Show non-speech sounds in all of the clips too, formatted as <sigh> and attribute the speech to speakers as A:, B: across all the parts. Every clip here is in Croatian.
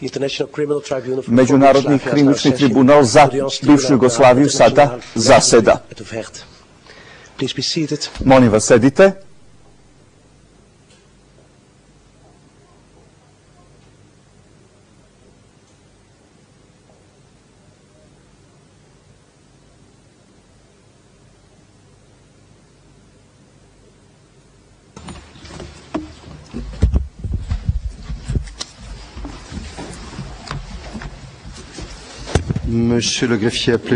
A: Меѓународни кримични трибунал за бившу Југославију сада заседа. Молим вас, седите.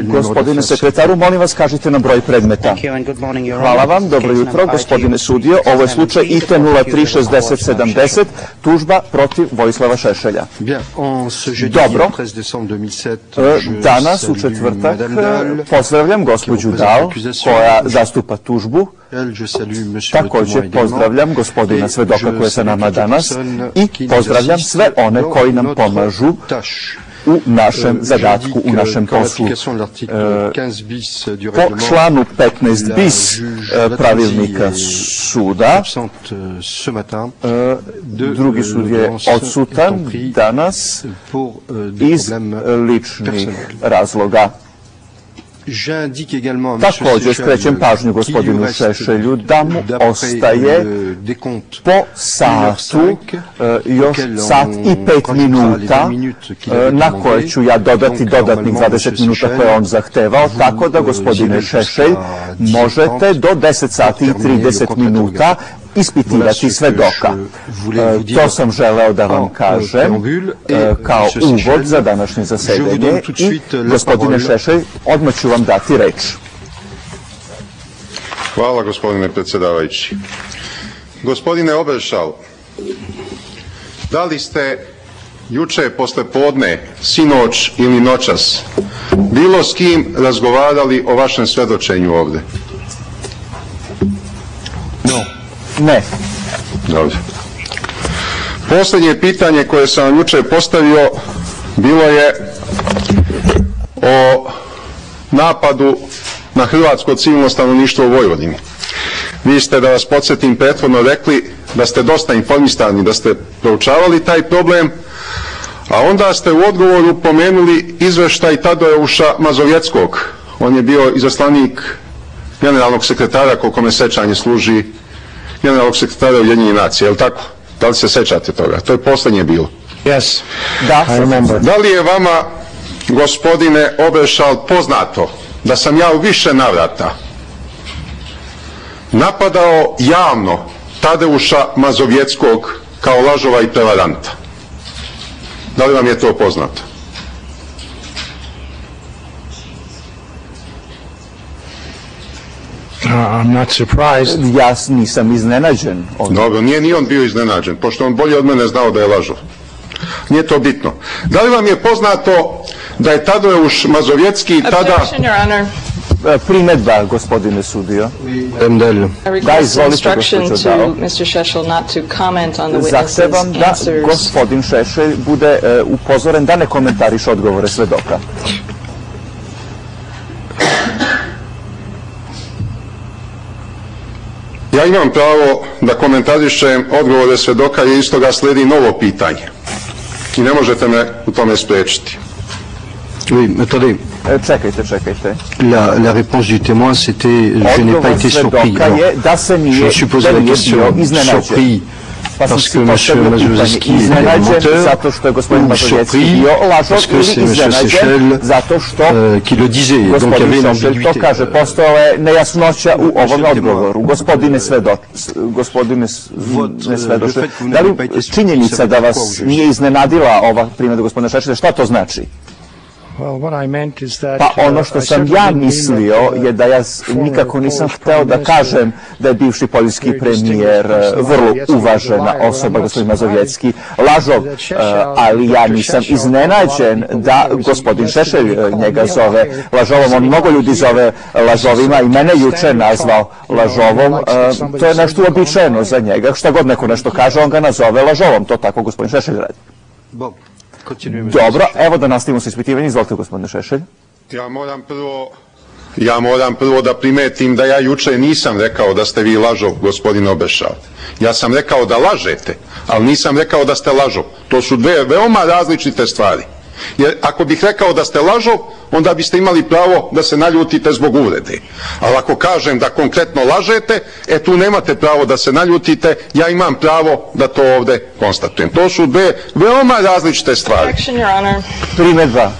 A: Gospodine sekretaru, molim vas kažite nam broj predmeta. Hvala vam, dobro jutro, gospodine sudio. Ovo je slučaj IT 036070, tužba protiv Vojislava Šešelja. Dobro, danas u četvrtak pozdravljam gospođu Dal koja zastupa tužbu. Također pozdravljam gospodina svedoka koji je sa nama danas i pozdravljam sve one koji nam pomažu u našem zadatku, u našem poslu. Po članu 15 bis pravilnika suda, drugi sud je odsutan danas iz ličnih razloga. Također skrećem pažnju gospodinu Šešelju da mu ostaje po satu još sat i pet minuta na koje ću ja dodati dodatnih 20 minuta koje on zahtevao, tako da gospodine Šešelj možete do 10 sati i 30 minuta ispitivati svedoka. To sam želeo da vam kažem kao uvod za današnje zasedanje i gospodine Šešelj, odmah ću vam dati reč.
B: Hvala gospodine predsjedavajući. Gospodine Oberšal, da li ste juče posle podne, sinoć ili noćas bilo s kim razgovarali o vašem svedočenju ovde?
A: Ne.
B: Dobro. Posljednje pitanje koje sam vam juče postavio bilo je o napadu na hrvatsko civilno stanovništvo u Vojvodini. Vi ste, da vas podsjetim, prethodno rekli da ste dosta informisani, da ste proučavali taj problem, a onda ste u odgovoru pomenuli izveštaj Tadeuša Mazovjeckog. On je bio izaslanik generalnog sekretara, koliko me sećanje služi, generalnog sekretara Ujedinjenih nacija, je li tako? Da li se sećate toga? To je posljednje bilo.
A: Yes. Da, I remember.
B: Da li je vama, gospodine Obešal, poznato da sam ja u više navrata napadao javno Tadeuša Mazovjeckog kao lažova i prevaranta? Da li vam je to poznato?
A: I'm not surprised. Ja nisam iznenađen.
B: Dobro, nije ni on bio iznenađen, pošto on bolje od mene znao da je lažov. Nije to bitno. Da li vam je poznato da je Tadeuš Mazovjetski tada...
A: Primedba, gospodine sudio.
C: Da, izvolite, gospođo Dao.
A: Zahtevam da gospodin Šešelj bude upozoren da ne komentariš odgovore svedoka.
B: Ja imam pravo da komentarišem odgovore svedoka i istoga slijedi novo pitanje. I ne možete me u tome spriječiti.
D: Oui, attendez.
A: Čekajte, čekajte.
D: La, la réponse du témoin, c'était je n'ai pas été surpris. Je suis posé la question, surpris parce que M. Mazowski est menteur, ou surpris parce que c'est M. Seychelles euh, qui le disait. Donc il y avait une ambiguïté.
A: Gospodine svedoč, gospodine svedoče, da li činjenica da vas nije iznenadila ova primjeda gospodina Šešelja, šta to znači? Pa ono što sam ja mislio je da ja nikako nisam hteo da kažem da je bivši poljski premijer vrlo uvažena osoba, gospodin Mazovjetski, lažov, ali ja nisam iznenađen da gospodin Šešelj njega zove lažovom. On mnogo ljudi zove lažovima i mene juče nazvao lažovom. To je nešto uobičajeno za njega. Šta god neko nešto kaže, on ga nazove lažovom. To tako gospodin Šešelj radi. Dobro, evo da nastavimo sa ispitivanjem. Izvolite, gospodine Šešelj.
B: Ja moram prvo Ja moram prvo da primetim da ja juče nisam rekao da ste vi lažov, gospodin Obešal. Ja sam rekao da lažete, ali nisam rekao da ste lažov. To su dve veoma različite stvari. Jer ako bih rekao da ste lažov, onda biste imali pravo da se naljutite zbog uvrede. Ali ako kažem da konkretno lažete, e tu nemate pravo da se naljutite, ja imam pravo da to ovde konstatujem. To su dve veoma različite stvari.
D: Primedba.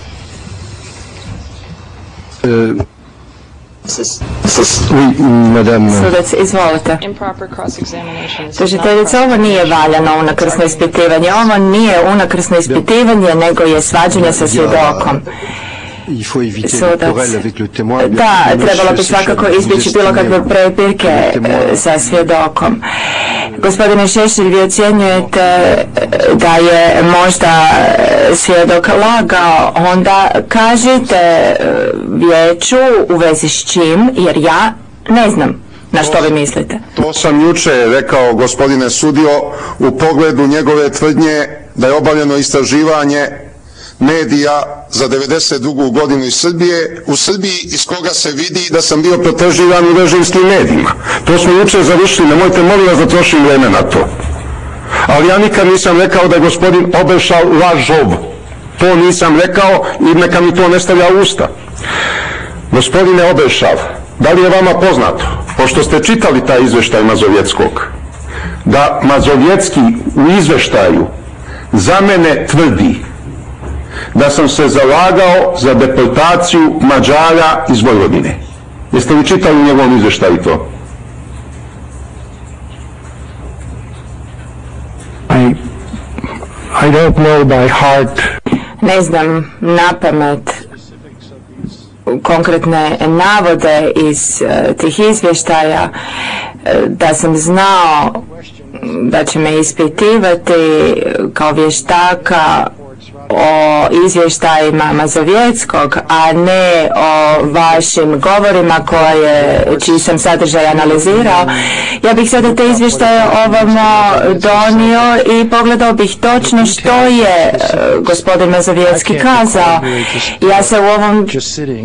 E: Sudac, izvolite. Tužiteljica, ovo nije valjano unakrsno ispitivanje. Ovo nije unakrsno ispitivanje, nego je svađanje sa svjedokom. Sudac. Da, trebalo bi svakako izbjeći bilo kakve prepirke sa svjedokom. Gospodine Šešelj, vi ocjenjujete e, da je možda e, svjedok lagao, onda kažite vijeću u vezi s čim, jer ja ne znam. Na što vi mislite?
B: To sam juče rekao gospodine sudio u pogledu njegove tvrdnje da je obavljeno istraživanje medija za 92. godinu iz Srbije, u Srbiji iz koga se vidi da sam bio proteživan u režimskim medijima. To smo juče završili, nemojte molim vas da trošim vreme na to. Ali ja nikad nisam rekao da je gospodin Obešal lažov. To nisam rekao i neka mi to ne stavlja u usta. Gospodine Obešal, da li je vama poznato, pošto ste čitali taj izveštaj Mazovjetskog, da Mazovjetski u izveštaju za mene tvrdi da sam se zalagao za deportaciju Mađara iz Vojvodine. Jeste li čitali u njegovom izveštaju to?
E: I, I don't know by heart. Ne znam na pamet konkretne navode iz uh, tih izvještaja uh, da sam znao da će me ispitivati kao vještaka o izvještajima Mazovjetskog, a ne o vašim govorima koje, čiji sam sadržaj analizirao, ja bih sada te izvještaje ovamo donio i pogledao bih točno što je e, gospodin Mazovjetski kazao. Ja se u ovom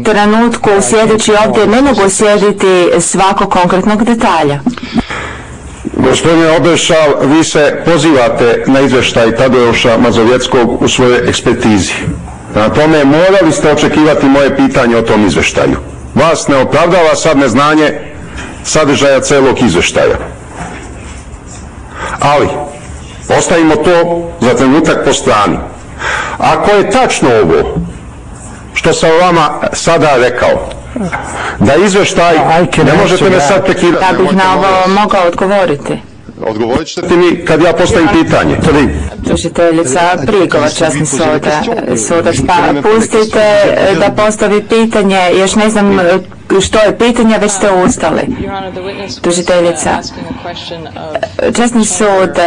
E: trenutku sjedeći ovdje ne mogu sjediti svakog konkretnog detalja.
B: Gospodine Obešal, vi se pozivate na izveštaj Tadeoša Mazovjeckog u svojoj ekspertizi. Na tome morali ste očekivati moje pitanje o tom izveštaju. Vas ne opravdava sad neznanje sadržaja celog izveštaja. Ali, ostavimo to za trenutak po strani. Ako je tačno ovo što sam vama sada rekao, da izveštaj, ne možete me sad prekidati.
E: Da bih na ovo mogao odgovoriti.
B: Odgovorit ćete mi kad ja postavim pitanje.
E: Tužiteljica Prigova, časni suda, sudac, pa pustite da postavi pitanje, još ne znam što je pitanje, već ste ustali. Tužiteljica, časni sud,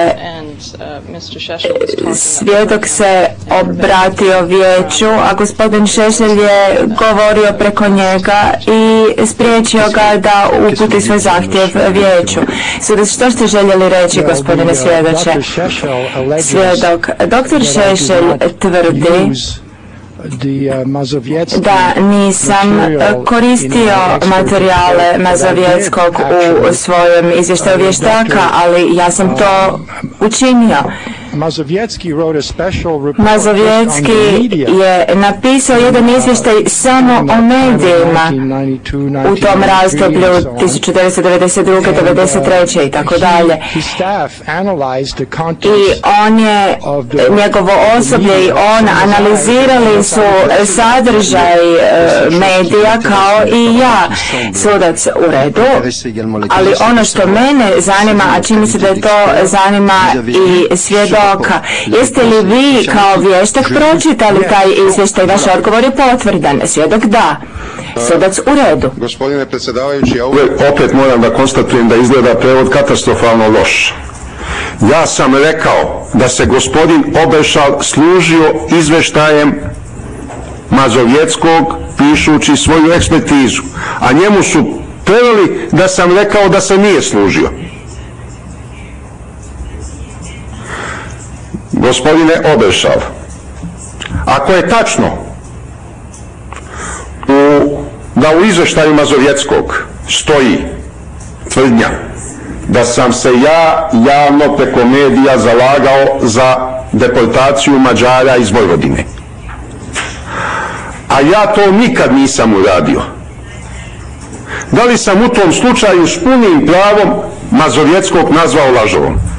E: svjedok se obratio vijeću, a gospodin Šešelj je govorio preko njega i spriječio ga da uputi svoj zahtjev vijeću. Sudac, što ste željeli reći, gospodine svjedoče? Svjedok, doktor Šešelj tvrdi Uh, da nisam uh, koristio materijale Mazovjetskog u svojem izvještaju vještaka, ali ja sam to učinio. Mazovjetski je napisao jedan izvještaj samo o medijima u tom razdoblju 1992. 1993. i tako dalje. I on je, njegovo osoblje i on analizirali su sadržaj e, medija kao i ja, sudac u redu, ali ono što mene zanima, a čini se da je to zanima i svjedo svjedoka. Jeste li vi kao vještak pročitali taj izvještaj? Vaš odgovor je potvrdan. Svjedok da. Sudac u redu.
B: Gospodine predsjedavajući, ja uvijek opet moram da konstatujem da izgleda prevod katastrofalno loš. Ja sam rekao da se gospodin Obešal služio izveštajem Mazovjetskog pišući svoju ekspertizu, a njemu su preveli da sam rekao da se nije služio. Gospodine Obešal, ako je tačno da u izveštaju Mazovjeckog stoji tvrdnja da sam se ja javno preko medija zalagao za deportaciju Mađara iz Vojvodine. A ja to nikad nisam uradio. Da li sam u tom slučaju s punim pravom Mazovjeckog nazvao lažovom?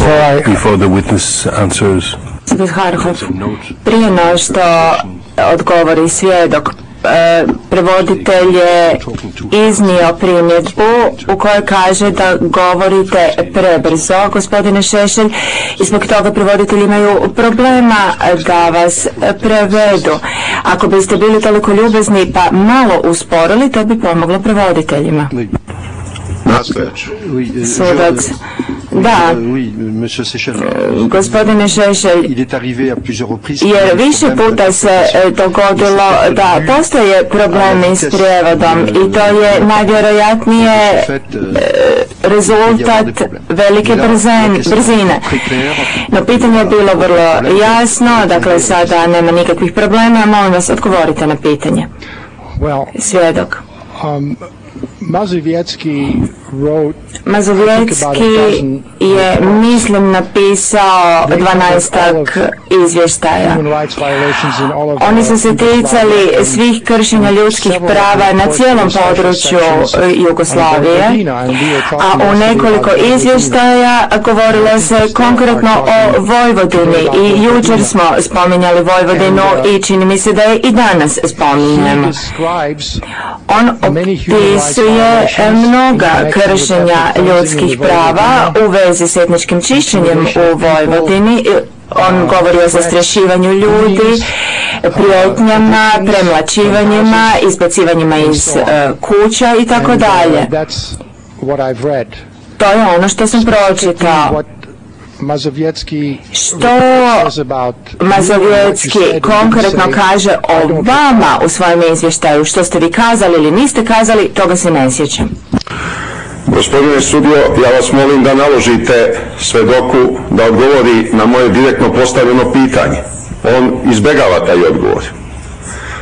F: Before, before the witness answers.
E: Prije no što odgovori svjedok, e, prevoditelj je iznio primjedbu u kojoj kaže da govorite prebrzo, gospodine Šešelj, i zbog toga prevoditelji imaju problema da vas prevedu. Ako biste bili toliko ljubezni pa malo usporili, to bi pomoglo prevoditeljima. Sudac. Da, gospodine Šešelj, jer više puta se dogodilo da postoje problemi s prijevodom i to je najvjerojatnije rezultat velike brzine. No pitanje je bilo vrlo jasno, dakle sada nema nikakvih problema, molim vas odgovorite na pitanje. Svjedok.
G: Mazowiecki
E: je, mislim, napisao dvanaestak izvještaja. Oni su se ticali svih kršenja ljudskih prava na cijelom području e, Jugoslavije, a u nekoliko izvještaja govorilo se konkretno o Vojvodini i jučer smo spominjali Vojvodinu i čini mi se da je i danas spominjemo. On opisuje mnoga kršenja ljudskih prava u vezi s etničkim čišćenjem u Vojvodini. On govori o zastrašivanju ljudi, prijetnjama, premlačivanjima, izbacivanjima iz uh, kuća i tako dalje. To je ono što sam pročitao. Što Mazovjetski konkretno kaže o vama u svojem izvještaju, što ste vi kazali ili niste kazali, toga se ne sjećam.
B: Gospodine sudio, ja vas molim da naložite svedoku da odgovori na moje direktno postavljeno pitanje. On izbegava taj odgovor.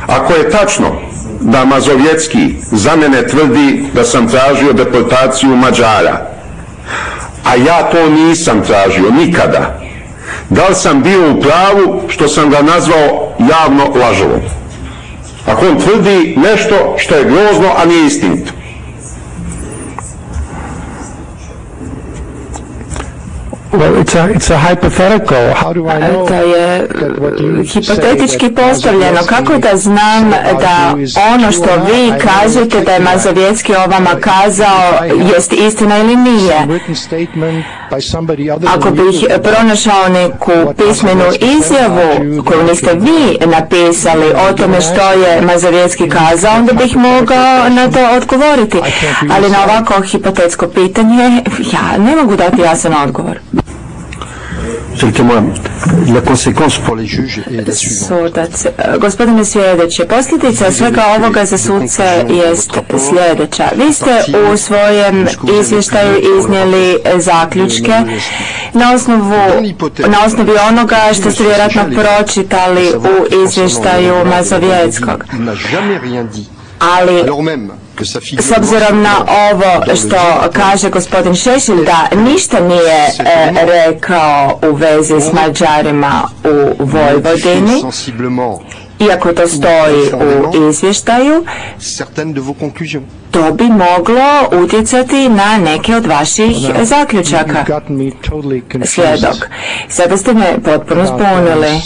B: Ako je tačno da Mazovjetski za mene tvrdi da sam tražio deportaciju Mađara, a ja to nisam tražio nikada. Da li sam bio u pravu što sam ga nazvao javno lažovom? Ako on tvrdi nešto što je grozno, a nije istinito.
G: Well, it's a, it's a hypothetical. How do I know
E: to je hipotetički postavljeno. Kako da znam da ono što vi kažete da je Mazovjetski o vama kazao jest istina ili nije? Ako bih pronašao neku pismenu izjavu koju niste vi napisali o tome što je Mazovjetski kazao, onda bih mogao na to odgovoriti. Ali na ovako hipotetsko pitanje ja ne mogu dati jasan odgovor. Sudac, gospodine sljedeće, posljedica svega ovoga za sudce jest sljedeća. Vi ste u svojem izvještaju iznijeli zaključke. Na, osnovu, na osnovi onoga što ste vjerojatno pročitali u izvještaju Mazovjetskog. Ali s obzirom na ovo što kaže gospodin Šešilj da ništa nije e, rekao u vezi s Mađarima u Vojvodini, iako to stoji u izvještaju, to bi moglo utjecati na neke od vaših zaključaka. Slijedok. Sada ste me potpuno zbunili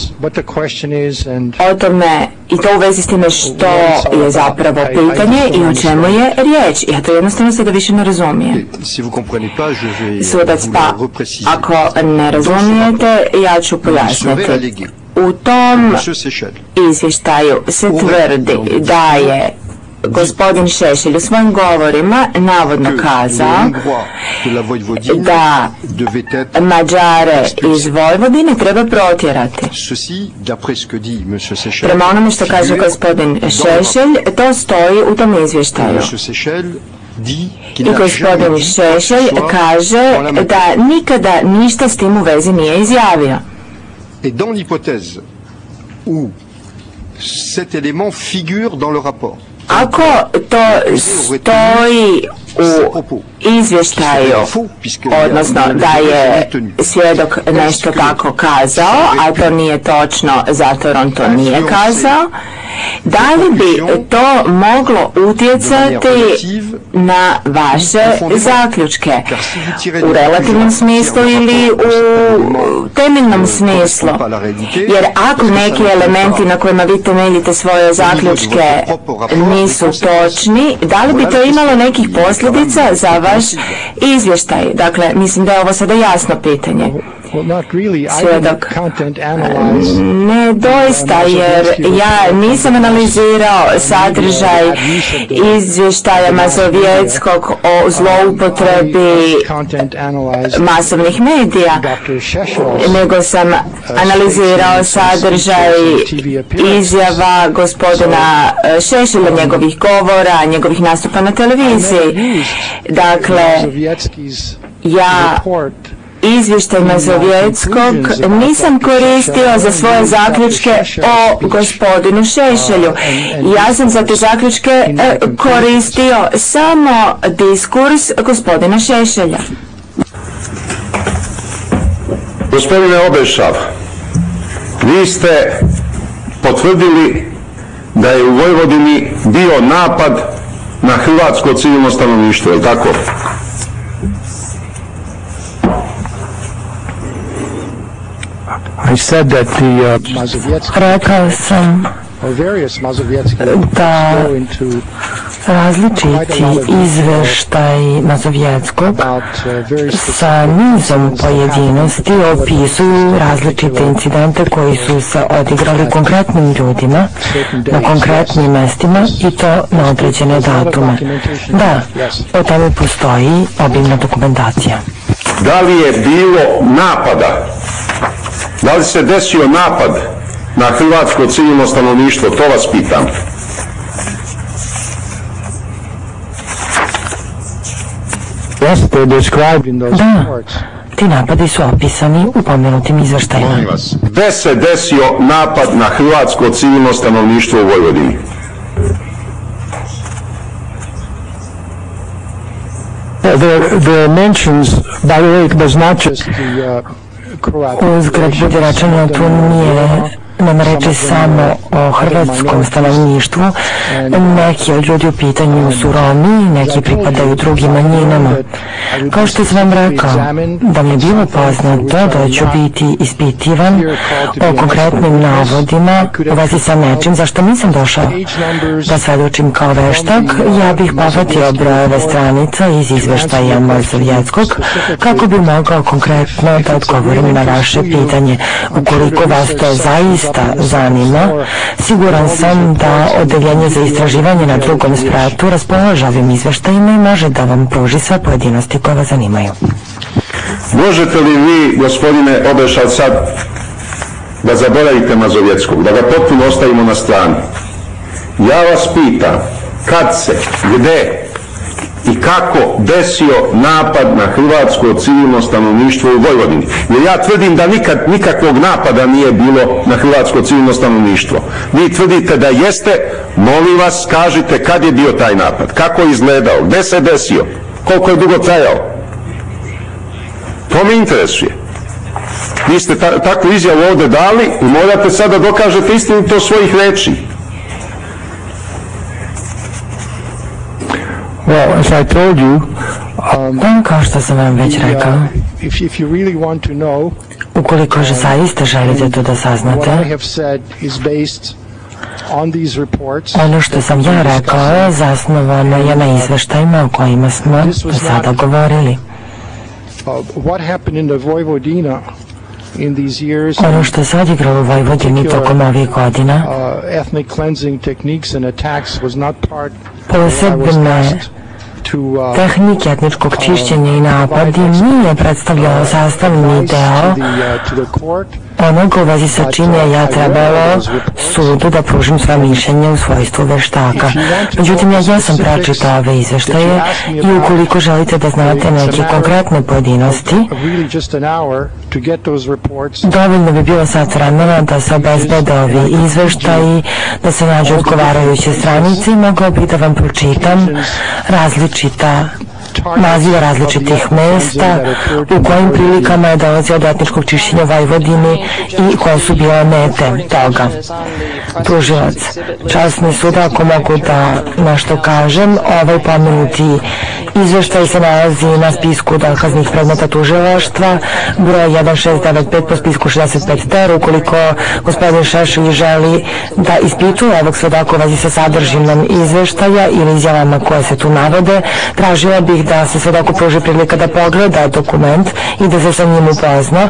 E: o tome i to u vezi s time što je zapravo pitanje i o čemu je riječ. Ja to jednostavno sada više ne razumijem. Sudac, pa ako ne razumijete, ja ću pojasniti. U tom izvještaju se tvrdi da je
G: gospodin Šešelj u svojim govorima navodno kazao da Mađare iz Vojvodine treba protjerati. Prema onome što kaže gospodin Šešelj, to stoji u tom izvještaju. I gospodin Šešelj kaže da nikada ništa s tim u vezi nije izjavio.
B: Et dans l'hypothèse où cet élément figure dans le rapport,
G: ako to stoji u izvještaju, odnosno da je svjedok nešto tako kazao, a to nije točno zato jer on to nije kazao, da li bi to moglo utjecati na vaše zaključke? u relativnom smislu ili u temeljnom smislu? Jer ako neki elementi na kojima vi temeljite svoje zaključke nisu točni, da li bi to imalo nekih posljedica za vaš izvještaj? Dakle, mislim da je ovo sada jasno pitanje svjedok. Ne doista, jer ja nisam analizirao sadržaj izvještaja Mazovjetskog o zloupotrebi masovnih medija, nego sam analizirao sadržaj izjava gospodina Šešila, njegovih govora, njegovih nastupa na televiziji. Dakle, ja izvještaj Mazovjetskog nisam koristio za svoje zaključke o gospodinu Šešelju. Ja sam za te zaključke e, koristio samo diskurs gospodina Šešelja.
B: Gospodine Obešav, vi ste potvrdili da je u Vojvodini bio napad na hrvatsko civilno stanovništvo, je li tako?
H: I said that the uh,
G: Rekao sam da različiti izveštaj Mazovjetskog sa nizom pojedinosti opisuju različite incidente koji su se odigrali konkretnim ljudima na konkretnim mestima i to na određene datume. Da, o tome postoji obimna dokumentacija.
B: Da li je bilo napada da li se desio napad na hrvatsko civilno stanovništvo? To vas pitam.
G: Da, ti napadi su opisani u pomenutim izvrštajima.
B: Gde se desio napad na hrvatsko civilno stanovništvo u Vojvodini?
H: The, the mentions, by the way, it was not just the uh,
G: Uzgled budi rečeno, tu nije nam reči samo o hrvatskom stanovništvu. Neki od ljudi u pitanju su Romi, neki pripadaju drugim manjinama. Kao što sam vam rekao, da mi je bilo poznato da ću biti ispitivan o konkretnim navodima u vezi sa nečim zašto nisam došao da svedočim kao veštak, ja bih pofatio brojeve stranica iz izveštaja Mojsovjetskog kako bi mogao konkretno da odgovorim na vaše pitanje. Ukoliko vas to zaista zanima, siguran sam da odeljenje za istraživanje na drugom spratu raspolaže ovim izveštajima i može da vam pruži sve pojedinosti koje vas zanimaju.
B: Možete li vi, gospodine Obešal, sad da zaboravite Mazovjetskog, da ga potpuno ostavimo na stranu? Ja vas pitam, kad se, gde i kako desio napad na hrvatsko civilno stanovništvo u Vojvodini. Jer ja tvrdim da nikad nikakvog napada nije bilo na hrvatsko civilno stanovništvo. Vi tvrdite da jeste, molim vas kažite kad je bio taj napad, kako je izgledao, gde se desio, koliko je dugo trajao. To me interesuje. Vi ste ta, takvu izjavu ovdje dali i morate sada dokažete istinito svojih reči.
H: Well, as I told you,
G: um, kao što sam vam već rekao, uh,
H: if, if you really want to know,
G: ukoliko že zaista želite to da saznate,
H: what I have said is based on these reports,
G: ono što sam ja rekao je zasnovano je na izveštajima o kojima smo do sada govorili.
H: What happened in the Vojvodina in these years,
G: ono što se odigralo u Vojvodini tokom ovih godina,
H: uh,
I: posebne tehnike etničkog čišćenja i napadi nije predstavljao sastavni deo onog u vezi sa čim je ja trebalo sudu da pružim sva mišljenja u svojstvu veštaka. Međutim, ja jesam pročitao ove izveštaje i ukoliko želite da znate neke konkretne pojedinosti, dovoljno bi bilo sat vremena da se obezbede ovi izveštaji, da se nađu odgovarajuće stranice i mogao bih da vam pročitam različita naziva različitih mesta, u kojim prilikama je dolazi od etničkog čišćenja Vojvodini i koje su bile mete toga. Tužilac, časni sud, ako mogu da nešto kažem, ovaj pomenuti izveštaj se nalazi na spisku dokaznih predmeta tužilaštva, broj 1695 po spisku 65 ter, ukoliko gospodin Šešelj želi da ispituje ovog svedoka u vezi sa sadržinom izveštaja ili izjavama koje se tu navode, tražila bih da se svedoku pruži prilika da pogleda dokument i da se sa njim upozna.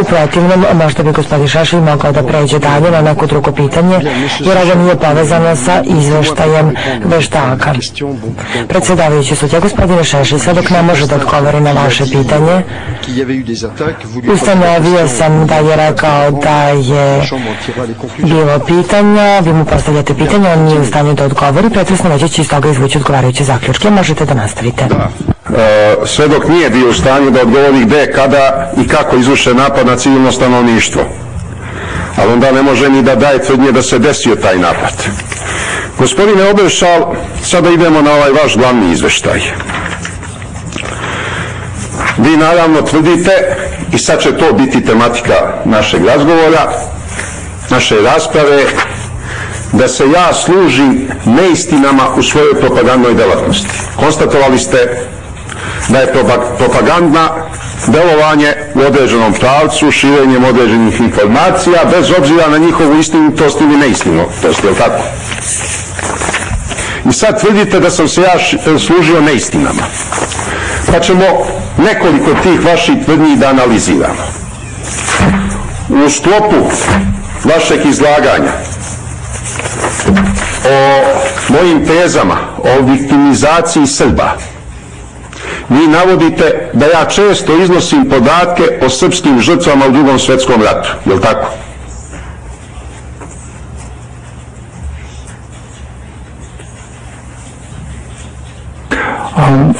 I: U protivnom, možda bi gospodin Šešelj mogao da pređe dalje na neko drugo pitanje, jer ovo nije povezano sa izveštajem veštaka. Predsjedavajući sudja, gospodine Šešelj, sve dok ne može da odgovori na vaše pitanje, ustanovio sam da je rekao da je bilo pitanja, vi mu postavljate pitanja, on nije u stanju da odgovori, pretresno neće će iz toga izvući odgovarajuće zaključke. Možete da nastavite. Da.
B: E, sve dok nije bio u stanju da odgovori gde, kada i kako izvrše napad na civilno stanovništvo. Ali onda ne može ni da daje tvrdnje da se desio taj napad. Gospodine Oberšal, sada idemo na ovaj vaš glavni izveštaj. Vi naravno tvrdite, i sad će to biti tematika našeg razgovora, naše rasprave, da se ja služim neistinama u svojoj propagandnoj delatnosti. Konstatovali ste da je propagandna delovanje u određenom pravcu, širenjem određenih informacija, bez obzira na njihovu istinitost ili neistinitost, je li tako? I sad tvrdite da sam se ja služio neistinama. Pa ćemo nekoliko tih vaših tvrdnji da analiziramo. U sklopu vašeg izlaganja o mojim tezama o viktimizaciji Srba vi navodite da ja često iznosim podatke o srpskim žrtvama u drugom svetskom ratu, je li tako?
H: Um,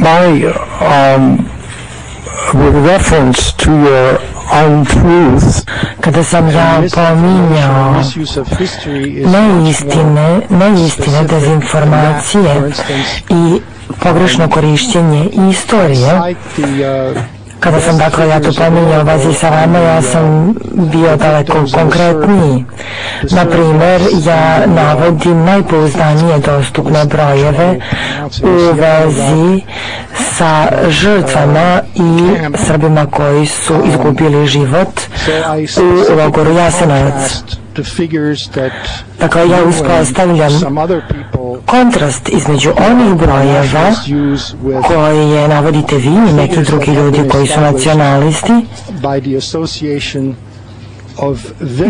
H: my um, with reference to your untruth,
I: kada sam ja pominjao neistine, neistine, dezinformacije i pogrešno korišćenje istorije, kada sam dakle ja to pominjao vezi sa vama, ja sam bio daleko konkretniji. Na primjer, ja navodim najpouzdanije dostupne brojeve u vezi sa žrtvama i Srbima koji su izgubili život u logoru Jasenovac. Dakle, ja uspostavljam kontrast između onih brojeva koje navodite vi i neki drugi ljudi koji su nacionalisti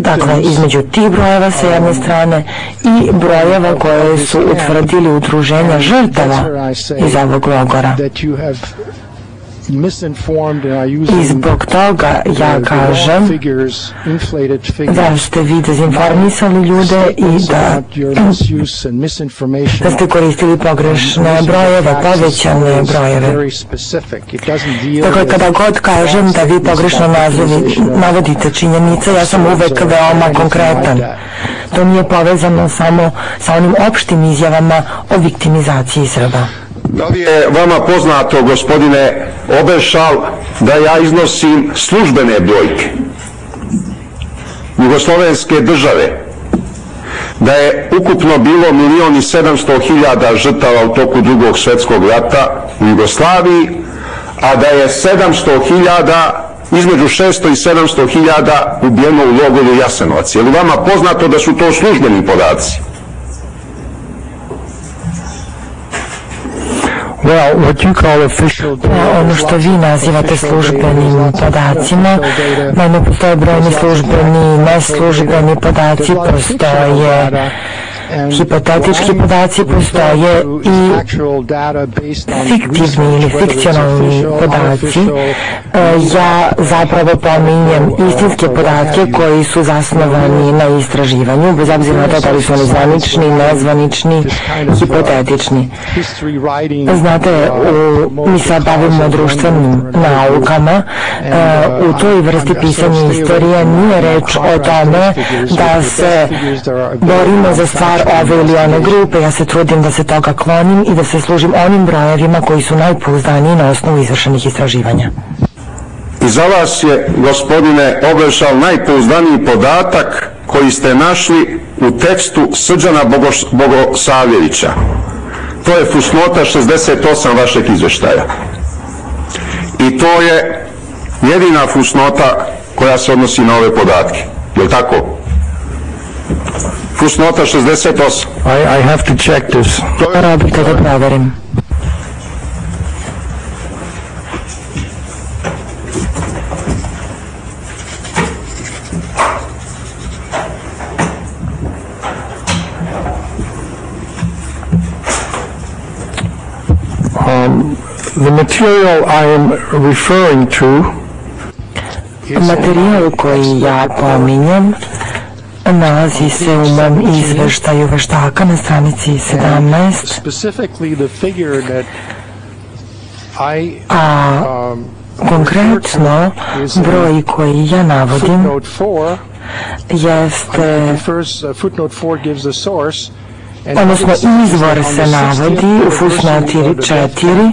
I: Dakle, između tih brojeva sa jedne strane i brojeva koje su utvrdili udruženja žrtava iz ovog logora. I zbog toga ja kažem da ste vi dezinformisali ljude i da, da ste koristili pogrešne brojeve, povećane brojeve. Dakle, kada god kažem da vi pogrešno nazivi, navodite činjenice, ja sam uvek veoma konkretan. To nije povezano samo sa onim opštim izjavama o viktimizaciji Srba.
B: Da li je vama poznato, gospodine Obešal, da ja iznosim službene brojke Jugoslovenske države, da je ukupno bilo milijon i sedamsto hiljada žrtava u toku drugog svjetskog rata u Jugoslaviji, a da je sedamsto hiljada između 600 i 700 hiljada ubijeno u logoru Jasenovac. Je li vama poznato da su to službeni podaci?
I: Ono što vi nazivate službenim podacima, naime postoje brojni službeni, neslužbeni podaci, postoje Hipotetički podaci postoje i fiktivni ili fikcionalni podaci. E, ja zapravo pominjem istinske podatke koji su zasnovani na istraživanju, bez obzira na to da li su oni zvanični, nezvanični, hipotetični. Znate, mi se bavimo društvenim naukama, e, u toj vrsti pisanja istorije nije reč o tome da se borimo za stvar ove ili one grupe, ja se trudim da se toga klonim i da se služim onim brojevima koji su najpouzdaniji na osnovu izvršenih istraživanja.
B: I za vas je, gospodine Obrešal, najpouzdaniji podatak koji ste našli u tekstu Srđana Bogosavljevića. To je fusnota 68 vašeg izvještaja. I to je jedina fusnota koja se odnosi na ove podatke. Je li tako? Fusnota 68.
H: I, I have to check this.
I: Rabite da proverim.
H: Um, the material I am referring to
I: Materijal koji ja pominjem nalazi se u mom izveštaju veštaka na stranici 17. A konkretno broj koji ja navodim jeste odnosno izvor se navodi u fusnoti 4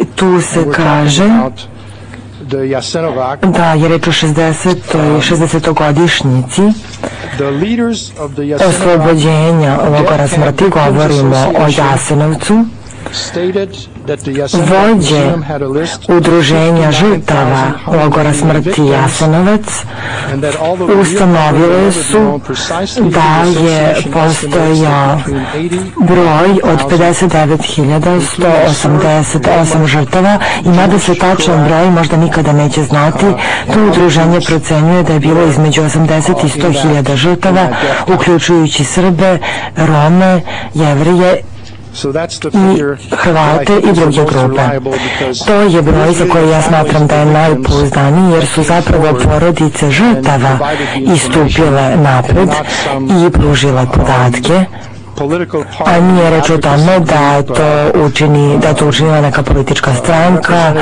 I: i tu se kaže da je reč o 60. 60. oslobođenja logora smrti, govorimo o Jasenovcu, vođe udruženja žrtava logora smrti Jasenovac ustanovile su da je postojao broj od 59.188 žrtava. I mada se tačan broj možda nikada neće znati, to udruženje procenjuje da je bilo između 80 i 100.000 žrtava, uključujući Srbe, Rome, Jevrije i Hrvate i druge grupe. To je broj za koji ja smatram da je najpouzdaniji jer su zapravo porodice žrtava istupile napred i pružile podatke a nije reč o tome da to učini, da to učinila neka politička stranka,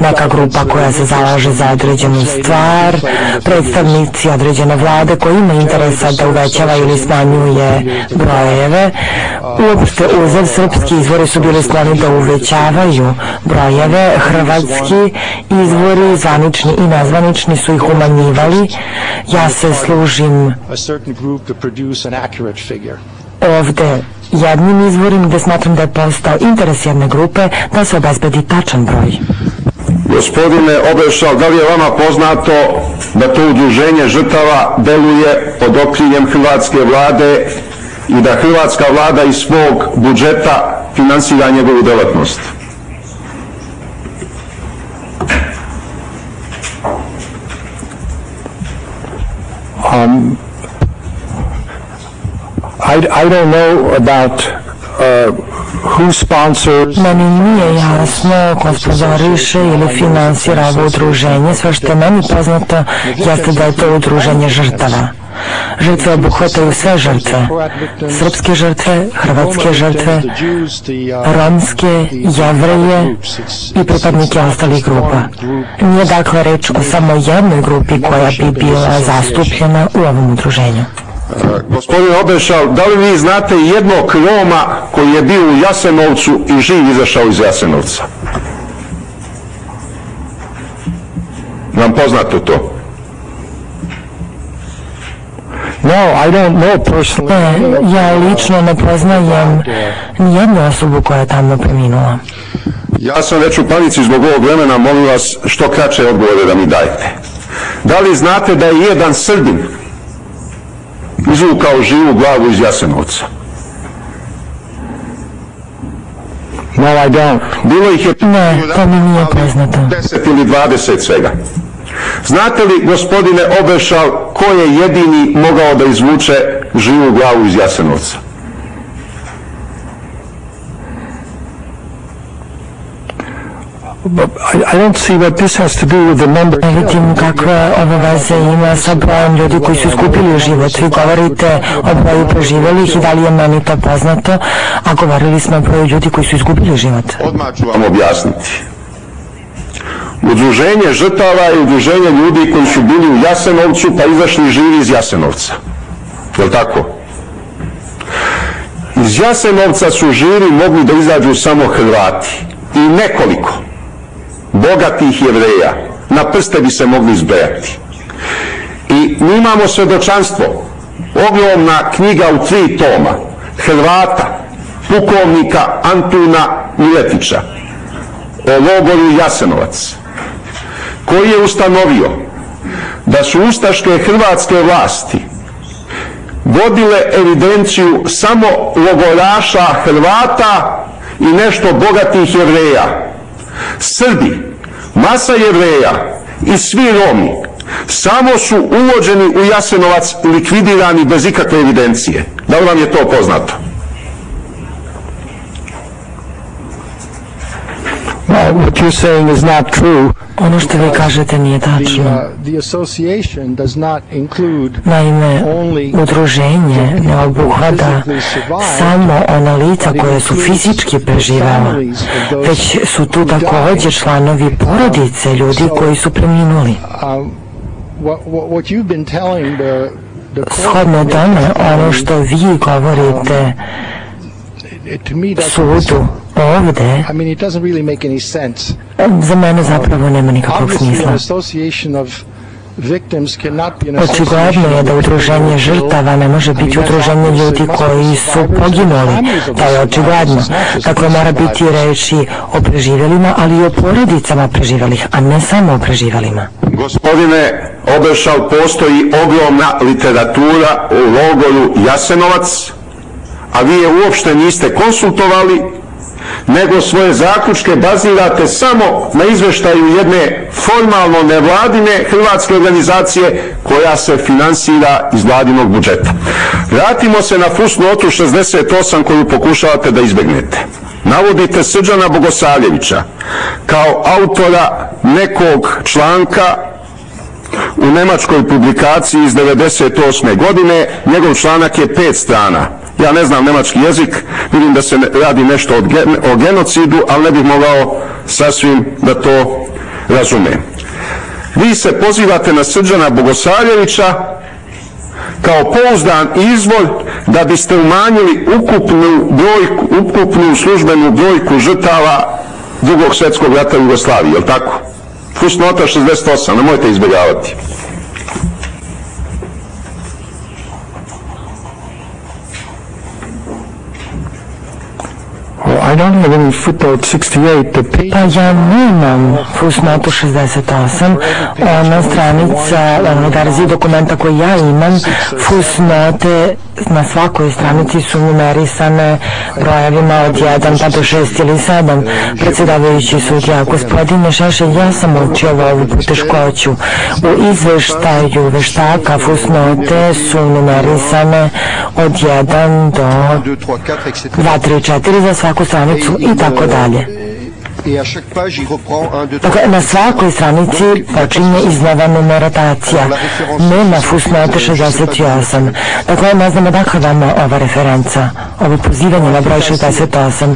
I: neka grupa koja se zalaže za određenu stvar, predstavnici određene vlade koji ima interesa da uvećava ili smanjuje brojeve. Uopšte uzev srpski izvori su bili skloni da uvećavaju brojeve, hrvatski izvori, zvanični i nezvanični su ih umanjivali. Ja se služim ovde jednim izvorim gde smatram da je postao interes jedne grupe da se obezbedi tačan broj.
B: Gospodine Obešal, da li je vama poznato da to udruženje žrtava deluje pod okriljem Hrvatske vlade i da Hrvatska vlada iz svog budžeta finansira njegovu delatnost?
H: Um, I, I don't know about uh, who sponsors
I: Meni nije jasno ko sponzoriše ili finansira ovo udruženje. Sve što je meni poznato jeste da je to udruženje žrtava. Žrtve obuhvataju sve žrtve. Srpske žrtve, hrvatske žrtve, romske, jevreje i pripadnike ostalih grupa. Nije dakle reč o samo jednoj grupi koja bi bila zastupljena u ovom udruženju.
B: Gospodin Obešal, da li vi znate jednog Roma koji je bio u Jasenovcu i živ izašao iz Jasenovca? Vam poznato to?
H: No, I don't know personally.
I: Ne, ja lično ne poznajem ni jednu osobu koja je tamo preminula.
B: Ja sam već u panici zbog ovog vremena, molim vas što kraće odgovore da mi dajete. Da li znate da je jedan Srbin izvukao živu glavu iz Jasenovca.
H: No, I don't.
B: Bilo ih je
I: ne, to mi nije poznato.
B: 10 ili 20 svega. Znate li, gospodine Obešal, ko je jedini mogao da izvuče živu glavu iz Jasenovca.
H: I don't see what this has to do with the number.
I: Ne vidim kakve ove veze ima sa brojem ljudi koji su skupili život. Vi govorite o broju preživjelih i da li je meni to poznato, a govorili smo o broju ljudi koji su izgubili život.
B: Odmah ću vam objasniti. Udruženje žrtava je udruženje ljudi koji su bili u Jasenovcu pa izašli živi iz Jasenovca. Je tako? Iz Jasenovca su živi mogli da izađu samo Hrvati i nekoliko bogatih jevreja. Na prste bi se mogli izbrojati. I mi imamo svjedočanstvo, ogromna knjiga u tri toma, Hrvata, pukovnika Antuna Miletića, o logoru Jasenovac, koji je ustanovio da su ustaške hrvatske vlasti vodile evidenciju samo logoraša Hrvata i nešto bogatih jevreja. Srbi, masa jevreja i svi Romi samo su uvođeni u Jasenovac likvidirani bez ikakve evidencije. Da li vam je to poznato?
H: Well, what you're saying is not true.
I: Ono što vi kažete nije tačno. Naime, udruženje ne obuhvata samo ona lica koje su fizički preživela, već su tu također članovi porodice ljudi koji su preminuli. Shodno tome, ono što vi govorite sudu ovdje za mene zapravo nema nikakvog smisla. Očigledno je da udruženje žrtava ne može biti udruženje ljudi koji su poginuli. To je očigledno. Dakle, mora biti reći o preživjelima, ali i o porodicama preživjelih, a ne samo o preživjelima.
B: Gospodine Obešal, postoji ogromna literatura u logoru Jasenovac, a vi je uopšte niste konsultovali, nego svoje zaključke bazirate samo na izveštaju jedne formalno nevladine hrvatske organizacije koja se finansira iz vladinog budžeta. Vratimo se na fusnotu 68 koju pokušavate da izbegnete. Navodite Srđana Bogosavljevića kao autora nekog članka u nemačkoj publikaciji iz 98. godine. Njegov članak je pet strana ja ne znam nemački jezik, vidim da se radi nešto o genocidu, ali ne bih mogao sasvim da to razumem. Vi se pozivate na Srđana Bogosavljevića kao pouzdan izvor da biste umanjili ukupnu, brojku, ukupnu službenu brojku žrtava drugog svjetskog rata u Jugoslaviji, jel tako? Fusnota 68, nemojte izbjegavati.
H: I don't have any footnote 68. The.
I: Pa ja nemam fusnotu 68. Ona stranica, verzija dokumenta koju ja imam, fusnote na svakoj stranici su numerisane brojevima od 1 pa do 6 ili 7. Predsjedavajući sudja, gospodine Šešelj, ja sam učio ovu poteškoću. U izveštaju veštaka fusnote su numerisane od 1 do 2, 3, 4 za svaku stranicu i tako dalje. Dakle, na svakoj stranici počinje iznova numeratacija. Nema fusnote 68. Dakle, ne znamo dakle vam ova referenca, ovo pozivanje na broj 68.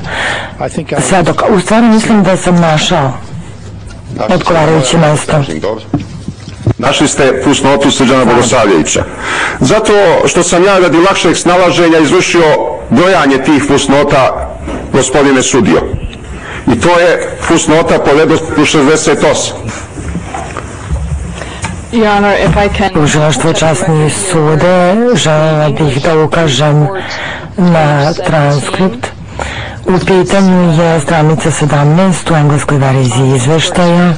I: Sve dok, u stvari mislim da sam našao odgovarajuće mesto.
B: Našli ste fusnotu Srđana Bogosavljevića. Zato što sam ja radi lakšeg snalaženja izvršio brojanje tih fusnota gospodine sudio. I to je fusnota po redostu 68.
I: Tužilaštvo časni sude, želela bih da ukažem na transkript u pitanju je stranica 17 u engleskoj verziji izveštaja.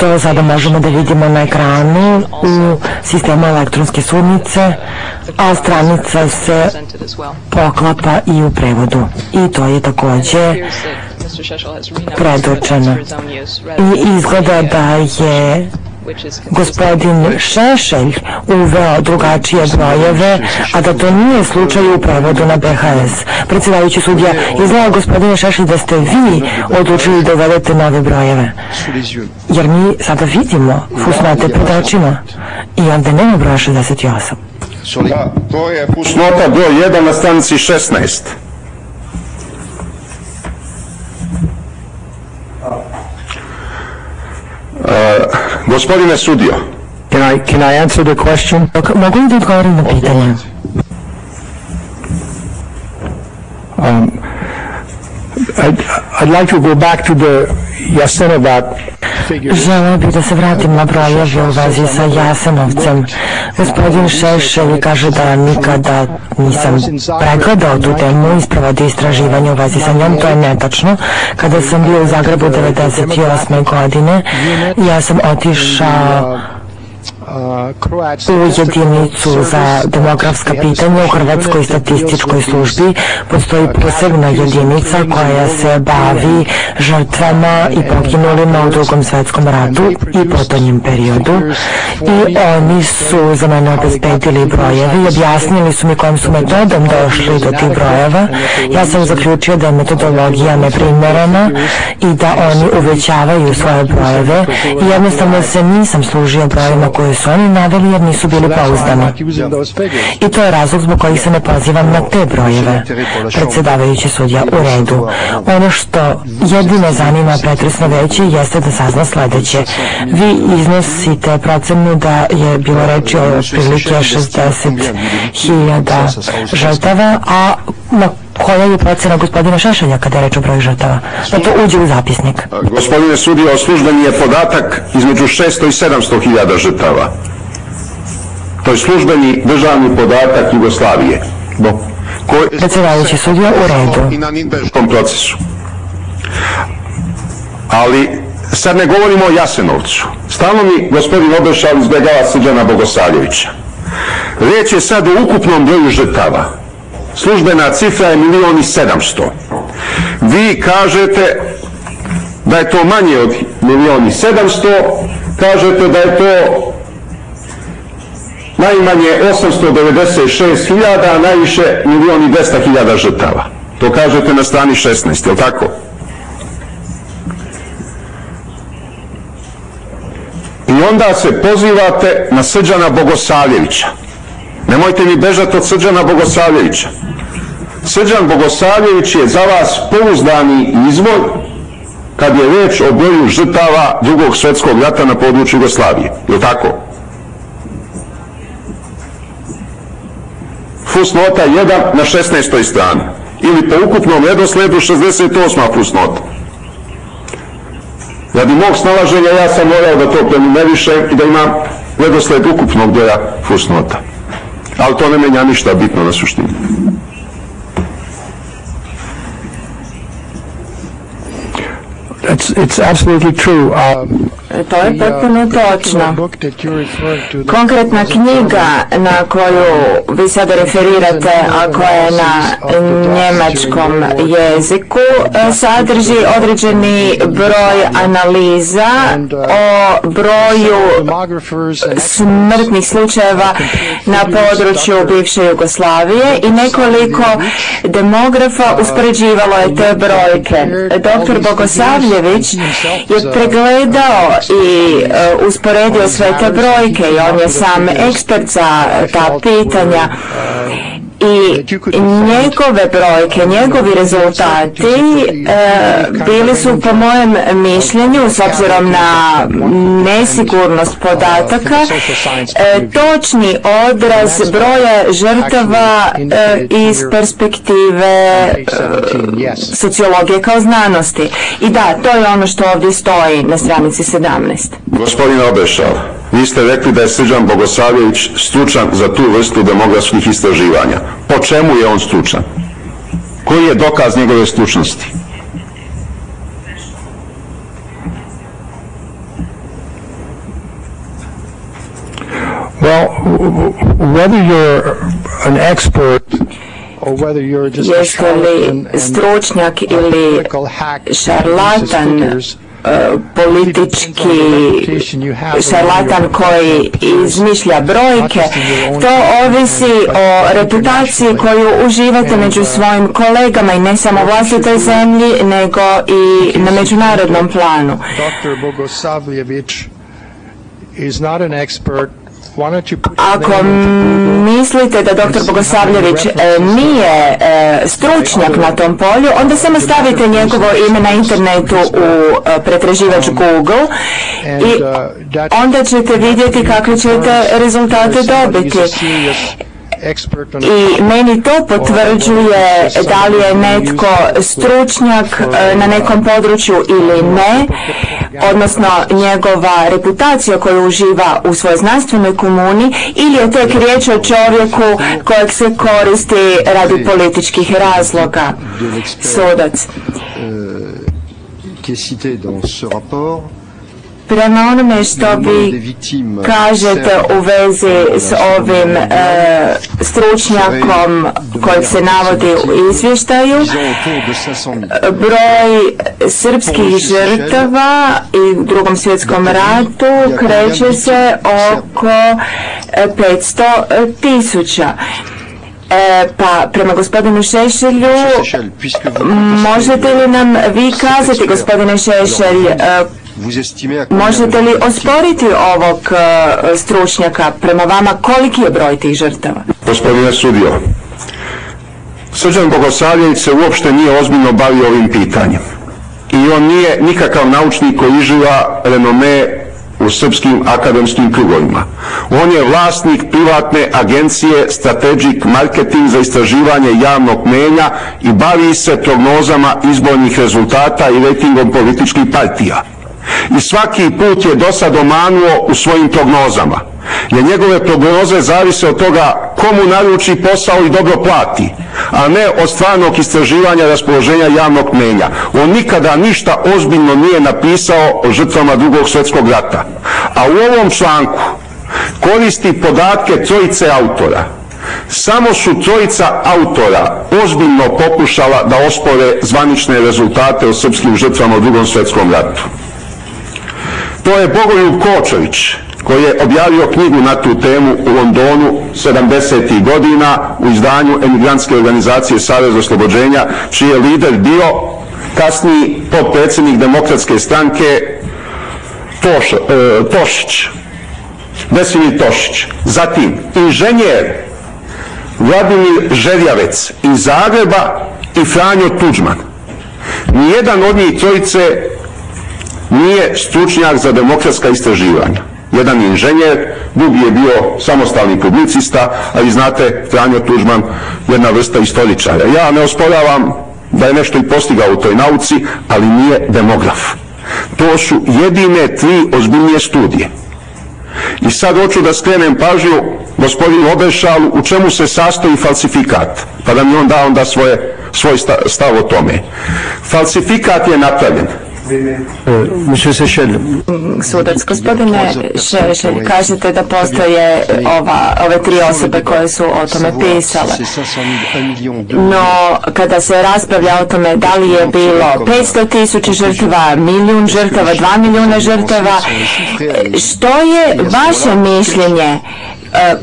I: To sada možemo da vidimo na ekranu u sistemu elektronske sudnice, a stranica se poklapa i u prevodu. I to je takođe predočeno. I izgleda da je
G: gospodin Šešelj uveo drugačije brojeve, a da to nije slučaj u prevodu na BHS. Predsjedavajući sudija, izgleda gospodine Šešelj da ste vi odlučili da uvedete nove brojeve. Jer mi sada vidimo fusnote pred očima i ovdje nema broja 68.
B: Da, to je fusnota broj 1 na stanici 16. Uh, gospodine sudio.
H: Can I, can I answer the question?
G: Mogu li da odgovorim na pitanje?
H: I'd, I'd like to go back to the Jasenovac
G: Želeo bih da se vratim na brojeve u vezi sa Jasenovcem. Gospodin Šešelj kaže da nikada nisam pregledao tu temu i sprovodi istraživanje u vezi sa njom. To je netačno. Kada sam bio u Zagrebu 98. godine, ja sam otišao u jedinicu za demografska pitanja u Hrvatskoj statističkoj službi postoji posebna jedinica koja se bavi žrtvama i poginulima u drugom svetskom ratu i potonjem periodu i oni su za mene obezbedili brojeve i objasnili su mi kojom su metodom došli do tih brojeva. Ja sam zaključio da je metodologija neprimjerena i da oni uvećavaju svoje brojeve i jednostavno se nisam služio brojevima koje su oni naveli jer nisu bili pouzdani. I to je razlog zbog kojih se ne pozivam na te brojeve. Predsjedavajući sudja u redu. Ono što jedino zanima pretresno veće jeste da sazna sledeće. Vi iznosite procenu da je bilo reči o otprilike 60.000 žrtava, a na koja je procena gospodina Šešelja kada je reč o broju žrtava? Da to uđe u zapisnik.
B: Gospodine sudio, službeni je podatak između 600 i 700 hiljada žrtava. To je službeni državni podatak Jugoslavije. Bo,
G: Predsjedavajući sudio u redu.
B: I na Ninbeškom procesu. Ali sad ne govorimo o Jasenovcu. Stalno mi gospodin Obešal izbjegava Srđana Bogosavljevića. Riječ je sad o ukupnom broju žrtava. Službena cifra je milijon i sedamsto. Vi kažete da je to manje od milijon i sedamsto, kažete da je to najmanje 896.000, a najviše milijon i 200.000 žrtava. To kažete na strani 16, je li tako? I onda se pozivate na Srđana Bogosavljevića. Nemojte mi bežati od Srđana Bogosavljevića. Srđan Bogosavljević je za vas pouzdani izvor kad je reč o broju žrtava drugog svjetskog rata na području Jugoslavije. Je tako? Fusnota 1 na 16. strani. Ili po ukupnom redosledu 68. fusnota. Radi mog snalaženja ja sam morao da to prenumerišem i da imam redosled ukupnog broja fusnota. Ali to ne menja ništa bitno na suštini.
H: It's, absolutely true.
G: Um, to je potpuno točno. Konkretna knjiga na koju vi sada referirate, a koja je na njemačkom jeziku, sadrži određeni broj analiza o broju smrtnih slučajeva na području bivše Jugoslavije i nekoliko demografa uspoređivalo je te brojke. Dr. Bogosavljević je pregledao i uh, usporedio sve te brojke i on je sam ekspert za ta pitanja i njegove brojke, njegovi rezultati e, bili su po mojem mišljenju s obzirom na nesigurnost podataka e, točni odraz broja žrtava e, iz perspektive sociologije kao znanosti. I da, to je ono što ovdje stoji na stranici 17.
B: Gospodin Obešal, vi ste rekli da je Srđan Bogosavljević stručan za tu vrstu demografskih istraživanja. Po čemu je on stručan? Koji je dokaz njegove stručnosti?
H: Well, whether you're an expert
G: Jeste li stručnjak ili šarlatan
E: politički šarlatan koji izmišlja brojke. To ovisi o reputaciji koju uživate među svojim kolegama i ne samo u vlastitoj zemlji, nego i na međunarodnom planu. Dr. Bogosavljević is not an expert ako mislite da dr. Bogosavljević e, nije e, stručnjak na tom polju, onda samo stavite njegovo ime na internetu u e, pretraživač Google i onda ćete vidjeti kakve ćete rezultate dobiti i meni to potvrđuje da li je netko stručnjak e, na nekom području ili ne, odnosno njegova reputacija koju uživa u svojoj znanstvenoj komuni ili je tek riječ o čovjeku kojeg se koristi radi političkih razloga. Sudac. Prema onome što vi kažete u vezi s ovim e, stručnjakom kojeg se navodi u izvještaju, broj srpskih žrtava i u drugom svjetskom ratu kreće se oko 500 tisuća. E, pa prema gospodinu Šešelju, možete li nam vi kazati gospodine Šešelj e, Možete li osporiti ovog e, stručnjaka prema vama koliki je broj tih žrtava?
B: Gospodine sudio, Srđan Bogosavljević se uopšte nije ozbiljno bavio ovim pitanjem. I on nije nikakav naučnik koji iživa renome u srpskim akademskim krugovima. On je vlasnik privatne agencije Strategic Marketing za istraživanje javnog mnenja i bavi se prognozama izbornih rezultata i ratingom političkih partija i svaki put je do sad omanuo u svojim prognozama. Jer njegove prognoze zavise od toga komu naruči posao i dobro plati, a ne od stvarnog istraživanja raspoloženja javnog mnenja. On nikada ništa ozbiljno nije napisao o žrtvama drugog svjetskog rata. A u ovom članku koristi podatke trojice autora. Samo su trojica autora ozbiljno pokušala da ospore zvanične rezultate o srpskim žrtvama u drugom svjetskom ratu. To je Bogoljub Kočević koji je objavio knjigu na tu temu u Londonu 70. godina u izdanju emigrantske organizacije Savez oslobođenja, čiji je lider bio kasniji potpredsjednik demokratske stranke e, Tošić. Vesimir Tošić. Zatim, inženjer Vladimir Žerjavec iz Zagreba i Franjo Tuđman. Nijedan od njih trojice nije stručnjak za demokratska istraživanja. Jedan je inženjer, drugi je bio samostalni publicista, a vi znate, Franjo Tužman, jedna vrsta istoričara. Ja ne osporavam da je nešto i postigao u toj nauci, ali nije demograf. To su jedine tri ozbiljnije studije. I sad hoću da skrenem pažnju gospodinu Obešalu u čemu se sastoji falsifikat, pa da mi on da onda svoje, svoj stav o tome. Falsifikat je napravljen
D: Monsieur Seychelles.
E: Sudac, gospodine Šešelj, kažete da postoje ova, ove tri osobe koje su o tome pisale. No, kada se raspravlja o tome da li je bilo 500 tisuća žrtava, milijun žrtava, dva milijuna žrtava, što je vaše mišljenje?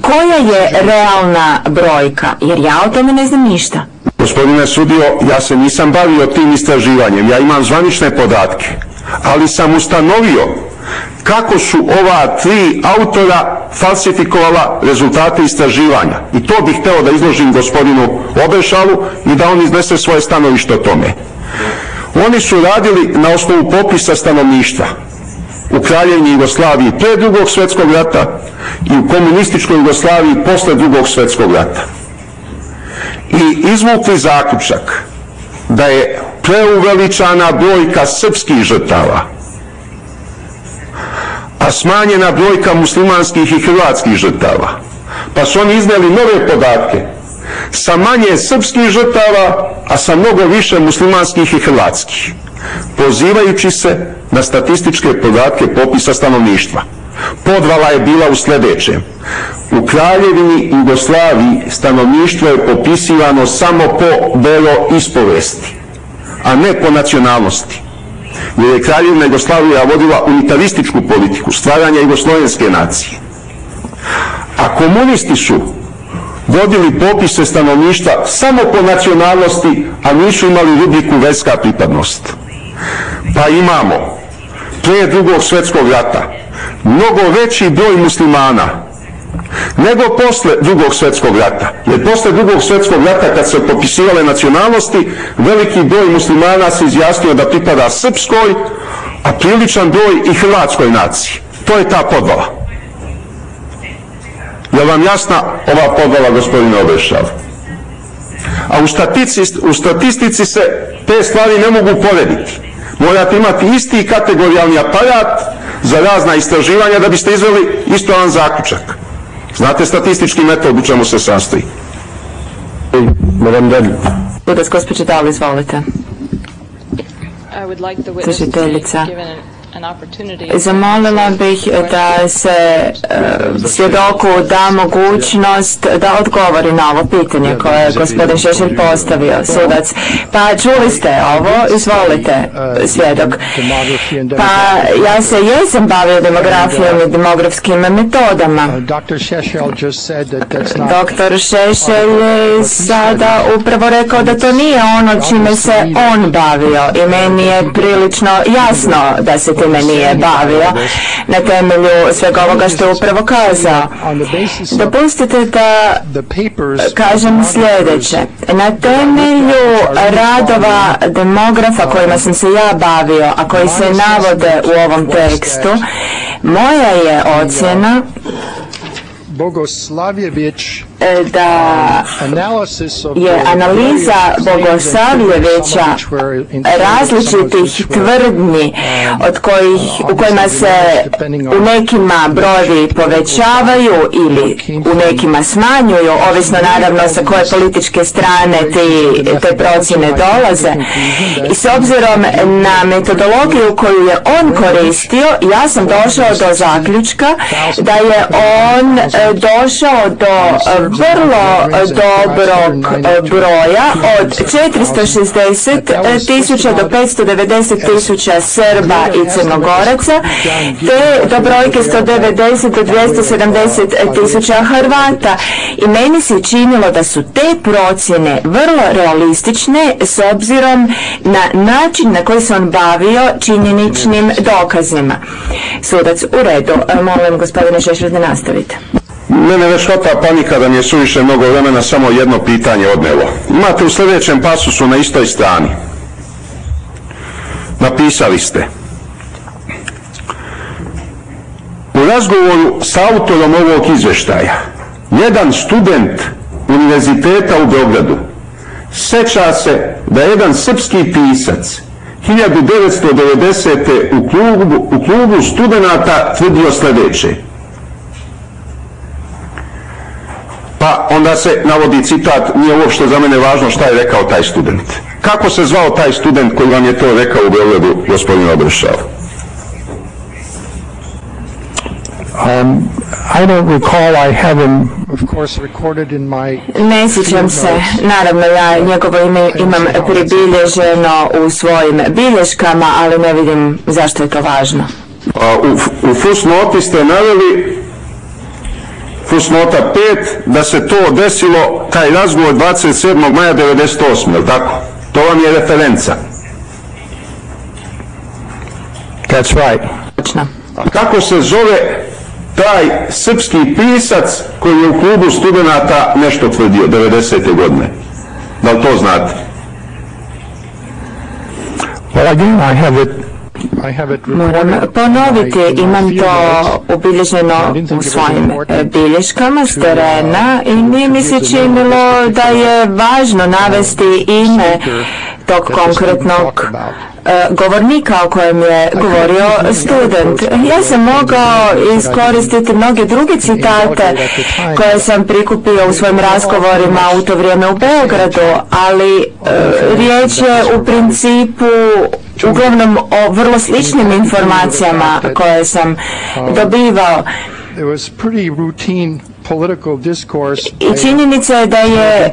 E: Koja je realna brojka? Jer ja o tome ne znam ništa.
B: Gospodine sudio, ja se nisam bavio tim istraživanjem, ja imam zvanične podatke, ali sam ustanovio kako su ova tri autora falsifikovala rezultate istraživanja. I to bih hteo da izložim gospodinu Obešalu i da on iznese svoje stanovište o tome. Oni su radili na osnovu popisa stanovništva u Kraljevini Jugoslaviji pre drugog svjetskog rata i u komunističkoj Jugoslaviji posle drugog svjetskog rata i izvukli zaključak da je preuveličana brojka srpskih žrtava, a smanjena brojka muslimanskih i hrvatskih žrtava. Pa su oni izneli nove podatke sa manje srpskih žrtava, a sa mnogo više muslimanskih i hrvatskih, pozivajući se na statističke podatke popisa stanovništva. Podvala je bila u sljedećem. U Kraljevini Jugoslaviji stanovništvo je popisivano samo po vero ispovesti, a ne po nacionalnosti. jer je Kraljevina Jugoslavija vodila unitarističku politiku stvaranja jugoslovenske nacije. A komunisti su vodili popise stanovništva samo po nacionalnosti, a nisu imali rubriku verska pripadnost. Pa imamo prije drugog svjetskog rata mnogo veći broj muslimana nego posle drugog svjetskog rata. Jer posle drugog svjetskog rata kad se popisivale nacionalnosti, veliki broj muslimana se izjasnio da pripada srpskoj, a priličan broj i hrvatskoj naciji. To je ta podvala. Je vam jasna ova podvala gospodine Obrešav? A u statistici, u statistici se te stvari ne mogu porediti. Morate imati isti kategorijalni aparat za razna istraživanja da biste izveli istovan zaključak. Znate statistički metod u čemu se sastoji?
E: Madame Dalj. Budas gospođe Dali, izvolite. Tužiteljica. Zamolila bih da se e, svjedoku da mogućnost da odgovori na ovo pitanje koje je gospodin Šešelj postavio, sudac. Pa čuli ste ovo, izvolite, svjedok. Pa ja se jesam bavio demografijom i demografskim metodama. Doktor Šešelj je sada upravo rekao da to nije ono čime se on bavio i meni je prilično jasno da se time nije bavio na temelju svega ovoga što je upravo kazao. Dopustite da kažem sljedeće. Na temelju radova demografa kojima sam se ja bavio, a koji se navode u ovom tekstu, moja je ocjena E, da je analiza Bogosavljevića različitih tvrdnji od kojih, u kojima se u nekima brojevi povećavaju ili u nekima smanjuju, ovisno naravno sa koje političke strane ti, te procjene dolaze. I s obzirom na metodologiju koju je on koristio, ja sam došao do zaključka da je on e, došao do vrlo dobrog broja od 460 tisuća do 590 tisuća Srba i Crnogoraca te do brojke 190 do 270 tisuća Hrvata i meni se činilo da su te procjene vrlo realistične s obzirom na način na koji se on bavio činjeničnim dokazima. Sudac, u redu, molim gospodine Šešred da nastavite.
B: Mene već hvata panika da mi je suviše mnogo vremena samo jedno pitanje odnelo. Imate u sljedećem pasusu na istoj strani. Napisali ste. U razgovoru s autorom ovog izveštaja, jedan student univerziteta u Beogradu seća se da je jedan srpski pisac 1990. u klubu, u klubu studenata tvrdio sljedeće. Pa onda se navodi citat, nije uopšte za mene važno šta je rekao taj student. Kako se zvao taj student koji vam je to rekao u Beogradu, gospodin Obršav?
H: Um, I don't recall I have him, of course, recorded in my...
E: Ne sjećam se, naravno ja njegovo ime imam pribilježeno u svojim bilješkama, ali ne vidim zašto je to važno.
B: U, u fusnoti ste naveli fusnota 5, da se to desilo, taj razgovor 27. maja 98. je tako? To vam je referenca.
H: That's right.
B: A kako se zove taj srpski pisac koji je u klubu studenta nešto tvrdio 90. godine? Da li to znate?
H: Well, again, I have it
E: Moram ponoviti, imam to ubilježeno u svojim e, bilješkama s terena i nije mi se činilo da je važno navesti ime tog konkretnog e, govornika o kojem je govorio student. Ja sam mogao iskoristiti mnoge druge citate koje sam prikupio u svojim razgovorima u to vrijeme u Beogradu, ali e, riječ je u principu uglavnom o vrlo sličnim informacijama koje sam dobivao. I činjenica je da je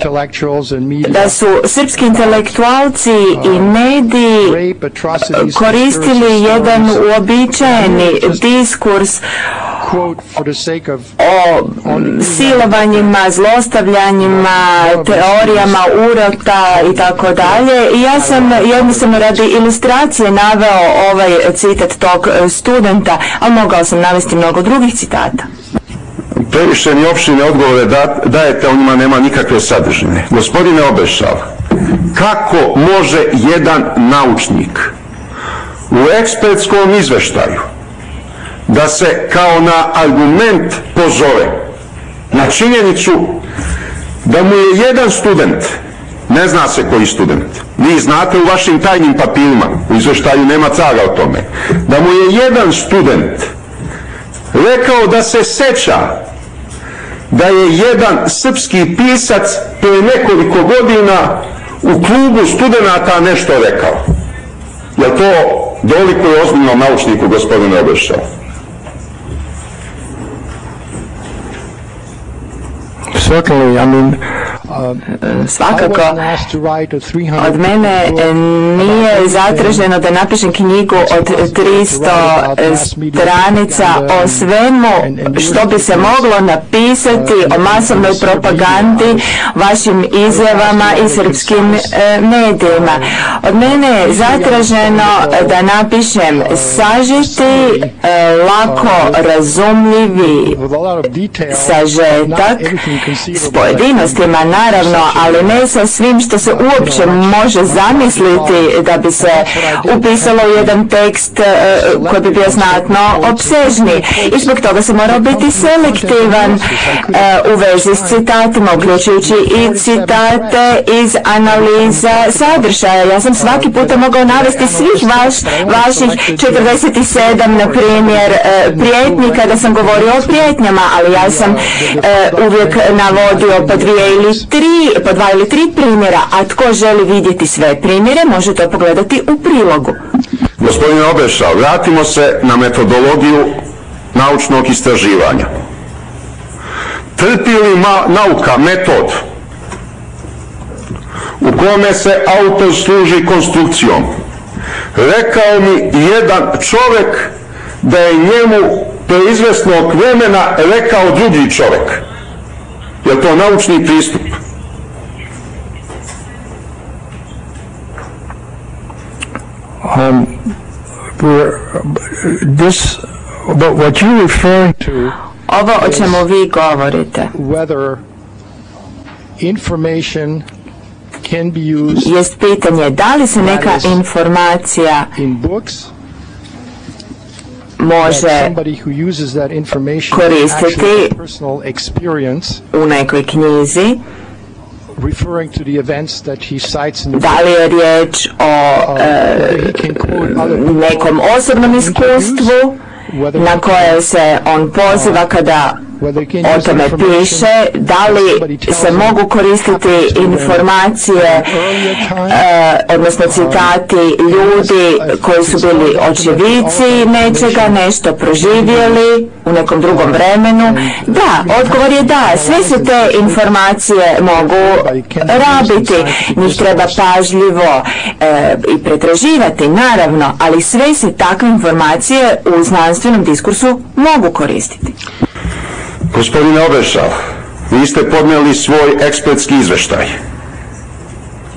E: da su srpski intelektualci i uh, mediji koristili jedan uobičajeni diskurs o silovanjima, zlostavljanjima, teorijama urota i tako dalje. I ja sam jednostavno radi ilustracije naveo ovaj citat tog studenta, a mogao sam navesti mnogo drugih citata.
B: Previše ni opštine odgovore da, dajete, on njima nema nikakve sadržine. Gospodine Obešal, kako može jedan naučnik u ekspertskom izveštaju da se kao na argument pozove na činjenicu da mu je jedan student, ne zna se koji student, vi znate u vašim tajnim papirima, u izveštaju nema caga o tome, da mu je jedan student rekao da se seća da je jedan srpski pisac prije nekoliko godina u klubu studenata nešto rekao. Je to doliko je ozbiljnom naučniku gospodine Obršao?
H: Certainly, I mean,
E: svakako. Od mene nije zatraženo da napišem knjigu od 300 stranica o svemu što bi se moglo napisati o masovnoj propagandi, vašim izjavama i srpskim e, medijima. Od mene je zatraženo da napišem sažiti, lako razumljivi sažetak s pojedinostima naravno, ali ne sa svim što se uopće može zamisliti da bi se upisalo u jedan tekst e, koji bi bio znatno obsežni. I zbog toga se mora biti selektivan e, u vezi s citatima, uključujući i citate iz analiza sadržaja. Ja sam svaki puta mogao navesti svih vaš, vaših 47, na primjer, e, prijetnji kada sam govorio o prijetnjama, ali ja sam uvijek navodio po dvije ili tri, po dva ili tri primjera, a tko želi vidjeti sve primjere može to pogledati u prilogu.
B: Gospodine Obeša, vratimo se na metodologiju naučnog istraživanja. Trpi li nauka metod u kome se autor služi konstrukcijom? Rekao mi jedan čovjek da je njemu preizvesnog vremena rekao drugi čovjek. Je to naučni pristup?
H: Um, this, but what you referring to
E: Ovo o čemu vi govorite
H: whether information can be used
E: jest pitanje da li se neka informacija
H: in books
E: može koristiti u nekoj knjizi. da li je riječ o uh, e, nekom osobnom iskustvu na koje se on poziva kada o tome piše, da li se mogu koristiti informacije, e, odnosno citati ljudi koji su bili očevici nečega, nešto proživjeli u nekom drugom vremenu. Da, odgovor je da, sve se te informacije mogu rabiti, njih treba pažljivo e, i pretraživati, naravno, ali sve se takve informacije u znanstvenom diskursu mogu koristiti.
B: Gospodine Obešal, vi ste podnijeli svoj ekspertski izveštaj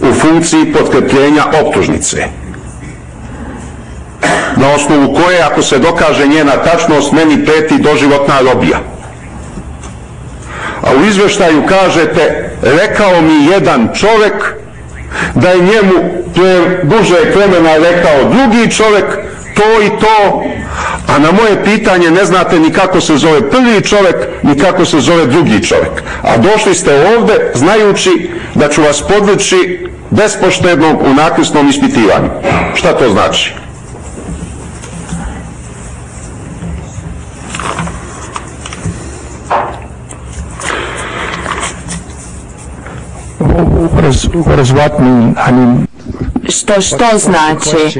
B: u funkciji potkrepljenja optužnice na osnovu koje, ako se dokaže njena tačnost, meni preti doživotna robija. A u izveštaju kažete, rekao mi jedan čovjek da je njemu prije duže vremena rekao drugi čovjek to i to, a na moje pitanje ne znate ni kako se zove prvi čovjek, ni kako se zove drugi čovjek. A došli ste ovdje znajući da ću vas podvući bespoštednom u nakrisnom ispitivanju. Šta to znači?
E: Što što znači?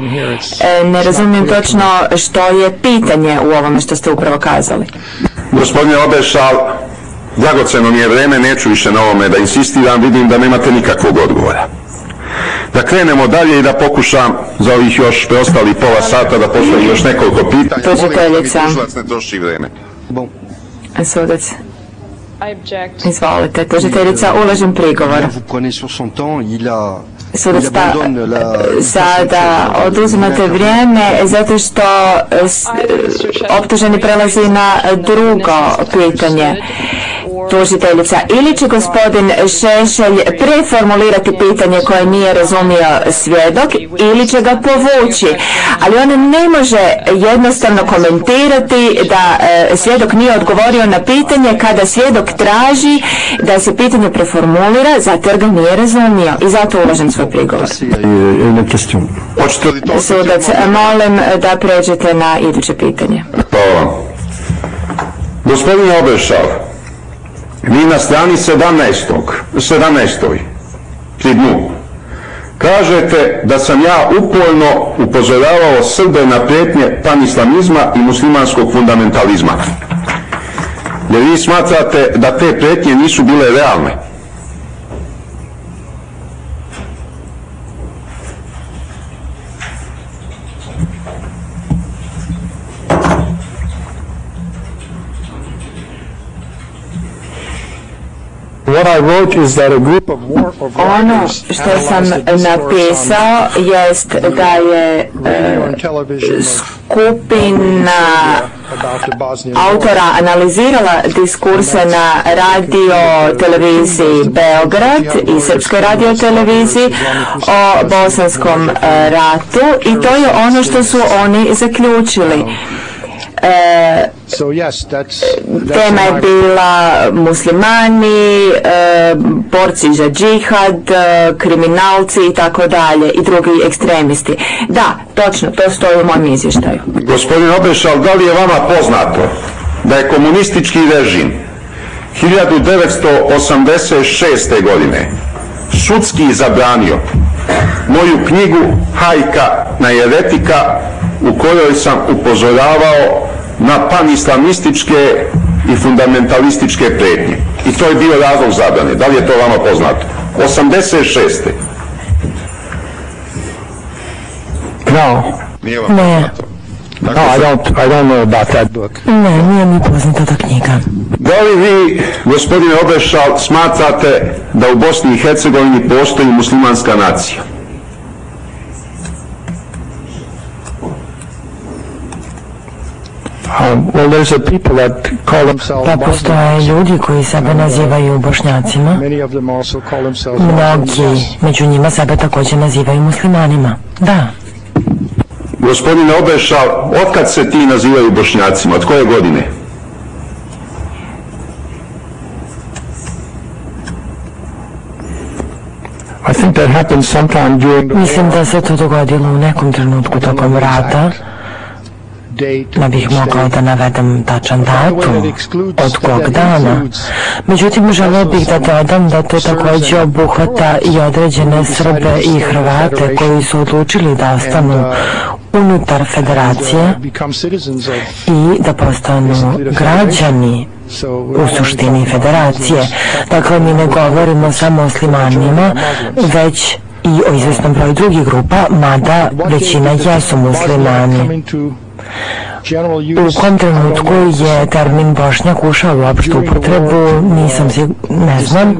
E: E, ne razumijem točno što je pitanje u ovome što ste upravo kazali.
B: Gospodine Obešal, Dragoceno mi je vreme, neću više na ovome da insistiram, vidim da nemate nikakvog odgovora. Da krenemo dalje i da pokušam za ovih još preostali pola sata da postavim još nekoliko pitanja.
G: Tužiteljica.
B: ne troši vreme.
G: Sudac. Izvolite, tužiteljica, ulažem prigovor. Sudac, pa sada oduzimate vrijeme zato što optuženi prelazi na drugo pitanje tužiteljica. Ili će gospodin Šešelj preformulirati pitanje koje nije razumio svjedok ili će ga povući. Ali on ne može jednostavno komentirati da e, svjedok nije odgovorio na pitanje kada svjedok traži da se pitanje preformulira zato jer ga nije razumio. I zato ulažem svoj prigovor. Sudac, molim da pređete na iduće pitanje.
B: Hvala. Gospodin Obešal, vi na strani 17. 17. pri dnu kažete da sam ja uporno upozoravao Srbe na prijetnje panislamizma i muslimanskog fundamentalizma. Jer vi smatrate da te prijetnje nisu bile realne.
G: Ono što sam napisao jest da je e, skupina autora analizirala diskurse na radio televiziji Beograd i Srpskoj radio televiziji o bosanskom ratu i to je ono što su oni zaključili. E, tema je bila muslimani, e, borci za džihad, e, kriminalci i tako dalje i drugi ekstremisti. Da, točno, to stoji u mom izvještaju.
B: Gospodin Obešal, da li je vama poznato da je komunistički režim 1986. godine sudski zabranio moju knjigu Hajka na jeretika u kojoj sam upozoravao na panislamističke i fundamentalističke prijetnje. I to je bio razlog zabrane. Da li je to vama poznato? 86.
H: No.
B: Nije vam poznato.
H: No, I don't, I don't know about that book.
G: Ne, nije mi poznata ta knjiga.
B: Da li vi, gospodine Obešal, smatrate da u Bosni i Hercegovini postoji muslimanska nacija?
H: Um, well, there's a people that call themselves
G: Pa postoje ljudi koji sebe nazivaju bošnjacima.
H: Many of them also call themselves
G: Mnogi među njima sebe također nazivaju muslimanima. Da.
B: Gospodine Obešal, otkad se ti nazivaju bošnjacima? Od koje godine?
H: I think that happened sometime during the
G: Mislim da se to dogodilo u nekom trenutku tokom rata. Ne bih mogao da navedem tačan datum od kog dana. Međutim, želeo bih da dodam da to također obuhvata i određene Srbe i Hrvate koji su odlučili da ostanu unutar federacije i da postanu građani u suštini federacije. Dakle, mi ne govorimo samo o muslimanima, već i o izvjesnom broju drugih grupa, mada većina jesu muslimani. U kom trenutku je termin Bošnjak ušao u opštu upotrebu, nisam si, ne znam,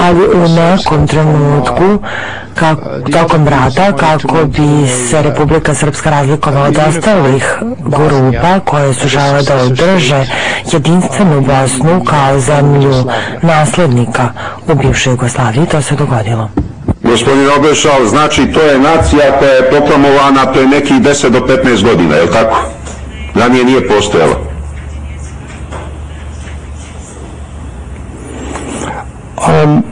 G: ali u nekom trenutku tokom rata kako bi se Republika Srpska razlikovala od ostalih grupa koje su žele da održe jedinstvenu Bosnu kao zemlju naslednika u bivšoj Jugoslaviji, to se dogodilo.
B: Gospodin Obešal, znači to je nacija koja je proklamovana pre nekih 10 do 15 godina, je li tako? Ranije nije postojala.
H: Um,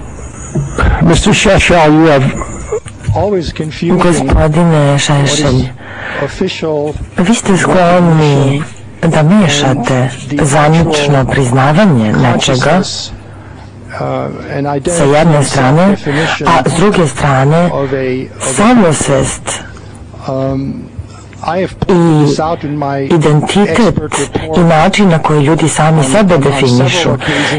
H: Mr. You have always confused
G: Gospodine Šešelj, vi ste skloni da miješate zanično priznavanje nečega sa jedne strane, a s druge strane samosvest
I: i identitet i način na koji ljudi sami sebe definišu.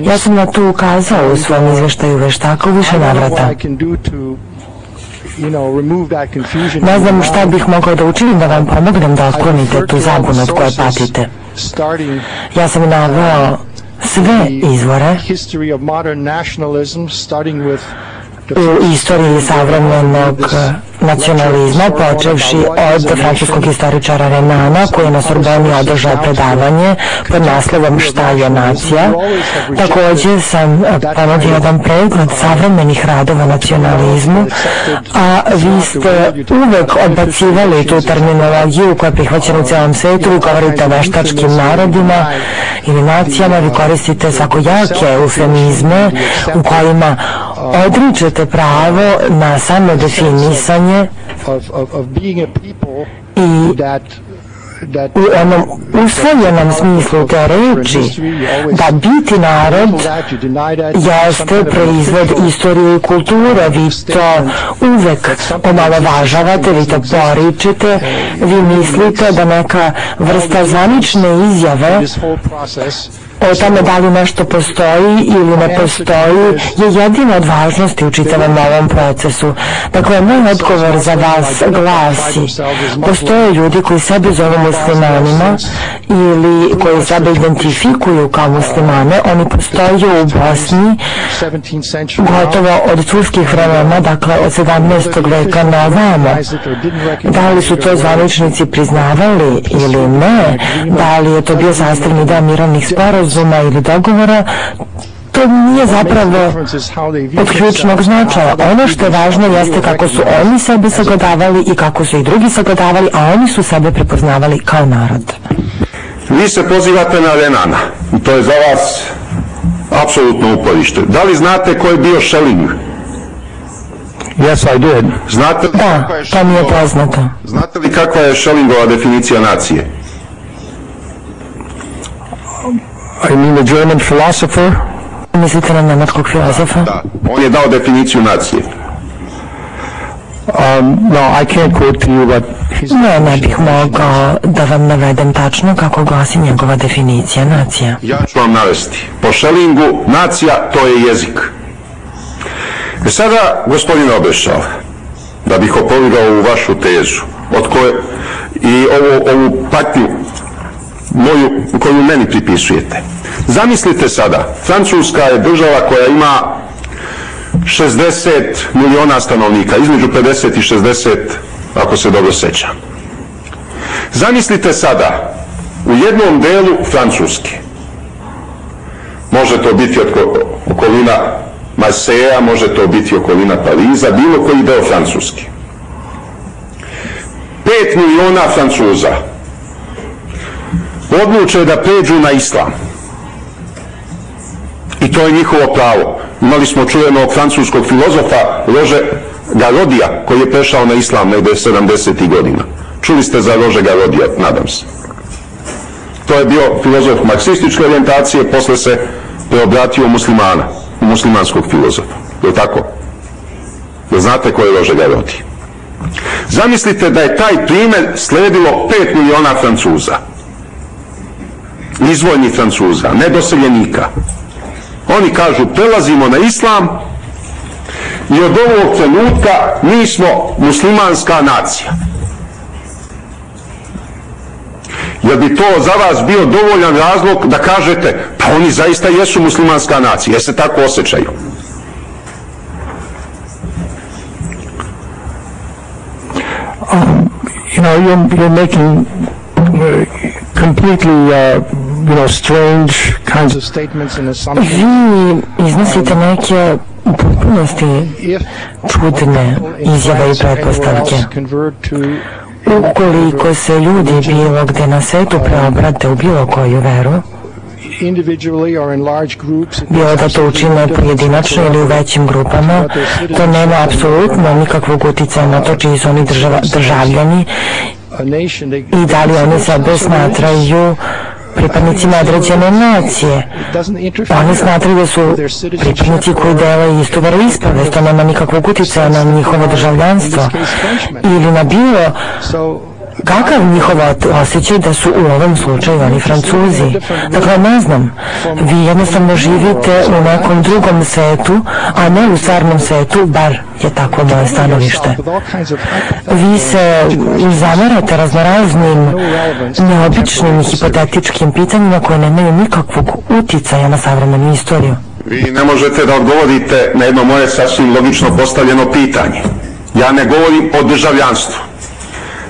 I: Ja sam na to ukazao u svom izveštaju veštaka u više navrata. Ne znam šta bih mogao da učinim da vam pomognem da otklonite tu zabunu od koje patite. Ja sam naveo sve izvore. U istoriji savremenog nacionalizma, počevši od francuskog istoričara Renana, koji je na Sorboni održao predavanje pod naslovom Šta je nacija. Također sam ponudio jedan pregled savremenih radova nacionalizmu, a vi ste uvek odbacivali tu terminologiju koja je prihvaćena u celom svetu, vi govorite o veštačkim narodima ili nacijama, vi koristite svakojake eufemizme u kojima odričete pravo na samodefinisanje i u onom usvojenom smislu te reči da biti narod jeste proizvod istorije i kulture vi to uvek omalovažavate vi to poričete vi mislite da neka vrsta zvanične izjave o tome da li nešto postoji ili ne postoji je jedina od važnosti u čitavom ovom procesu. Dakle, moj odgovor za vas glasi, postoje ljudi koji sebe zovu muslimanima ili koji sebe identifikuju kao muslimane, oni postoje u Bosni gotovo od turskih vremena, dakle od 17. veka na ovamo. Da li su to zvaničnici priznavali ili ne, da li je to bio sastavni deo mirovnih sporazuma, sporazuma ili dogovora, to nije zapravo od ključnog značaja. Ono što je važno jeste kako su oni sebe sagledavali i kako su i drugi sagledavali, a oni su sebe prepoznavali kao narod.
B: Vi se pozivate na Renana. To je za vas apsolutno uporište. Da li znate ko je bio Schelling?
H: Yes, I did.
B: Znate li
I: da, to mi je poznato.
B: Znate li kakva je Schellingova definicija nacije?
H: I mean the German philosopher?
I: Mislite na njemačkog filozofa?
B: Da, on je dao definiciju nacije.
H: Um, no, I can't quote to you, but
I: ne, ne bih mogao da vam navedem tačno kako glasi njegova definicija nacija.
B: Ja ću vam navesti. Po Šelingu, nacija to je jezik. E sada, gospodin Obešal, da bih opovirao u vašu tezu, od koje i ovu, ovu patnju moju, koju meni pripisujete. Zamislite sada, Francuska je država koja ima 60 miliona stanovnika, između 50 i 60, ako se dobro sećam. Zamislite sada, u jednom delu Francuske, može to biti okolina Marseja, može to biti okolina Pariza, bilo koji deo Francuske. 5 miliona Francuza odluče da pređu na islam. I to je njihovo pravo. Imali smo čuvenog francuskog filozofa Rože Garodija koji je prešao na islam negde 70. godina. Čuli ste za Rože Garodija, nadam se. To je bio filozof marksističke orijentacije, posle se preobratio muslimana, muslimanskog filozofa. Je tako? Da znate ko je Rože Garodija? Zamislite da je taj primjer sledilo 5 miliona Francuza izvojni Francuza, ne doseljenika. Oni kažu prelazimo na islam i od ovog trenutka mi smo muslimanska nacija. Jer bi to za vas bio dovoljan razlog da kažete pa oni zaista jesu muslimanska nacija, jer se tako osjećaju.
H: Um, you know, you're, you're making completely uh, you know, strange kinds of statements and assumptions.
I: Vi iznosite neke u potpunosti čudne izjave i pretpostavke. Ukoliko se ljudi bilo gde na svetu preobrate u bilo koju veru, bilo da to učine pojedinačno ili u većim grupama, to nema apsolutno nikakvog uticaja na to čiji su oni državljani i da li oni sebe smatraju pripadnicima određene nacije. Oni smatraju da su pripadnici koji dele istu veroispovest, to nema nikakvog utjecaja na njihovo državljanstvo ili na bilo kakav njihov osjećaj da su u ovom slučaju oni francuzi. Dakle, ne znam, vi jednostavno živite u nekom drugom svetu, a ne u stvarnom svetu, bar je tako moje stanovište. Vi se zamerate raznoraznim neobičnim hipotetičkim pitanjima koje nemaju nikakvog uticaja na savremenu istoriju.
B: Vi ne možete da odgovorite na jedno moje sasvim logično postavljeno pitanje. Ja ne govorim o državljanstvu.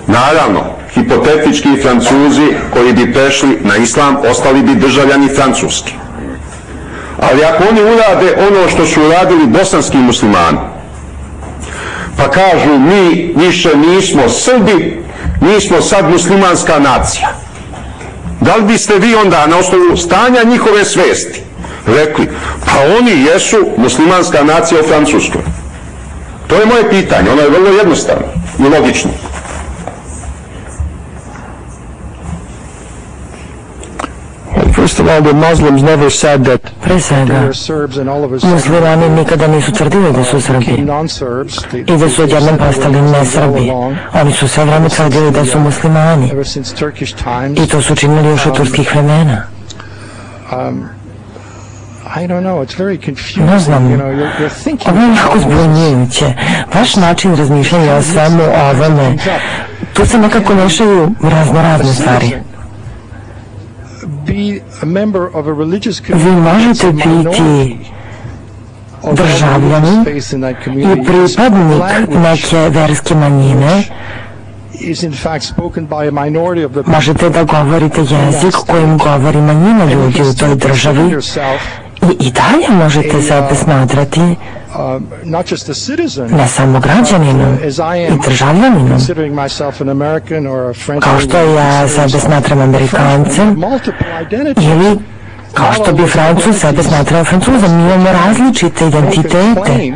B: Naravno, hipotetički Francuzi koji bi prešli na islam ostali bi državljani francuski. Ali ako oni urade ono što su uradili bosanski muslimani, pa kažu mi više nismo Srbi, mi smo sad muslimanska nacija. Da li biste vi onda na osnovu stanja njihove svesti rekli, pa oni jesu muslimanska nacija u Francuskoj? To je moje pitanje, ono je vrlo jednostavno i logično.
H: First of all, the Muslims never said that
I: Pre svega, muslimani nikada nisu tvrdili da su Srbi i da su odjednom postali ne Srbi. Oni su sve vreme tvrdili da su muslimani i to su činili još od turskih vremena. Ne znam, ovo je jako zbunjujuće. Vaš način razmišljanja o svemu ovome, tu se nekako mešaju razno razne stvari. Vi možete biti državljanin i pripadnik neke verske manjine možete da govorite jezik kojim govori manjina ljudi u toj državi i, i dalje možete sebe smatrati ne samo građaninom i državljaninom, kao što ja sebe smatram Amerikancem ili kao što bi Francuz sebe smatrao Francuzom. Mi imamo različite identitete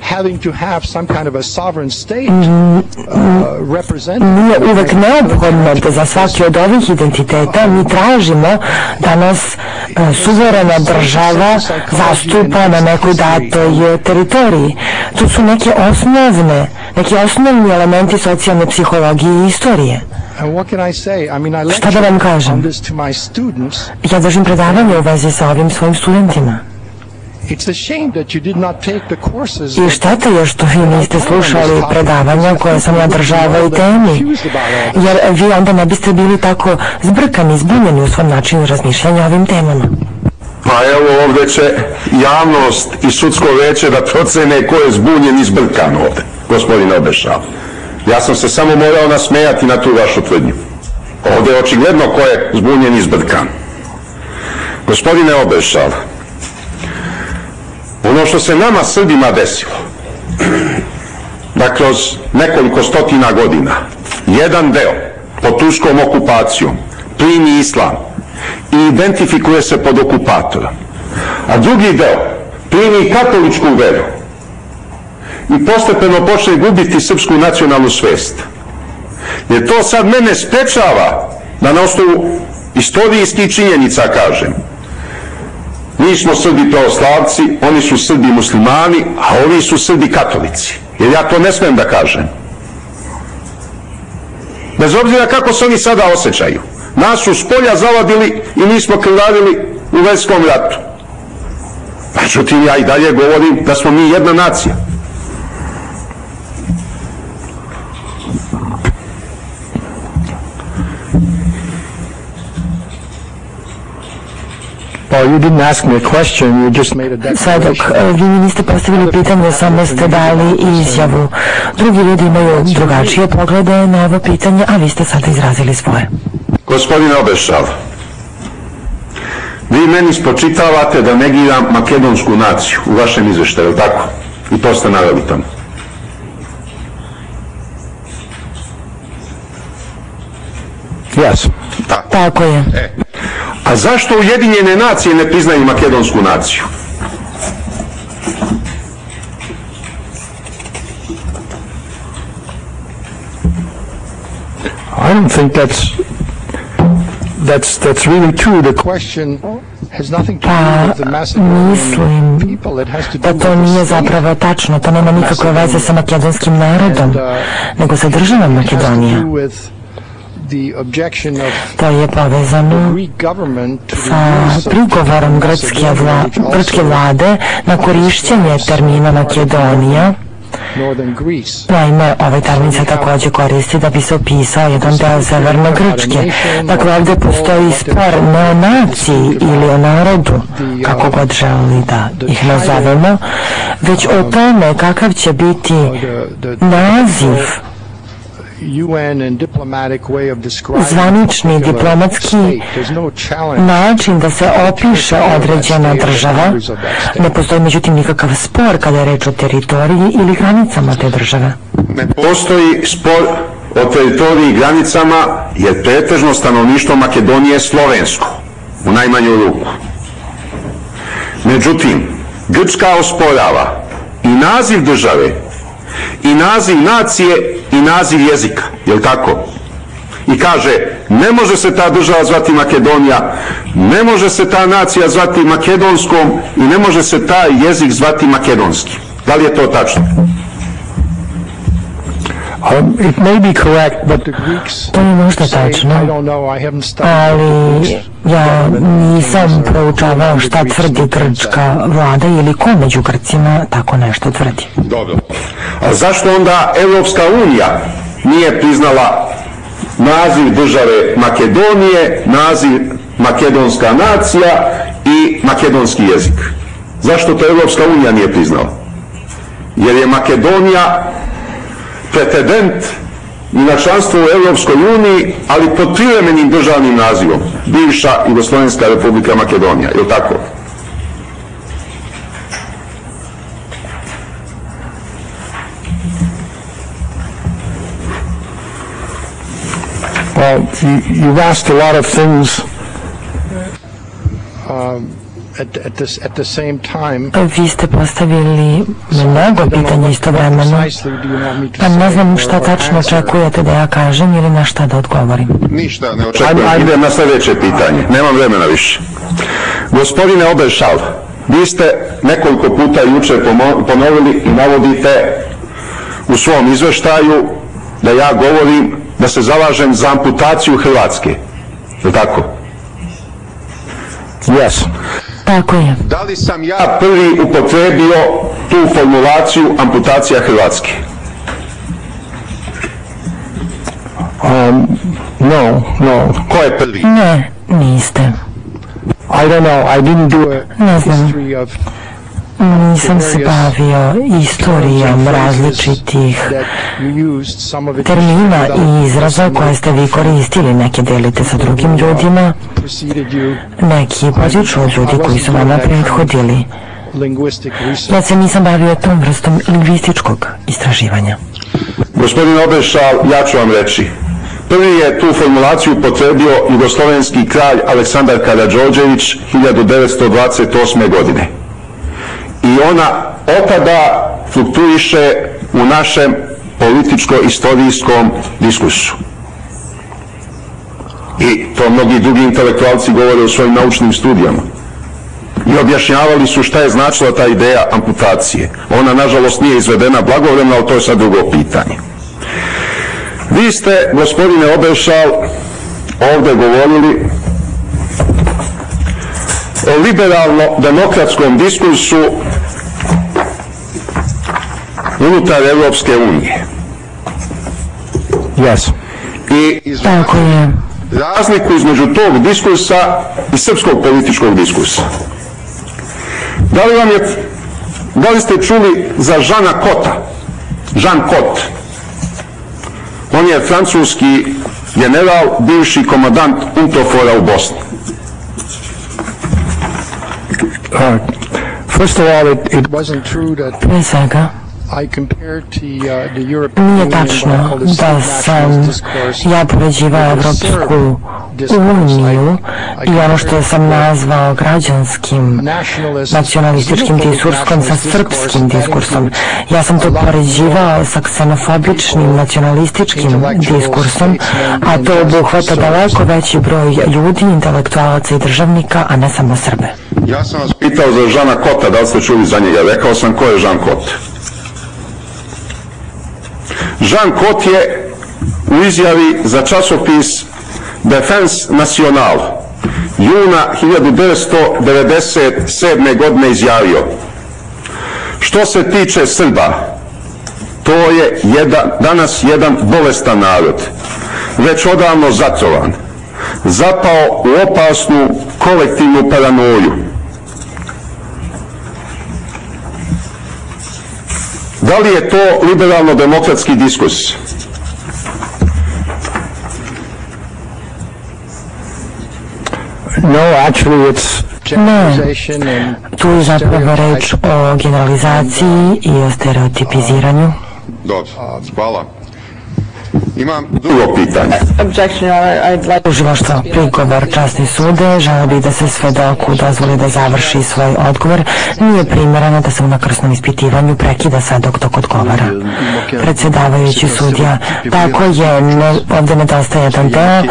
I: having to have some kind of a sovereign state uh, represent Nije uvek neophodno da za svaki od ovih identiteta mi tražimo da nas uh, suverena država zastupa na nekoj datoj teritoriji. Tu su neke osnovne, neki osnovni elementi socijalne psihologije i istorije. Šta da vam kažem? Ja držim predavanje u vezi sa ovim svojim studentima. I šteta je što vi niste slušali predavanja koje sam ja država i temi, jer vi onda ne biste bili tako zbrkani, zbunjeni u svom načinu razmišljanja o ovim temama.
B: Pa evo ovdje će javnost i sudsko veće da procene ko je zbunjen i zbrkan ovdje, gospodine Obešal. Ja sam se samo morao nasmejati na tu vašu tvrdnju. Ovdje je očigledno ko je zbunjen i zbrkan. Gospodine Obešal, ono što se nama Srbima desilo, da kroz nekoliko stotina godina, jedan deo pod turskom okupacijom primi islam i identifikuje se pod okupatora, a drugi deo primi katoličku veru i postepeno počne gubiti srpsku nacionalnu svest. Jer to sad mene sprečava da na osnovu istorijskih činjenica kažem mi smo Srbi pravoslavci, oni su Srbi muslimani, a ovi su Srbi katolici. Jer ja to ne smijem da kažem. Bez obzira kako se oni sada osjećaju. Nas su s polja zavadili i mi smo krvarili u verskom ratu. Međutim, ja i dalje govorim da smo mi jedna nacija.
H: You didn't ask me a question, you just made a
I: declaration. Sad dok vi mi niste postavili pitanje, samo ste dali izjavu. Drugi ljudi imaju drugačije poglede na ovo pitanje, a vi ste sada izrazili svoje.
B: Gospodine Obešal, vi meni spočitavate da negiram makedonsku naciju u vašem izveštaju, tako? I to ste naveli tamo.
H: Yes.
I: Tako je.
B: E. A zašto Ujedinjene nacije ne priznaju makedonsku naciju?
H: I don't think that's that's that's really true. The question
I: Pa mislim da to nije zapravo tačno, to nema nikakve veze sa makedonskim narodom, nego sa državom Makedonija. To je povezano sa prigovorom grčke vlade na korišćenje termina Makedonija. Naime, ovaj termin se također koristi da bi se opisao jedan deo severne Grčke. Dakle, ovdje postoji spor ne o naciji ili o narodu, kako god želi da ih nazovemo, već o tome kakav će biti naziv zvanični diplomatski način da se opiše određena država. Ne postoji međutim nikakav spor kada je reč o teritoriji ili granicama te države.
B: Ne postoji spor o teritoriji i granicama jer pretežno stanovništvo Makedonije je slovensko, u najmanju ruku. Međutim, Grčka osporava i naziv države i naziv nacije i naziv jezika, jel tako? I kaže, ne može se ta država zvati Makedonija, ne može se ta nacija zvati makedonskom i ne može se taj jezik zvati makedonski. Da li je to tačno?
I: To je možda tačno, ali ja nisam proučavao šta tvrdi grčka vlada ili ko među Grcima tako nešto tvrdi.
B: Dobro. A zašto onda Europska unija nije priznala naziv države Makedonije, naziv makedonska nacija i makedonski jezik? Zašto to Europska unija nije priznala? Jer je Makedonija pretendent na članstvo u Europskoj uniji, ali pod privremenim državnim nazivom, bivša Jugoslovenska republika Makedonija, je li tako?
I: Well, you, you've asked a lot of things. Um, vi ste postavili mnogo pitanja istovremeno, pa ne znam šta tačno očekujete da ja kažem ili na šta da odgovorim.
B: Ništa ne očekujem. Idem na sljedeće pitanje. Nemam vremena više. Gospodine Oberšal, vi ste nekoliko puta jučer ponovili i navodite u svom izveštaju da ja govorim da se zalažem za amputaciju Hrvatske. Je tako?
I: Yes. Tako je.
B: Da li sam ja prvi upotrebio tu formulaciju amputacija Hrvatske?
I: Um, no, no.
B: Ko je prvi?
I: Ne, niste. I don't know, I didn't do a ne znam. history of nisam se bavio istorijom različitih termina i izraza koje ste vi koristili. Neke delite sa drugim ljudima, neki potiču od ljudi koji su vama prethodili. Ja se nisam bavio tom vrstom lingvističkog istraživanja.
B: Gospodin Obešal, ja ću vam reći. Prvi je tu formulaciju potrebio jugoslovenski kralj Aleksandar Karadžođević 1928. godine i ona otada fluktuiše u našem političko-istorijskom diskursu. I to mnogi drugi intelektualci govore u svojim naučnim studijama. I objašnjavali su šta je značila ta ideja amputacije. Ona, nažalost, nije izvedena blagovremno, ali to je sad drugo pitanje. Vi ste, gospodine Obešal, ovdje govorili o liberalno-demokratskom diskursu unutar Evropske unije.
I: Yes.
B: I Tako je. razliku između tog diskursa i srpskog političkog diskursa. Da li vam je, da li ste čuli za Žana Kota? Žan Kot. On je francuski general, bivši komandant Untofora u Bosni.
I: Uh, first of all, it, it wasn't true that...
G: Prije svega, nije tačno da sam ja poređivao evropsku
I: uniju i ono što sam nazvao građanskim nacionalističkim diskurskom sa srpskim diskursom. Ja sam to poređivao sa ksenofobičnim nacionalističkim diskursom, a to obuhvata daleko veći broj ljudi, intelektualaca i državnika, a ne samo Srbe.
B: Ja sam vas pitao za Žana Kota, da li ste čuli za njega? Rekao sam ko je Žan Kot. Žan Kot je u izjavi za časopis Defense National juna 1997. godine izjavio što se tiče Srba to je jedan, danas jedan bolestan narod već odavno zatrovan zapao u opasnu kolektivnu paranoju da li je to liberalno-demokratski diskurs
I: No, actually it's ne, tu je zapravo reč o generalizaciji i o stereotipiziranju.
B: Dobro, hvala. Imam drugo pitanje.
I: Uživaštvo, prigovor časni sude, žele bi da se svedoku dozvoli da završi svoj odgovor. Nije primjereno da se u nakrsnom ispitivanju prekida svedok dok odgovara. Predsjedavajući sudja, tako je, ne, ovdje nedostaje jedan deo,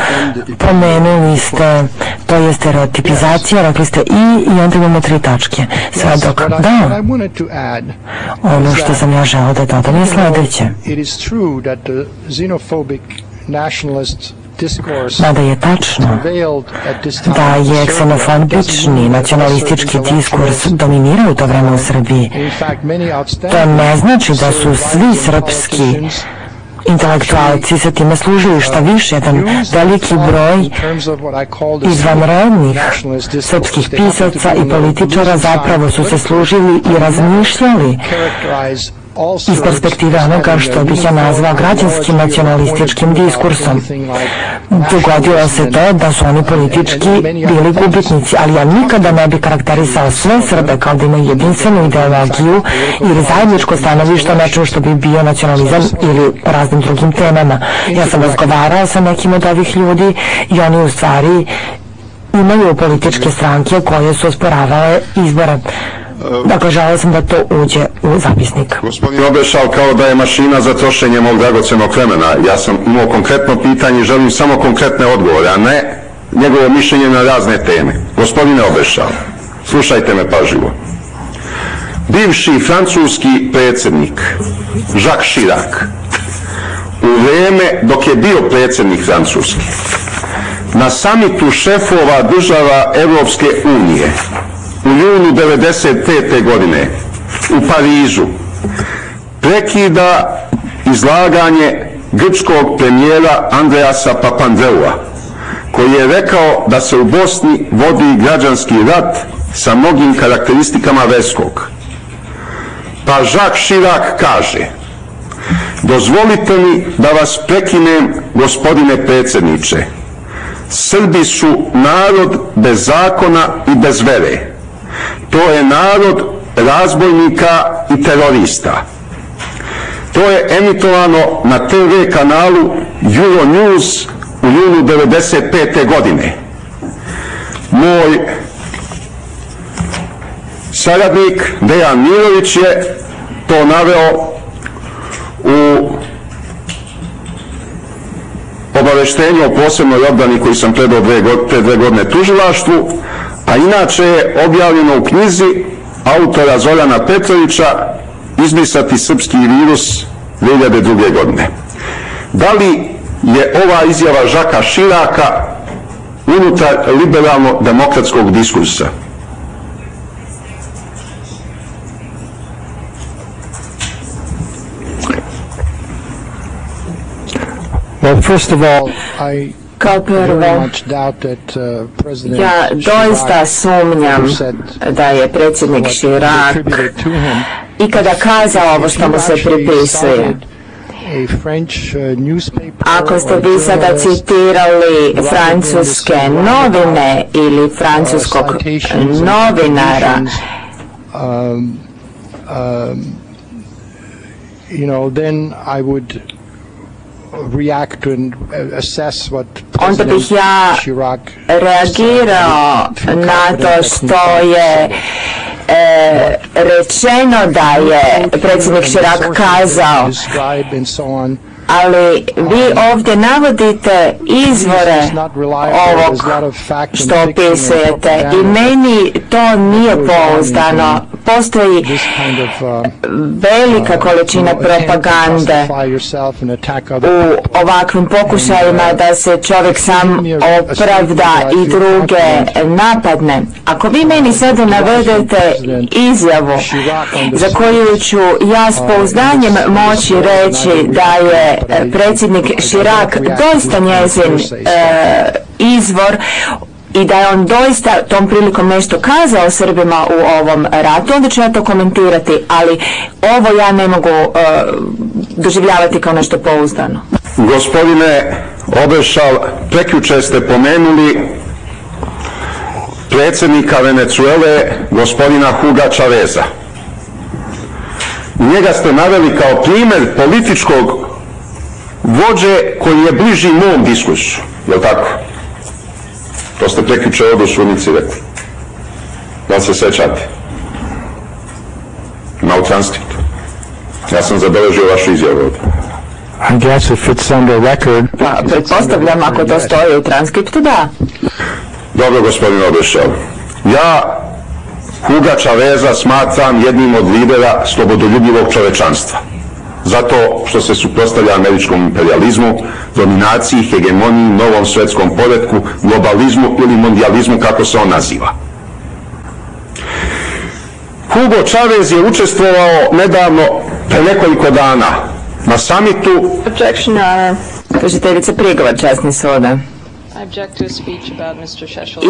I: pomenuli ste, to je stereotipizacija, rekli ste i, i onda imamo tri tačke. Svedok, da. Ono što sam ja želeo da dodam je sljedeće. Mada je tačno da je ksenofobični nacionalistički diskurs dominirao u to vreme u Srbiji. To ne znači da su svi srpski intelektualci se time služili šta više, jedan veliki broj izvanrednih srpskih pisaca i političara zapravo su se služili i razmišljali iz perspektive onoga što bih ja nazvao građanskim nacionalističkim diskursom. Dogodilo se to da su oni politički bili gubitnici, ali ja nikada ne bih karakterisao sve Srbe kao da imaju jedinstvenu ideologiju ili zajedničko stanovište nečem što bi bio nacionalizam ili raznim drugim temama. Ja sam razgovarao sa nekim od ovih ljudi i oni u stvari imaju političke stranke koje su osporavale izbore. Dakle, želeo sam da to uđe u zapisnik.
B: Gospodin obešao kao da je mašina za trošenje mog dragocenog vremena. Ja sam imao konkretno pitanje i želim samo konkretne odgovore, a ne njegovo mišljenje na razne teme. Gospodine obešao, slušajte me pažljivo. Bivši francuski predsjednik Jacques Chirac u vrijeme dok je bio predsjednik Francuski na samitu šefova država Europske unije u junu 1995. godine u Parizu prekida izlaganje grčkog premijera Andreasa Papandreua koji je rekao da se u Bosni vodi građanski rat sa mnogim karakteristikama verskog. Pa Jacques Chirac kaže Dozvolite mi da vas prekinem, gospodine predsjedniče. Srbi su narod bez zakona i bez vere to je narod razbojnika i terorista. To je emitovano na TV kanalu Euronews u junu 1995. godine. Moj saradnik Dejan Mirović je to naveo u obaveštenju o posebnoj odbrani koji sam predao pre dve godine tužilaštvu, a inače je objavljeno u knjizi autora Zorana Petrovića Izbrisati srpski virus 2002. godine. Da li je ova izjava Žaka Širaka unutar liberalno-demokratskog diskursa?
G: Well, first of all, I kao prvo, ja doista sumnjam da je predsjednik Širak ikada kazao ovo što mu se pripisuje. Ako ste vi sada citirali francuske novine ili francuskog novinara, um, um, you know, then I would react and assess what
E: onda bih ja reagirao na to što je e, rečeno da je predsjednik Širak kazao ali vi ovdje navodite izvore ovog što opisujete i meni to nije pouzdano. Postoji velika količina propagande u ovakvim pokušajima da se čovjek sam opravda i druge napadne. Ako vi meni sada navedete izjavu za koju ću ja s pouzdanjem moći reći da je E, predsjednik Širak doista njezin e, izvor i da je on doista tom prilikom nešto kazao Srbima u ovom ratu, onda ću ja to komentirati, ali ovo ja ne mogu e, doživljavati kao nešto pouzdano.
B: Gospodine Obešal, prekjuče ste pomenuli predsjednika Venecuele, gospodina Huga Čaveza. Njega ste naveli kao primjer političkog vođe koji je bliži mom diskursu, je tako? To ste prekjuče ovdje u Šunici rekli. Da se sećate? Na u transkriptu. Ja sam zabeležio vašu izjavu ovdje.
H: I guess if it's under record...
E: Pa, pretpostavljam ako to stoji u transkriptu, da.
B: Dobro, gospodin Obešel. Ja Huga Čaveza smatram jednim od lidera slobodoljubljivog čovečanstva zato što se suprostavlja američkom imperializmu, dominaciji, hegemoniji, novom svjetskom poredku, globalizmu ili mondializmu kako se on naziva. Hugo Chavez je učestvovao nedavno, pre nekoliko dana, na samitu...
E: Objection, prigovor časni soda.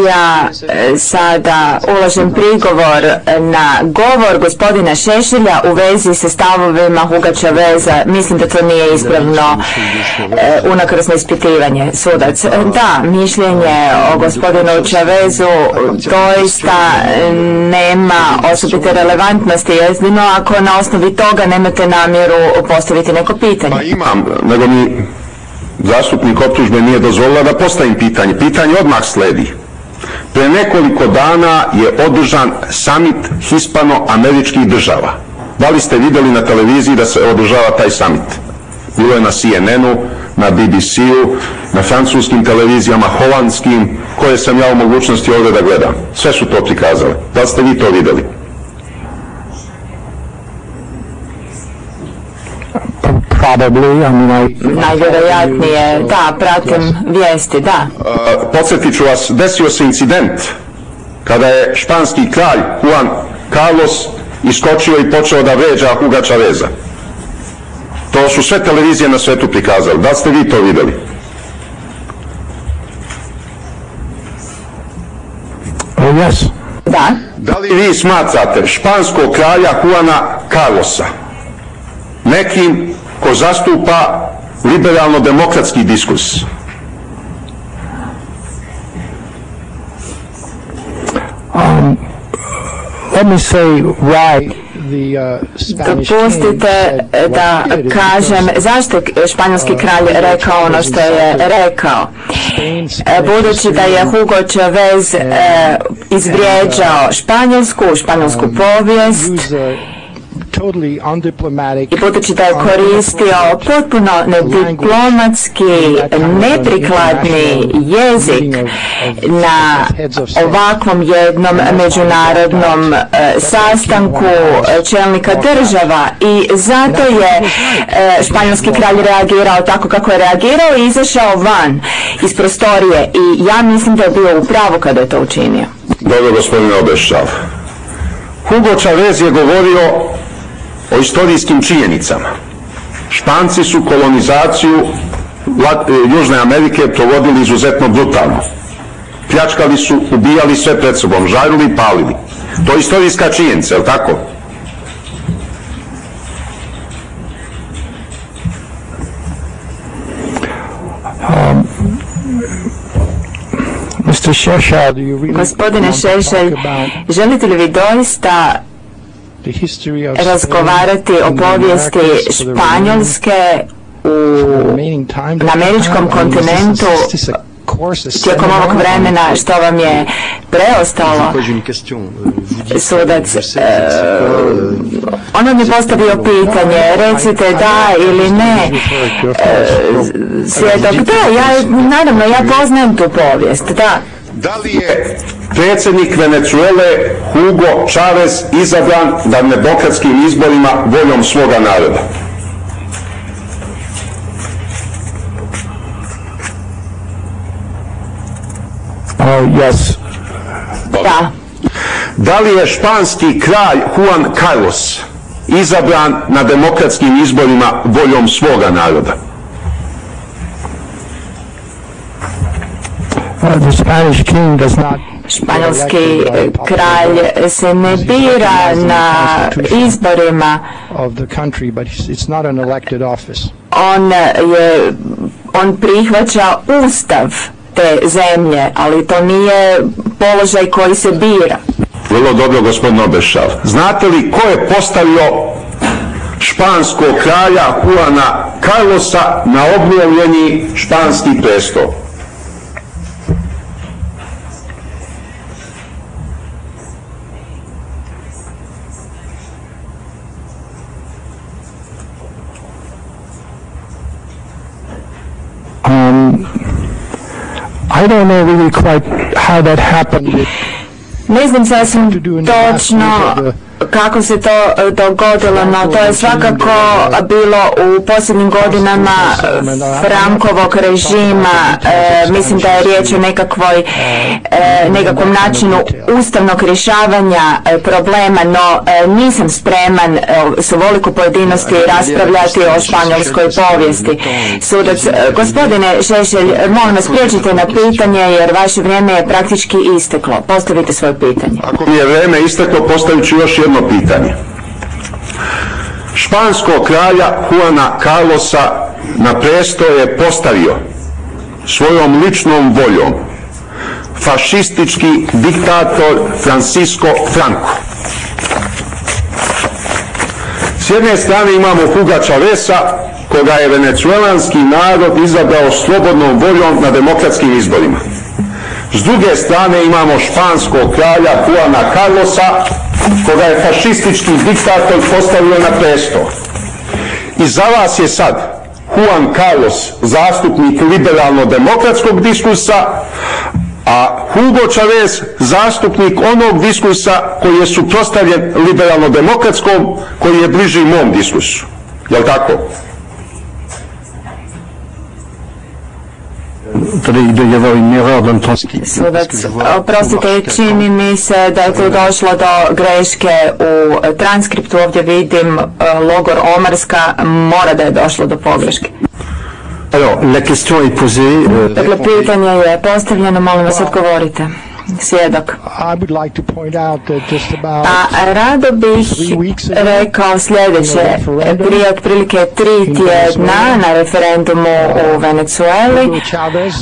E: Ja e, sada ulažem prigovor na govor gospodina Šešelja u vezi sa stavovima Hugača Veza. Mislim da to nije ispravno e, unakrasno ispitivanje. Sudac, da, mišljenje o gospodinu Čavezu doista nema osobite relevantnosti, jedino ako na osnovi toga nemate namjeru postaviti neko pitanje.
B: Pa imam, nego mi zastupnik optužbe nije dozvolila da postavim pitanje. Pitanje odmah sledi. Pre nekoliko dana je održan summit hispano-američkih država. Da li ste vidjeli na televiziji da se održava taj summit? Bilo je na CNN-u, na BBC-u, na francuskim televizijama, holandskim, koje sam ja u mogućnosti ovdje da gledam. Sve su to prikazale. Da li ste vi to vidjeli?
H: Probably, I mean,
E: Najvjerojatnije, da, pratim vijesti, da.
B: Uh, podsjetit ću vas, desio se incident kada je španski kralj Juan Carlos iskočio i počeo da veđa Huga Chaveza. To su sve televizije na svetu prikazali. Da ste vi to vidjeli?
H: Oh, yes.
E: Da.
B: Da li vi smatrate španskog kralja Juana Carlosa nekim ko zastupa liberalno-demokratski diskurs.
H: Um, let me say why
E: uh, Dopustite da kažem zašto je španjolski kralj rekao ono što je rekao. E, budući da je Hugo Chavez e, izvrijeđao španjolsku, španjolsku povijest i budući da je koristio potpuno nediplomatski, neprikladni jezik na ovakvom jednom međunarodnom e, sastanku čelnika država. I zato je e, španjolski kralj reagirao tako kako je reagirao i izašao van iz prostorije. I ja mislim da je bio u pravu kada je to učinio.
B: Dobro, gospodine Obešćav. Hugo Chavez je govorio o istorijskim činjenicama. Španci su kolonizaciju e, Južne Amerike provodili izuzetno brutalno. Pljačkali su, ubijali sve pred sobom, žarili i palili. To je istorijska činjenica, je li tako?
E: Gospodine Šešelj, želite li vi doista razgovarati o povijesti Španjolske u, na američkom kontinentu tijekom ovog vremena što vam je preostalo, sudac, on vam je postavio pitanje, recite da ili ne, svjedok, da, ja, naravno, ja poznajem tu povijest, da.
B: Da li je predsjednik Venezuele Hugo Chavez izabran na demokratskim izborima voljom svoga naroda?
A: Uh, yes.
E: Da.
B: Da li je španski kralj Juan Carlos izabran na demokratskim izborima voljom svoga naroda?
A: Uh, the Spanish king does not
E: Španjolski kralj se ne bira na izborima. On je on prihvaća ustav te zemlje, ali to nije položaj koji se bira.
B: Vrlo dobro, gospodin Obešav. Znate li ko je postavio španskog kralja Juana Carlosa na obnovljeni španski prestol?
A: Don't know really quite how that happened.
E: Ne znam sasvim točno kako se to e, dogodilo, no to je svakako bilo u posljednjim godinama Frankovog režima. E, mislim da je riječ o nekakvoj, e, nekakvom načinu ustavnog rješavanja problema, no nisam spreman s ovoliko pojedinosti raspravljati o španjolskoj povijesti. Sudac, gospodine Šešelj, molim vas priječite na pitanje jer vaše vrijeme je praktički isteklo. Postavite svoje pitanje.
B: Ako mi je vrijeme isteklo, postavit ću još jedno pitanje. Španskog kralja Juana Carlosa na presto je postavio svojom ličnom voljom fašistički diktator Francisco Franco. S jedne strane imamo Huga Chavesa, koga je venecuelanski narod izabrao slobodnom voljom na demokratskim izborima. S druge strane imamo španskog kralja Juana Carlosa, koga je fašistički diktator postavio na presto. I za vas je sad Juan Carlos zastupnik liberalno-demokratskog diskursa, a Hugo Chavez zastupnik onog diskursa koji je suprostavljen liberalno-demokratskom, koji je bliži mom diskursu. Jel tako?
E: Sudac, oprostite, čini mi se da je tu došlo do greške u transkriptu. Ovdje vidim e, logor Omarska, mora da je došlo do pogreške.
A: Euh,
E: dakle, pitanje je postavljeno, molim vas odgovorite svjedok. A rado bih rekao sljedeće. Prije otprilike tri tjedna na referendumu u Venezueli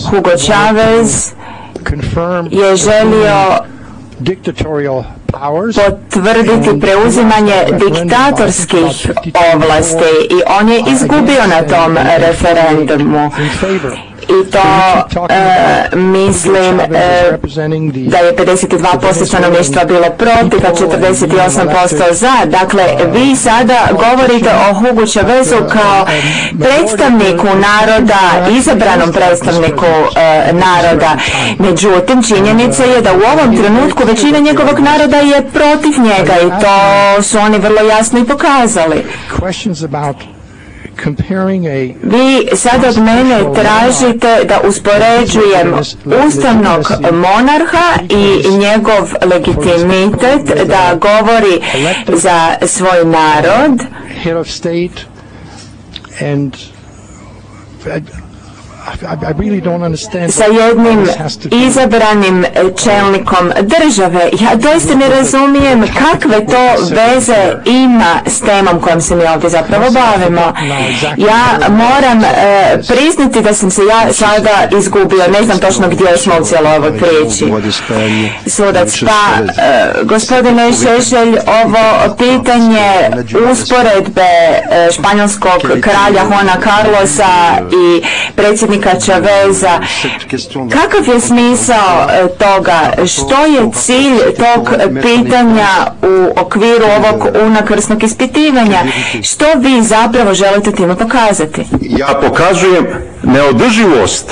E: Hugo Chavez je želio potvrditi preuzimanje diktatorskih ovlasti i on je izgubio na tom referendumu i to e, mislim e, da je 52% stanovništva bilo protiv, a 48% za. Dakle, vi sada govorite o Hugu Čavezu kao predstavniku naroda, izabranom predstavniku e, naroda. Međutim, činjenica je da u ovom trenutku većina njegovog naroda je protiv njega i to su oni vrlo jasno i pokazali. Vi sad od mene tražite da uspoređujem ustavnog monarha i njegov legitimitet da govori za svoj narod sa jednim izabranim čelnikom države. Ja doista ne razumijem kakve to veze ima s temom kojom se mi ovdje zapravo bavimo. Ja moram e, priznati da sam se ja sada izgubio, ne znam točno gdje smo u cijeloj ovoj priči. Sudac, pa e, gospodine Šešelj, ovo pitanje usporedbe e, španjolskog kralja Juana Carlosa i predsjednika predsjednika Čaveza. Kakav je smisao e, toga? Što je cilj tog pitanja u okviru ovog unakrsnog ispitivanja? Što vi zapravo želite time pokazati?
B: Ja pokazujem neodrživost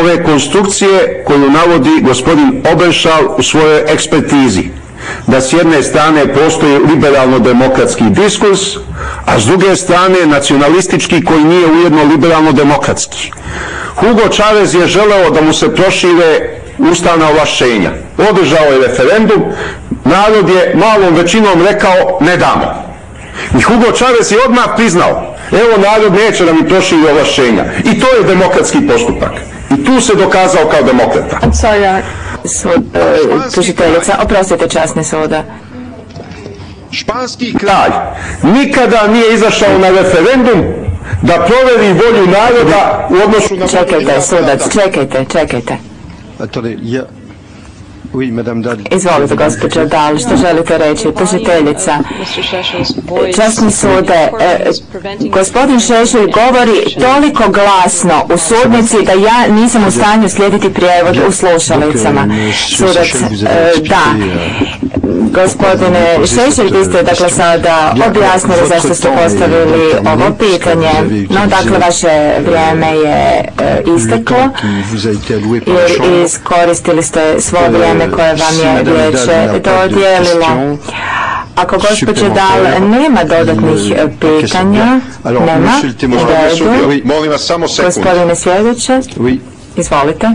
B: ove konstrukcije koju navodi gospodin Oberšal u svojoj ekspertizi da s jedne strane postoji liberalno-demokratski diskurs, a s druge strane nacionalistički koji nije ujedno liberalno-demokratski. Hugo Chavez je želeo da mu se prošire ustavna ovlašćenja. Održao je referendum, narod je malom većinom rekao ne damo. I Hugo Chavez je odmah priznao, evo narod neće da mi proširi ovlašćenja. I to je demokratski postupak. I tu se dokazao kao demokrata.
E: Sud, uh, tužiteljica, oprostite časni suda.
B: Španski kralj nikada nije izašao na referendum da proveri volju naroda u odnosu na...
E: Čekajte, sudac, čekajte, čekajte. Izvolite, gospođo Dal, što želite reći? Tužiteljica. Časni sude, e, gospodin Šešelj govori toliko glasno u sudnici da ja nisam u stanju slijediti prijevod u slušalicama. Sudac, e, da. Gospodine Šešelj, vi ste dakle sada objasnili zašto ste postavili ovo pitanje. No, dakle, vaše vrijeme je e, isteklo jer iskoristili ste svoje vrijeme koje vam je vijeće dodijelilo. Ako gospođe Dal nema dodatnih pitanja, nema,
H: Molim vas samo
E: Gospodine sljedeće. Izvolite.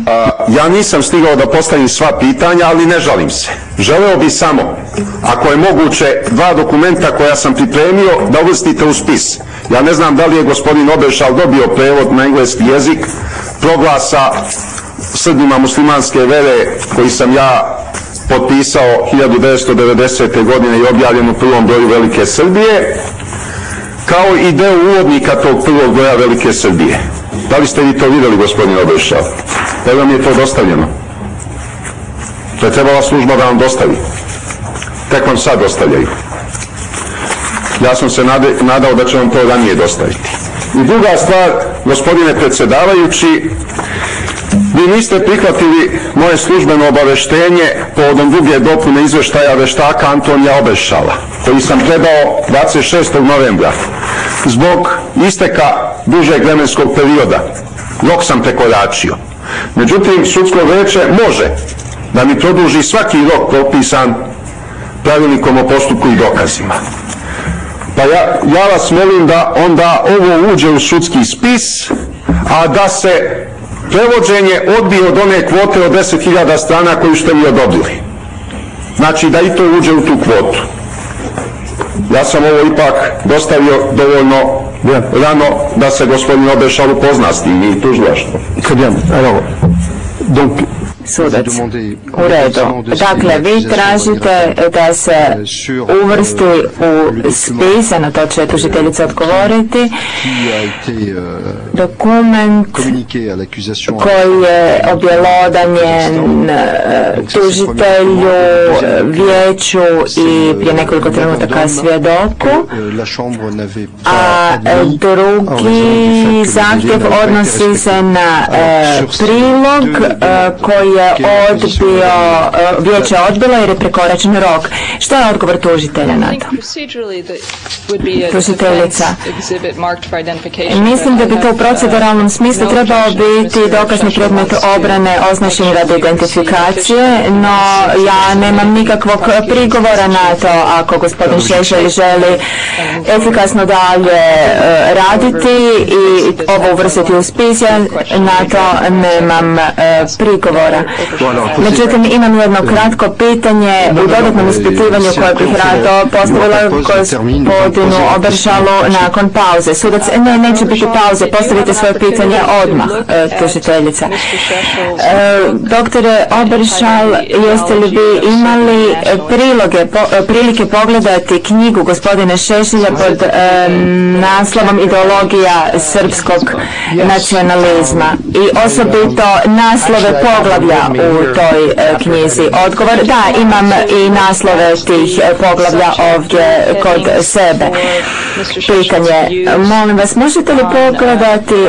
B: ja nisam stigao da postavim sva pitanja, ali ne žalim se. Želeo bi samo, ako je moguće, dva dokumenta koja sam pripremio da uvrstite u spis. Ja ne znam da li je gospodin Obešal dobio prevod na engleski jezik proglasa Srbima muslimanske vere koji sam ja potpisao 1990. godine i objavljen u prvom broju Velike Srbije, kao i deo uvodnika tog prvog broja Velike Srbije. Da li ste vi to vidjeli, gospodin Obrešav? Da vam je to dostavljeno? To je trebala služba da vam dostavi. Tek vam sad dostavljaju. Ja sam se nadao da će vam to ranije dostaviti. I druga stvar, gospodine predsjedavajući, vi niste prihvatili moje službeno obaveštenje povodom druge dopune izveštaja veštaka Antonija Obešala, koji sam predao 26. novembra. Zbog isteka dužeg vremenskog perioda, rok sam prekoračio. Međutim, sudsko veće može da mi produži svaki rok propisan pravilnikom o postupku i dokazima. Pa ja, ja vas molim da onda ovo uđe u sudski spis, a da se prevođenje odbije od one kvote od 10.000 strana koju ste mi odobrili. Znači da i to uđe u tu kvotu. Ja sam ovo ipak dostavio dovoljno rano da se gospodin Obešal upozna s tim i tužilaštvo.
E: Donc, sudac. U redu. Dakle, vi tražite da se uvrsti u spis, a na to će tužiteljica odgovoriti, dokument koji je objelodanjen tužitelju, vijeću i prije nekoliko trenutaka svjedoku, a drugi zahtjev odnosi se na prilog koji je odbio, e, vijeće odbilo jer je prekoračen rok. Što je odgovor tužitelja na to? Tužiteljica. Mislim da bi to u proceduralnom smislu trebao biti dokazni predmet obrane označen radi identifikacije, no ja nemam nikakvog prigovora na to ako gospodin Šešelj želi efikasno dalje e, raditi i ovo uvrstiti u spis, ja na to nemam e, prigovora. Međutim, imam jedno kratko pitanje u dodatnom ispitivanju koje bih rado postavila gospodinu Oberšalu nakon pauze. Sudac, ne, neće biti pauze, postavite svoje pitanje odmah, e, tužiteljica. E, doktore Oberšal, jeste li vi imali priloge, e, prilike pogledati knjigu gospodine Šešilja pod naslovom Ideologija srpskog nacionalizma i osobito naslove poglavlja poglavlja u toj knjizi. Odgovor, da, imam i naslove tih poglavlja ovdje kod sebe. Pitanje, molim vas, možete li pogledati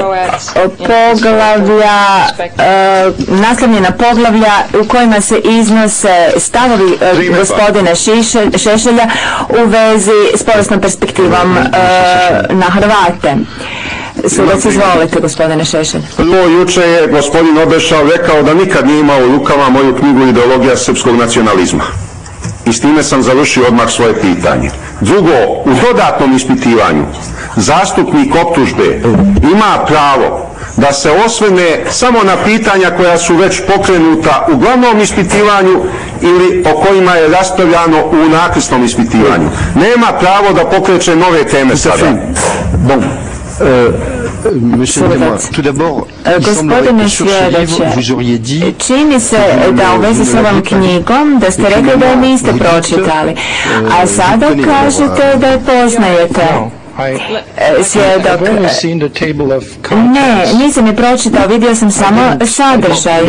E: poglavlja, naslovljena poglavlja u kojima se iznose stavovi gospodina Šešelja u vezi s povijesnom perspektivom na Hrvate. Sudac, izvolite, gospodine Šešelj.
B: Prvo, juče je gospodin Obešao rekao da nikad nije imao u rukama moju knjigu Ideologija srpskog nacionalizma. I s time sam završio odmah svoje pitanje. Drugo, u dodatnom ispitivanju zastupnik optužbe ima pravo da se osvrne samo na pitanja koja su već pokrenuta u glavnom ispitivanju ili o kojima je raspravljano u nakrisnom ispitivanju. Nema pravo da pokreće nove teme sada.
D: Euh, monsieur tout d'abord,
E: Gospodine sljedeće, čini se da u vezi s ovom knjigom da ste rekli da je niste pročitali, a sada kažete da je poznajete. E, svjedok. Ne, nisam je pročitao, vidio sam samo sadržaj.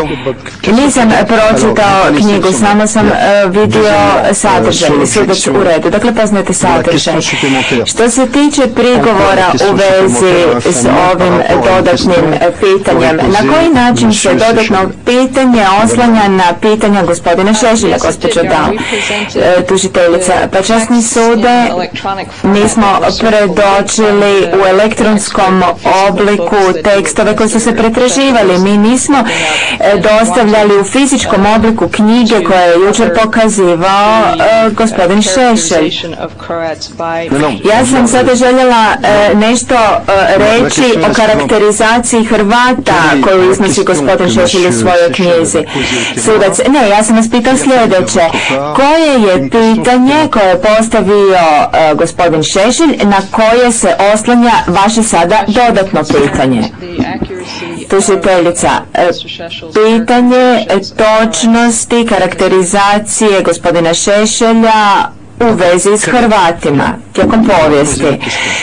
E: Nisam pročitao knjigu, samo sam e, vidio sadržaj, sudac u redu. Dakle, poznajete sadržaj. Što se tiče prigovora u vezi s ovim dodatnim pitanjem, na koji način se dodatno pitanje oslanja na pitanja gospodina Šešilja, gospođo Dao, e, tužiteljica? Pa časni sude, nismo pred predočili u elektronskom obliku tekstove koji su se pretraživali. Mi nismo e, dostavljali u fizičkom obliku knjige koje je jučer pokazivao e, gospodin Šešelj. Ja sam sada željela e, nešto reći o karakterizaciji Hrvata koju iznosi gospodin Šešelj u svojoj knjizi. Sudac, ne, ja sam vas pitao sljedeće. Koje je pitanje koje je postavio gospodin Šešelj na koje koje se oslanja vaše sada dodatno pitanje. Tužiteljica, e, pitanje točnosti, karakterizacije gospodina Šešelja u vezi s Hrvatima tijekom povijesti.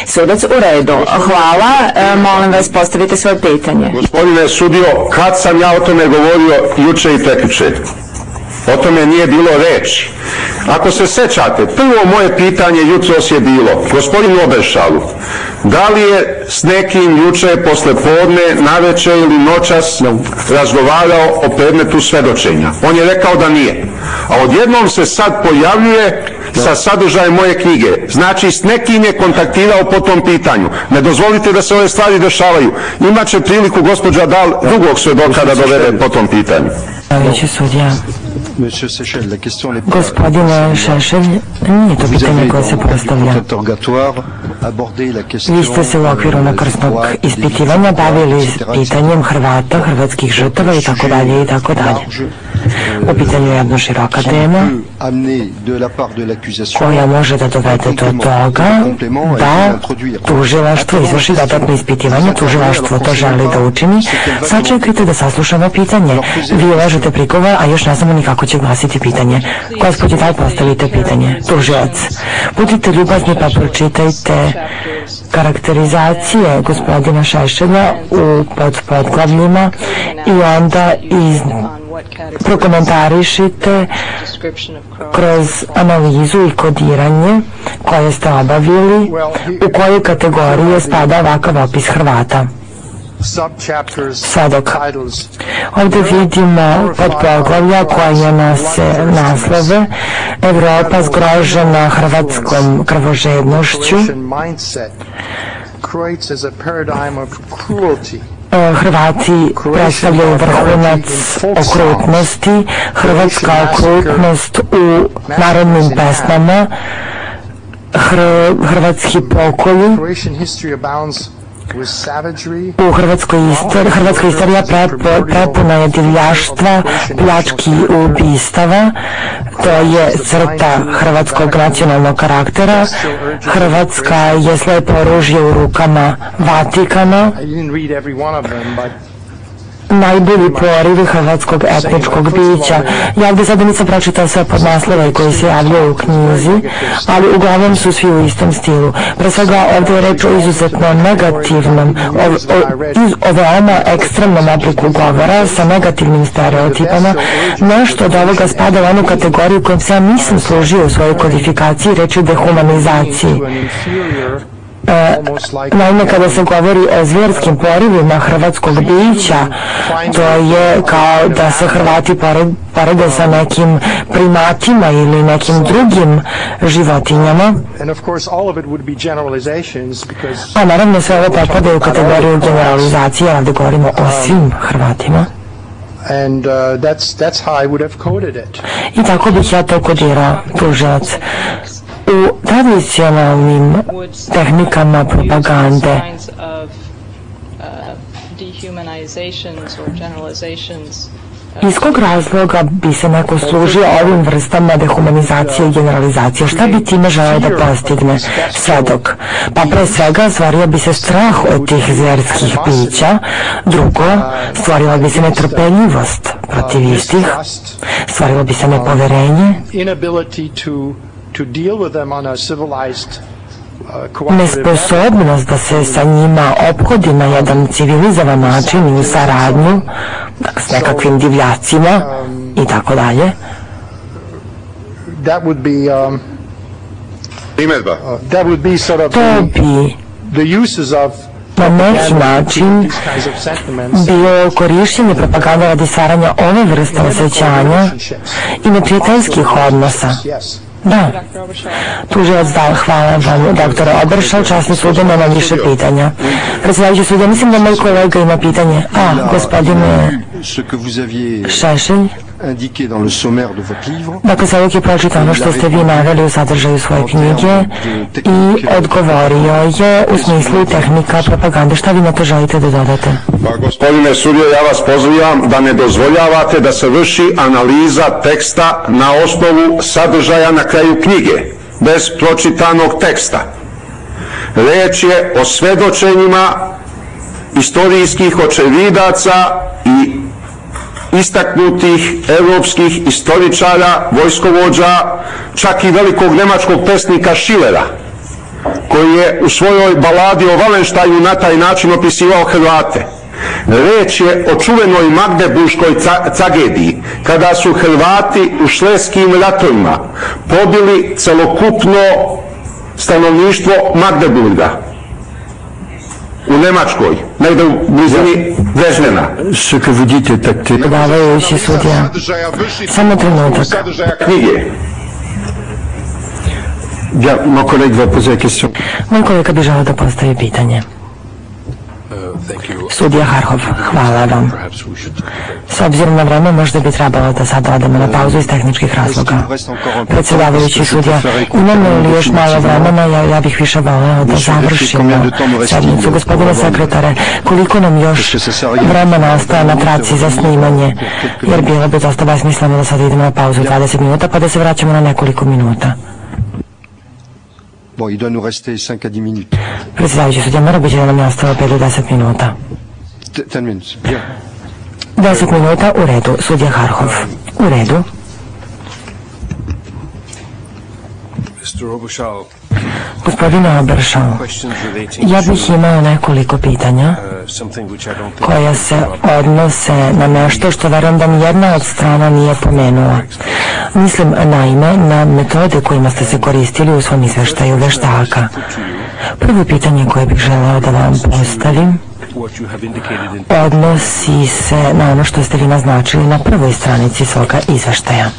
E: Sudac u redu. Hvala. E, molim vas postavite svoje pitanje.
B: Gospodine sudio, kad sam ja o tome govorio juče i prekjuče? O tome nije bilo reći. Ako se sećate, prvo moje pitanje jutros je bilo, gospodinu Obešalu, da li je s nekim juče posle podne, naveče ili noćas razgovarao o predmetu svedočenja? On je rekao da nije. A odjednom se sad pojavljuje sa sadržajem moje knjige. Znači, s nekim je kontaktirao po tom pitanju. Ne dozvolite da se ove stvari dešavaju. Imaće priliku gospođa Dal drugog svedoka da dovede po tom pitanju.
I: sudija. Gospodine Šešelj, nije to pitanje koje se postavlja. Vi ste se u okviru nakrsnog ispitivanja bavili pitanjem Hrvata, hrvatskih žrtava i tako dalje i tako dalje. U pitanju je jedna široka tema koja može da dovede do toga da tužilaštvo izvrši dodatno ispitivanje, tužilaštvo to želi da učini. Sačekajte da saslušamo pitanje. Vi ulažete prikova, a još ne znamo ni kako će glasiti pitanje. Gospodin, daj postavite pitanje. Tužilac. Budite ljubazni pa pročitajte karakterizacije gospodina Šešelja u podpodglavljima i onda iz prokomentarišite kroz analizu i kodiranje koje ste obavili u kojoj kategorije spada ovakav opis Hrvata. Sadok. Ovdje vidimo pod poglavlja koje nose naslove. Evropa zgrožena hrvatskom krvožednošću Hrvati predstavljaju vrhunac okrutnosti, hrvatska okrutnost u narodnim pesmama, hrvatski pokolji, u Hrvatskoj istoriji, Hrvatska istorija prepuna je divljaštva, pljački ubistava, to je crta hrvatskog nacionalnog karaktera. Hrvatska je slepo oružje u rukama Vatikana. Najbolji porivi hrvatskog etničkog bića. Ja ovdje sada nisam pročitao sve podnaslove koji se javljaju u knjizi, ali uglavnom su svi u istom stilu. Pre svega ovdje je reč o izuzetno negativnom, o, o, o veoma ekstremnom obliku govora sa negativnim stereotipama. Nešto od ovoga spada u onu kategoriju kojom se ja nisam služio u svojoj kodifikaciji, reći o dehumanizaciji. Naime, kada se govori o zvijerskim porivima hrvatskog bića, to je kao da se Hrvati porede sa nekim primatima ili nekim drugim životinjama. A naravno sve ovo potpada u kategoriju generalizacije, ovdje govorimo o svim Hrvatima. I tako bih ja to kodirao, tužilac. U tradicionalnim tehnikama propagande iz kog razloga bi se neko služio ovim vrstama dehumanizacije i generalizacije? Šta bi time želeo da postigne svedok? Pa pre svega stvorio bi se strah od tih zverskih bića, drugo, stvorila bi se netrpeljivost protiv istih, stvorilo bi se nepoverenje, nesposobnost da se sa njima ophodi na jedan civilizovan način i u saradnju s nekakvim divljacima um, i tako dalje. Um, uh, to bi na neki način bio korišćenje propaganda radi stvaranja ove vrste osjećanja i neprijateljskih odnosa. Da. Tužilac da, hvala vam, doktore Oberšal, časni sude, nema više pitanja. Predsjedavajući sude, mislim da moj kolega ima pitanje. A, gospodine Šešelj. Dakle, sad je pročitao ono što ste vi naveli u sadržaju svoje knjige i odgovorio je u smislu tehnika propagande. Šta vi na to želite da dodate?
B: Pa, gospodine sudjo, ja vas pozivam da ne dozvoljavate da se vrši analiza teksta na osnovu sadržaja na kraju knjige, bez pročitanog teksta. Reč je o svedočenjima istorijskih očevidaca i istaknutih europskih istoričara, vojskovođa, čak i velikog nemačkog pesnika Schillera, koji je u svojoj baladi o Valenštaju na taj način opisivao Hrvate. Reč je o čuvenoj Magdeburškoj tragediji, kada su Hrvati u šleskim ratovima pobili celokupno stanovništvo Magdeburga u Njemačkoj, negdje u blizini Dresdena.
D: Ce que vous dites est acté.
I: Davajući sudija. Samo trenutak.
B: Knjige.
D: Bien, mon collègue va poser la question.
I: Moj kolega bi želeo da postavi pitanje. Sudija Harhov, hvala vam. S obzirom na vreme možda bi trebalo da sad odemo na pauzu iz tehničkih razloga. Predsjedavajući sudija, imamo li još malo vremena, ja, ja bih više voleo da završimo sednicu. Gospodine sekretare, koliko nam još vremena ostaje na traci za snimanje, jer bilo bi dosta besmisleno da sad idemo na pauzu 20 minuta, pa da se vraćamo na nekoliko minuta.
J: Bon, il doit nous rester 5 à 10 minutes.
I: Mora biti da nam je ostalo 5 do 10 minuta.
J: 10 minutes, bien.
I: 10 minuta, u redu. Sudja Harhov, u redu. Mr. Obušal, Gospodine Oberšal, ja bih imao nekoliko pitanja koja se odnose na nešto što verujem da nijedna od strana nije pomenula. Mislim naime na metode kojima ste se koristili u svom izveštaju veštaka. Prvo pitanje koje bih želeo da vam postavim odnosi se na ono što ste vi naznačili na prvoj stranici svoga izveštaja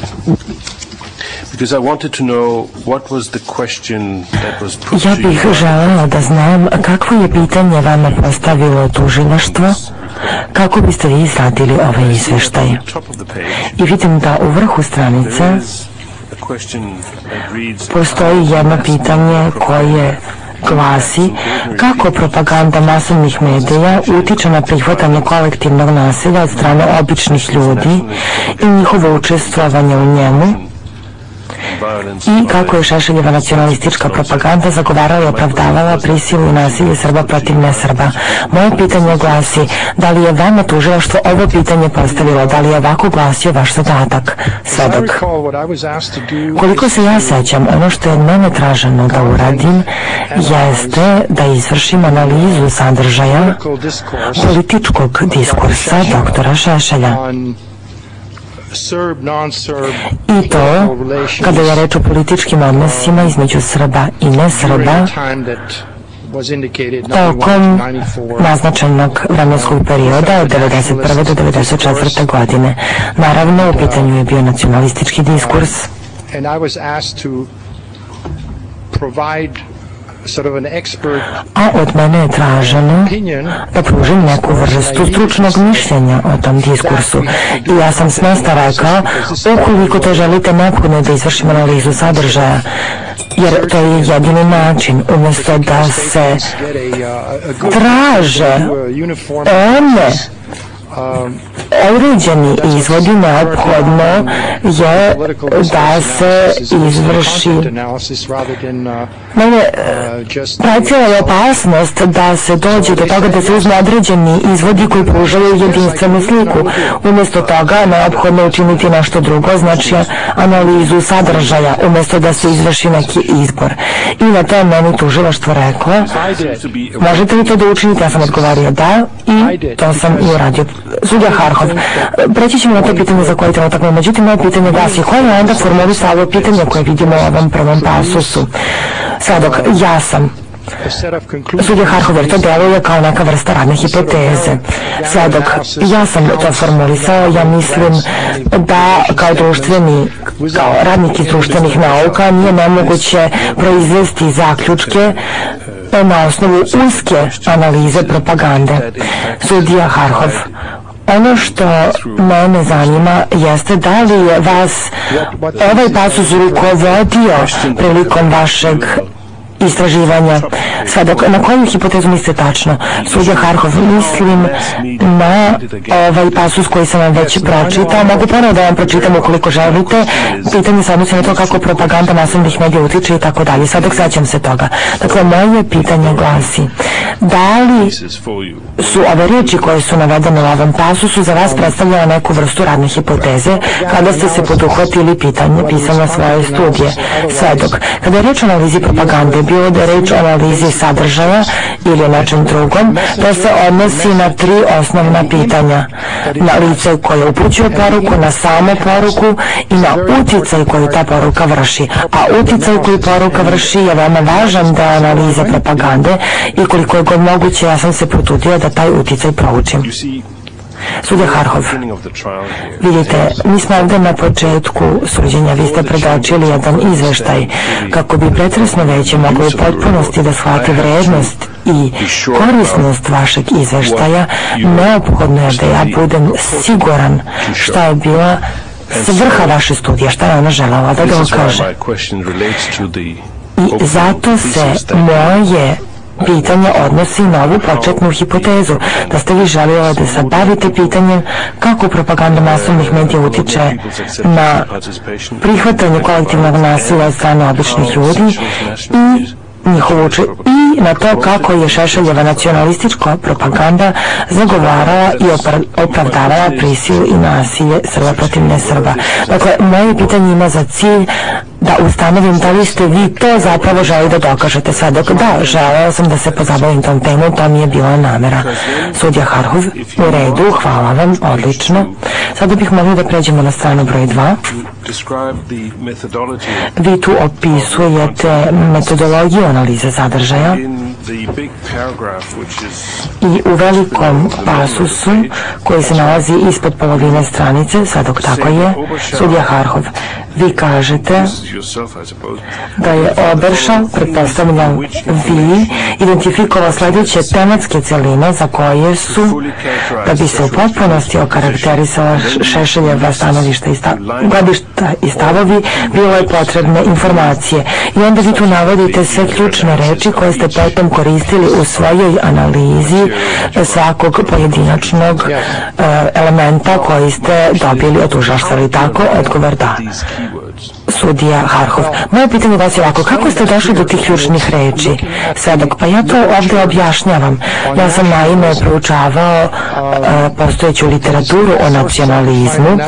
F: because I wanted to know what was the question that was put
I: Ja bih želeo da znam kakvo je pitanje vama postavilo tužilaštvo kako biste vi izradili ovaj izveštaj. I vidim da u vrhu stranice postoji jedno pitanje koje glasi kako propaganda masovnih medija utiče na prihvatanje kolektivnog nasilja od strane običnih ljudi i njihovo učestvovanje u njemu i kako je Šešeljeva nacionalistička propaganda zagovarala i opravdavala prisilu i nasilje Srba protiv nesrba. Moje pitanje glasi, da li je vama tužilaštvo ovo pitanje postavilo, da li je ovako glasio vaš zadatak? Svedok. Koliko se ja sećam, ono što je od mene traženo da uradim jeste da izvršim analizu sadržaja političkog diskursa doktora Šešelja. I to, kada je reč o političkim odnosima između Srba i ne Srba, tokom naznačenog vremenskog perioda od 1991. do 1994. godine. Naravno, u pitanju je bio nacionalistički diskurs. A od mene je traženo da pružim neku vrstu stručnog mišljenja o tom diskursu. I ja sam s mesta rekao, ukoliko to želite neophodno da izvršim analizu sadržaja, jer to je jedini način, umjesto da se traže one određeni izvodi neophodno je da se izvrši Naime, predsjela je opasnost da se dođe do toga da se uzme određeni izvodi koji pružaju jedinstvenu sliku. Umjesto toga neophodno učiniti nešto drugo, znači analizu sadržaja, umjesto da se izvrši neki izbor. I na to je meni tužilaštvo reklo, možete li to da učinite? Ja sam odgovorio da i to sam i uradio. Sudja Harhov, preći ćemo na to pitanje za koje trenutak, međutim moje pitanje glasi, koje je onda formulisao ovo pitanje koje vidimo u ovom prvom pasusu? Svedok, ja sam Sudja Harhover to deluje kao neka vrsta radne hipoteze. Svedok, ja sam to formulisao, ja mislim da kao društveni, kao radnik iz društvenih nauka nije nemoguće proizvesti zaključke na osnovu uske analize propagande. Sudija Harhov, ono što mene zanima jeste da li je vas ovaj pasus rukovodio prilikom vašeg istraživanja. Sada, na koju hipotezu mislite tačno? Sudja Harhov, mislim na ovaj pasus koji sam vam već pročitao. Mogu ponovno da vam pročitam ukoliko želite. Pitanje se odnosi na to kako propaganda nasilnih medija utiče i tako dalje. Sad dok sećam se toga. Dakle, moje pitanje glasi, da li su ove riječi koje su navedene u ovom pasusu za vas predstavljala neku vrstu radne hipoteze kada ste se poduhvatili pitanje pisanja svoje studije? Svedok, kada je reč o analizi propagande, bilo da je o analizi sadržaja ili nečem drugom, to se odnosi na tri osnovna pitanja. Na lice koje upućuje poruku, na samu poruku i na uticaj koji ta poruka vrši. A uticaj koji poruka vrši je veoma važan da analize propagande i koliko je god moguće ja sam se potudio da taj uticaj proučim. Sudja Harhov, vidite, mi smo ovdje na početku suđenja, vi ste predočili jedan izveštaj kako bi pretresno veće moglo u potpunosti da shvati vrednost i korisnost vašeg izveštaja, neophodno je da ja budem siguran šta je bila svrha vaše studije, šta je ona želala da dokaže. I zato se moje pitanje odnosi na ovu početnu hipotezu, da ste vi željeli da se bavite pitanjem kako propaganda masovnih medija utiče na prihvatanje kolektivnog nasilja od strane običnih ljudi i njihovu i na to kako je Šešeljeva nacionalistička propaganda zagovarala i opravdavala prisilu i nasilje Srba protiv nesrba. Dakle, moje pitanje ima za cilj da ustanovim da li ste vi to zapravo želi da dokažete sad dok da, želeo sam da se pozabavim tom temom, to mi je bila namera. Sudja Harhov, u redu, hvala vam, odlično. Sada bih mogli da pređemo na stranu broj 2. Vi tu opisujete metodologiju analize sadržaja i u velikom pasusu koji se nalazi ispod polovine stranice, sad dok tako je, sudja Harhov, vi kažete da je Oberšal, pretpostavljam vi, identifikovao sljedeće tematske celine za koje su, da bi se u potpunosti okarakterisala Šešeljeva stanovišta i gledišta i stavovi, bilo je potrebne informacije. I onda vi tu navodite sve ključne reči koje ste potom koristili u svojoj analizi svakog pojedinačnog elementa koji ste dobili od užaštva. tako? Odgovor da. Sudija Harhov. Moje pitanje vas je ovako, kako ste došli do tih ključnih reči? Svedok, pa ja to ovdje objašnjavam. Ja sam naime proučavao uh, postojeću literaturu o nacionalizmu,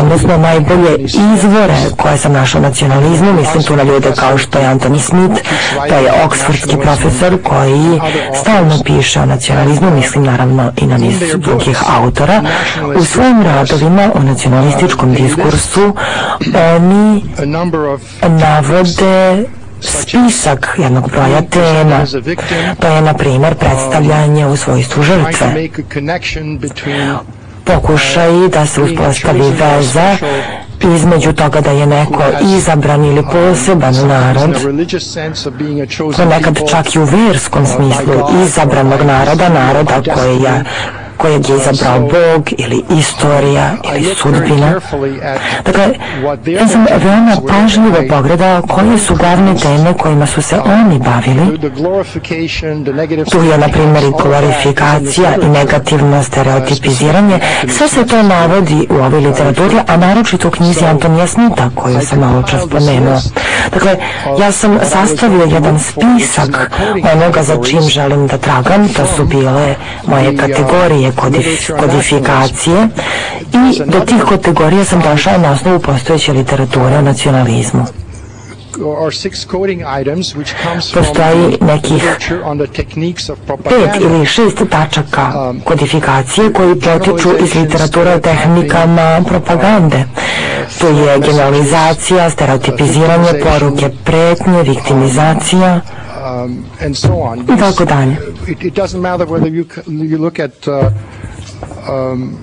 I: odnosno najbolje izvore koje sam našao nacionalizmu, mislim tu na ljude kao što je Anthony Smith, to je oksfordski profesor koji stalno piše o nacionalizmu, mislim naravno i na niz drugih autora. U svojim radovima o nacionalističkom diskursu oni navode spisak jednog broja tema. To je, na primjer, predstavljanje u svojstvu žrtve. Pokušaj da se uspostavi veza između toga da je neko izabran ili poseban narod, ponekad čak i u verskom smislu izabranog naroda, naroda koje je kojeg je izabrao Bog ili istorija ili sudbina. Dakle, ja sam veoma pažljivo pogledao koje su glavne teme kojima su se oni bavili. Tu je, na primjer, i glorifikacija i negativno stereotipiziranje. Sve se to navodi u ovoj literaturi, a naročito u knjizi Antonija Smita, koju sam malo čas spomenuo. Dakle, ja sam sastavio jedan spisak onoga za čim želim da tragam. To su bile moje kategorije kodifikacije i do tih kategorija sam došao na osnovu postojeće literature o nacionalizmu. Postoji nekih pet ili šest tačaka um, kodifikacije koji potiču iz literature o tehnikama propagande. Tu je generalizacija, stereotipiziranje, poruke pretnje, viktimizacija, um, and so on. I tako dalje. It, it doesn't matter whether you, you look at uh, um,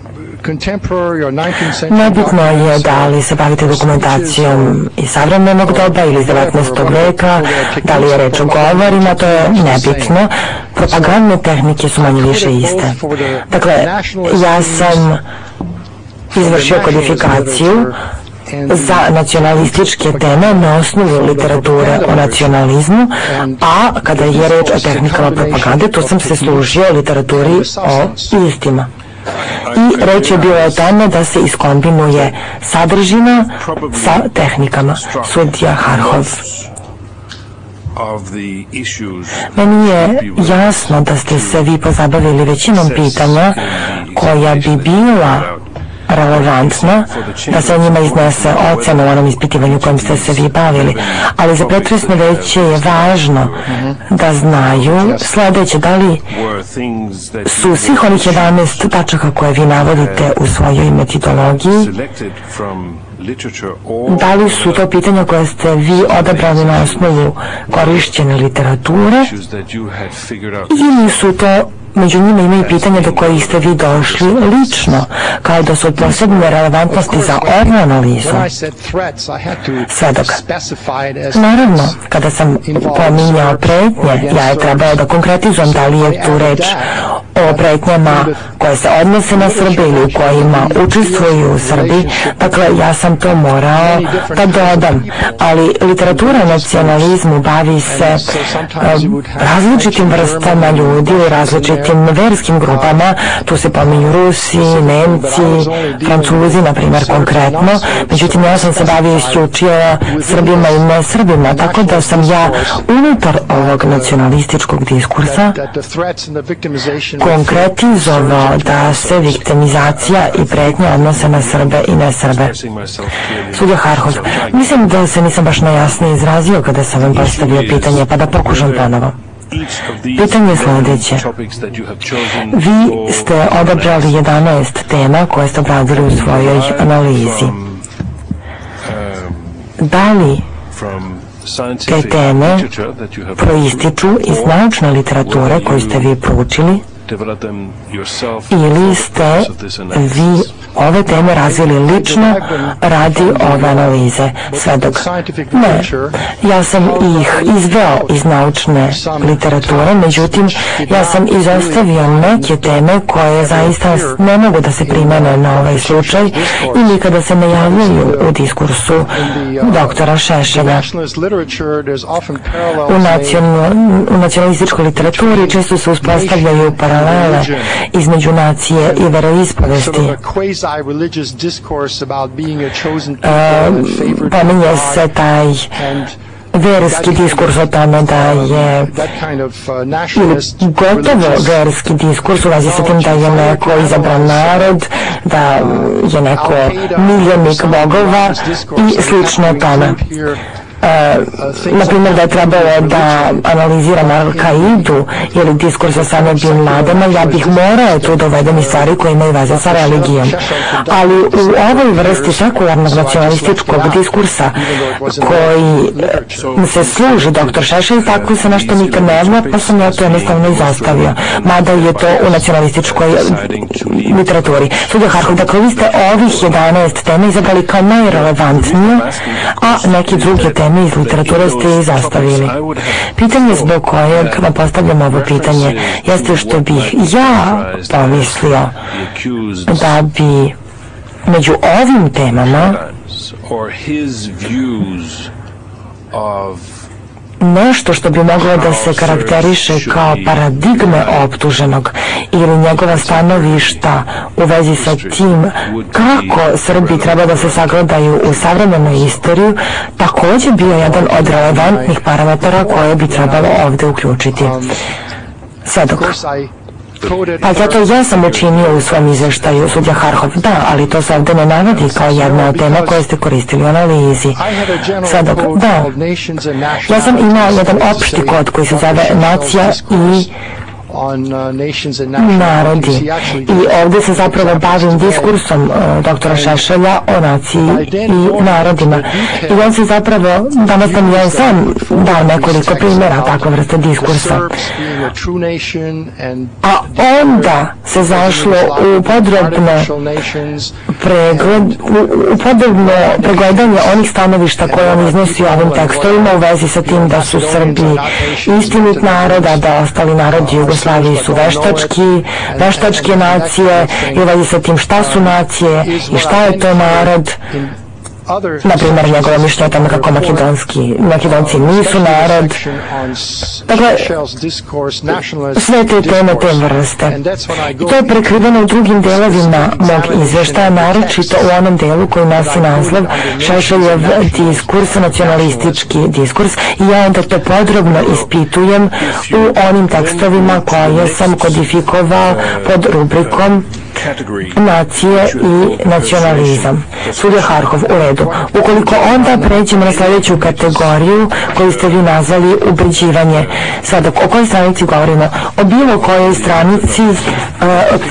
I: Nebitno je da li se bavite dokumentacijom iz savremenog doba ili iz 19. veka, da li je reč o govorima, to je nebitno. Propagandne tehnike su manje više iste. Dakle, ja sam izvršio kodifikaciju za nacionalističke teme na osnovu literature o nacionalizmu, a kada je reč o tehnikama propagande, tu sam se služio literaturi o istima. I reč je bilo o tome da se iskombinuje sadržina sa tehnikama. Sudija Harhov. Meni je jasno da ste se vi pozabavili većinom pitanja koja bi bila relevantno da se o njima iznese ocena u onom ispitivanju kojim ste se vi bavili, ali za pretresno veće je važno da znaju sljedeće, da li su svih onih 11 tačaka koje vi navodite u svojoj metodologiji da li su to pitanja koje ste vi odabrali na osnovu korišćene literature ili su to Među njima imaju pitanja do kojih ste vi došli lično, kao da su posebne relevantnosti za ovu analizu. Svedok. Naravno, kada sam pominjao pretnje, ja je trebao da konkretizujem da li je tu reč o pretnjama koje se odnose na Srbi ili u kojima učestvuju Srbi. Dakle, ja sam to morao da dodam. Ali literatura o nacionalizmu bavi se um, različitim vrstama ljudi u različitim verskim grupama. Tu se pominju Rusi, Nemci, Francuzi, na primjer, konkretno. Međutim, ja sam se bavio isključio Srbima i ne Srbima, tako da sam ja unutar ovog nacionalističkog diskursa konkretizovao da se viktimizacija i pretnja odnose na Srbe i ne Srbe. Sudja Harhov, mislim da se nisam baš najjasnije izrazio kada sam vam postavio pitanje, pa da pokušam ponovo. Pitanje je sljedeće. Vi ste odabrali 11 tema koje ste obradili u svojoj analizi. Da li te teme proističu iz naučne literature koju ste vi proučili ili ste vi ove teme razvili lično radi ove analize? Sve dok ne, ja sam ih izveo iz naučne literature međutim ja sam izostavio neke teme koje zaista ne mogu da se primene na ovaj slučaj i nikada se ne javljaju u diskursu doktora Šešelja. U, u nacionalističkoj literaturi često se uspostavljaju paralele između nacije i veroispovesti pominje se taj verski diskurs o tome da je ili gotovo verski diskurs ulazi sa tim da je neko izabran narod, da je neko miljenik bogova i slično tome. E, na primjer da je trebalo da analiziramo Al-Qaidu ili diskurs o Same Bin Ladena, ja bih morao tu dovedem i stvari koje imaju veze sa religijom. Ali u ovoj vrsti sekularnog nacionalističkog diskursa koji se služi dr. Šešelj, tako se nešto nikad ne zna, pa sam ja to jednostavno izostavio. Mada je to u nacionalističkoj literaturi. Sudja Harkov, dakle vi ste ovih 11 tema izabrali kao najrelevantnije, a neki druge teme teme iz literature ste izostavili. Pitanje zbog kojeg vam postavljam ovo pitanje jeste što bih ja pomislio da bi među ovim temama nešto što bi moglo da se karakteriše kao paradigme optuženog ili njegova stanovišta u vezi sa tim kako Srbi treba da se sagledaju u savremenoj istoriju, također bio jedan od relevantnih parametara koje bi trebalo ovdje uključiti. Sadok. Pa zato ja sam učinio u svom izveštaju sudja Harhov, da, ali to se ovdje ne navodi kao jedna od tema koje ste koristili u analizi. Sada, da, ja sam imao jedan opšti kod koji se zove nacija i narodi. I ovdje se zapravo bavim diskursom uh, doktora Šešelja o naciji i narodima. I on se zapravo, danas sam ja sam dao nekoliko primjera takve vrste diskursa. A onda se zašlo u podrobno pregled, u, podrobno pregledanje onih stanovišta koje on iznosi u ovim tekstovima u vezi sa tim da su Srbi istinit naroda, da ostali narodi Jugoslavije Jugoslaviji su veštački, veštačke nacije i vezi sa tim šta su nacije i šta je to narod na primjer njegove mišljenje o tome kako makedonski, makedonci nisu narod. Dakle, sve te teme te vrste. I to je prekriveno u drugim delovima mog izveštaja, naročito u onom delu koji nosi naslov Šešeljev diskurs, nacionalistički diskurs i ja onda to podrobno ispitujem u onim tekstovima koje sam kodifikovao pod rubrikom nacije i nacionalizam. Sudje Harkov, u redu. Ukoliko onda pređemo na sljedeću kategoriju koju ste vi nazvali ubriđivanje. Sada, o kojoj stranici govorimo? O bilo kojoj stranici uh,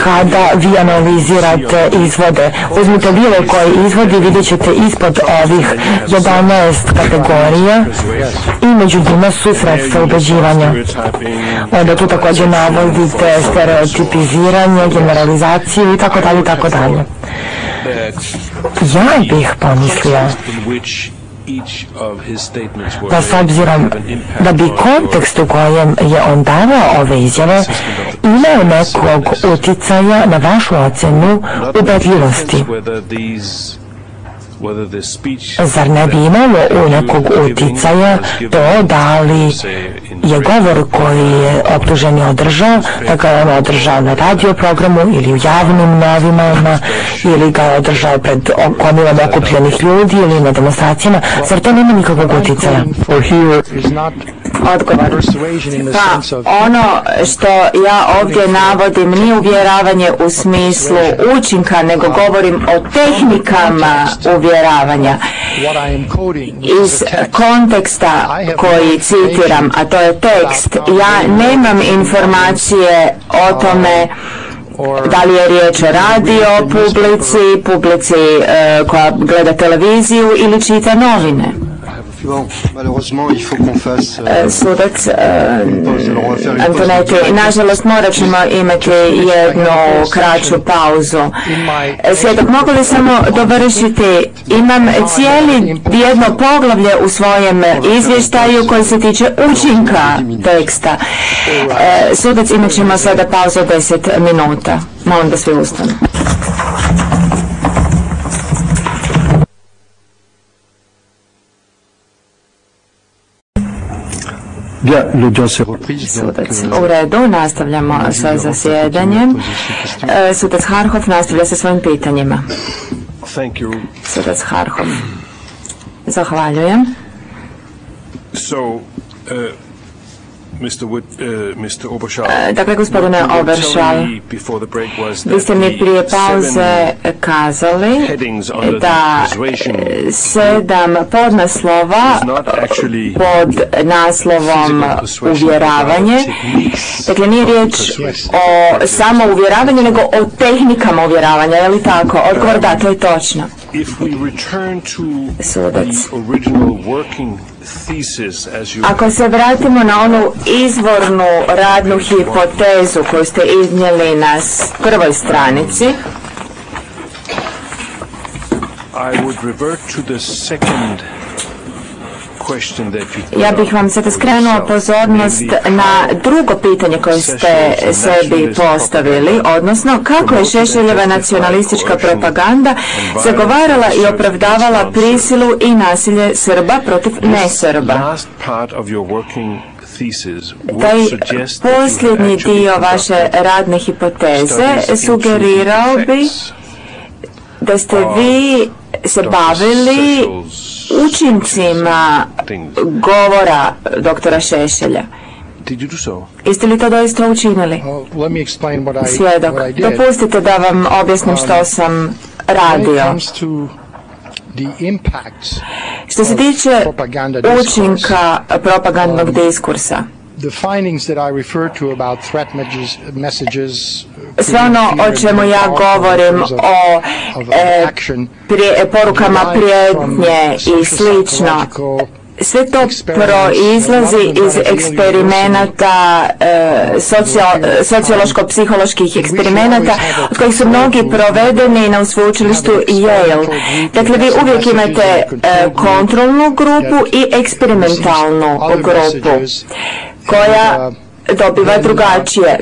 I: kada vi analizirate izvode. Uzmite bilo koji izvod i vidjet ćete ispod ovih 11 kategorija i među njima su sredstva ubeđivanja. Onda tu također navodite stereotipiziranje, generalizaciju, i tako dalje, tako dalje. Ja bih pomislio da s obzirom da bi kontekst u kojem je on davao ove izjave imao nekog uticaja na vašu ocenu ubedljivosti. Zar ne bi imalo u nekog uticaja to da li je govor koji je optuženi održao, da ga je održao na radio programu ili u javnim novimama ili ga je održao pred komilom okupljenih ljudi ili na demonstracijama, zar to nema nikakvog uticaja?
E: Odgovor. Pa ono što ja ovdje navodim nije uvjeravanje u smislu učinka, nego govorim o tehnikama uvjeravanja. Iz konteksta koji citiram, a to je tekst, ja nemam informacije o tome da li je riječ o radio publici, publici e, koja gleda televiziju ili čita novine. Euh, sudac euh, Antoneti, nažalost morat ćemo imati jednu kraću pauzu. Svjedok, mogu li samo dovršiti? Imam cijeli jedno poglavlje u svojem izvještaju koji se tiče učinka teksta. E, sudac, imat ćemo sada pauzu 10 minuta. Molim da svi ustanu. Sudac. U redu, nastavljamo sa zasjedanjem. E, sudac Harhov nastavlja sa svojim pitanjima. Sudac Harhov. Zahvaljujem.
F: So, uh,
E: Uh, dakle, gospodine Oberšal, vi ste mi prije pauze kazali da sedam podnaslova pod naslovom uvjeravanje, dakle nije riječ o samo uvjeravanju, nego o tehnikama uvjeravanja, je li tako? Odgovor da, to je točno. Sudac. Ako se vratimo na onu izvornu radnu hipotezu koju ste iznijeli na prvoj stranici,
F: I would revert to the second
E: ja bih vam sada skrenuo pozornost na drugo pitanje koje ste sebi postavili, odnosno kako je Šešeljeva nacionalistička propaganda zagovarala i opravdavala prisilu i nasilje Srba protiv nesrba. Taj posljednji dio vaše radne hipoteze sugerirao bi da ste vi se bavili učincima govora doktora Šešelja. Jeste li to doista učinili? Svjedok, dopustite da vam objasnim što sam radio. Što se tiče učinka propagandnog diskursa, sve ono o čemu ja govorim o e, porukama prijetnje i slično. sve to proizlazi iz eksperimenata, e, sociološko-psiholoških eksperimenata od kojih su mnogi provedeni na sveučilištu Yale. Dakle, vi uvijek imate e, kontrolnu grupu i eksperimentalnu grupu koja dobiva drugačije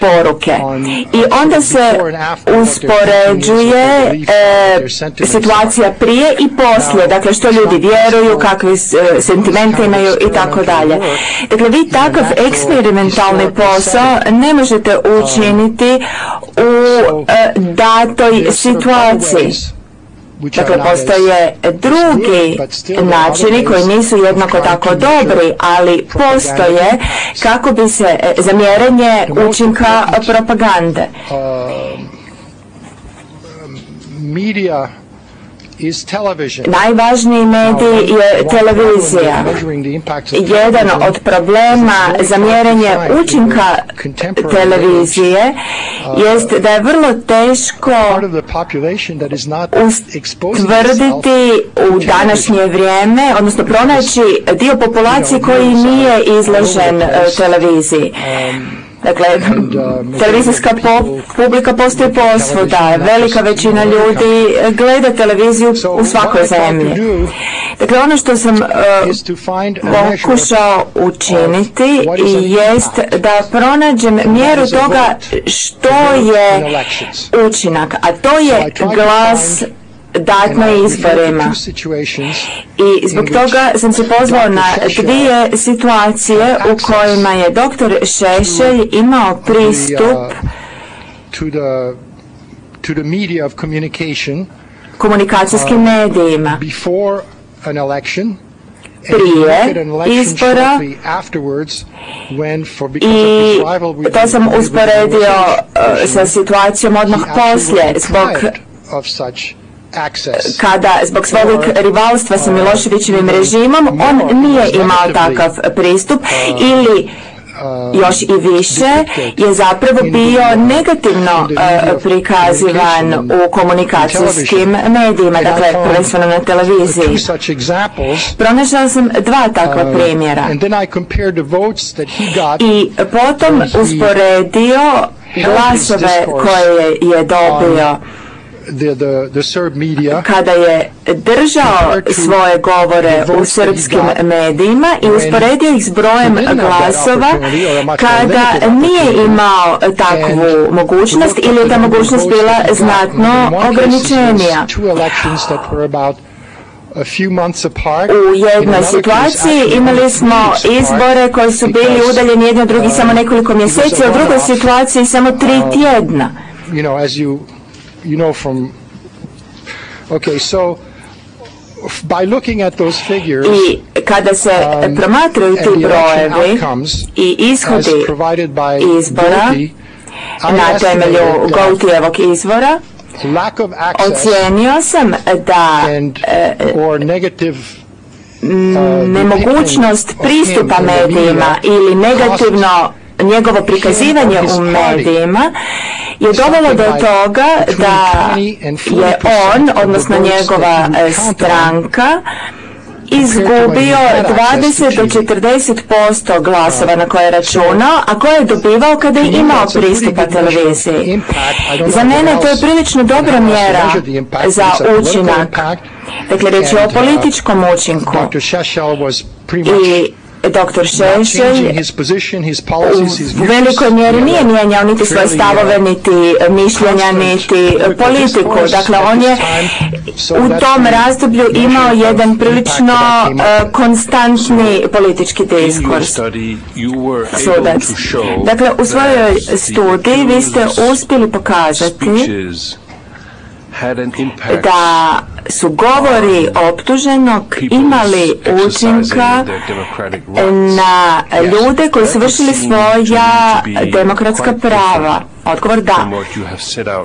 E: poruke. I onda se uspoređuje e, situacija prije i poslije, dakle što ljudi vjeruju, kakve sentimente imaju i tako dalje. Dakle, vi takav eksperimentalni posao ne možete učiniti u e, datoj situaciji. Dakle, postoje drugi načini koji nisu jednako tako dobri, ali postoje kako bi se e, za mjerenje učinka propagande.
G: Media
E: Najvažniji medij je televizija. Jedan od problema za mjerenje učinka televizije uh, jest da je vrlo teško ustvrditi u današnje vrijeme, odnosno pronaći dio populacije koji nije izložen uh, televiziji. Dakle, <laughs> televizijska publika postoji posvuda, velika većina ljudi gleda televiziju u svakoj zemlji. Dakle, ono što sam uh, pokušao učiniti jest da pronađem mjeru toga što je učinak, a to je glas dat na izborima. I zbog toga sam se pozvao na dvije situacije u kojima je doktor Šešelj imao pristup komunikacijskim medijima. prije izbora i to sam usporedio uh, sa situacijom odmah poslije zbog kada zbog svog rivalstva sa Miloševićevim režimom on nije imao takav pristup ili još i više je zapravo bio negativno uh, prikazivan u komunikacijskim medijima, dakle prvenstveno na televiziji. Pronašao sam dva takva uh, primjera. i potom usporedio glasove koje je dobio kada je držao svoje govore u srpskim medijima i usporedio ih s brojem glasova kada nije imao takvu mogućnost ili je ta mogućnost bila znatno ograničenija. U jednoj situaciji imali smo izbore koji su bili udaljeni jedni od drugih samo nekoliko mjeseci, a u drugoj situaciji samo tri tjedna.
G: Okay, so by looking at those figures,
E: I kada se um, promatraju ti brojevi i ishodi izbora na temelju Gautijevog izvora, ocijenio sam da e, nemogućnost pristupa medijima ili negativno njegovo prikazivanje u medijima je dovelo do toga da je on, odnosno njegova e, stranka, izgubio 20 do 40% glasova na koje je računao, a koje je dobivao kada je imao pristupa televiziji. Za mene to je prilično dobra mjera za učinak. Dakle, reći o političkom učinku. I dr. Šešelj u velikoj mjeri nije mijenjao niti svoje stavove, niti mišljenja, niti politiku. Dakle, on je u tom razdoblju imao jedan prilično uh, konstantni politički diskurs. Sudac. Dakle, u svojoj studiji vi ste uspjeli pokazati da su govori optuženog imali učinka na ljude koji su vršili svoja demokratska prava. Odgovor da.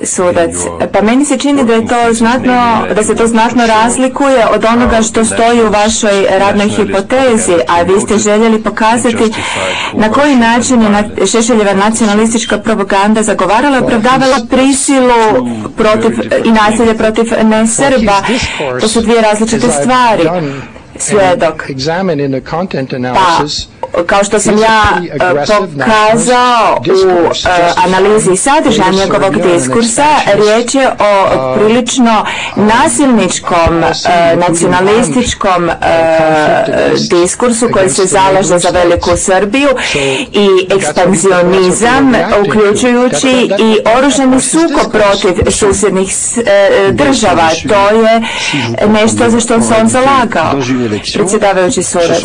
E: Sudac. Pa meni se čini da je to znatno, da se to znatno razlikuje od onoga što stoji u vašoj radnoj hipotezi, a vi ste željeli pokazati na koji način je Šešeljeva nacionalistička propaganda zagovarala i opravdavala prisilu protiv i nasilje protiv nesrba. To su dvije različite stvari svjedok. Pa, kao što sam ja e, pokazao u e, analizi sadržaja njegovog diskursa, riječ je o prilično nasilničkom, e, nacionalističkom diskursu koji se zalaže za veliku Srbiju i ekspanzionizam, uključujući i oružani sukob protiv susjednih država. To je nešto za što se on zalagao. Predsjedavajući sudac.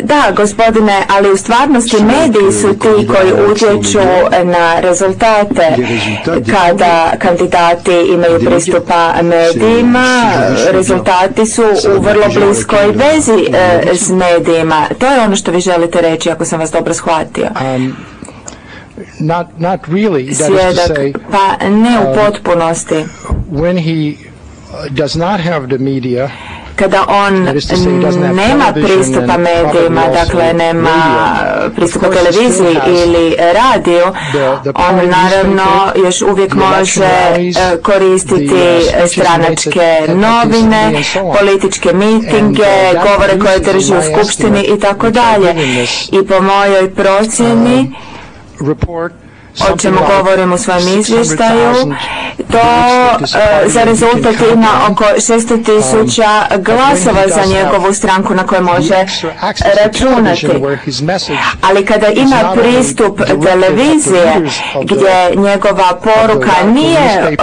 E: Da, gospodine, ali u stvarnosti mediji su ti koji utječu na rezultate kada kandidati imaju pristupa medijima. Rezultati su u vrlo bliskoj vezi e, s medijima. To je ono što vi želite reći, ako sam vas dobro shvatio. Um, Svjedak, pa ne u um, potpunosti.
G: When he does not have the media,
E: kada on nema pristupa medijima, dakle nema pristupa televiziji ili radiju, on naravno još uvijek može e, koristiti stranačke novine, političke mitinge, govore koje drži u skupštini i tako dalje. I po mojoj procjeni o čemu govorim u svojem izvještaju, to e, za rezultat ima oko 600 tisuća glasova za njegovu stranku na kojoj može računati. Ali kada ima pristup televizije gdje njegova poruka nije e,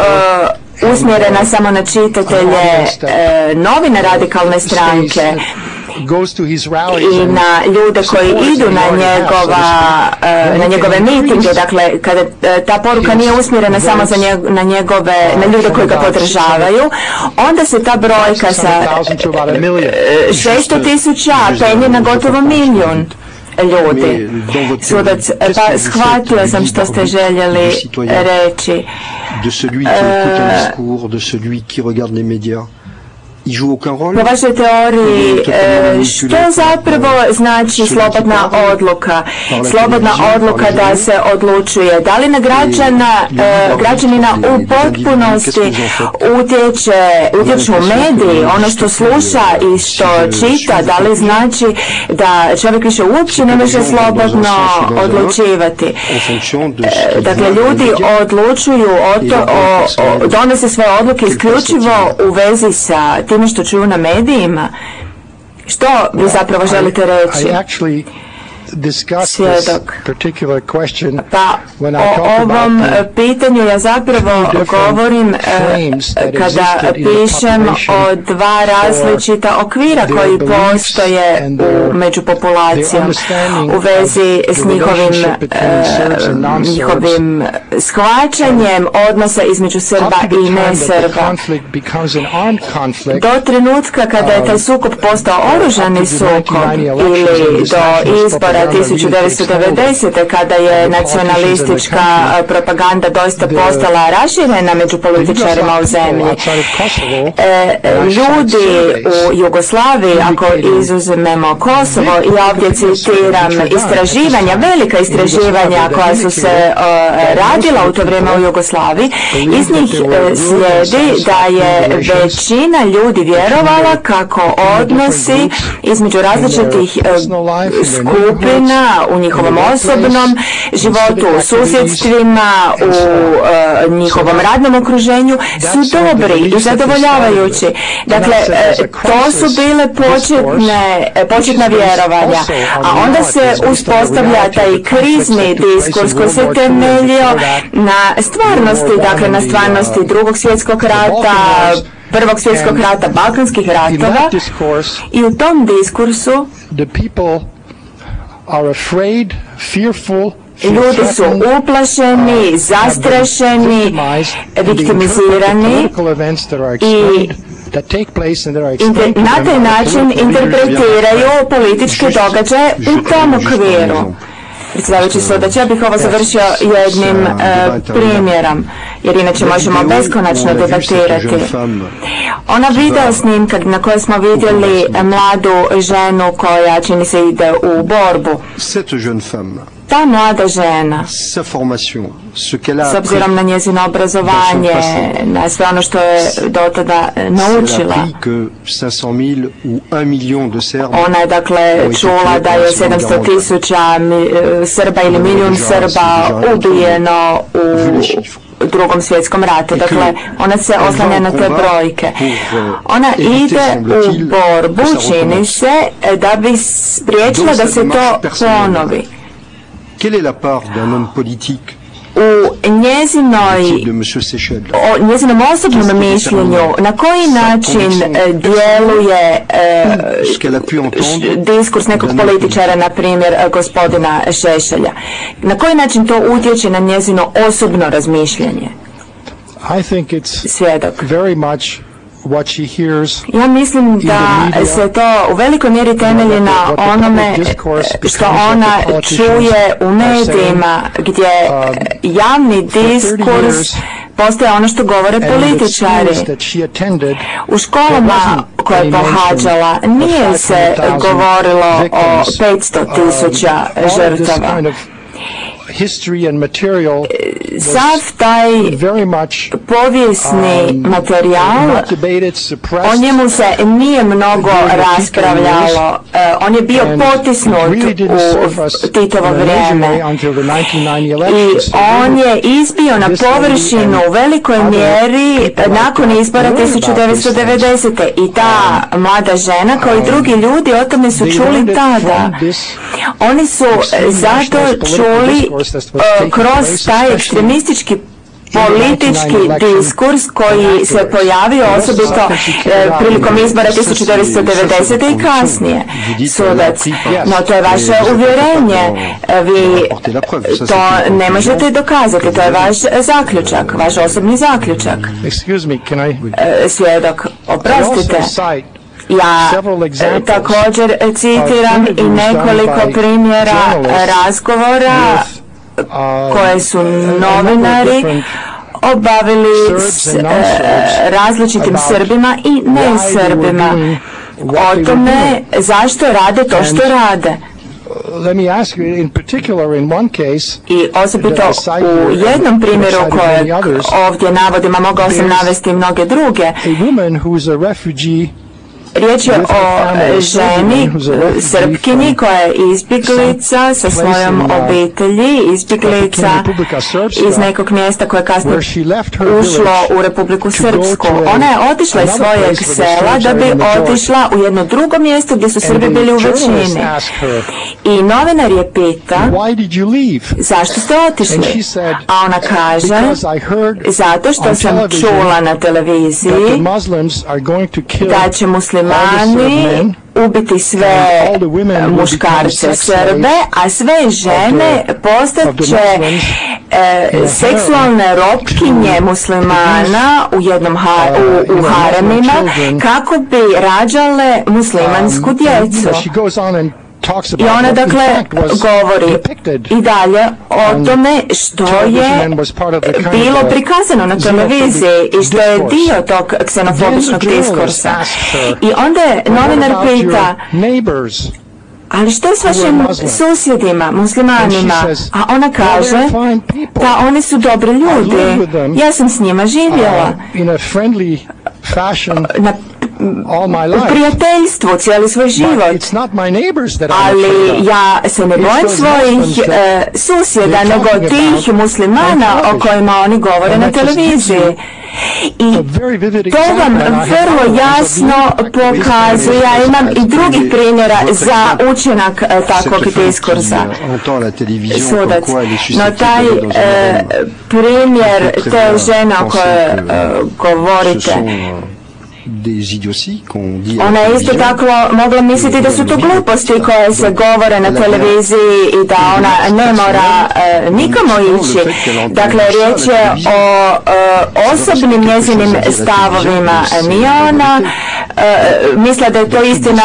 E: usmjerena samo na čitatelje e, novine radikalne stranke, i na ljude koji idu na njegova uh, na njegove mitinge dakle kada uh, ta poruka nije usmjerena samo za njeg, na njegove na ljude koji ga podržavaju onda se ta brojka sa 600 uh, tisuća penje na gotovo milijun ljudi. Sudac, pa shvatio sam što ste željeli reći.
J: De celui qui écoute un discours, de celui qui regarde les médias.
E: Po vašoj teoriji, e, što zapravo znači slobodna odluka? Slobodna odluka da se odlučuje. Da li na građana, e, građanina u potpunosti utječe, utječu mediji, ono što sluša i što čita, da li znači da čovjek više uopće ne može slobodno odlučivati? E, dakle, ljudi odlučuju, o to, o, donose svoje odluke isključivo u vezi sa time što čuju na medijima? Što vi zapravo želite reći? Svjedok. Pa o ovom pitanju ja zapravo govorim kada pišem o dva različita okvira koji postoje u, među populacijom u vezi s njihovim, njihovim shvaćanjem odnosa između Srba i ne Srba. Do trenutka kada je taj sukob postao oružani sukob ili do izbora 1990. kada je nacionalistička propaganda doista postala raširena među političarima u zemlji. E, ljudi u Jugoslaviji, ako izuzmemo Kosovo, i ovdje citiram istraživanja, velika istraživanja koja su se radila u to vrijeme u Jugoslaviji, iz njih e, slijedi da je većina ljudi vjerovala kako odnosi između različitih e, skupina u njihovom osobnom životu, u susjedstvima, u e, njihovom radnom okruženju su dobri i zadovoljavajući. Dakle, to su bile početne, početna vjerovanja, a onda se uspostavlja taj krizni diskurs koji se temeljio na stvarnosti, dakle na stvarnosti drugog svjetskog rata, prvog svjetskog rata, balkanskih ratova. I u tom diskursu Ljudi su uplašeni, zastrašeni, viktimizirani i na taj način interpretiraju političke događaje u tom okviru. Predsjedavajući sudac, ja bih ovo završio jednim e, primjerom, jer inače možemo beskonačno debatirati. Ona video snimka na kojoj smo vidjeli mladu ženu koja čini se ide u borbu. Ta mlada žena. S obzirom na njezino obrazovanje, na sve ono što je do tada naučila, ona je dakle čula da je 700 tisuća Srba ili milijun Srba ubijeno u drugom svjetskom ratu. Dakle, ona se oslanja na te brojke. Ona ide u borbu, čini se, da bi spriječila da se to ponovi.
J: Quelle est la part d'un homme politique
E: u njezinoj, o njezinom osobnom mišljenju na koji način e, djeluje e, diskurs nekog političara, na primjer e, gospodina Šešelja. Na koji način to utječe na njezino osobno razmišljanje?
G: I think it's Svjedok. very much
E: ja mislim da se to u velikoj mjeri temelji na onome što ona čuje u medijima gdje um, javni diskurs postoje ono što govore političari. U školama koje je pohađala nije se govorilo o 500 tisuća um, žrtava sav taj povijesni um, materijal o njemu se nije mnogo raspravljalo. uh, on je bio potisnut u Titovo vrijeme. i on je izbio na površinu u velikoj mjeri nakon izbora 1990. i ta um, mlada žena kao i um, drugi ljudi o tome su čuli tada. oni su zato čuli kroz taj ekstremistički politički diskurs koji se pojavio osobito e, prilikom izbora 1990. i kasnije. Sudac, no to je vaše uvjerenje. Vi to ne možete dokazati, to je vaš zaključak, vaš osobni zaključak. E, svjedok, oprostite. Ja e, također citiram i nekoliko primjera razgovora koje su novinari obavili s e, različitim Srbima i ne Srbima o tome zašto rade to što rade. I osobito u jednom primjeru kojeg ovdje navodima, mogao sam navesti mnoge druge, Riječ je o ženi, srpkinji koja je izbjeglica sa svojom obitelji, izbjeglica iz nekog mjesta koje je kasnije ušlo u Republiku Srpsku. Ona je otišla iz svojeg sela da bi otišla u jedno drugo mjesto gdje su Srbi bili u većini. I novinar je pita zašto ste otišli? A ona kaže zato što sam čula na televiziji da će muslimani ubiti sve muškarce Srbe, a sve žene postaće e, seksualne ropkinje muslimana u jednom ha, u, u haremima kako bi rađale muslimansku um, djecu. I ona dakle govori i dalje o tome što je bilo prikazano na televiziji i što je dio tog ksenofobičnog diskursa. I onda je novinar pita ali što s vašim susjedima, muslimanima? A ona kaže da oni su dobri ljudi. Ja sam s njima živjela. Na u prijateljstvu cijeli svoj život. Ali ja se ne bojim svojih uh, susjeda, nego tih muslimana o kojima oni govore na televiziji. I to vam vrlo jasno pokazuje, ja imam i drugih primjera za učinak uh, takvog diskursa. Sudac. No taj uh, primjer te žene o kojoj uh, govorite, ona je isto tako mogla misliti da su to gluposti koje se govore na televiziji i da ona ne mora e, nikamo ići. Dakle, riječ je o e, osobnim njezinim stavovima. Nije ona misla da je to istina,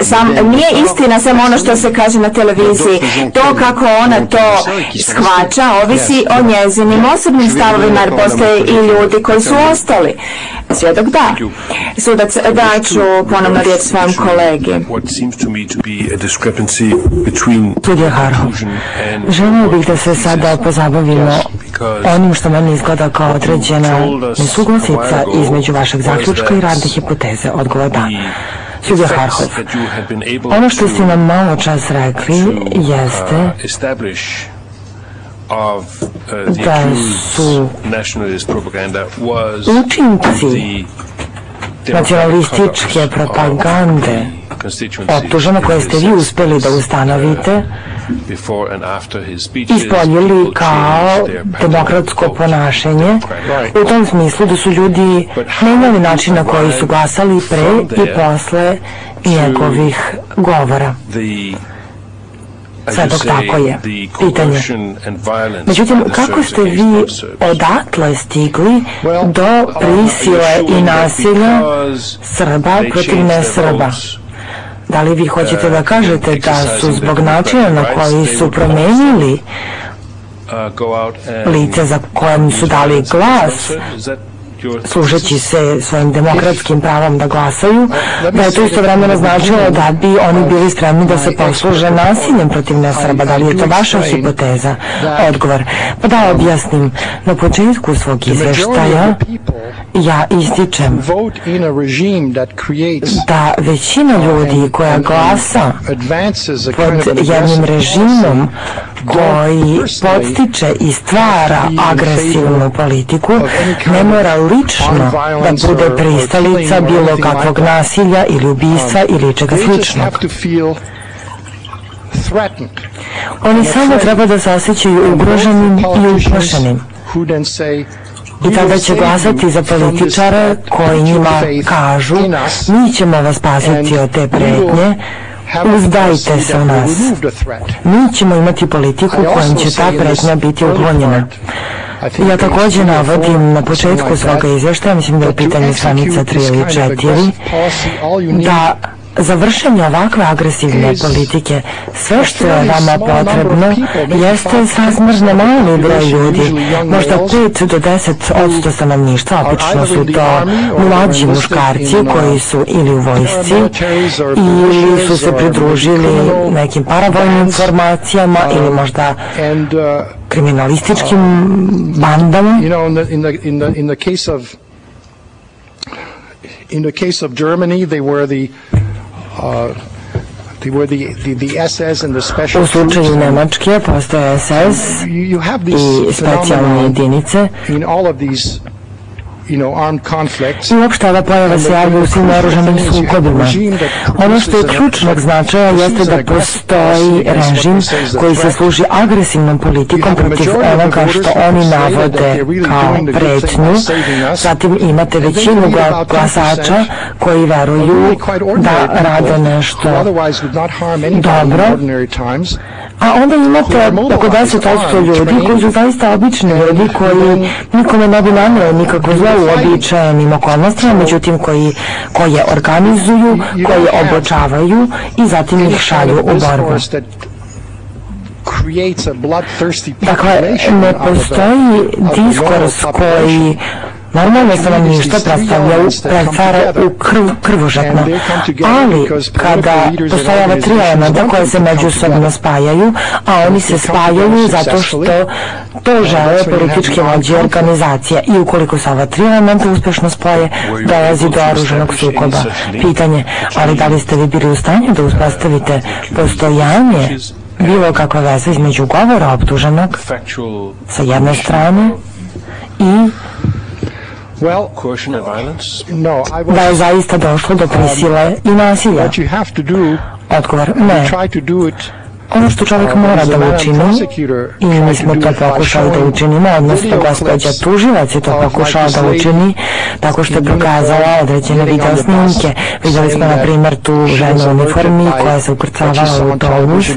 E: sam, nije istina samo ono što se kaže na televiziji. To kako ona to shvaća ovisi o njezinim osobnim stavovima jer postoje i ljudi koji su ostali. Svjedok da. Sudac, daću ponovno riječ svojom kolegi.
I: Sudje Harhov, želio bih da se sada pozabavimo onim što meni izgleda kao određena nesuglasica između vašeg zaključka i radne hipoteze. Odgovor da. Sudje Harhov, ono što ste nam malo čas rekli jeste da su učinci nacionalističke propagande. Optužene koje ste vi uspjeli da ustanovite ispoljili kao demokratsko ponašanje. U tom smislu da su ljudi menjali način na koji su glasali pre i posle njegovih govora sve dok tako je. Pitanje. Međutim, kako ste vi odatle stigli do prisile i nasilja Srba protiv ne Srba? Da li vi hoćete da kažete da su zbog načina na koji su promenili lice za kojem su dali glas služeći se svojim demokratskim pravom da glasaju, da je to istovremeno značilo da bi oni bili spremni da se posluže nasiljem protiv nesrba. Da li je to vaša hipoteza? Odgovor. Pa da objasnim. Na početku svog izveštaja ja ističem da većina ljudi koja glasa pod jednim režimom koji podstiče i stvara agresivnu politiku ne mora lično da bude pristalica bilo kakvog nasilja ili ubistva ili čega sličnog. Oni samo treba da se osjećaju ugroženim i uplašenim. I tada će glasati za političare koji njima kažu mi ćemo vas paziti od te pretnje, uzdajte se u nas. Mi ćemo imati politiku kojom će ta pretnja biti uklonjena. Ja također navodim na početku svoga izvještaja, mislim da je pitanje stranica 3 ili 4, da za vršenje ovakve agresivne politike sve što je vama potrebno jeste sazmržne mali broj ljudi, možda 5 do 10 odsto stanovništva, obično su to mlađi muškarci koji su ili u vojsci ili su se pridružili nekim paravojnim formacijama ili možda kriminalističkim bandama.
G: in the case of Germany, they were the
I: U slučaju Nemačke postoje SS i specijalne jedinice. Ova pojava se javlja u svim oružanim sukobima. Ono što je ključnog značaja jeste da postoji režim koji se služi agresivnom politikom protiv onoga što oni navode kao pretnju. Zatim imate većinu glasača koji veruju da rade nešto dobro, a onda imate oko 10% ljudi koji su zaista obični ljudi koji nikome ne bi nanio nikakvo zlo u običajenim okolnostima, međutim koji, koje organizuju, koje obočavaju i zatim ih šalju u borbu. Dakle, ne postoji diskurs koji Normalno stanovništvo predstavlja pretvara u krv, krvožetno, ali kada postoje ova tri elementa koje se međusobno spajaju, a oni se spajaju zato što to žele političke vođe organizacija i ukoliko se ova tri elementa uspešno spoje, dolazi do oruženog sukoba. Pitanje, ali da li ste vi bili u stanju da uspostavite postojanje bilo kakva veza između govora optuženog sa jedne strane i Well, coercion and violence? No, I was, da um, i. What you have to do, Odgovor, ne. You try to do it Ono što čovjek mora da učini, i mi smo to pokušali da učinimo, odnosno gospođa tuživac je to pokušala da učini, tako što je pokazala određene video snimke. Vidjeli smo, na primjer, tu ženu u uniformi koja se ukrcavala u autobus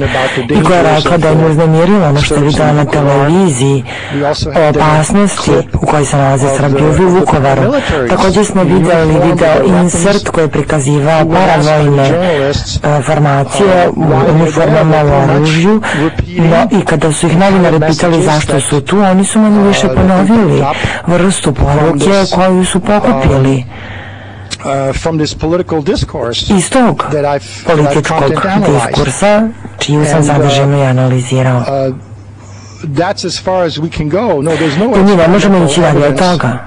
I: i koja je rekla da je nju uznemirila ono što je videla na televiziji o opasnosti u kojoj se nalaze Srbi u Vukovaru. Također smo vidjeli video insert koji je prikazivao paravojne formacije u uniformama oružju, no i kada su ih novinari pitali zašto su tu, oni su manje više ponovili vrstu poruke koju su pokupili. Iz tog političkog diskursa čiju sam sadržinu i analizirao. I mi ne možemo ići dalje od toga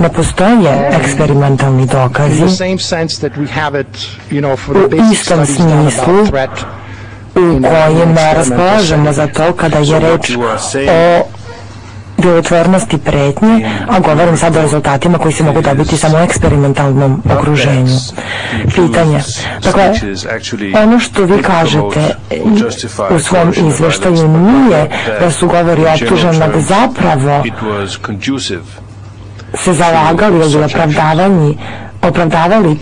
I: ne postoje eksperimentalni dokazi u istom smislu u kojem raspolažemo za to kada je reč o djelotvornosti pretnje, a govorim sad o rezultatima koji se mogu dobiti samo u eksperimentalnom okruženju. Pitanje. Dakle, ono što vi kažete u svom izveštaju nije da su govori optuženog zapravo se zalagali ili opravdavani, opravdavali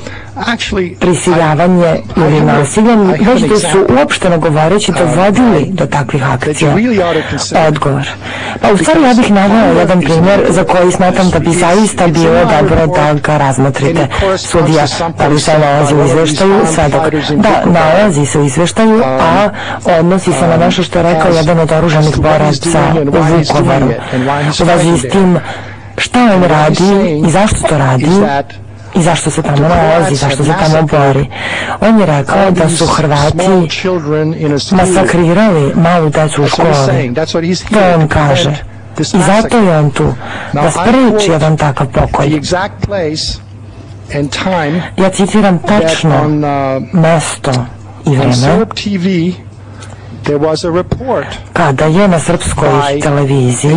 I: prisiljavanje ili nasilje, već da su uopšteno govoreći dovodili do takvih akcija. Odgovor. Pa u stvari ja bih naveo jedan primjer za koji smatram da bi zaista bilo dobro da ga razmotrite. Sudija, da li se nalazi u izveštaju, svedok. Da, nalazi se u izveštaju, a odnosi se na nešto što je rekao jedan od oružanih boraca u Vukovaru. U vezi s tim šta on radi i zašto to radi i zašto se tamo nalazi, zašto se tamo bori. On je rekao da su Hrvati masakrirali malu decu u školi. To on kaže. I zato je on tu, da spriči jedan takav pokoj. Ja citiram tačno mesto i vreme kada je na srpskoj televiziji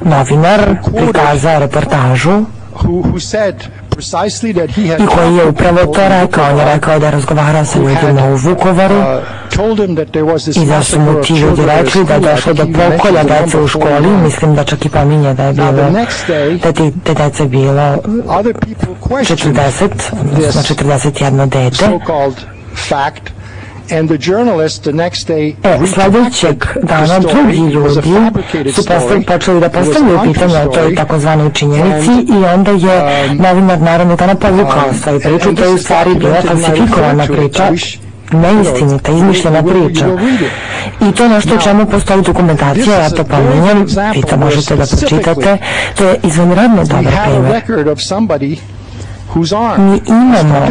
I: novinar prikazao reportažu i koji je upravo to rekao. On je rekao da je razgovarao sa ljudima u Vukovaru i da su mu ti ljudi rekli da je došlo do pokolja dece u školi. Mislim da čak i pominje da je bilo, da ti, te dece bilo 40, odnosno 41 dete. E, sljedećeg dana drugi ljudi su počeli da postavljaju pitanje o toj takozvanoj činjenici i onda je um, novinar naravno tada povukao um, svoju priču, to je u stvari bila falsifikovana priča, neistinita, izmišljena priča. I to nešto o čemu postoji dokumentacija, ja to pominjem, vi to možete da pročitate, to je izvanredno dobar primjer mi imamo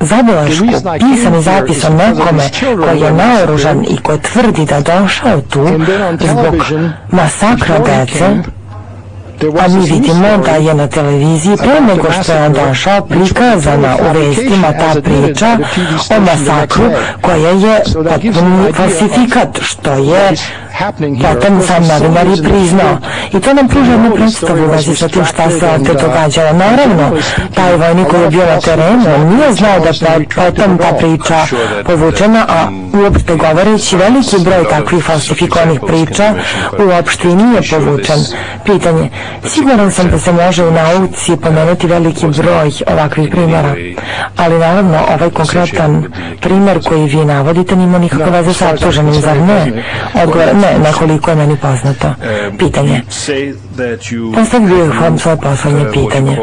I: zabilašku pisani zapis o nekome koji je naoružan i koji tvrdi da došao tu zbog masakra dece a mi vidimo da je na televiziji pre nego što je došao prikazana u vestima ta priča o masakru koja je potpuni falsifikat, što je potom sam novinar i priznao. I to nam pruža jednu predstavu u vezi sa tim šta se ovdje događalo. Naravno, taj vojnik koji je bio na terenu, on nije znao da potom ta priča povučena, a uopšte govoreći veliki broj takvih falsifikovanih priča uopšte i nije povučen. Pitanje, siguran sam da se može u nauci pomenuti veliki broj ovakvih primjera, ali naravno ovaj konkretan primjer koji vi navodite nima nikakve veze sa optuženim, zar ne? Odgovor, ne, nekoliko je meni poznato. Pitanje. Postavio bih vam svoje poslednje pitanje.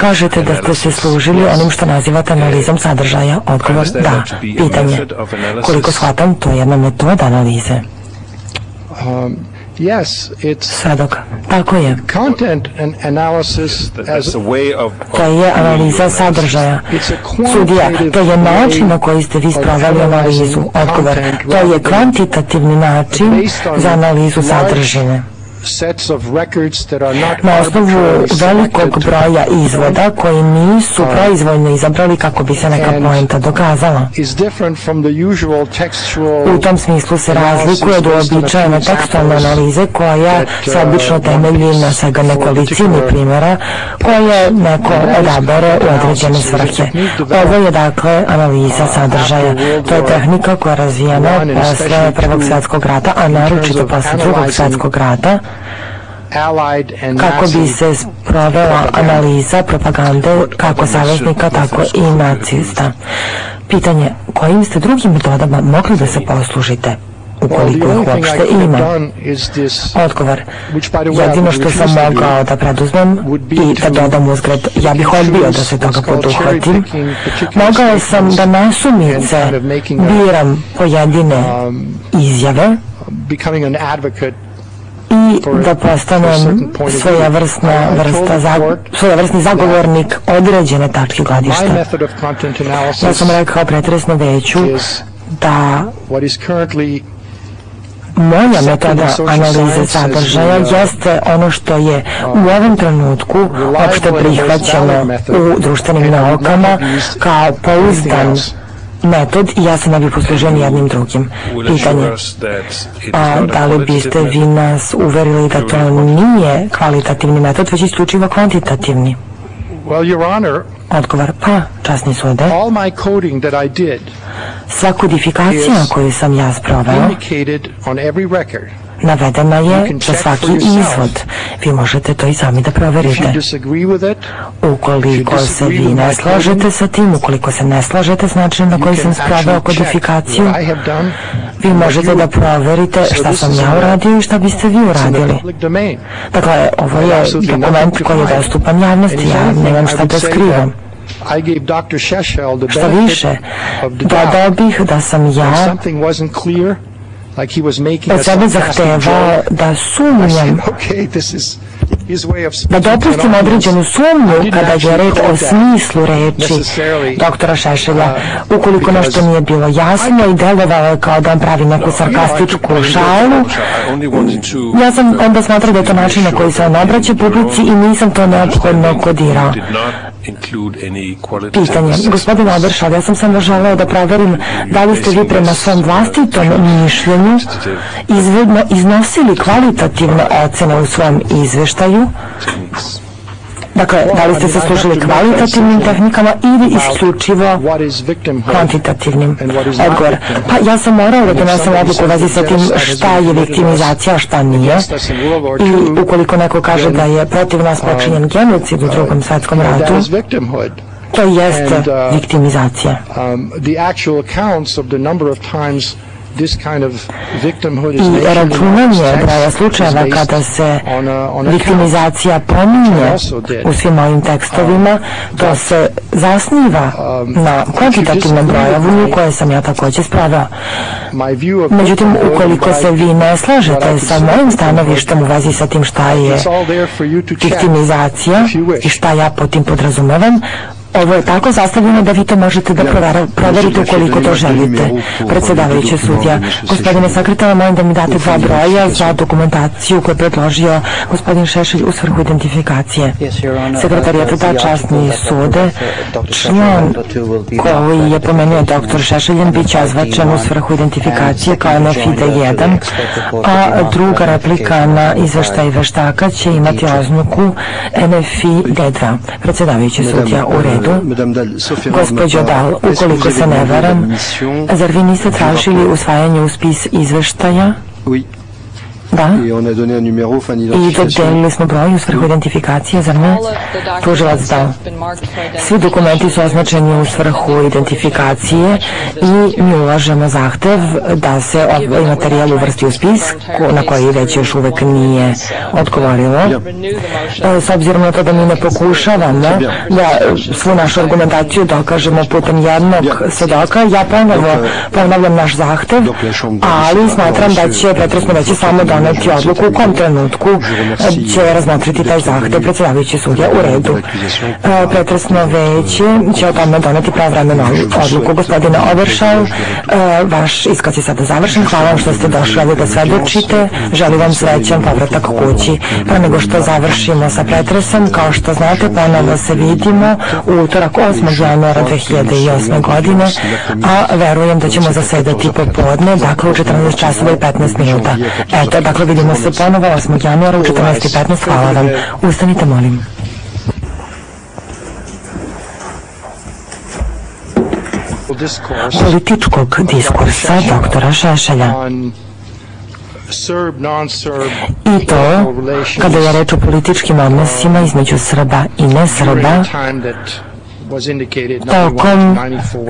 I: Kažete da ste se služili onim što nazivate analizom sadržaja. Odgovor da. Pitanje. Koliko shvatam, to je jedna metoda analize.
G: Yes, it's
I: Svedok. Tako je.
G: Content analysis as
I: to je analiza sadržaja. Sudija, to je način na koji ste vi sprovali analizu. Odgovor, to je kvantitativni način za analizu sadržine na osnovu velikog broja izvoda koji nisu proizvoljno izabrali kako bi se neka poenta dokazala. U tom smislu se razlikuje od uobičajene tekstualne analize koja se obično temelji na svega nekolicini primjera koje neko odabere u određene svrhe. Ovo je dakle analiza sadržaja. To je tehnika koja je razvijena posle Prvog svjetskog rata, a naročito posle Drugog svjetskog rata kako bi se sprovela analiza propagande kako saveznika, tako i nacista. Pitanje, kojim ste drugim metodama mogli da se poslužite? ukoliko ih uopšte ima. Odgovor, jedino što sam mogao da preduzmem i da dodam uzgled, ja bih odbio da se toga poduhvatim, mogao sam da nasumice biram pojedine izjave i da postanem svojevrsna vrsta svojevrsni zagovornik određene tačke gledišta. Ja sam rekao pretresno veću da moja metoda analize sadržaja jeste ono što je u ovom trenutku opšte prihvaćeno u društvenim naukama kao pouzdan metod i ja se ne bih poslužio ni jednim drugim. Pitanje, a da li biste vi nas uverili da to nije kvalitativni metod, već isključivo kvantitativni? Odgovor, pa, časni sude. Sva kodifikacija koju sam ja sproveo navedena je za svaki izvod. Vi možete to i sami da proverite. Ukoliko se vi ne slažete sa tim, ukoliko se ne slažete s načinom na koji sam spravao kodifikaciju, vi možete da proverite šta sam ja uradio i šta biste vi uradili. Dakle, ovo je dokument koji je dostupan javnosti, ja nemam šta da skrivam. Šta više, dodao bih da sam ja od sebe zahtevao da sumnjam da dopustim određenu sumnju kada je reč o smislu reči doktora Šešelja. Ukoliko nešto nije bilo jasno i delovalo je kao da on pravi neku sarkastičku šalu, ja sam onda smatrao da je to način na koji se on obraća publici i nisam to neophodno kodirao. Pitanje. Gospodin Oberšal, ja sam samo želeo da proverim da li ste vi prema svom vlastitom mišljenju izvedno iznosili kvalitativne ocene u svom izveštaju Dakle, da li ste se služili kvalitativnim tehnikama ili isključivo kvantitativnim? Odgovor. Pa ja sam morao da donesem odluku u vezi sa tim šta je viktimizacija, a šta nije. I ukoliko neko kaže da je protiv nas počinjen genocid u drugom svetskom ratu, to jeste viktimizacija. I računanje broja slučajeva kada se viktimizacija pominje u svim ovim tekstovima, to se zasniva um, na kvantitativnom brojavu koje sam ja također spravao. Međutim, ukoliko se vi ne slažete sa mojim stanovištem u vezi sa tim šta je viktimizacija i šta ja po tim podrazumevam, Ovo je tako sastavljeno da vi to možete da proverite ukoliko to želite. Predsjedavajuća sudija, gospodine sekretara, molim da mi date dva broja za dokumentaciju koju je predložio gospodin Šešelj u svrhu identifikacije. Sekretarijat da častni sude, član koji je pomenuo doktor Šešeljen bit će ozvačen u svrhu identifikacije kao NFID 1, a druga replika na izveštaj veštaka će imati oznaku NFI D2. Predsjedavajući sudija u redu. Gospođo Dal, ukoliko se ne varam, zar vi niste tražili usvajanje u spis izveštaja? Da. I dodelili smo broj u svrhu identifikacije, zar ne? Tužilac da. Svi dokumenti su označeni u svrhu identifikacije i mi ulažemo zahtev da se ovaj materijal uvrsti u spis na koji već još uvek nije odgovorilo. E, s obzirom na to da mi ne pokušavamo da svu našu argumentaciju dokažemo putem jednog svedoka, ja ponovo ponavljam naš zahtev, ali smatram da će pretresno veće samo da doneti odluku u kom trenutku će razmotriti taj zahtev predsjedavajući sudja u redu. E, pretresno veće će o tome doneti pravovremenu odluku. Gospodine Oberšal, e, vaš iskaz je sada završen. Hvala vam što ste došli ovdje da svedočite. Želim vam srećan povratak kući. Pa nego što završimo sa pretresom, kao što znate, ponovo se vidimo u utorak 8. januara 2008. godine, a verujem da ćemo zasedati popodne, dakle u 14 časova i 15 minuta. Eto, dakle vidimo se ponovo 8. januara u 14.15. Hvala vam. Ustanite, molim. Političkog diskursa doktora Šešelja. I to, kada je reč o političkim odnosima između Srba i ne Srba, tokom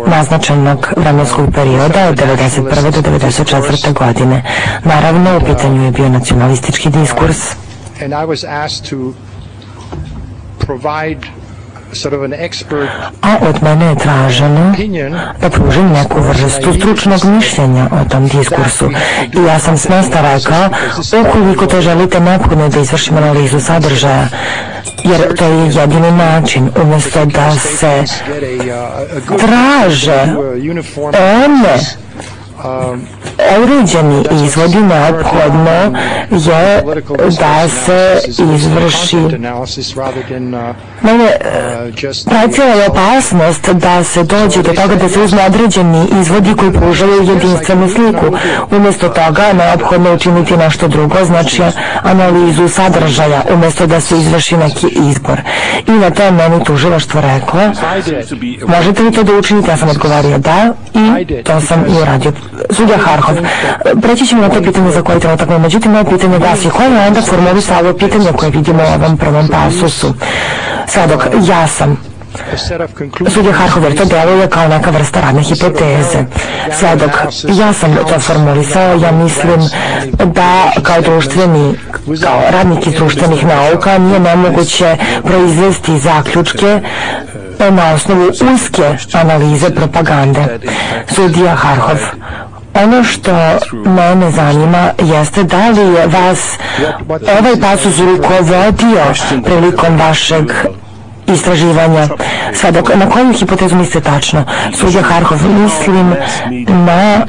I: naznačenog vremenskog perioda od 1991. do 1994. godine. Naravno, u pitanju je bio nacionalistički diskurs. A od mene je traženo da pružim neku vrstu stručnog mišljenja o tom diskursu. I ja sam s mesta rekao, ukoliko to želite neophodno da izvršim analizu sadržaja, jer to je jedini način umjesto da se traže one određeni izvodi neophodno je da se izvrši Naime, predstavlja je opasnost da se dođe do toga da se uzme određeni izvodi koji pružaju jedinstvenu sliku. Umjesto toga neophodno učiniti nešto drugo, znači analizu sadržaja, umjesto da se izvrši neki izbor. I na to je meni tužilaštvo reklo, možete li to da učinite? Ja sam odgovorio da i to sam i uradio. Sudja Harhov, preći ćemo na to pitanje za koje treba tako, međutim moje pitanje glasi, koje je onda formulisao ovo pitanje koje vidimo u ovom prvom pasusu? Svedok, ja sam Sudja Harhover to deluje kao neka vrsta radne hipoteze. Svedok, ja sam to formulisao, ja mislim da kao društveni, kao radnik iz društvenih nauka nije nemoguće proizvesti zaključke na osnovu uske analize propagande. Sudija Harhov, ono što mene zanima jeste da li je vas ovaj pasus rukovodio prilikom vašeg istraživanja. Sada, na koju hipotezu mislite tačno? Sudja Harhov, mislim na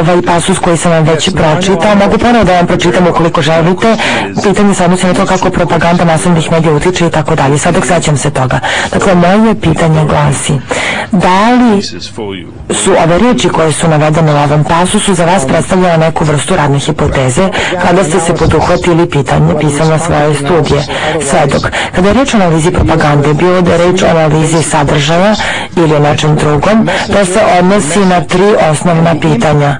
I: ovaj pasus koji sam vam već pročitao. Mogu ponovno da vam pročitam ukoliko želite. Pitanje se odnosi na to kako propaganda nasilnih medija utiče i tako dalje. Sad dok sećam se toga. Dakle, moje pitanje glasi, da li su ove riječi koje su navedene u ovom pasusu za vas predstavljala neku vrstu radne hipoteze kada ste se poduhvatili pitanje pisanja svoje studije? Svedok, kada je riječ o analizi propagande, bilo da reč o analizi sadržaja ili nečem drugom, to se odnosi na tri osnovna pitanja.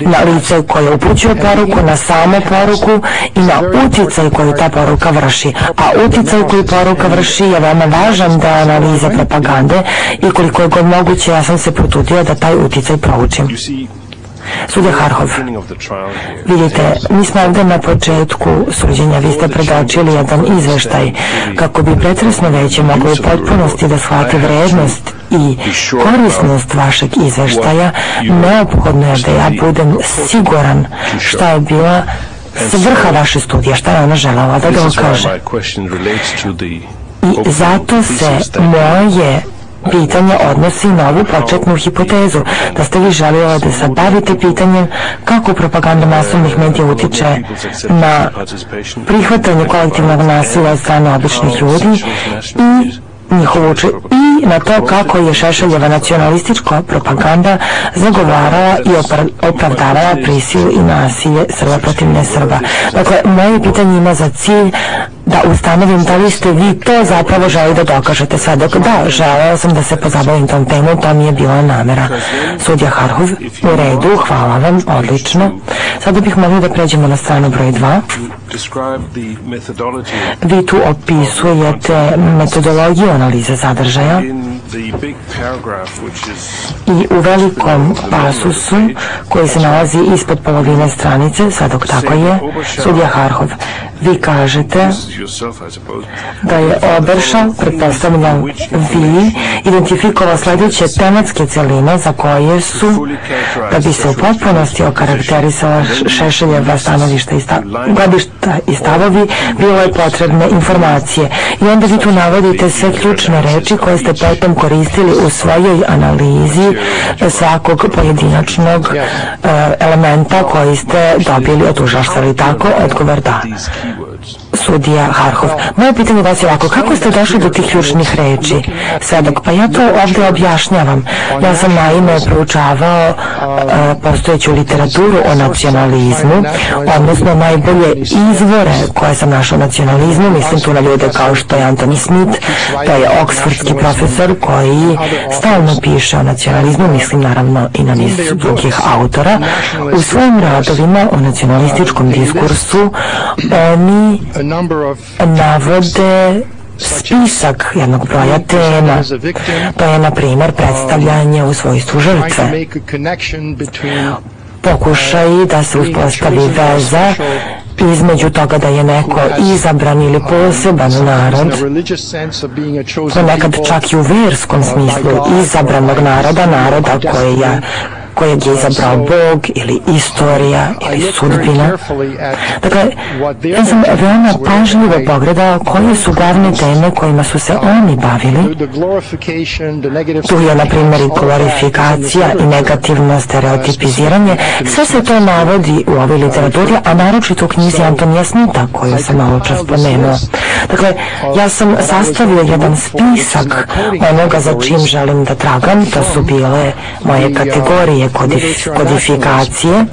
I: Na lice koje upućuje poruku, na samu poruku i na uticaj koju ta poruka vrši. A uticaj koju poruka vrši je veoma važan da analize propagande i koliko je god moguće ja sam se potudio da taj uticaj proučim. Sudja Harhov, vidite, mi smo ovdje na početku suđenja, vi ste predočili jedan izveštaj kako bi pretresno veće moglo u potpunosti da shvati vrednost i korisnost vašeg izveštaja, neophodno je da ja budem siguran šta je bila svrha vaše studije, šta je ona želala da ga kaže. I zato se moje pitanje odnosi na ovu početnu hipotezu, da ste vi željeli da se bavite pitanjem kako propaganda masovnih medija utiče na prihvatanje kolektivnog nasilja od strane običnih ljudi i njihovu i na to kako je Šešeljeva nacionalistička propaganda zagovarala i opravdavala prisilu i nasilje Srba protiv nesrba. Dakle, moje pitanje ima za cilj da ustanovim da li ste vi to zapravo želi da dokažete sad dok da, želeo sam da se pozabavim tom temom, to mi je bila namera. Sudja Harhov, u redu, hvala vam, odlično. Sada bih mogli da pređemo na stranu broj 2. Vi tu opisujete metodologiju analize sadržaja i u velikom pasusu koji se nalazi ispod polovine stranice, sad dok tako je, sudja Harhov, vi kažete da je Oberša, pretpostavljam vi, identifikovao sljedeće tematske celine za koje su, da bi se u potpunosti okarakterisala Šešeljeva stanovišta i, i stavovi, bilo je potrebne informacije. I onda vi tu navodite sve ključne reči koje ste potom koristili u svojoj analizi svakog pojedinačnog e, elementa koji ste dobili od užašta, ali tako? Odgovor da sudija Harhov. Moje pitanje glasi ovako, kako ste došli do tih ključnih reči? Svedok, pa ja to ovdje objašnjavam. Ja sam naime proučavao e, postojeću literaturu o nacionalizmu, odnosno najbolje izvore koje sam našao nacionalizmu, mislim tu na ljude kao što je Anthony Smith, to je oksfordski profesor koji stalno piše o nacionalizmu, mislim naravno i na niz drugih autora. U svojim radovima o nacionalističkom diskursu oni navode spisak jednog broja tema. To je, na primjer, predstavljanje u svojstvu žrtve. Pokušaj da se uspostavi veza između toga da je neko izabran ili poseban narod, ponekad čak i u verskom smislu izabranog naroda, naroda koji je kojeg je izabrao Bog ili istorija ili sudbina. Dakle, ja sam veoma pažljivo pogledao koje su glavne teme kojima su se oni bavili. Tu je, na primjer, i glorifikacija i negativno stereotipiziranje. Sve se to navodi u ovoj literaturi, a naročito u knjizi Antonija Smita, koju sam malo čas spomenuo. Dakle, ja sam sastavio jedan spisak onoga za čim želim da tragam. To su bile moje kategorije kodifikacije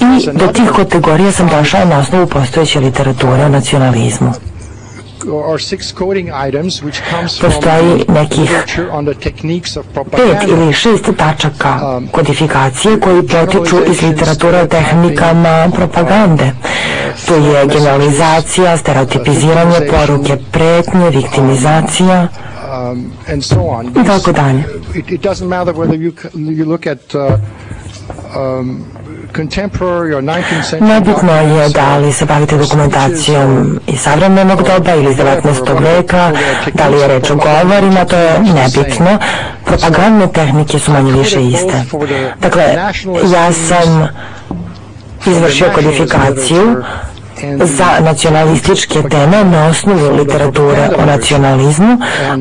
I: i do tih kategorija sam došao na osnovu postojeće literature o nacionalizmu. Postoji nekih pet ili šest tačaka um, kodifikacije koji potiču iz literature o tehnikama propagande. Tu je generalizacija, stereotipiziranje, poruke pretnje, viktimizacija, um, and so on. I tako dalje. It, it doesn't matter whether you, you look at uh, um, Nebitno je da li se bavite dokumentacijom iz savremenog doba ili iz 19. veka, da li je reč o govorima, to je nebitno. Propagandne tehnike su manje više iste. Dakle, ja sam izvršio kodifikaciju za nacionalističke teme na osnovu literature o nacionalizmu,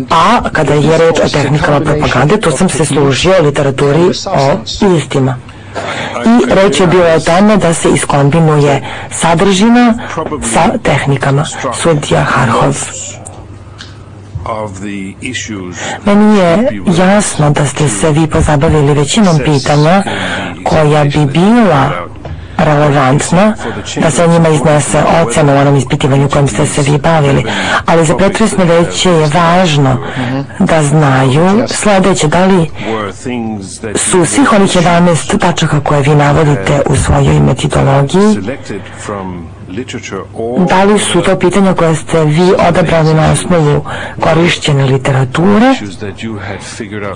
I: a kada je reč o tehnikama propagande, tu sam se služio literaturi o istima. I reč je bilo o tome da se iskombinuje sadržina sa tehnikama. Sudija Harhov. Meni je jasno da ste se vi pozabavili većinom pitanja koja bi bila relevantno da se o njima iznese ocena u onom ispitivanju kojim ste se vi bavili, ali za pretresno veće je važno da znaju sljedeće, da li su svih onih 11 tačaka koje vi navodite u svojoj metodologiji da li su to pitanja koje ste vi odabrali na osnovu korišćene literature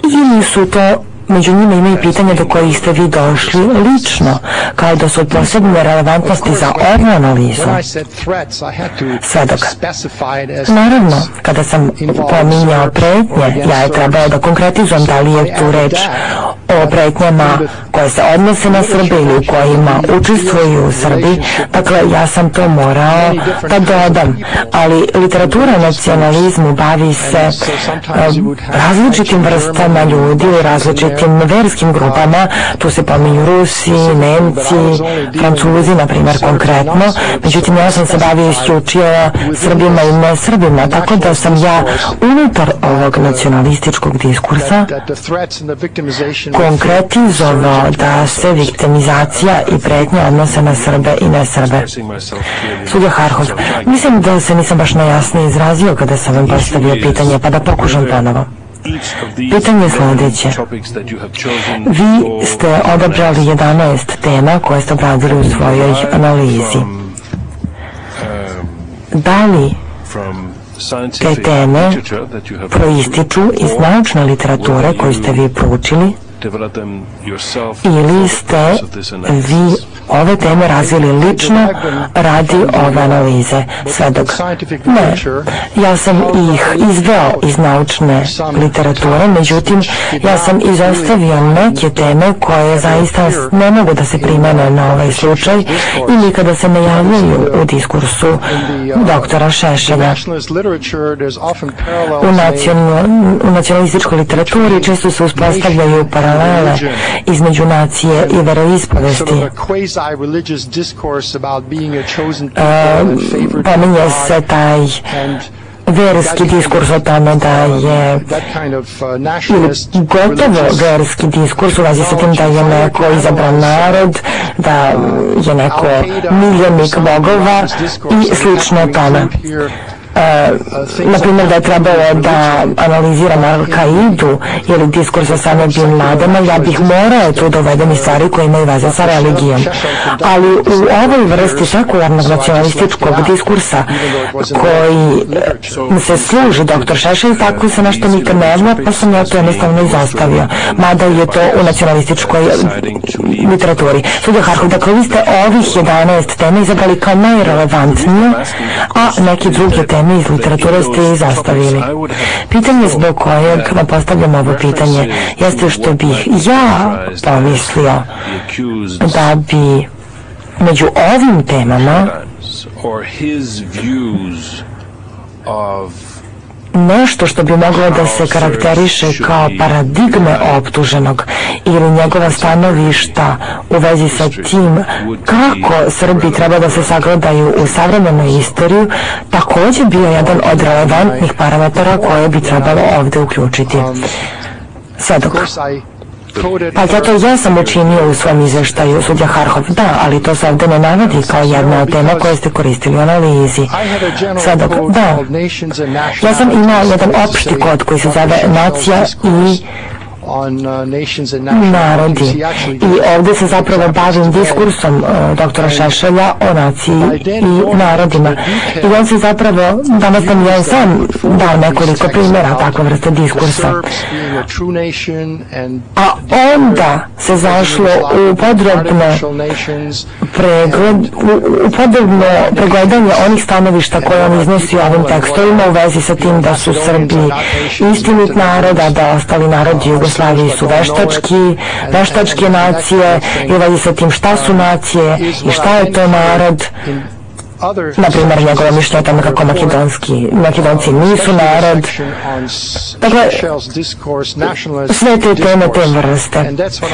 I: ili su to među njima ima i pitanja do kojih ste vi došli lično, kao da su posebne relevantnosti za ovu analizu. Svedok. Naravno, kada sam pominjao pretnje, ja je trebao da konkretizujem da li je tu reč o pretnjama koje se odnose na Srbi ili u kojima učestvuju u Srbi. Dakle, ja sam to morao da dodam. Ali literatura nacionalizmu bavi se različitim vrstama ljudi u različitim verskim grupama. Tu se pominju Rusi, Nemci, Francuzi, na primjer, konkretno. Međutim, ja sam se bavio isključio Srbima i ne Srbima, tako da sam ja unutar ovog nacionalističkog diskursa konkretizovao da se viktimizacija i pretnje odnose na Srbe i ne Srbe. Sudja Harhov, mislim da se nisam baš najjasnije izrazio kada sam vam postavio pitanje, pa da pokušam ponovo. Pitanje je sljedeće. Vi ste odabrali 11 tema koje ste obradili u svojoj analizi. Da li te teme proističu iz naučne literature koju ste vi proučili ili ste vi ove teme razvili lično radi ove analize. Sve dok ne, ja sam ih izveo iz naučne literature međutim ja sam izostavio neke teme koje zaista ne mogu da se primene na ovaj slučaj i nikada se ne javljaju u diskursu doktora Šešelja. u, u nacionalističkoj literaturi često se uspostavljaju paralele između nacije i veroispovesti. Pominje se taj verski diskurs o tome da je ili gotovo verski diskurs ulazi sa tim da je neko izabran narod, da je neko miljenik bogova i slično tome. E, na primjer da je trebalo da analiziram Al-Qaidu ili diskurs o same Bin Ladena, ja bih morao tu dovedem i stvari koje imaju veze sa religijom. Ali u ovoj vrsti sekularnog nacionalističkog diskursa koji se služi doktor Šešelj, tako se nešto nikad ne zna, pa sam ja to jednostavno izostavio. Mada je to u nacionalističkoj literaturi. Sudja Harhov, dakle vi ste ovih 11 tema izabrali kao najrelevantnije, a neki druge teme iz literature ste izostavili. Pitanje zbog kojeg postavljam ovo pitanje jeste što bih ja pomislio da bi među ovim temama nešto što bi moglo da se karakteriše kao paradigme optuženog ili njegova stanovišta u vezi sa tim kako Srbi treba da se sagledaju u savremenoj istoriju također bio jedan od relevantnih parametara koje bi trebalo ovdje uključiti. Sadok. Pa zato ja sam učinio u svom izveštaju sudja Harhov, da, ali to se ovdje ne navodi kao jedna od tema koje ste koristili u analizi. Sada, da, ja sam imao jedan opšti kod koji se zove nacija i narodi. I ovdje se zapravo bavim diskursom uh, doktora Šešelja o naciji i narodima. I on se zapravo, danas sam ja sam dao nekoliko primjera takve vrste diskursa. A onda se zašlo u podrobno pregled, u, podrobno pregledanje onih stanovišta koje on iznosi u ovim tekstovima u vezi sa tim da su Srbi istinit naroda, da ostali narodi Jugoslavije Jugoslaviji su veštački, veštačke nacije i sa tim šta su nacije i šta je to narod na primjer njegova mišljenja o tome kako makedonski, makedonci nisu narod. Dakle, sve te teme te vrste.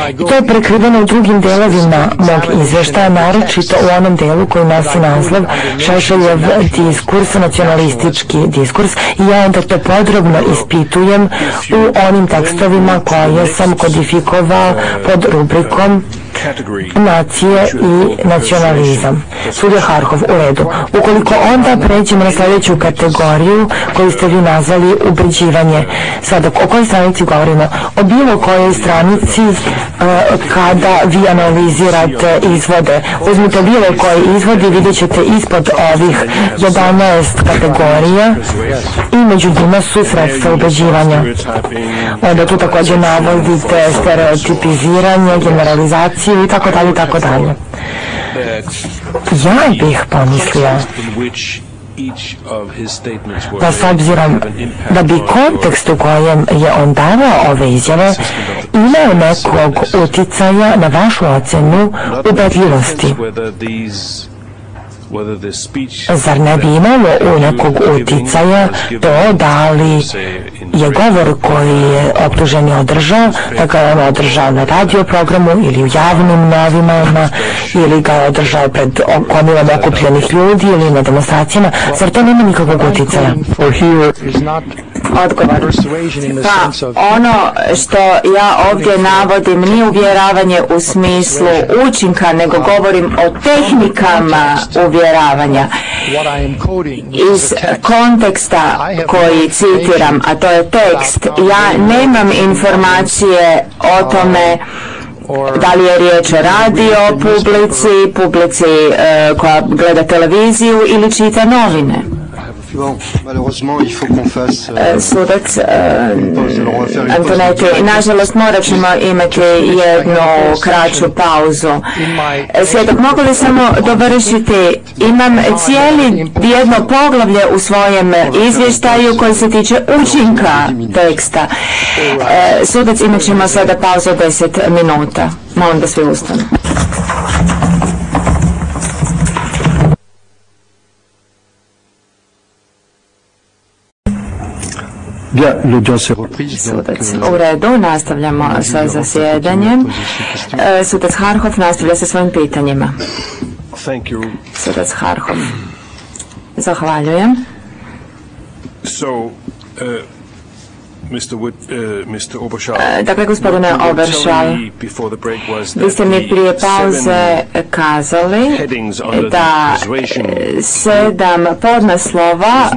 I: I to je prekriveno u drugim delovima mog izveštaja, naročito u onom delu koji nosi naslov Šešeljev diskurs, nacionalistički diskurs i ja onda to podrobno ispitujem u onim tekstovima koje sam kodifikovao pod rubrikom nacije i nacionalizam. Sud je Harkov u redu. Ukoliko onda pređemo na sljedeću kategoriju koju ste vi nazvali ubeđivanje. Sada, o kojoj stranici govorimo? O bilo kojoj stranici uh, kada vi analizirate izvode. Uzmite bilo koji izvod i vidjet ćete ispod ovih 11 kategorija i među njima su sredstva ubeđivanja. Onda tu također navodite stereotipiziranje, generalizaciju i tako dalje i tako dalje. Ja bih pomislio da s obzirom da bi kontekst u kojem je on davao ove izjave imao nekog uticaja na vašu ocenu ubedljivosti. Zar ne bi imalo u nekog uticaja to da li je govor koji je optuženi održao, da ga je on održao na radio programu ili u javnim novinama ili ga je održao pred komilom okupljenih ljudi ili na demonstracijama, zar to nema nikakvog uticaja?
E: Odgovor. Pa, ono što ja ovdje navodim nije uvjeravanje u smislu učinka, nego govorim o tehnikama uvjeravanja. Iz konteksta koji citiram, a to je tekst, ja nemam informacije o tome da li je riječ o radio publici, publici e, koja gleda televiziju ili čita novine. Euh, sudac euh, Antoneti, nažalost morat ćemo imati jednu kraću pauzu. Svjedok, mogu li samo dovršiti? Imam cijeli jedno poglavlje u svojem izvještaju koji se tiče učinka teksta. E, sudac, imat ćemo sada pauzu 10 minuta. Molim da svi ustanu. Sudac. U redu, nastavljamo sa zasjedanjem. E, sudac Harhov nastavlja sa svojim pitanjima. Sudac Harhov. Zahvaljujem. So, uh, Uh, dakle, gospodine Oberšal, vi ste mi prije pauze kazali da sedam podnaslova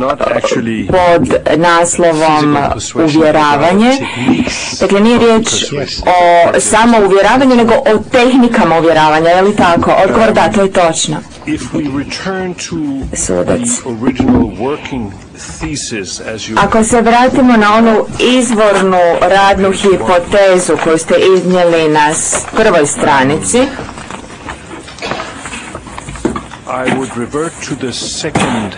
E: pod naslovom uvjeravanje, dakle nije riječ o samo uvjeravanju, nego o tehnikama uvjeravanja, je li tako? Odgovor da, to je točno. Sudac. Ako se vratimo na onu izvornu radnu hipotezu koju ste iznijeli na prvoj stranici, I would revert to the second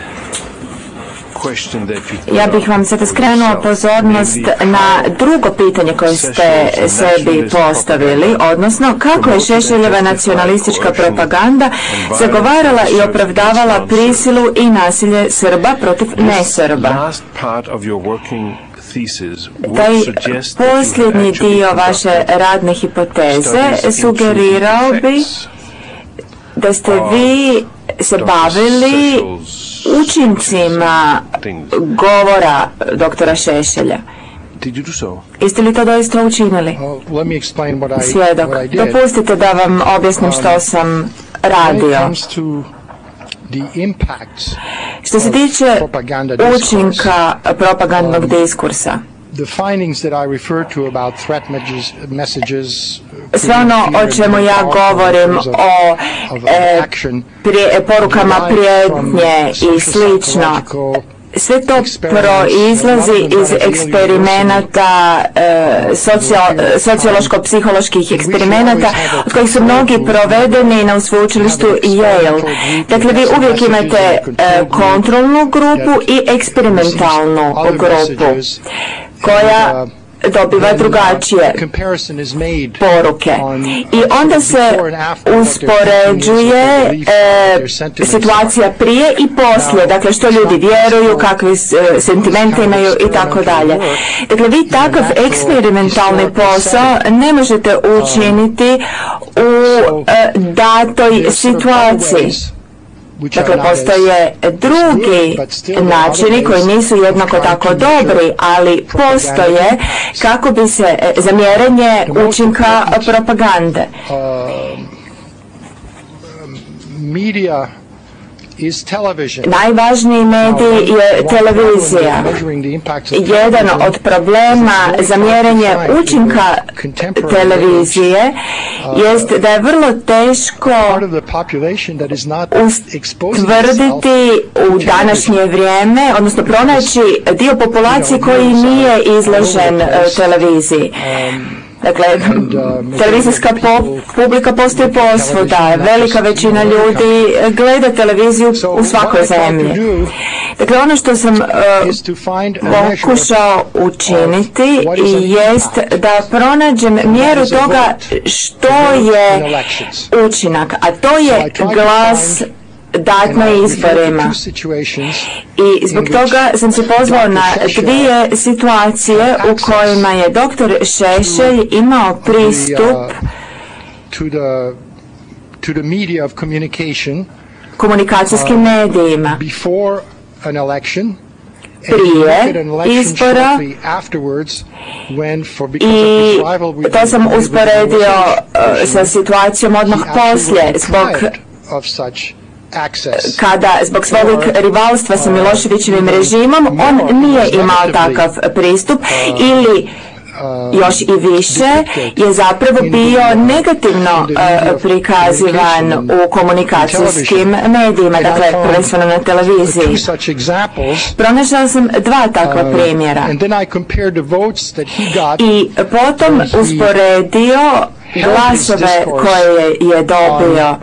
E: ja bih vam sada skrenuo pozornost na drugo pitanje koje ste sebi postavili, odnosno kako je Šešeljeva nacionalistička propaganda zagovarala i opravdavala prisilu i nasilje Srba protiv nesrba. Taj posljednji dio vaše radne hipoteze sugerirao bi da ste vi se bavili učincima govora doktora Šešelja. Jeste li to doista učinili? Svjedok, dopustite da vam objasnim što sam radio. Što se tiče učinka propagandnog diskursa, sve ono o čemu ja govorim o e, porukama prijednje i slično sve to proizlazi iz eksperimenata e, sociološko-psiholoških eksperimenata od kojih su mnogi provedeni na sveučilištu Yale. Dakle, vi uvijek imate e, kontrolnu grupu i eksperimentalnu grupu koja dobiva drugačije poruke. i onda se uspoređuje e, situacija prije i poslije dakle što ljudi vjeruju kakve e, sentimente imaju i tako dalje. dakle vi takav eksperimentalni posao ne možete učiniti u e, datoj situaciji Dakle, postoje drugi načini koji nisu jednako tako dobri, ali postoje kako bi se e, zamjerenje učinka propagande.
G: Media
E: Najvažniji medij je televizija. Jedan od problema za mjerenje učinka televizije jest da je vrlo teško ustvrditi u današnje vrijeme, odnosno pronaći dio populacije koji nije izložen e, televiziji. Dakle, televizijska publika postoji posvuda, velika većina ljudi gleda televiziju u svakoj zemlji. Dakle, ono što sam uh, pokušao učiniti jest da pronađem mjeru toga što je učinak, a to je glas dat na izborima. I zbog toga sam se pozvao na dvije situacije u kojima je doktor Šešelj imao pristup komunikacijskim medijima. prije izbora i to sam usporedio uh, sa situacijom odmah poslije zbog kada zbog svog rivalstva sa Miloševićevim režimom on nije imao takav pristup ili još i više je zapravo bio negativno prikazivan u komunikacijskim medijima, dakle prvenstveno na televiziji. Pronašao sam dva takva primjera. i potom usporedio glasove koje je dobio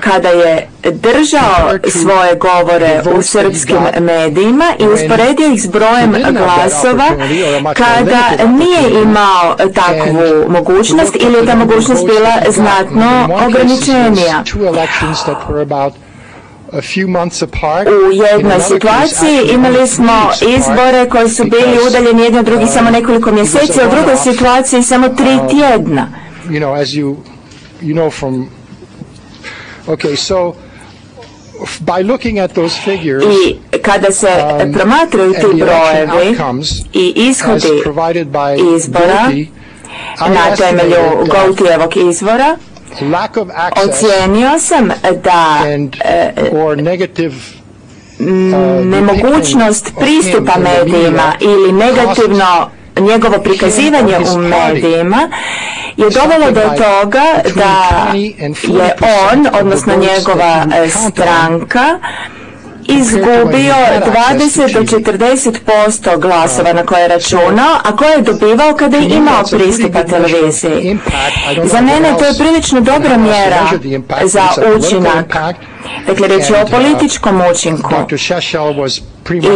E: kada je držao svoje govore u srpskim medijima i usporedio ih s brojem glasova kada nije imao takvu mogućnost ili je ta mogućnost bila znatno ograničenija. U jednoj situaciji imali smo izbore koji su bili udaljeni jedni od drugih samo nekoliko mjeseci, a u drugoj situaciji samo tri tjedna
G: you know from okay so by looking at those figures
E: i kada se um, promatraju ti brojevi i ishodi izbora na temelju Gautijevog izvora ocijenio sam da
G: or negative
E: nemogućnost pristupa medijima ili negativno njegovo prikazivanje u medijima je dovelo do toga da je on, odnosno njegova stranka, izgubio 20 do 40% glasova na koje je računao, a koje je dobivao kada je imao pristupa televiziji. Za mene to je prilično dobra mjera za učinak. Dakle, reći o političkom učinku.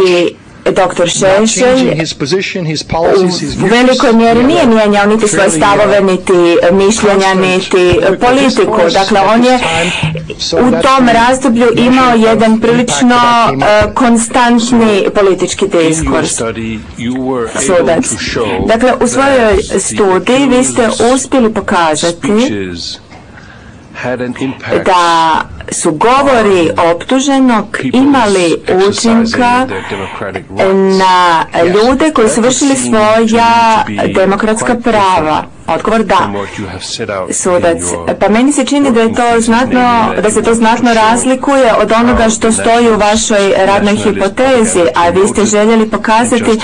E: I Dr. Šešelj u velikoj mjeri nije mijenjao niti svoje stavove, niti mišljenja, niti politiku. Dakle, on je u tom razdoblju imao jedan prilično uh, konstantni politički diskurs. Sudac. Dakle, u svojoj studiji vi ste uspjeli pokazati da su govori optuženog imali učinka na ljude koji su vršili svoja demokratska prava. Odgovor da. Sudac. Pa meni se čini da je to znatno, da se to znatno razlikuje od onoga što stoji u vašoj radnoj hipotezi, a vi ste željeli pokazati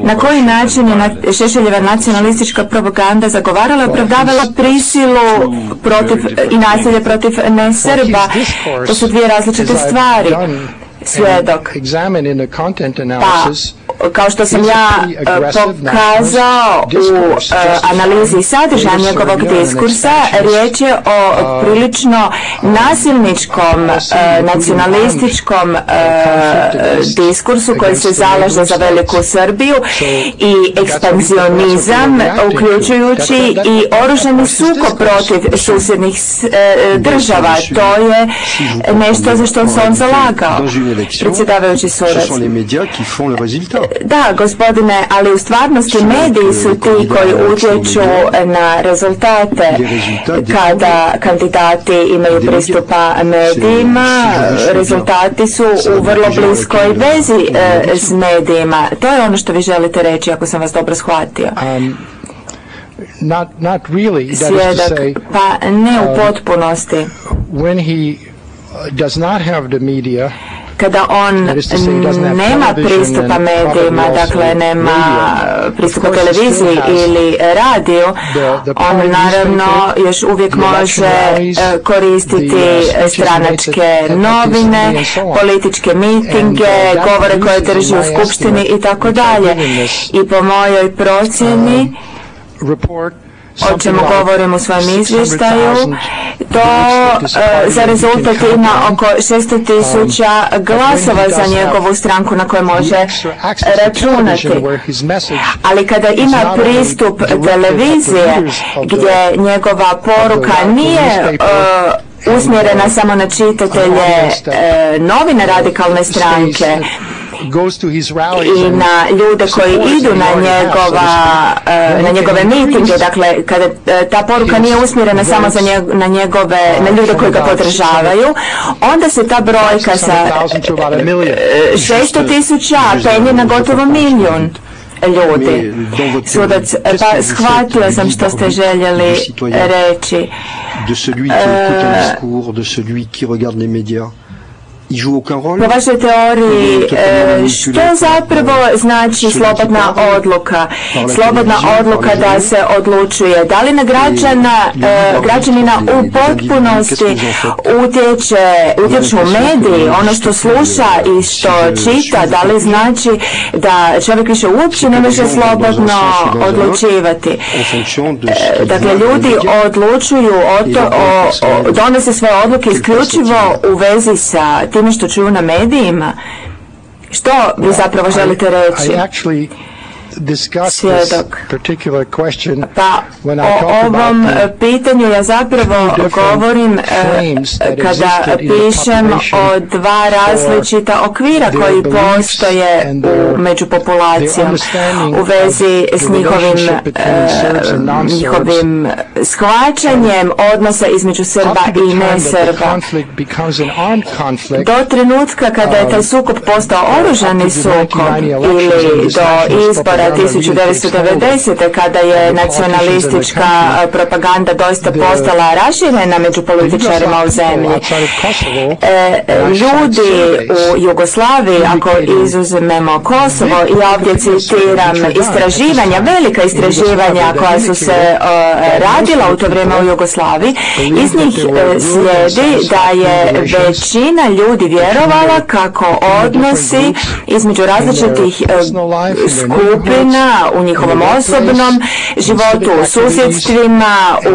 E: na koji način je Šešeljeva nacionalistička propaganda zagovarala i opravdavala prisilu protiv i nasilje protiv nesrba. To su dvije različite stvari svjedok. Pa, kao što sam ja e, pokazao u e, analizi sadržaja njegovog diskursa, riječ je o prilično nasilničkom, e, nacionalističkom diskursu koji se zalaže za veliku Srbiju i ekspanzionizam, uključujući i oružani suko protiv susjednih država. To je nešto za što se on zalagao. Predsjedavajući sudac. Da, gospodine, ali u stvarnosti mediji su ti koji utječu na rezultate kada kandidati imaju pristupa medijima. Rezultati su u vrlo bliskoj vezi e, s medijima. To je ono što vi želite reći, ako sam vas dobro shvatio. Um,
G: not, not really,
E: Svjedak, pa ne u um, potpunosti.
G: When he does not have the media,
E: kada on nema pristupa medijima, dakle nema pristupa televiziji ili radiju, on naravno još uvijek može e, koristiti stranačke novine, političke mitinge, govore koje drži u skupštini i tako dalje. I po mojoj procjeni o čemu govorim u svojem izvještaju, to e, za rezultat ima oko 600 tisuća glasova za njegovu stranku na koje može računati. Ali kada ima pristup televizije gdje njegova poruka nije e, usmjerena samo na čitatelje e, novine radikalne stranke, i na ljude koji idu na njegova uh, na njegove mitinge dakle kada uh, ta poruka nije usmjerena samo za njeg, na njegove na ljude koji ga podržavaju onda se ta brojka sa 600 tisuća penje na gotovo milijun ljudi. Sudac, pa shvatio sam što ste željeli reći.
J: De celui qui écoute un discours, de celui qui regarde les médias.
E: Po vašoj teoriji, e, što zapravo znači slobodna odluka? Slobodna odluka da se odlučuje. Da li na građana, e, građanina u potpunosti utječe, utječu mediji, ono što sluša i što čita, da li znači da čovjek više uopće ne može slobodno odlučivati? E, dakle, ljudi odlučuju, donose svoje odluke isključivo u vezi sa tim time što čuju na medijima? Što vi zapravo želite reći?
G: Svjedok.
E: Pa o ovom pitanju ja zapravo govorim e, kada pišem o dva različita okvira koji postoje među populacijom u vezi s njihovim, e, njihovim shvaćanjem odnosa između Srba i ne Srba. Do trenutka kada je taj sukob postao oružani sukob ili do izbora 1990. kada je nacionalistička propaganda doista postala raširena među političarima u zemlji. E, ljudi u Jugoslaviji, ako izuzmemo Kosovo, i ovdje citiram istraživanja, velika istraživanja koja su se radila u to vrijeme u Jugoslaviji, iz njih e, slijedi da je većina ljudi vjerovala kako odnosi između različitih e, skupina skupina u njihovom osobnom životu, u susjedstvima, u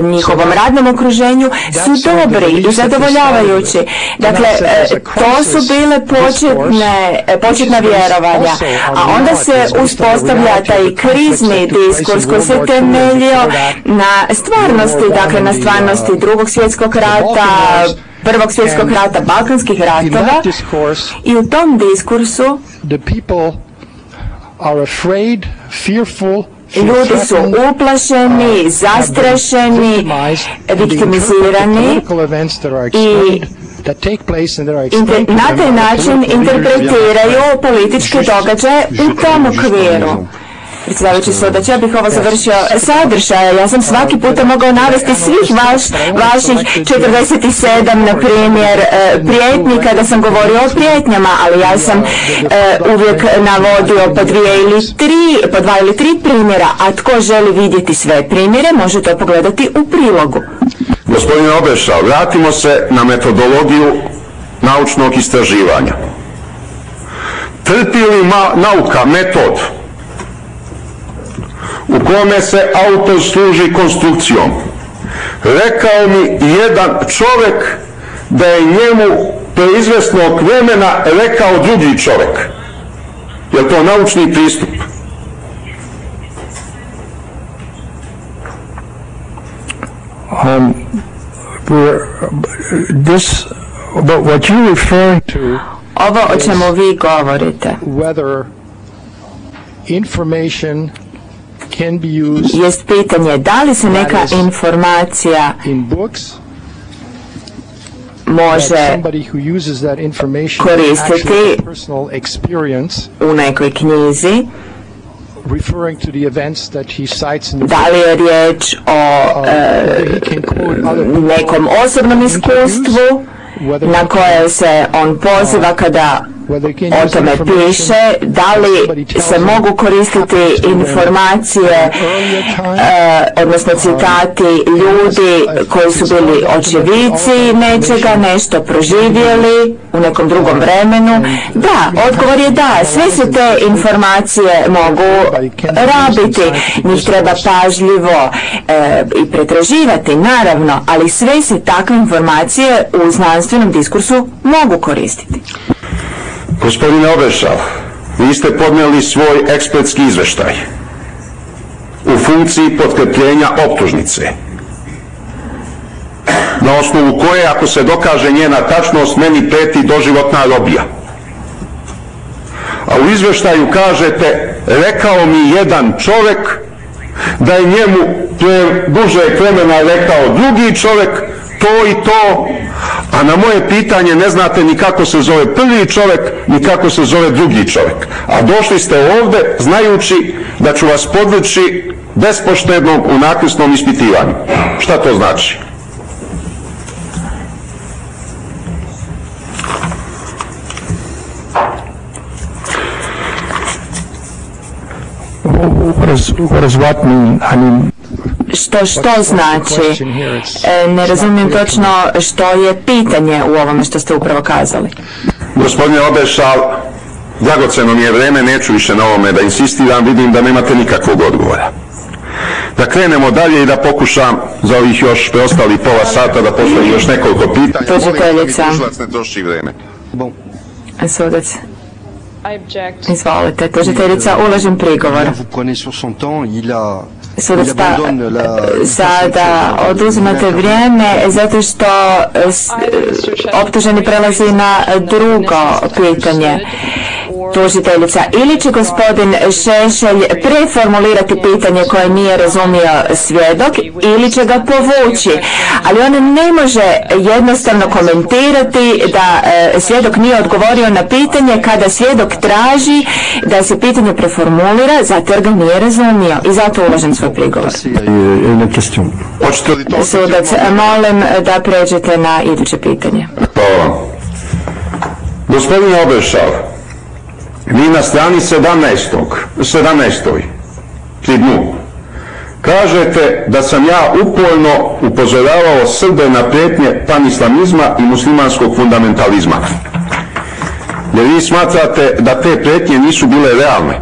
E: uh, njihovom radnom okruženju su dobri i zadovoljavajući. Dakle, e, to su bile početne, e, početna vjerovanja, a onda se uspostavlja taj krizni diskurs koji se temeljio na stvarnosti, dakle na stvarnosti drugog svjetskog rata, prvog svjetskog rata, balkanskih ratova. i u tom diskursu
G: are afraid, fearful,
E: Ljudi su uplašeni, zastrašeni, viktimizirani i na taj način interpretiraju političke događaje u tom okviru predsjedavajući sudac. Ja bih ovo završio sadržaja. Ja sam svaki puta mogao navesti svih vaš, vaših 47, na primjer, e, prijetnji kada sam govorio o prijetnjama, ali ja sam e, uvijek navodio po dvije ili tri, po dva ili tri primjera, a tko želi vidjeti sve primjere, može to pogledati u prilogu.
B: Gospodine Obeša, vratimo se na metodologiju naučnog istraživanja. Trpi li nauka metod u kome se autor služi konstrukcijom. Rekao mi jedan čovjek da je njemu izvesnog vremena rekao drugi čovjek. Je to naučni pristup?
G: Um, this, but what you refer to
E: Ovo o čemu vi govorite jest pitanje da li se neka informacija može koristiti u nekoj knjizi. da li je riječ o uh, nekom osobnom iskustvu na koje se on poziva kada o tome piše, da li se mogu koristiti informacije, e, odnosno citati ljudi koji su bili očevici nečega, nešto proživjeli u nekom drugom vremenu. Da, odgovor je da, sve se te informacije mogu rabiti, njih treba pažljivo e, i pretraživati, naravno, ali sve se takve informacije u znanstvenom diskursu mogu koristiti.
B: Gospodine Obešal, vi ste podnijeli svoj ekspertski izveštaj u funkciji potkrepljenja optužnice na osnovu koje, ako se dokaže njena tačnost, meni peti doživotna robija. A u izveštaju kažete, rekao mi jedan čovjek da je njemu prije duže vremena rekao drugi čovjek to i to, a na moje pitanje ne znate ni kako se zove prvi čovjek, ni kako se zove drugi čovjek. A došli ste ovdje znajući da ću vas podvrći bespoštednom u nakrisnom ispitivanju. Šta to znači?
E: Što što znači? E, ne razumijem točno što je pitanje u ovome što ste upravo kazali.
B: Gospodine Obešal, dragoceno mi je vreme, neću više na ovome da insistiram, vidim da nemate nikakvog odgovora. Da krenemo dalje i da pokušam za ovih još preostali pola sata da postavim još nekoliko pitanja.
E: Tužiteljica.
B: ne troši vreme.
E: Sudac. Izvolite, tužiteljica, ulažem prigovor. Sudac, pa sada oduzimate vrijeme zato što optuženi prelazi na drugo pitanje tužiteljica. Ili će gospodin Šešelj preformulirati pitanje koje nije razumio svjedok ili će ga povući. Ali on ne može jednostavno komentirati da e, svjedok nije odgovorio na pitanje kada svjedok traži da se pitanje preformulira zato jer ga nije razumio. I zato ulažem svoj prigovor. Sudac, molim da pređete na iduće pitanje.
B: Hvala. Gospodin Obešal, vi na strani 17. 17. pri dnu kažete da sam ja uporno upozoravao Srbe na prijetnje panislamizma i muslimanskog fundamentalizma. Jer vi smatrate da te prijetnje nisu bile realne.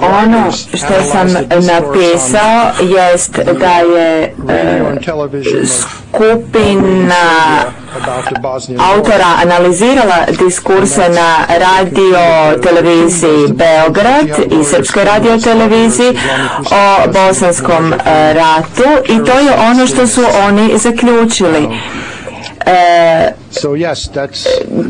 E: Ono što sam napisao jest da je e, skupina autora analizirala diskurse na radio televiziji Beograd i Srpskoj radio televiziji o bosanskom e, ratu i to je ono što su oni zaključili. E,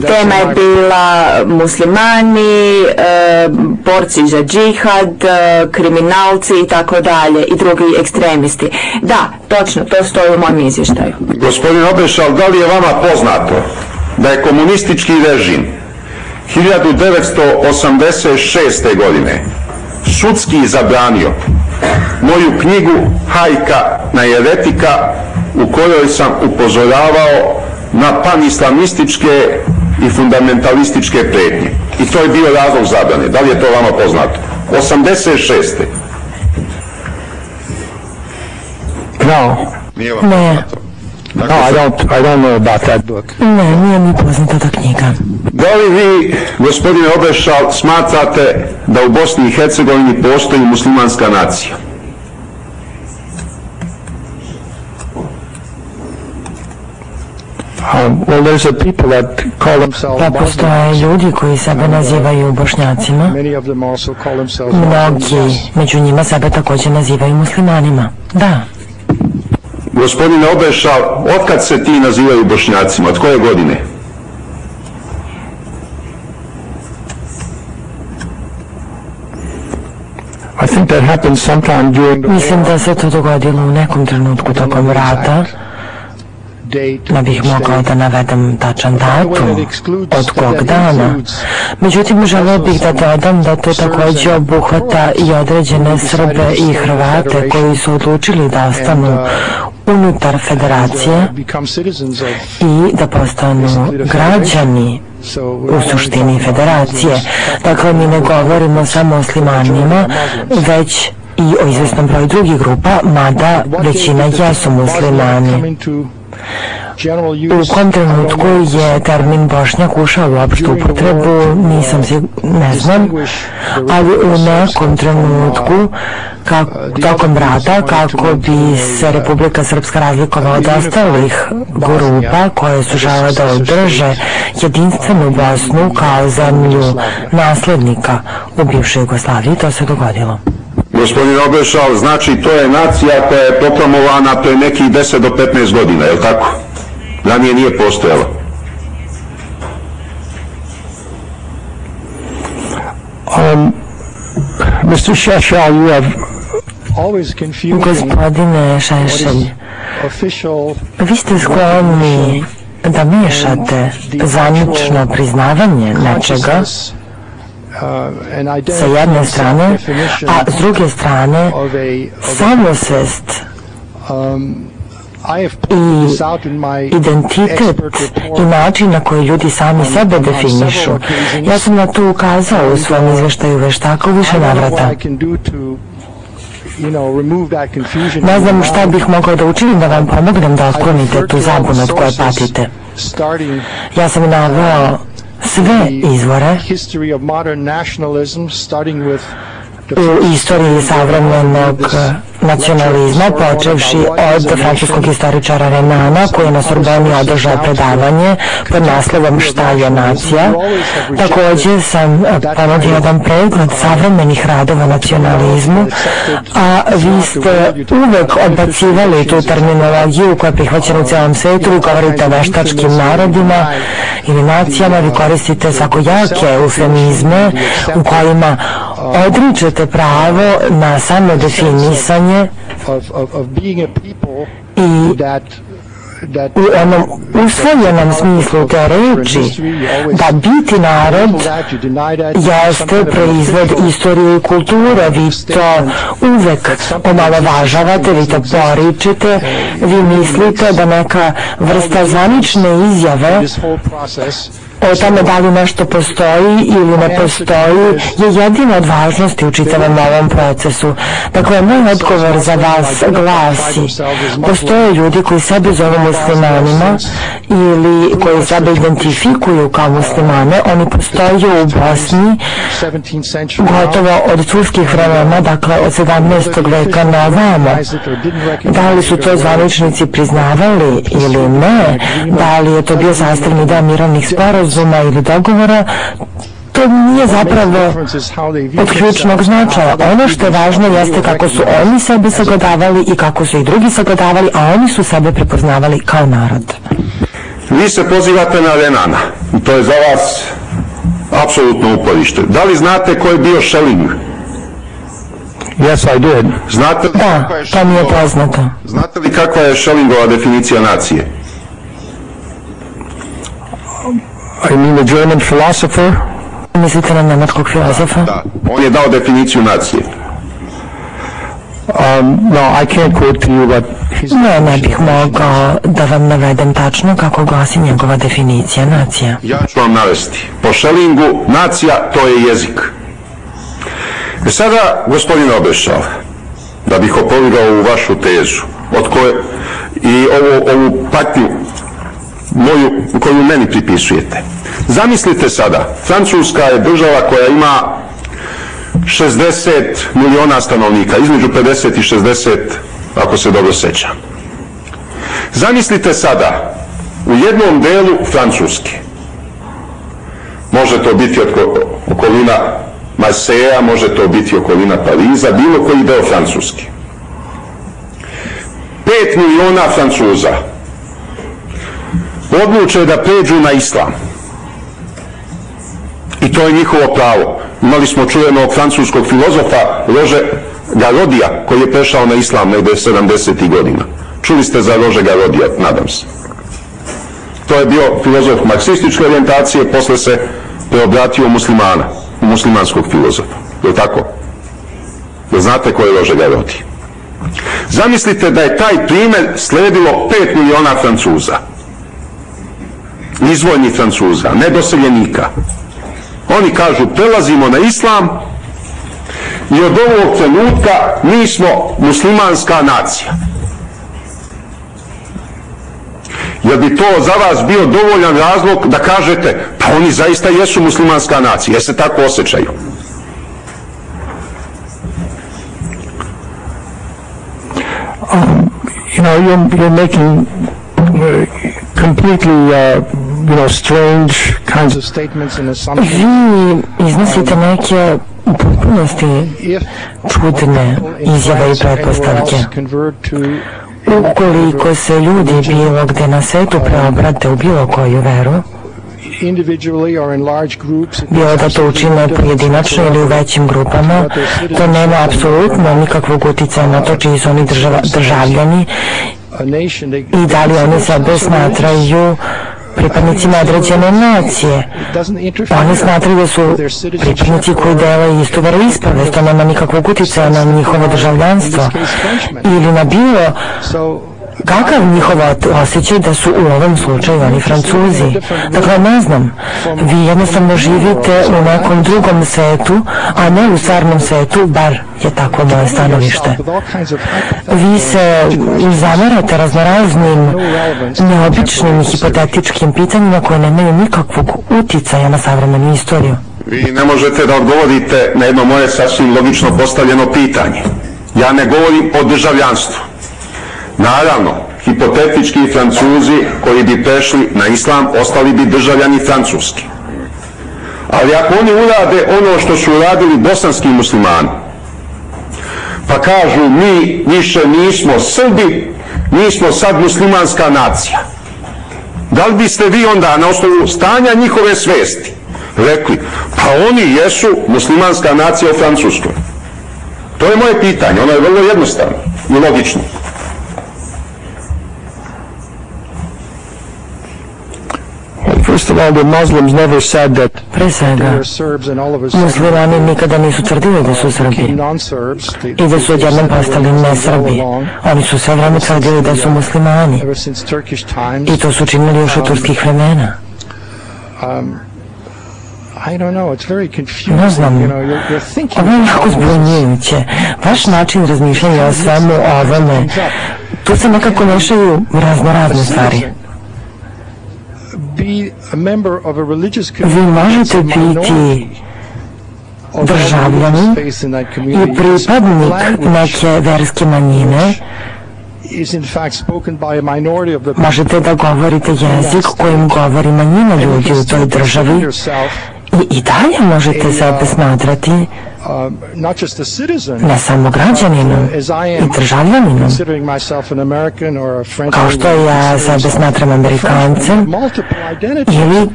E: tema je bila muslimani, e, borci za džihad, e, kriminalci i tako dalje i drugi ekstremisti. Da, točno, to stoji u mom izvještaju.
B: Gospodin Obešal, da li je vama poznato da je komunistički režim 1986. godine sudski zabranio moju knjigu Hajka na jeretika u kojoj sam upozoravao na panislamističke i fundamentalističke prednje. I to je bio razlog zabrane. Da li je to vama poznato? 86.
I: No.
B: Nije vam ne.
I: No, I don't, I don't know about that book. Ne, nije mi poznata ta knjiga.
B: Da li vi, gospodine Obešal, smatrate da u Bosni i Hercegovini postoji muslimanska nacija?
I: Um, pa postoje ljudi koji sebe nazivaju bošnjacima. Mnogi među njima sebe također nazivaju muslimanima. Da.
B: Gospodine Obeša, otkad se ti nazivaju bošnjacima? Od koje godine?
I: Mislim da se to dogodilo u nekom trenutku tokom rata ne bih mogao da navedem tačan datum od kog dana. Međutim, želeo bih da dodam da to također obuhvata i određene Srbe i Hrvate koji su odlučili da ostanu unutar federacije i da postanu građani u suštini federacije. Dakle, mi ne govorimo samo o muslimanima, već i o izvesnom broju drugih grupa, mada većina jesu muslimani. U kom trenutku je termin Bošnjak ušao u opštu upotrebu, nisam si, ne znam, ali u nekom trenutku tokom rata kako bi se Republika Srpska razlikovala od ostalih grupa koje su žele da održe jedinstvenu Bosnu kao zemlju naslednika u bivšoj Jugoslaviji, to se dogodilo.
B: Gospodin Obešal, znači to je nacija koja je proklamovana pre nekih 10 do 15 godina, je li tako? Ranije nije postojala.
I: Um, Mr. Sheshal, you have always confused Gospodine Šešelj, vi ste skloni da miješate zanično priznavanje nečega sa jedne strane, a s druge strane samosvest i identitet i način na koji ljudi sami sebe definišu. Ja sam na to ukazao u svom izveštaju veštaka u više navrata. Ne znam šta bih mogao da učinim da vam pomognem da otklonite tu zabunu od koje patite. Ja sam naveo sve izvore u istoriji savremenog nacionalizma, počevši od francuskog historičara Renana, koji je na Sorboni održao predavanje pod naslovom Šta je nacija. Također sam ponudio jedan pregled savremenih radova nacionalizmu, a vi ste uvek odbacivali tu terminologiju koja je prihvaćena u cijelom svijetu, vi govorite o veštačkim narodima ili nacijama, vi koristite svako jake eufemizme u kojima odričete pravo na samodefinisanje i u onom usvojenom smislu te reči da biti narod jeste proizvod istorije i kulture. Vi to uvek omalovažavate vi to poričete vi mislite da neka vrsta zvanične izjave o tome da li nešto postoji ili ne postoji je jedina od važnosti u čitavom ovom procesu. Dakle, moj odgovor za vas glasi, postoje ljudi koji sebe zovu muslimanima ili koji sebe identifikuju kao muslimane, oni postoje u Bosni gotovo od turskih vremena, dakle od 17. veka na ovamo. Da li su to zvaničnici priznavali ili ne, da li je to bio sastavni deo mirovnih sporazuma, sporazuma ili dogovora, to nije zapravo od ključnog značaja. Ono što je važno jeste kako su oni sebe sagledavali i kako su i drugi sagledavali, a oni su sebe prepoznavali kao narod.
B: Vi se pozivate na Renana. To je za vas apsolutno uporište. Da li znate ko je bio Schelling?
I: Yes, I did.
B: Znate
I: da, to mi je poznato.
B: Znate li kakva je Schellingova definicija nacije?
I: I mean the German philosopher? Mislite na njemačkog filozofa?
B: Da, on je dao definiciju nacije.
I: Um, no, I can't quote to you what his... Ne, ne bih mogao da vam navedem tačno kako glasi njegova definicija nacija.
B: Ja ću vam navesti. Po Schellingu, nacija to je jezik. E sada, gospodin Obešal, da bih opovrgao u vašu tezu, od koje i ovu, ovu patnju moju, koju meni pripisujete. Zamislite sada, Francuska je država koja ima 60 miliona stanovnika, između 50 i 60, ako se dobro sećam. Zamislite sada u jednom delu Francuske. Može to biti okolina Marseja, može to biti okolina Pariza, bilo koji deo Francuske. Pet miliona Francuza odluče da pređu na islam. I to je njihovo pravo. Imali smo čuvenog francuskog filozofa Rože Garodija koji je prešao na islam negdje 70. godina. Čuli ste za Rože Garodija, nadam se. To je bio filozof marksističke orijentacije, posle se preobratio muslimana, muslimanskog filozofa. Je tako? Jel znate ko je Rože Garodi? Zamislite da je taj primjer sledilo 5 miliona Francuza. Izvojnih Francuza, nedoseljenika. Oni kažu prelazimo na islam i od ovog trenutka mi smo muslimanska nacija. Jer bi to za vas bio dovoljan razlog da kažete pa oni zaista jesu muslimanska nacija, jer se tako osjećaju.
G: Um, you know, you're, you're making completely uh, you know, strange kinds of statements and assumptions.
I: Vi iznosite neke u potpunosti čudne izjave i pretpostavke. Ukoliko se ljudi bilo gde na svetu preobrate u bilo koju veru, bilo da to učine pojedinačno ili u većim grupama, to nema apsolutno nikakvog utjecaja na to čiji su oni državljani i da li oni sebe smatraju pripadnicima određene nacije. Oni smatraju da su pripadnici koji dele istu veroispovest, to nema nikakvog utjecaja na njihovo državljanstvo ili na bilo kakav njihov osjećaj da su u ovom slučaju oni francuzi. Dakle, ne znam, vi jednostavno živite u nekom drugom svetu, a ne u stvarnom svetu, bar je tako moje stanovište. Vi se zamerate raznoraznim neobičnim i hipotetičkim pitanjima koje nemaju nikakvog uticaja na savremenu istoriju.
B: Vi ne možete da odgovorite na jedno moje sasvim logično postavljeno pitanje. Ja ne govorim o državljanstvu. Naravno, hipotetički Francuzi koji bi prešli na islam ostali bi državljani Francuski. Ali ako oni urade ono što su uradili bosanski muslimani, pa kažu mi više nismo Srbi, mi smo sad muslimanska nacija. Da li biste vi onda na osnovu stanja njihove svesti rekli, pa oni jesu muslimanska nacija u Francuskoj? To je moje pitanje, ono je vrlo jednostavno i logično.
G: First of all, the Muslims never said that
I: Pre svega, muslimani nikada nisu tvrdili da su Srbi i da su odjednom postali ne Srbi. Oni su sve vreme tvrdili da su muslimani i to su činili još od turskih vremena. Ne znam, ovo je jako zbunjujuće. Vaš način razmišljanja o svemu ovome, tu se nekako mešaju razno razne stvari. Vi možete biti državljanin i pripadnik neke verske manjine možete da govorite jezik kojim govori manjina ljudi u toj državi i, i dalje možete sebe smatrati ne samo građaninom i državljaninom, kao što ja sebe smatram Amerikancem ili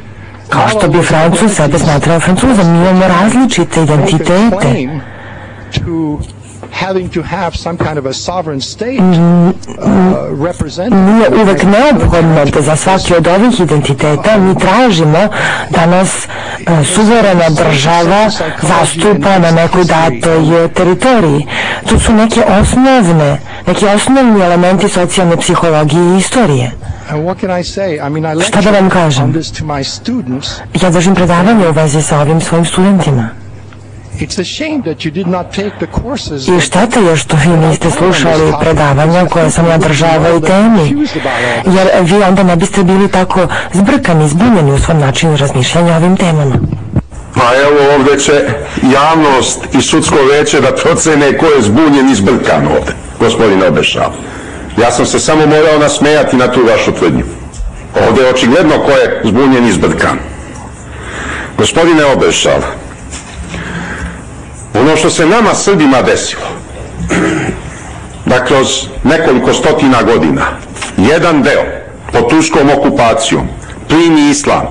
I: kao što bi Francuz sebe smatrao Francuzom. Mi imamo različite identitete having to have some kind of a sovereign state uh, represented. Nije uvek neophodno da za svaki od ovih identiteta mi tražimo da nas uh, suverena država zastupa na nekoj datoj teritoriji. To su neke osnovne, neki osnovni elementi socijalne psihologije i istorije. Šta da vam kažem? Ja držim predavanje u vezi sa ovim svojim studentima. I šteta je što vi niste slušali predavanja koje sam ja država u temi, jer vi onda ne biste bili tako zbrkani, zbunjeni u svom načinu razmišljanja o ovim temama.
B: Pa evo ovdje će javnost i sudsko veće da procene ko je zbunjen i zbrkan ovdje, gospodin Obešao. Ja sam se samo morao nasmejati na tu vašu tvrdnju. Ovdje je očigledno ko je zbunjen i zbrkan. Gospodine Obešal, ono što se nama Srbima desilo, da kroz nekoliko stotina godina, jedan deo pod turskom okupacijom primi islam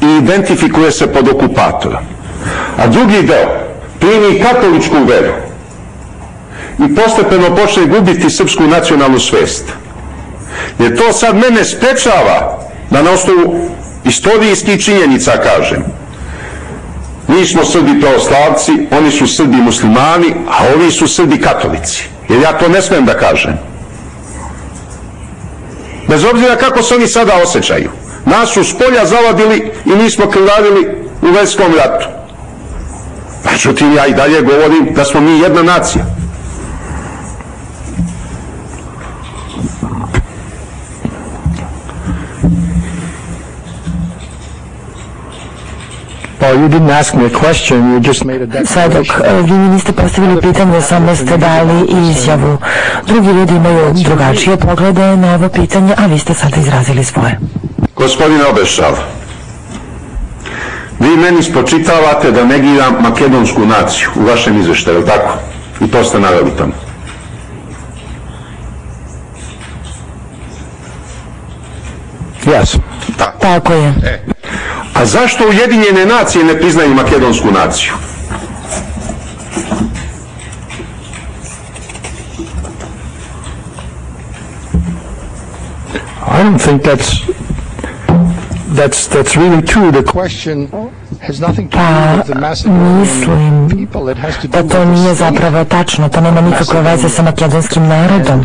B: i identifikuje se pod okupatorom, a drugi deo primi katoličku veru i postepeno počne gubiti srpsku nacionalnu svest. Jer to sad mene sprečava da na osnovu istorijskih činjenica kažem mi smo Srbi pravoslavci, oni su Srbi muslimani, a ovi su Srbi katolici. Jer ja to ne smijem da kažem. Bez obzira kako se oni sada osjećaju. Nas su s polja zavadili i mi smo krvavili u Verskom ratu. Međutim, ja i dalje govorim da smo mi jedna nacija.
I: Sad dok vi mi niste postavili pitanje, samo ste dali izjavu. Drugi ljudi imaju drugačije poglede na ovo pitanje, a vi ste sada izrazili svoje.
B: Gospodine Obešal, vi meni spočitavate da negiram makedonsku naciju u vašem izveštaju, tako? I to ste naveli tamo.
G: Yes.
I: Tako je.
B: E. A zašto Ujedinjene nacije ne priznaju makedonsku naciju?
G: I don't think that's that's that's really true. The question has nothing to do with the Macedonian people. It has to do
I: da to nije zapravo tačno. To nema nikakve veze sa makedonskim narodom,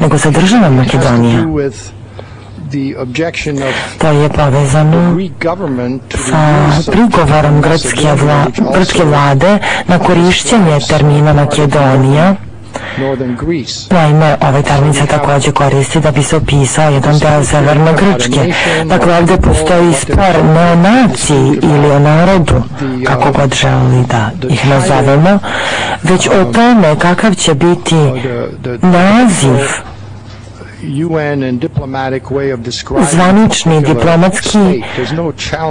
I: nego sa državom Makedonija. To je povezano sa prigovorom grčke vlade na korišćenje termina Makedonija. Naime, ovaj termin se također koristi da bi se opisao jedan deo severne Grčke. Dakle, ovdje postoji spor ne o naciji ili o narodu, kako god želi da ih nazovemo, već o tome kakav će biti naziv zvanični diplomatski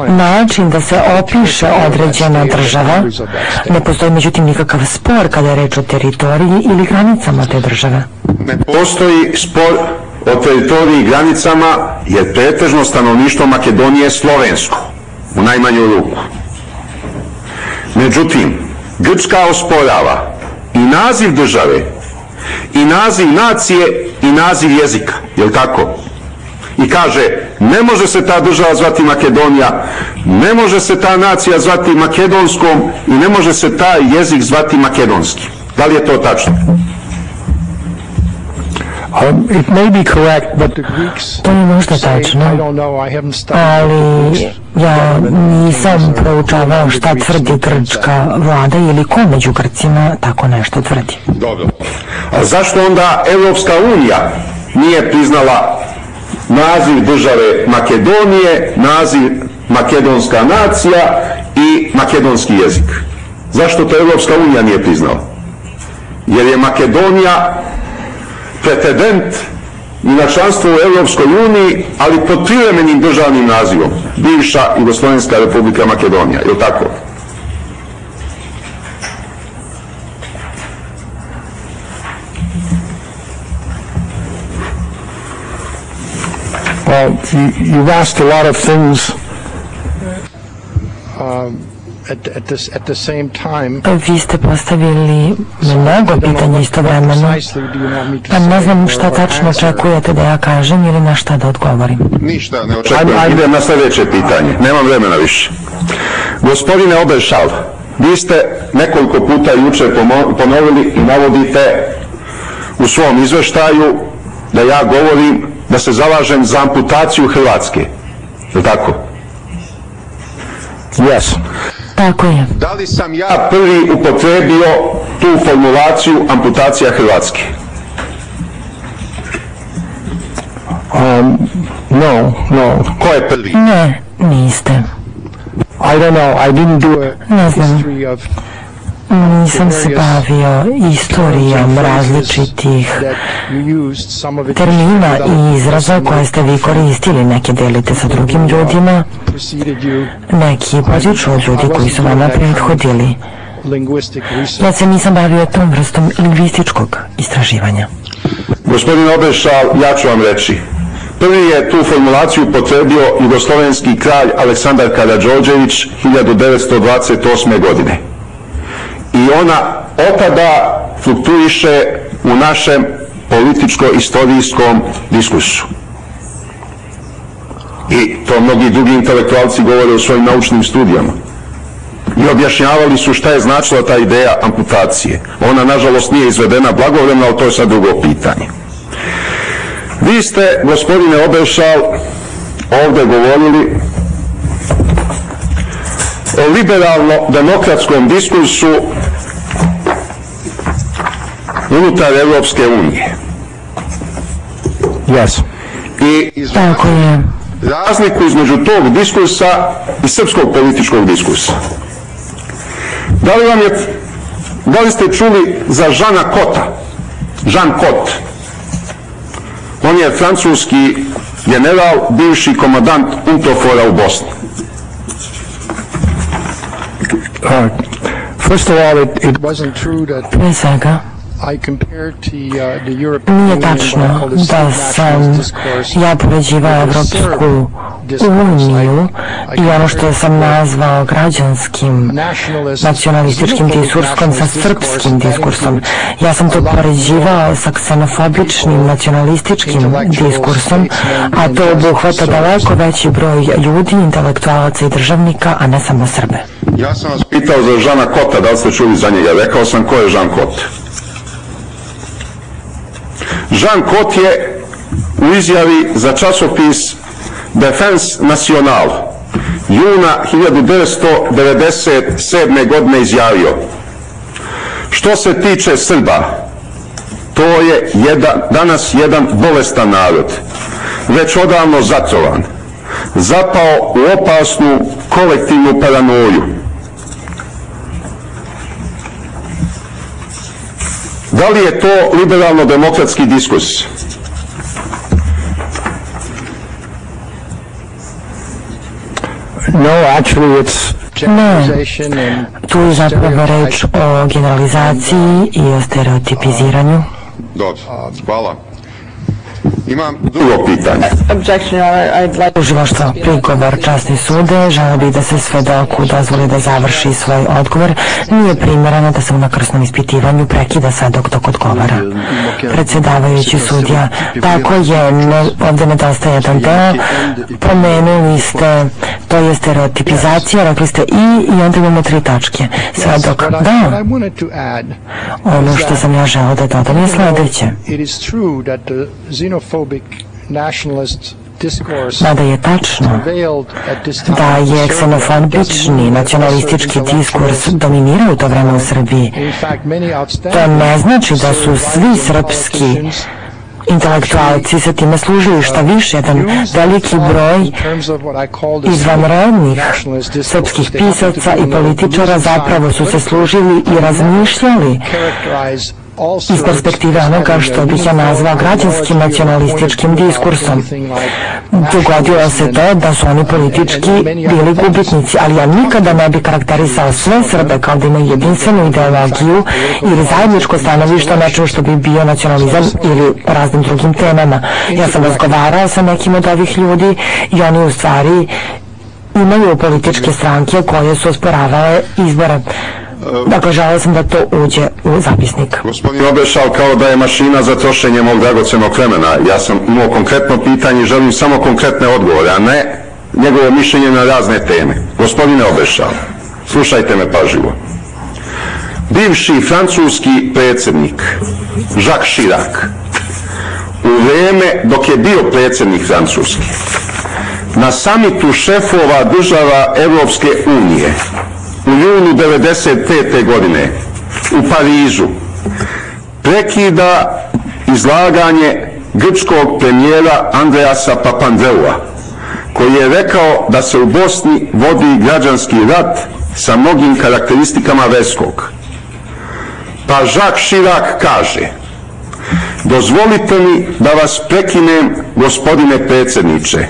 I: način da se opiše određena država. Ne postoji međutim nikakav spor kada je reč o teritoriji ili granicama te države.
B: Ne postoji spor o teritoriji i granicama jer pretežno stanovništvo Makedonije je slovensko u najmanju ruku. Međutim, Grčka osporava i naziv države i naziv nacije i naziv jezika, jel tako? I kaže, ne može se ta država zvati Makedonija, ne može se ta nacija zvati makedonskom i ne može se taj jezik zvati makedonski. Da li je to tačno?
I: To je možda tačno, ali ja nisam proučavao šta tvrdi grčka vlada ili ko među Grcima tako nešto tvrdi.
B: Dobro. A zašto onda Europska unija nije priznala naziv države Makedonije, naziv makedonska nacija i makedonski jezik? Zašto to Europska unija nije priznala? Jer je Makedonija pretendent i na članstvo u Europskoj uniji, ali pod privremenim državnim nazivom, bivša Jugoslovenska republika Makedonija, je li tako?
G: Well, you, you've asked a lot of things um,
I: vi ste postavili mnogo pitanja istovremeno, pa ne znam šta tačno očekujete da ja kažem ili na šta da odgovorim.
B: Ništa ne očekujem. Ajde na sljedeće pitanje, nemam vremena više. Gospodine Obešal, vi ste nekoliko puta jučer ponovili i navodite u svom izveštaju da ja govorim da se zalažem za amputaciju Hrvatske. Je tako?
G: Yes.
I: Tako je.
B: Da li sam ja prvi upotrebio tu formulaciju amputacija Hrvatske?
G: Um, no, no.
B: Ko je prvi?
I: Ne, niste.
G: I don't know, I didn't do a
I: ne znam. Nisam se bavio istorijom različitih termina i izraza koje ste vi koristili. Neke delite sa drugim ljudima, neki potiču od ljudi koji su vama prethodili. Ja se nisam bavio tom vrstom lingvističkog istraživanja.
B: Gospodin Obešal, ja ću vam reći. Prvi je tu formulaciju potrebio jugoslovenski kralj Aleksandar Karadžođević 1928. godine. I ona otada fluktuiše u našem političko-istorijskom diskursu. I to mnogi drugi intelektualci govore u svojim naučnim studijama. I objašnjavali su šta je značila ta ideja amputacije. Ona, nažalost, nije izvedena blagovremno, ali to je sad drugo pitanje. Vi ste, gospodine Obešal, ovdje govorili o liberalno-demokratskom diskursu unutar Evropske unije.
G: Yes.
B: I Tako je. razliku između tog diskursa i srpskog političkog diskursa. Da li vam je, da li ste čuli za Žana Kota? Žan Kot. On je francuski general, bivši komandant Untofora u Bosni.
I: Prije svega, nije tačno da sam ja poređivao Evropsku uniju i ono što sam nazvao građanskim nacionalističkim diskursom sa srpskim diskursom. Ja sam to poređivao sa ksenofobičnim nacionalističkim diskursom, a to obuhvata daleko veći broj ljudi, intelektualaca i državnika, a ne samo Srbe.
B: Ja sam vas pitao za Žana Kota, da li ste čuli za njega? Rekao sam ko je Žan Kot. Jean Kot je u izjavi za časopis Defense National juna 1997. godine izjavio što se tiče Srba to je jedan, danas jedan bolestan narod već odavno zatrovan zapao u opasnu kolektivnu paranoju Da li je to liberalno-demokratski diskurs?
G: No, actually it's
I: ne, tu je zapravo reč o generalizaciji i o stereotipiziranju.
B: Dobro, hvala. Imam drugo pitanje.
I: Uživaštvo, prigovor časni sude, žele bi da se svedoku dozvoli da završi svoj odgovor. Nije primjerano da se u nakrsnom ispitivanju prekida svedok dok odgovara. Predsjedavajući sudja, tako je, ne, ovdje nedostaje jedan deo, pomenuli ste, to je stereotipizacija, rekli ste i, i onda imamo tri tačke. Svedok, da. Ono što sam ja želeo da dodam je sljedeće. Mada je tačno da je ksenofobični nacionalistički diskurs dominirao u to vreme u Srbiji. To ne znači da su svi srpski intelektualci se time služili šta više, jedan veliki broj izvanrednih srpskih pisaca i političara zapravo su se služili i razmišljali iz perspektive onoga što bih ja nazvao građanskim nacionalističkim diskursom. Dogodilo se to da su oni politički bili gubitnici, ali ja nikada ne bi karakterisao sve Srbe kao da imaju jedinstvenu ideologiju ili zajedničko stanovište nečemu što bi bio nacionalizam ili raznim drugim temama. Ja sam razgovarao sa nekim od ovih ljudi i oni u stvari imaju političke stranke koje su osporavale izbore. Dakle, želeo sam da to uđe u zapisnik.
B: Gospodin Obešal kao da je mašina za trošenje mog dragocenog vremena. Ja sam imao konkretno pitanje i želim samo konkretne odgovore, a ne njegovo mišljenje na razne teme. Gospodine Obešal, slušajte me pažljivo. Bivši francuski predsjednik Jacques Chirac u vrijeme dok je bio predsjednik francuski na samitu šefova država Europske unije u junu 1995. godine u Parizu prekida izlaganje grčkog premijera Andreasa Papandreua koji je rekao da se u Bosni vodi građanski rat sa mnogim karakteristikama verskog
K: Pa Jacques Chirac kaže, dozvolite mi da vas prekinem, gospodine predsjedniče.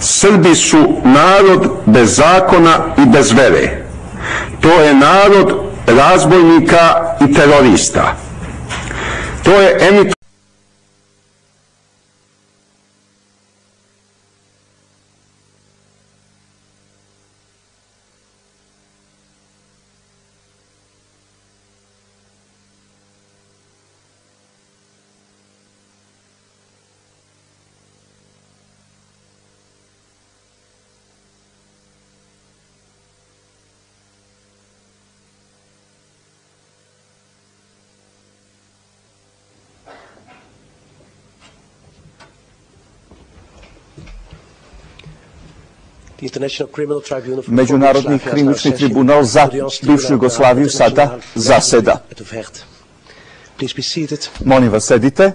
K: Srbi su narod bez zakona i bez vere. To je narod razbojnika i terorista. To je emit
A: Меѓународни кримични трибунал за бившу Југославију сада заседа. Молим вас, седите.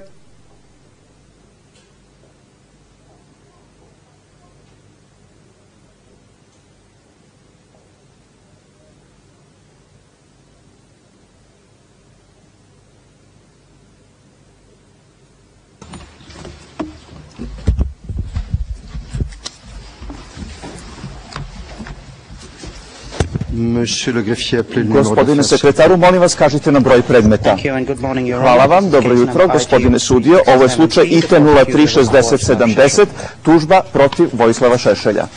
A: Gospodine sekretaru, molim vas kažite nam broj predmeta. Hvala vam, dobro jutro, gospodine sudio. Ovo je slučaj IT 036070, tužba protiv Vojislava Šešelja.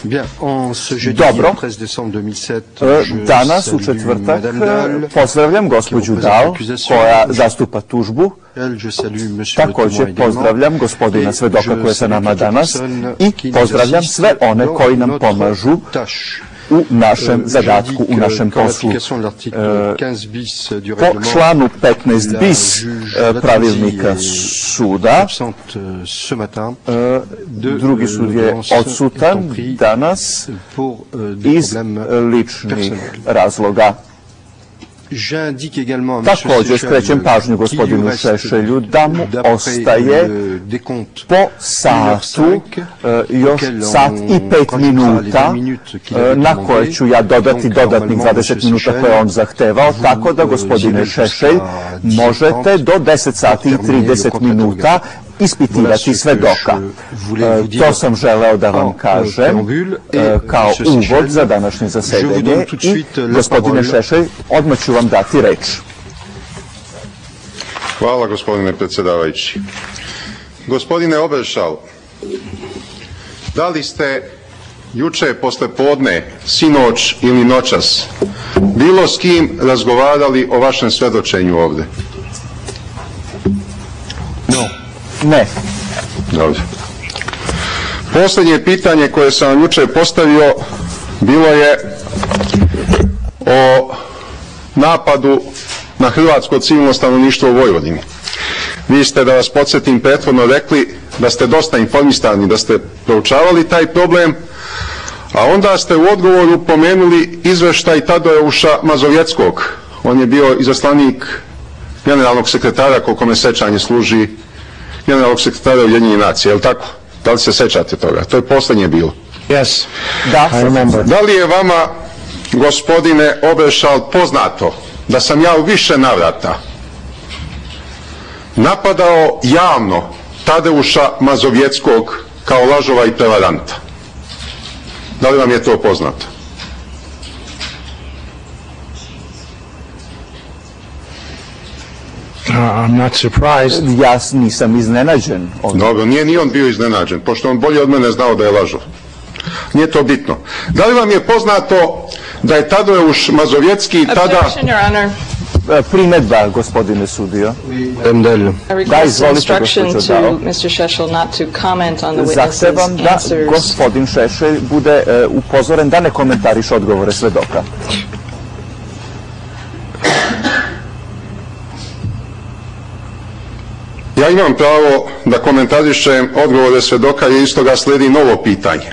A: Dobro, e, danas u četvrtak e, pozdravljam gospođu Dal koja zastupa tužbu. Također pozdravljam gospodina svedoka koja je sa nama danas i pozdravljam sve one koji nam pomažu u našem zadatku, u našem poslu. Po članu 15 bis pravilnika suda, drugi sud je odsutan danas iz ličnih razloga. Također skrećem pažnju gospodinu Šešelju da mu ostaje po satu još sat i pet minuta na koje ću ja dodati dodatnih 20 minuta koje on zahtevao, tako da gospodine Šešelj možete do 10 sati i 30 minuta ispitivati svedoka. To sam želeo da vam kažem kao uvod za današnje zasedanje i gospodine Šešelj, odmah ću vam dati reč.
B: Hvala gospodine predsjedavajući. Gospodine Oberšal, da li ste juče posle podne, sinoć ili noćas bilo s kim razgovarali o vašem svedočenju ovdje?
A: Ne.
B: Dobro. Posljednje pitanje koje sam vam jučer postavio bilo je o napadu na hrvatsko civilno stanovništvo u Vojvodini. Vi ste, da vas podsjetim, prethodno rekli da ste dosta informisani, da ste proučavali taj problem, a onda ste u odgovoru pomenuli izveštaj Tadeuša Mazovjeckog. On je bio izaslanik generalnog sekretara, koliko me sećanje služi generalnog sekretara Ujedinjenih nacija, je li tako? Da li se sećate toga? To je posljednje bilo.
G: Yes.
A: Da,
B: Da li je vama, gospodine Obešal, poznato da sam ja u više navrata napadao javno Tadeuša Mazovjeckog kao lažova i prevaranta? Da li vam je to poznato?
G: I'm not surprised.
A: Ja nisam iznenađen.
B: Dobro, nije ni on bio iznenađen, pošto on bolje od mene znao da je lažov. Nije to bitno. Da li vam je poznato da je Tadeuš Mazovjetski tada...
A: Primedba, gospodine sudio.
C: Da, izvolite, gospođo Dao.
A: Zahtevam da gospodin Šešelj bude upozoren da ne komentariš odgovore svedoka.
B: Ja imam pravo da komentarišem odgovore svedoka i iz toga slijedi novo pitanje.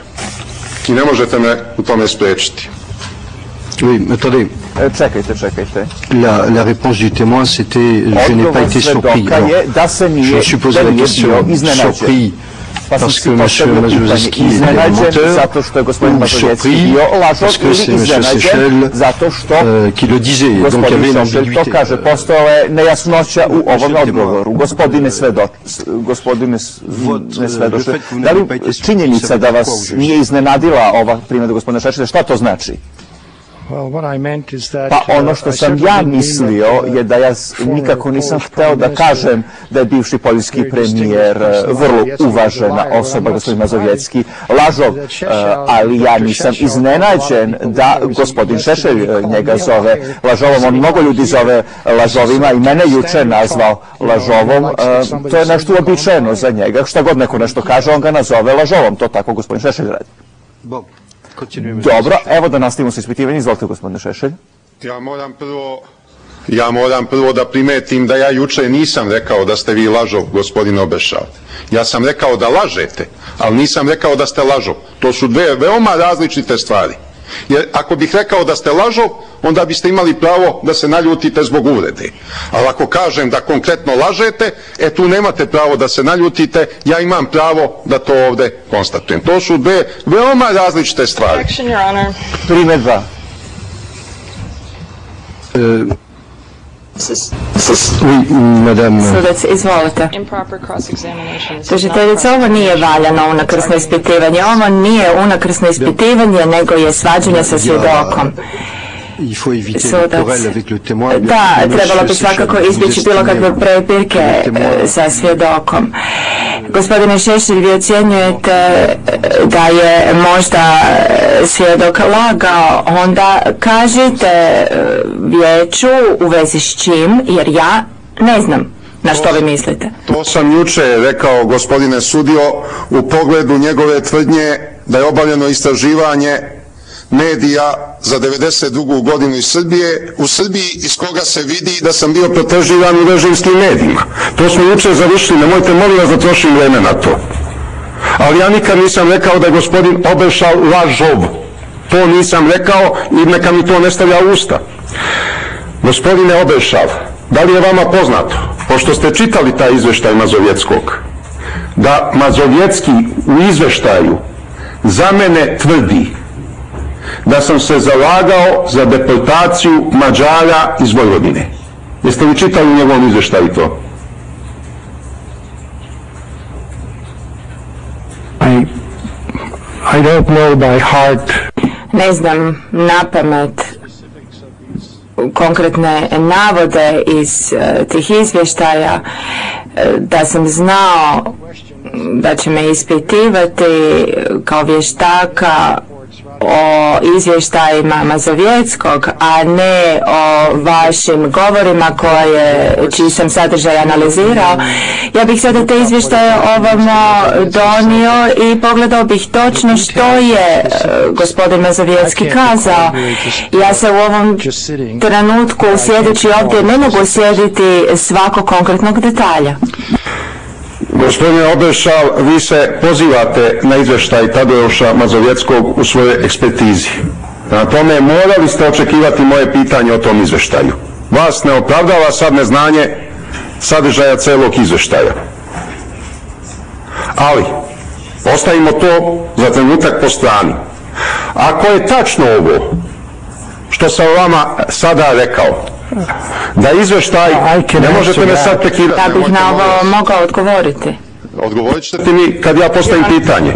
B: I ne možete me u tome spriječiti.
D: Oui, attendez.
A: Čekajte, čekajte.
D: La, la réponse du témoin, c'était je n'ai pas été surpris.
A: je me suis posé la question,
D: surpris parce que M. Mazowiecki est menteur, ou surpris parce que c'est M. Seychelles euh, qui le disait. Donc il y avait une ambiguïté.
A: kaže, postojala nejasnoća u ovom odgovoru. Gospodine da li činjenica da vas nije iznenadila ova primjena gospodina Šešelja, šta to znači? Pa ono što sam ja mislio je da ja nikako nisam hteo da kažem da je bivši poljski premijer vrlo uvažena osoba, gospodin Mazovjetski, lažov, ali ja nisam iznenađen da gospodin Šešelj njega zove lažovom. On mnogo ljudi zove lažovima i mene juče nazvao lažovom. To je nešto uobičajeno za njega. Šta god neko nešto kaže, on ga nazove lažovom. To tako gospodin Šešelj radi. Dobro, evo da nastavimo sa ispitivanjem. Izvolite, gospodine Šešelj.
B: Ja moram prvo ja moram prvo da primetim da ja juče nisam rekao da ste vi lažov, gospodin Obešav. Ja sam rekao da lažete, ali nisam rekao da ste lažov. To su dve veoma različite stvari. Jer ako bih rekao da ste lažov, onda biste imali pravo da se naljutite zbog uvrede. Ali ako kažem da konkretno lažete, e tu nemate pravo da se naljutite, ja imam pravo da to ovde konstatujem. To su dve veoma različite stvari.
A: Primedba.
E: Sudac, izvolite. Tužiteljica, ovo nije valjano unakrsno ispitivanje. Ovo nije unakrsno ispitivanje, nego je svađanje sa svjedokom. Sudac. Da, trebalo bi svakako izbjeći bilo kakve prepirke sa svjedokom. Gospodine Šešelj, vi ocjenjujete e, da je možda e, svjedok lagao, onda kažite vijeću u vezi s čim, jer ja ne znam. Na što vi mislite?
B: To sam juče rekao gospodine sudio u pogledu njegove tvrdnje da je obavljeno istraživanje medija za 92. godinu iz Srbije, u Srbiji iz koga se vidi da sam bio proteživan u režimskim medijima. To smo juče završili, nemojte molim vas da trošim vreme na to. Ali ja nikad nisam rekao da je gospodin Obešal lažov. To nisam rekao i neka mi to ne stavlja usta. Gospodine Obešal, da li je vama poznato, pošto ste čitali taj izveštaj Mazovjetskog, da Mazovjetski u izveštaju za mene tvrdi da sam se zalagao za deportaciju Mađara iz Vojvodine. Jeste li čitali u njegovom izveštaju to?
H: I, I don't know by heart.
E: Ne znam na pamet konkretne navode iz uh, tih izvještaja uh, da sam znao da će me ispitivati kao vještaka o izvještajima Mazovjetskog, a ne o vašim govorima koje, čiji sam sadržaj analizirao, ja bih sada te izvještaje ovamo donio i pogledao bih točno što je e, gospodin Mazovjetski kazao. Ja se u ovom trenutku sjedeći ovdje ne mogu sjediti svakog konkretnog detalja.
B: Gospodine Obešal, vi se pozivate na izveštaj Tadeoša Mazovjetskog u svojoj ekspertizi. Na tome morali ste očekivati moje pitanje o tom izveštaju. Vas ne opravdava sad neznanje sadržaja celog izveštaja. Ali, ostavimo to za trenutak po strani. Ako je tačno ovo što sam vama sada rekao, da izveštaj, ne možete me sad prekidati.
E: Da bih na ovo mogao odgovoriti.
B: Odgovorit ćete mi kad ja postavim pitanje.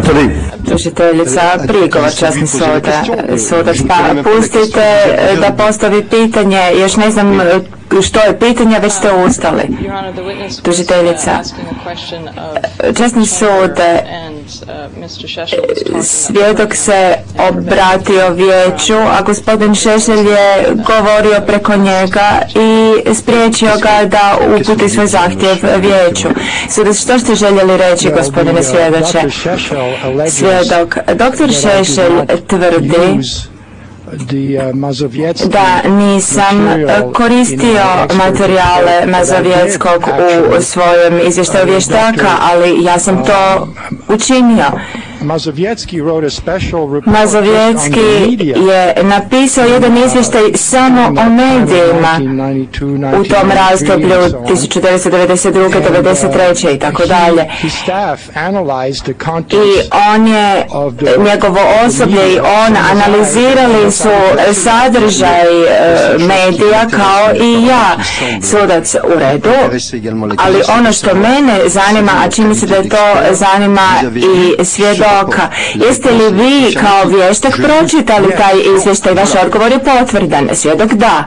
E: Tužiteljica Prigova, časni suda, sudac, pa pustite da postavi pitanje, još ne znam što je pitanje, već ste ustali. Tužiteljica, časni sud, svjedok se obratio vijeću, a gospodin Šešelj je govorio preko njega i spriječio ga da uputi svoj zahtjev vijeću. Sudac, što ste željeli reći, gospodine svjedoče? Svjedok, doktor Šešelj tvrdi da nisam koristio materijale Mazovjetskog u svojem izvještaju vještaka, ali ja sam to učinio.
G: Mazovijetski
E: je napisao jedan izvještaj samo o medijima u tom razdoblju 1992. 93. i tako dalje. I on je, njegovo osoblje i on analizirali su sadržaj e, medija kao i ja, sudac u redu, ali ono što mene zanima, a čini se da je to zanima i svjedoka, jeste li vi kao vještak pročitali taj izvještaj, vaš odgovor je potvrdan, svjedok da.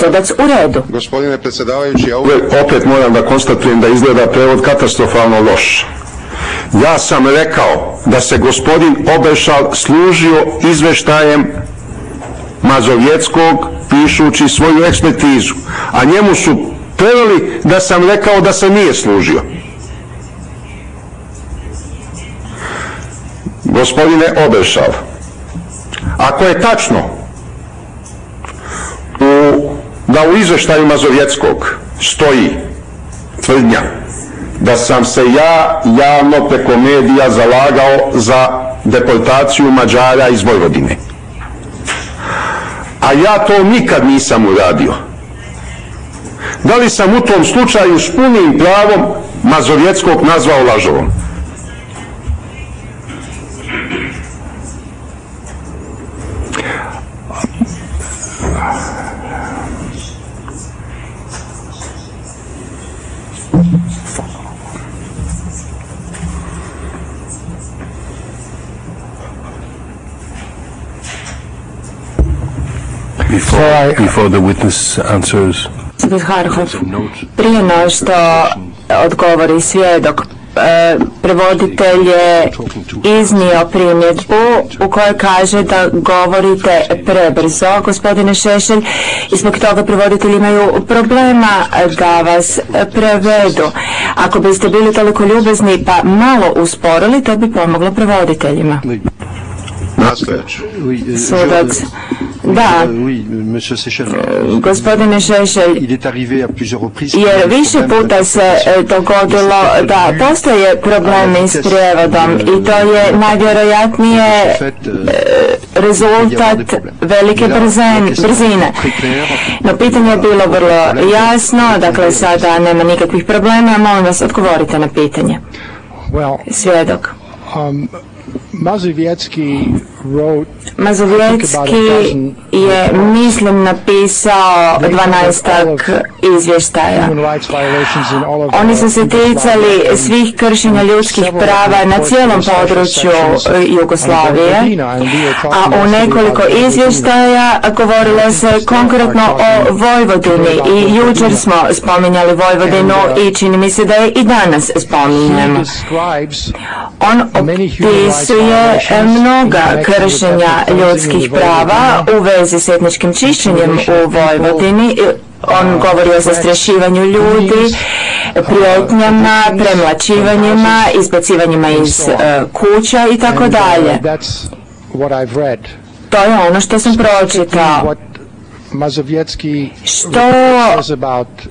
E: Sudac u redu.
B: Gospodine predsjedavajući, ja opet moram da konstatujem da izgleda prevod katastrofalno loš. Ja sam rekao da se gospodin Obešal služio izveštajem Mazovjetskog pišući svoju ekspertizu, a njemu su preveli da sam rekao da se nije služio. Gospodine Obešal, ako je tačno da u izveštaju Mazovjetskog stoji tvrdnja da sam se ja javno preko medija zalagao za deportaciju Mađara iz Vojvodine. A ja to nikad nisam uradio. Da li sam u tom slučaju s punim pravom Mazovjetskog nazvao lažovom?
F: Before, before the witness answers.
E: Prije no što odgovori svjedok, e, prevoditelj je iznio primjedbu u kojoj kaže da govorite prebrzo, gospodine Šešelj, i zbog toga prevoditelji imaju problema da vas prevedu. Ako biste bili toliko ljubezni pa malo usporili, to bi pomoglo prevoditeljima. Sudac. Da, gospodine Šešelj, jer više puta se dogodilo da postoje problemi s prijevodom i to je najvjerojatnije rezultat velike brzine. No pitanje je bilo vrlo jasno, dakle sada nema nikakvih problema, molim vas odgovorite na pitanje. Svjedok. Um,
G: Mazovijetski
E: je, mislim, napisao dvanaestak izvještaja. Oni su se ticali svih kršenja ljudskih prava na cijelom području Jugoslavije, a u nekoliko izvještaja govorilo se konkretno o Vojvodini i jučer smo spominjali Vojvodinu i čini mi se da je i danas spominjemo. On opisuje mnoga kršenja ljudskih prava u vezi s etničkim čišćenjem u Vojvodini. On govori o zastrašivanju ljudi, prijetnjama, premlačivanjima, izbacivanjima iz e, kuća i tako dalje. To je ono što sam pročitao. Što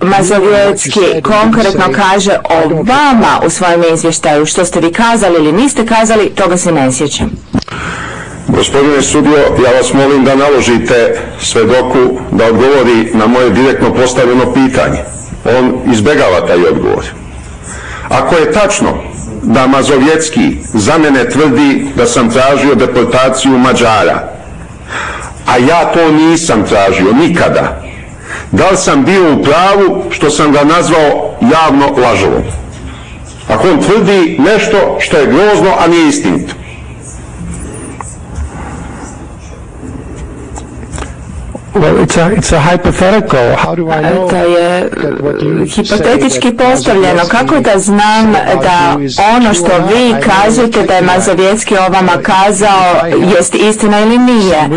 E: Mazovjetski konkretno kaže o vama u svojem izvještaju? Što ste vi kazali ili niste kazali, toga se ne sjećam.
B: Gospodine sudio, ja vas molim da naložite svedoku da odgovori na moje direktno postavljeno pitanje. On izbegava taj odgovor. Ako je tačno da Mazovjetski za mene tvrdi da sam tražio deportaciju Mađara, a ja to nisam tražio nikada. Da li sam bio u pravu što sam ga nazvao javno lažovom? Ako on tvrdi nešto što je grozno, a nije istinito.
H: Well, it's a, it's a hypothetical. How do I know
E: to je hipotetički postavljeno. Kako da znam da ono što vi kažete da je Mazovjetski o vama kazao jest istina ili nije?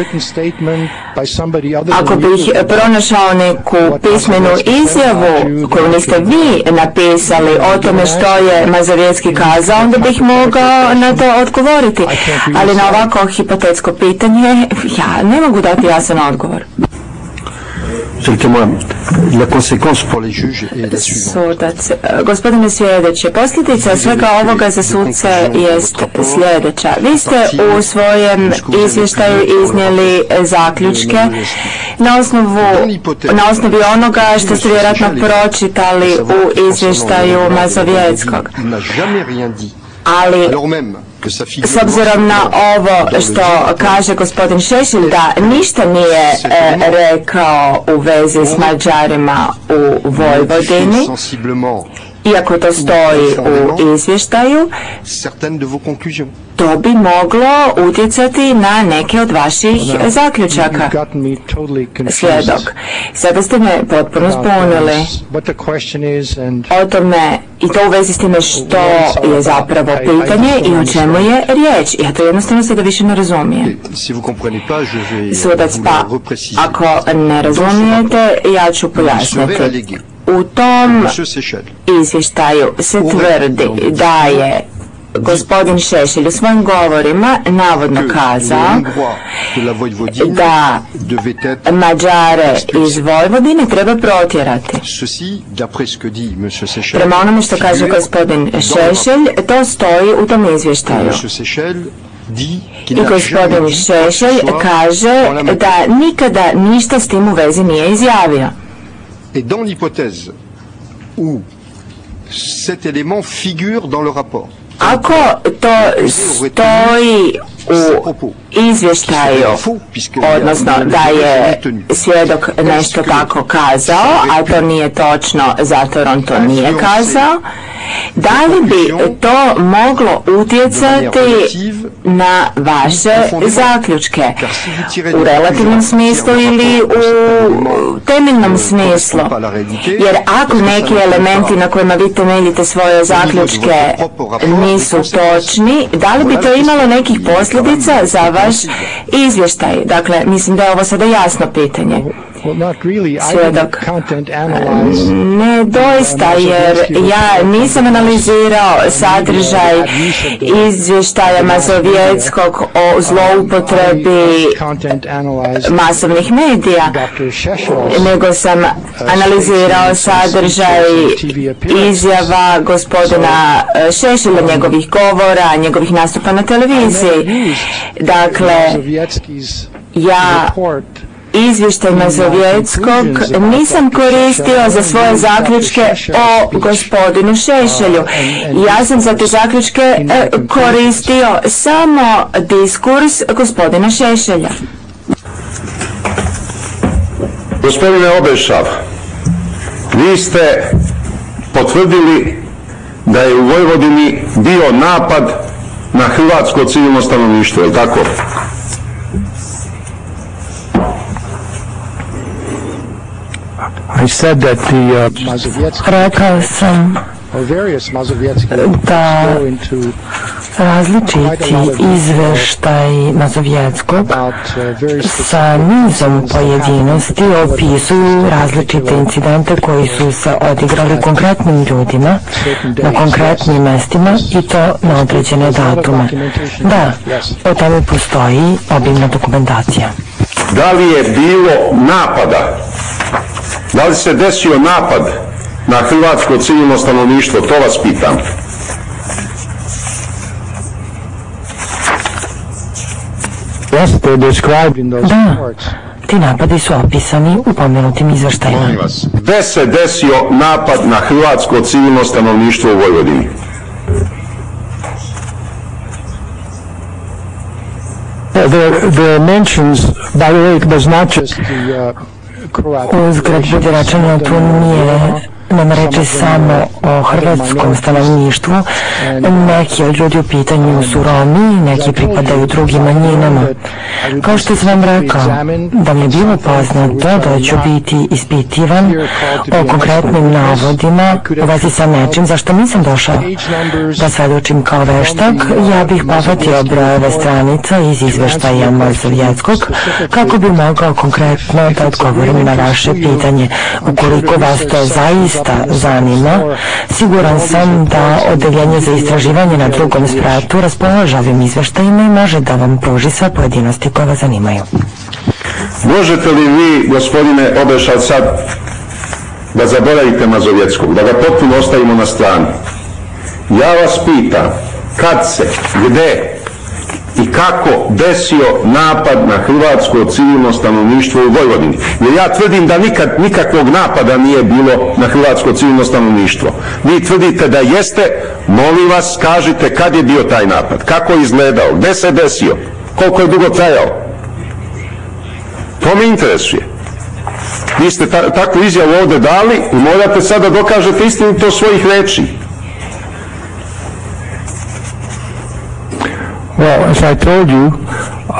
E: Ako bih pronašao neku pismenu izjavu koju niste vi napisali o tome što je Mazovjetski kazao, onda bih mogao na to odgovoriti. Ali na ovako hipotetsko pitanje ja ne mogu dati jasan odgovor. Suivante. Gospodine sljedeće, posljedica svega ovoga za sudce jest sljedeća. Vi ste u svojem izvještaju iznijeli zaključke. na osnovu na osnovi onoga što ste vjerojatno pročitali u izvještaju Mazovjetskog. Ali s obzirom na ovo što kaže gospodin Šešilj da ništa nije e, rekao u vezi s Mađarima u Vojvodini, iako to stoji u izvještaju, to bi moglo utjecati na neke od vaših zaključaka. Svjedok. Sada ste me potpuno zbunili o tome i to u vezi s time što je zapravo pitanje i o čemu je riječ. Ja to jednostavno sada više ne razumijem. Sudac pa, ako ne razumijete, ja ću pojasniti. U tom izvještaju se tvrdi da je gospodin Šešelj u svojim govorima navodno kazao da Mađare iz Vojvodine treba protjerati. Prema onome što kaže gospodin Šešelj, to stoji u tom izvještaju. I gospodin Šešelj kaže da nikada ništa s tim u vezi nije izjavio.
B: Et dans l'hypothèse où cet élément figure dans le rapport,
E: Ako to stoji u izvještaju, odnosno da je svjedok nešto tako kazao, a to nije točno zato on to nije kazao, da li bi to moglo utjecati na vaše zaključke? U relativnom smislu ili u temeljnom smislu? Jer ako neki elementi na kojima vi temeljite svoje zaključke nisu točni, da li bi to imalo nekih posljedica za vaš izvještaj? Dakle, mislim da je ovo sada jasno pitanje. Svjedok. Ne doista, jer ja nisam analizirao sadržaj izvještaja Mazovjetskog o zloupotrebi masovnih medija, nego sam analizirao sadržaj izjava gospodina Šešila, njegovih govora, njegovih nastupa na televiziji. Dakle, ja izvještaj Mazovjetskog nisam koristio za svoje zaključke o gospodinu Šešelju. Ja sam za te zaključke e, koristio samo diskurs gospodina Šešelja.
B: Gospodine Obešav, vi ste potvrdili da je u Vojvodini bio napad na hrvatsko civilno stanovništvo, je li tako?
G: I said that the uh,
I: Rekao sam da različiti izveštaj Mazovjetskog sa nizom pojedinosti opisuju različite incidente koji su se odigrali konkretnim ljudima na konkretnim mestima i to na određene datume. Da, o tome postoji obimna dokumentacija.
B: Da li je bilo napada da li se desio napad na hrvatsko civilno stanovništvo? To vas pitam.
I: Da, ti napadi su opisani u pomenutim izveštajima.
B: Gde se desio napad na hrvatsko civilno stanovništvo u Vojvodini?
G: There, there mentions, by the way, it was not just the uh,
I: Uzgled budi rečeno, tu nije nam reči samo o hrvatskom stanovništvu. Neki od ljudi u pitanju su Romi, neki pripadaju drugim manjinama. Kao što sam vam rekao, da mi je bilo poznato da ću biti ispitivan o konkretnim navodima u vezi sa nečim zašto nisam došao da svedočim kao veštak, ja bih pohvatio brojeve stranica iz izveštaja Mazovjetskog kako bi mogao konkretno da odgovorim na vaše pitanje. Ukoliko vas to zaista zaista zanima, siguran sam da odeljenje za istraživanje na drugom spratu raspolaže ovim izveštajima i može da vam pruži sve pojedinosti koje vas zanimaju.
B: Možete li vi, gospodine Obešal, sad da zaboravite Mazovjetskog, da ga potpuno ostavimo na strani. Ja vas pitam, kad se, gde i kako desio napad na hrvatsko civilno stanovništvo u Vojvodini. Jer ja tvrdim da nikad nikakvog napada nije bilo na hrvatsko civilno stanovništvo. Vi tvrdite da jeste, molim vas kažite kad je bio taj napad, kako je izgledao, gde se desio, koliko je dugo trajao. To me interesuje. Vi ste ta, takvu izjavu ovdje dali i morate sada dokažete istinito svojih reči.
G: Well, as I told you,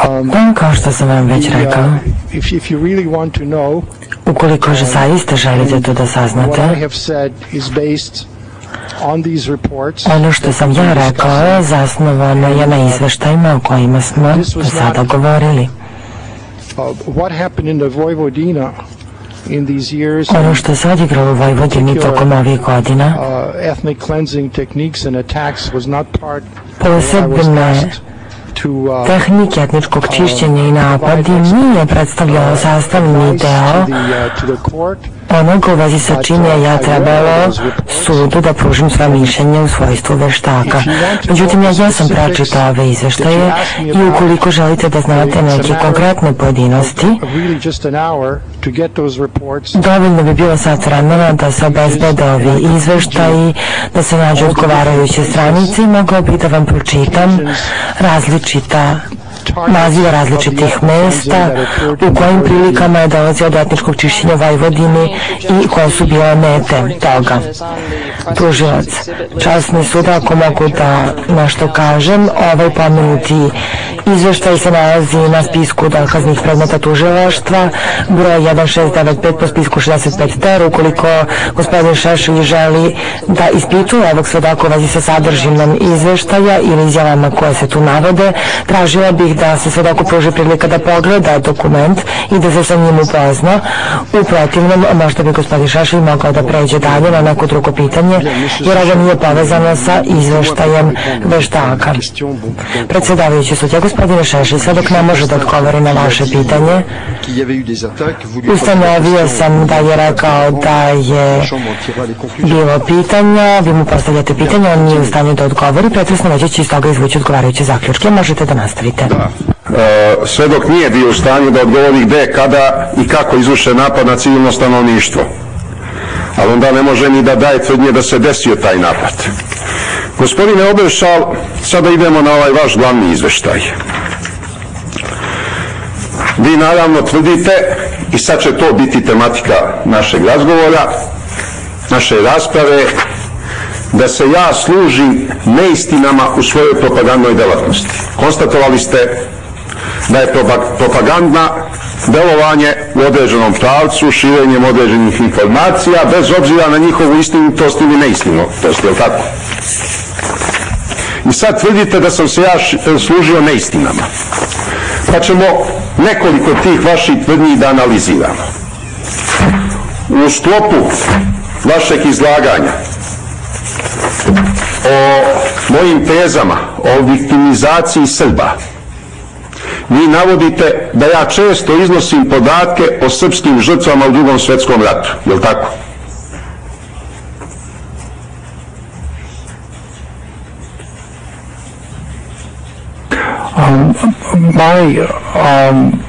I: um, kao što sam vam već rekao,
G: if, if you really want to know,
I: ukoliko že zaista želite to da saznate,
G: what I have said is based on these reports,
I: ono što sam ja rekao je zasnovano je na izveštajima o kojima smo sada govorili.
G: Uh, what happened in the Vojvodina in these years,
I: ono što se odigralo u Vojvodini tokom ovih godina,
G: uh, ethnic cleansing techniques and attacks was not part
I: posebne tehnike etničkog čišćenja i napadi nije predstavljao sastavni deo onoga u vezi sa čime ja trebalo sudu da pružim sva mišljenja u svojstvu veštaka. Međutim, ja jesam pročitao ove izveštaje i ukoliko želite da znate neke konkretne pojedinosti, dovoljno bi bilo sat vremena da se obezbede ovi izveštaji, da se nađu odgovarajuće stranice i mogao bih da vam pročitam različita naziva različitih mesta, u kojim prilikama je dolazio do etničkog čišćenja Vojvodini i koje su bile mete toga. Tužilac, časni sud, ako mogu da nešto kažem, ovaj pomenuti izveštaj se nalazi na spisku dokaznih predmeta tužilaštva, broj 1695 po spisku 65 ter, ukoliko gospodin Šešelj želi da ispituje ovog svedoka u vezi sa sadržinom izveštaja ili izjavama koje se tu navode, tražila bih da se svedoku pruži prilika da pogleda dokument i da se sa njim upozna. U protivnom, možda bi gospodin Šešelj mogao da pređe dalje na neko drugo pitanje, jer ovo nije povezano sa izveštajem veštaka. Predsjedavajući sudja, gospodine Šešelj, sve dok ne može da odgovori na vaše pitanje, ustanovio sam da je rekao da je bilo pitanja, vi mu postavljate pitanja, on nije u stanju da odgovori, pretresno već će iz toga izvući odgovarajuće zaključke, možete da nastavite.
B: E, sve dok nije bio u stanju da odgovori gde, kada i kako izvrše napad na civilno stanovništvo. Ali onda ne može ni da daje tvrdnje da se desio taj napad. Gospodine Oberšal, sada idemo na ovaj vaš glavni izveštaj. Vi naravno tvrdite, i sad će to biti tematika našeg razgovora, naše rasprave, da se ja služim neistinama u svojoj propagandnoj delatnosti. Konstatovali ste da je propagandna delovanje u određenom pravcu, širenjem određenih informacija, bez obzira na njihovu istinitost ili neistinitost, je li tako? I sad tvrdite da sam se ja služio neistinama. Pa ćemo nekoliko tih vaših tvrdnji da analiziramo. U sklopu vašeg izlaganja o mojim tezama o viktimizaciji Srba vi navodite da ja često iznosim podatke o srpskim žrtvama u drugom svjetskom ratu, je li tako?
G: Um, my um,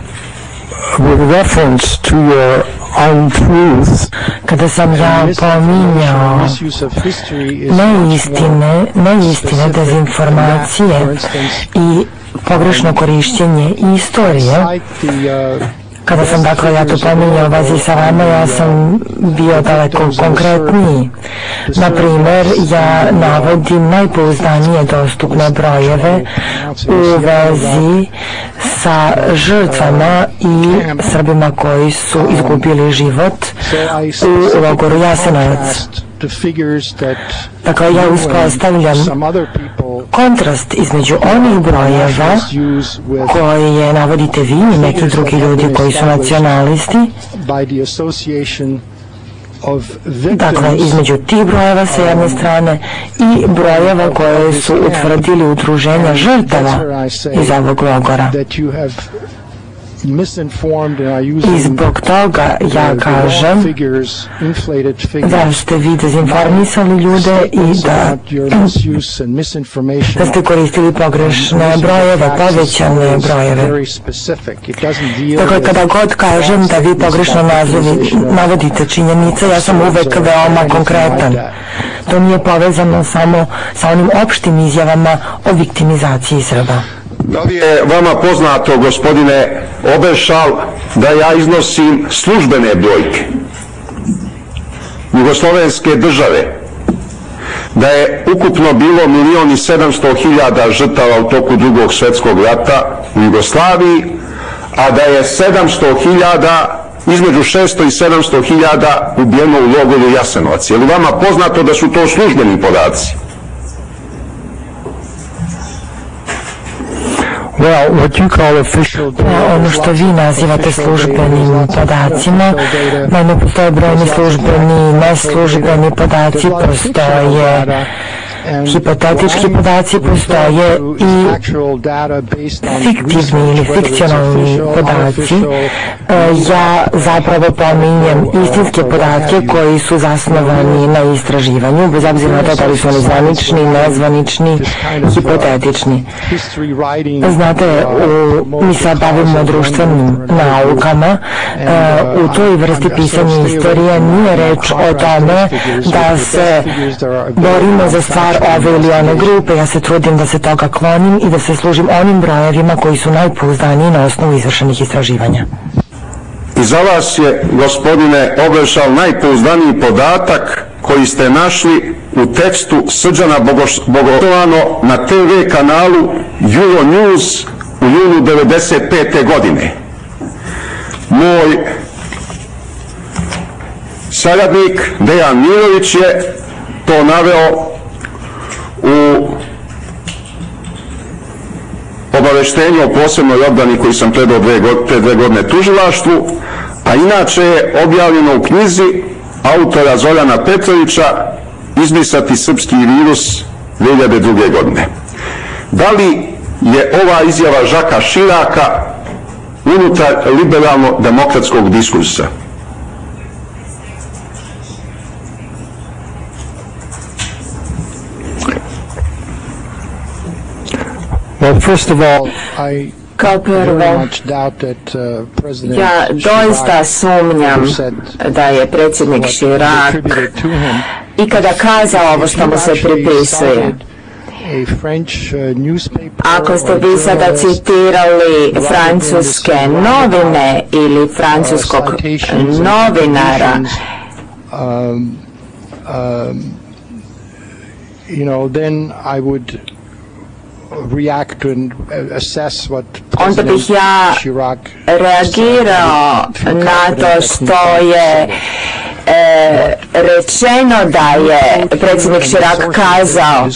G: reference to your untruth
I: kada sam ja pominjao neistine, neistine, dezinformacije i pogrešno korišćenje istorije kada sam dakle ja to pominjao u sa vama, ja sam bio daleko konkretniji. Na primjer, ja navodim najpouzdanije dostupne brojeve u vezi sa žrtvama i Srbima koji su izgubili život u logoru Jasenovac. Dakle, ja uspostavljam kontrast između onih brojeva koje navodite vi i neki drugi ljudi koji su nacionalisti Dakle, između tih brojeva sa jedne strane i brojeva koje su utvrdili udruženja žrtava iz ovog logora. I zbog toga ja kažem da ste vi dezinformisali ljude i da, da ste koristili pogrešne brojeve, povećane brojeve. Dakle, kada god kažem da vi pogrešno nazivi, navodite činjenice, ja sam uvek veoma konkretan. To nije povezano samo sa onim opštim izjavama o viktimizaciji Srba.
B: Da li je vama poznato, gospodine Obešal, da ja iznosim službene brojke Jugoslovenske države, da je ukupno bilo milijon i sedamsto hiljada žrtava u toku drugog svjetskog rata u Jugoslaviji, a da je sedamsto hiljada između 600 i 700 hiljada ubijeno u logoru Jasenovac. Je li vama poznato da su to službeni podaci?
I: Ono što vi nazivate službenim podacima, naime postoje brojni službeni, neslužbeni podaci, postoje hipotetički podaci postoje i fiktivni ili fikcionalni podaci. E, ja zapravo pominjem istinske podatke koji su zasnovani na istraživanju, bez obzira na to da li su oni zvanični, nezvanični, hipotetični. Znate, u, mi se bavimo društvenim naukama, e, u toj vrsti pisanja istorije nije reč o tome da se borimo za stvar ove ili one grupe. Ja se trudim da se toga klonim i da se služim onim brojevima koji su najpouzdaniji na osnovu izvršenih istraživanja.
B: I za vas je, gospodine Obrešal, najpouzdaniji podatak koji ste našli u tekstu Srđana Bogoslovano na TV kanalu Euronews u junu 95. godine. Moj saradnik Dejan Mirović je to naveo u obaveštenju o posebnoj odbrani koji sam predao pre dve godine tužilaštvu, a inače je objavljeno u knjizi autora Zoljana Petrovića Izbrisati srpski virus 2002. godine. Da li je ova izjava Žaka Širaka unutar liberalno-demokratskog diskursa?
G: First of all, I
E: kao prvo, ja doista sumnjam da je predsjednik Širak i kada kazao ovo što mu se pripisuje. Ako ste vi sada citirali francuske novine ili francuskog novinara, um, um,
G: you know, then I would react and assess what
E: onda bih ja reagirao na to što je e, rečeno da je predsjednik Širak kazao.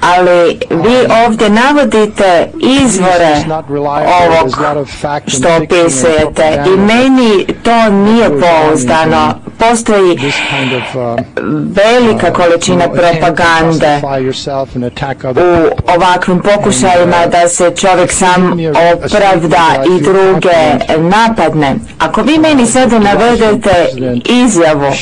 E: Ali vi ovdje navodite izvore ovog što opisujete i meni to nije pouzdano. Postoji velika količina propagande u ovakvim pokušajima da se čovjek sam opravda i druge napadne. Ako vi meni sada navedete izjavu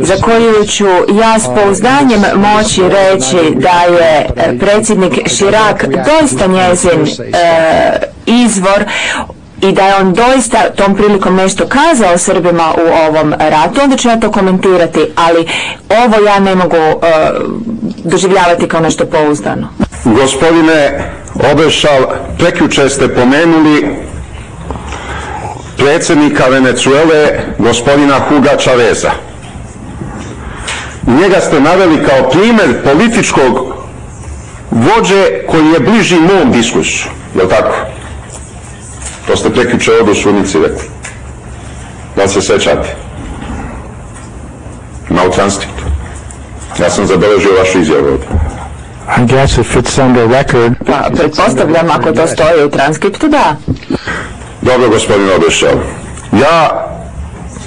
E: za koju ću ja s pouzdanjem moći reći da je predsjednik Širak doista njezin e, izvor i da je on doista tom prilikom nešto kazao Srbima u ovom ratu, onda ću ja to komentirati, ali ovo ja ne mogu e, doživljavati kao nešto pouzdano.
B: Gospodine Obešal, prekjuče ste pomenuli predsjednika Venecuele, gospodina Huga Čaveza. Njega ste naveli kao primjer političkog vođe koji je bliži mom diskursu, je tako? To ste prekjuče ovdje u Šunici rekli. Da li se sećate? Na u transkriptu. Ja sam zabeležio vašu izjavu ovdje.
G: I guess if it's under record...
E: Pa, pretpostavljam ako to stoji u transkriptu, da.
B: Dobro, gospodin Obešel. Ja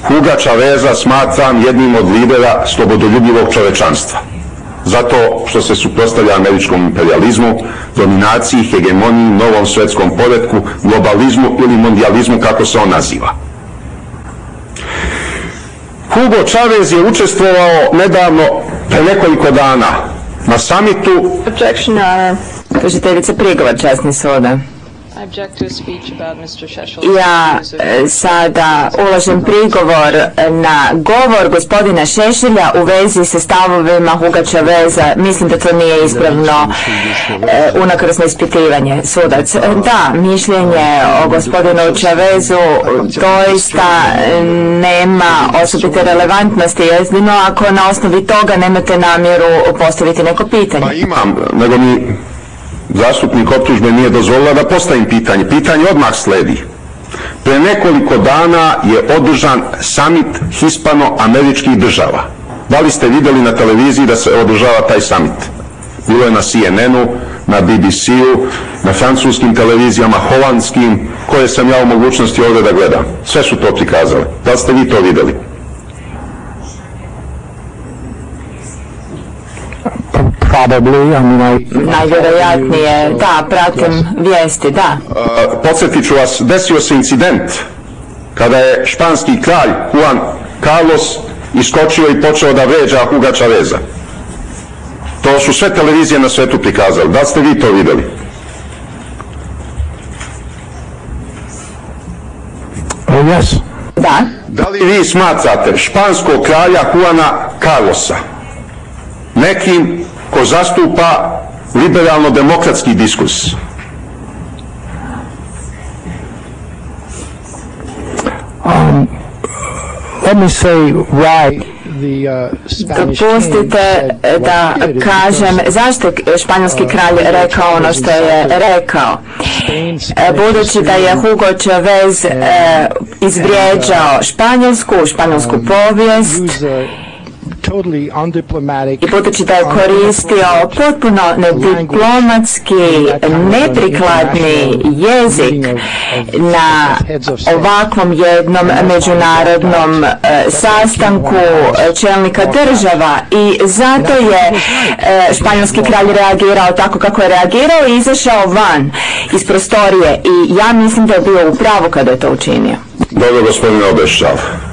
B: Huga Čaveza smatram jednim od lidera slobodoljubivog čovečanstva. Zato što se suprotstavlja američkom imperializmu, dominaciji, hegemoniji, novom svetskom poredku, globalizmu ili mondializmu kako se on naziva. Hugo Chavez je učestvovao nedavno, pre nekoliko dana, na samitu...
E: Objection, Kažiteljica prigovor časni. Ja e, sada ulažem prigovor na govor gospodina Šešelja u vezi sa stavovima Hugača Veza. Mislim da to nije ispravno e, unakrsno ispitivanje sudac. Da, mišljenje o gospodinu Čavezu doista nema osobite relevantnosti, jedino ako na osnovi toga nemate namjeru postaviti neko pitanje.
B: Pa imam, nego mi zastupnik optužbe nije dozvolila da postavim pitanje. Pitanje odmah sledi. Pre nekoliko dana je održan summit hispano-američkih država. Da li ste vidjeli na televiziji da se održava taj summit? Bilo je na CNN-u, na BBC-u, na francuskim televizijama, holandskim, koje sam ja u mogućnosti ovdje da gledam. Sve su to prikazali. Da li ste vi to vidjeli?
G: Probably, I mean, I...
E: Najvjerojatnije, da, pratim vijesti, da.
B: Uh, podsjetit ću vas, desio se incident kada je španski kralj Juan Carlos iskočio i počeo da veđa Huga Chaveza. To su sve televizije na svetu prikazali. Da ste vi to vidjeli?
G: Oh, yes.
E: Da.
B: Da li vi smatrate španskog kralja Juana Carlosa nekim ko zastupa liberalno-demokratski diskurs.
G: Um, let me say why uh,
E: Dopustite da kažem zašto je španjolski kralj rekao ono što je rekao. E, budući da je Hugo Chavez e, izvrijeđao Španjolsku, španjolsku povijest, i budući da je koristio potpuno nediplomatski, neprikladni jezik na ovakvom jednom međunarodnom e, sastanku čelnika država. I zato je e, španjolski kralj reagirao tako kako je reagirao i izašao van iz prostorije. I ja mislim da je bio u pravu kada je to učinio.
B: Dobro, gospodine Obešav.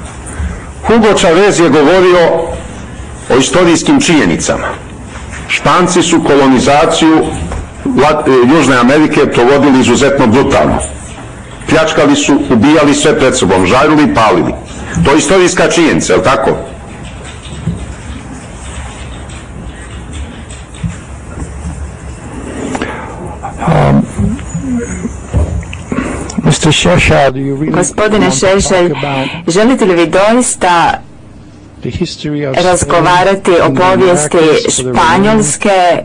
B: Hugo Chavez je govorio o istorijskim činjenicama. Španci su kolonizaciju e, Južne Amerike provodili izuzetno brutalno. Pljačkali su, ubijali sve pred sobom, žarili i palili. To je istorijska činjenica, je li tako?
E: Gospodine Šešelj, želite li vi doista razgovarati o povijesti Španjolske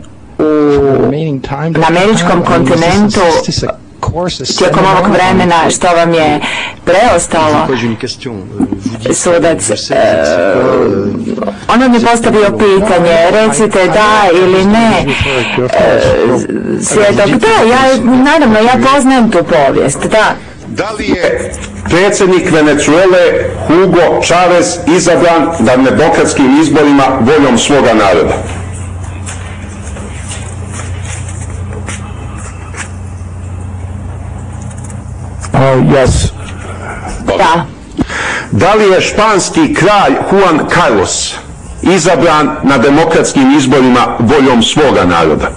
E: na američkom kontinentu tijekom ovog vremena što vam je preostalo? Sudac e, on vam je postavio pitanje recite da ili ne svjedok da ja naravno ja poznajem tu povijest da.
B: Da li je predsjednik Venezuele Hugo Chavez izabran na demokratskim izborima voljom svoga naroda?
G: Oh, yes.
E: Da.
B: Da li je španski kralj Juan Carlos izabran na demokratskim izborima voljom svoga naroda?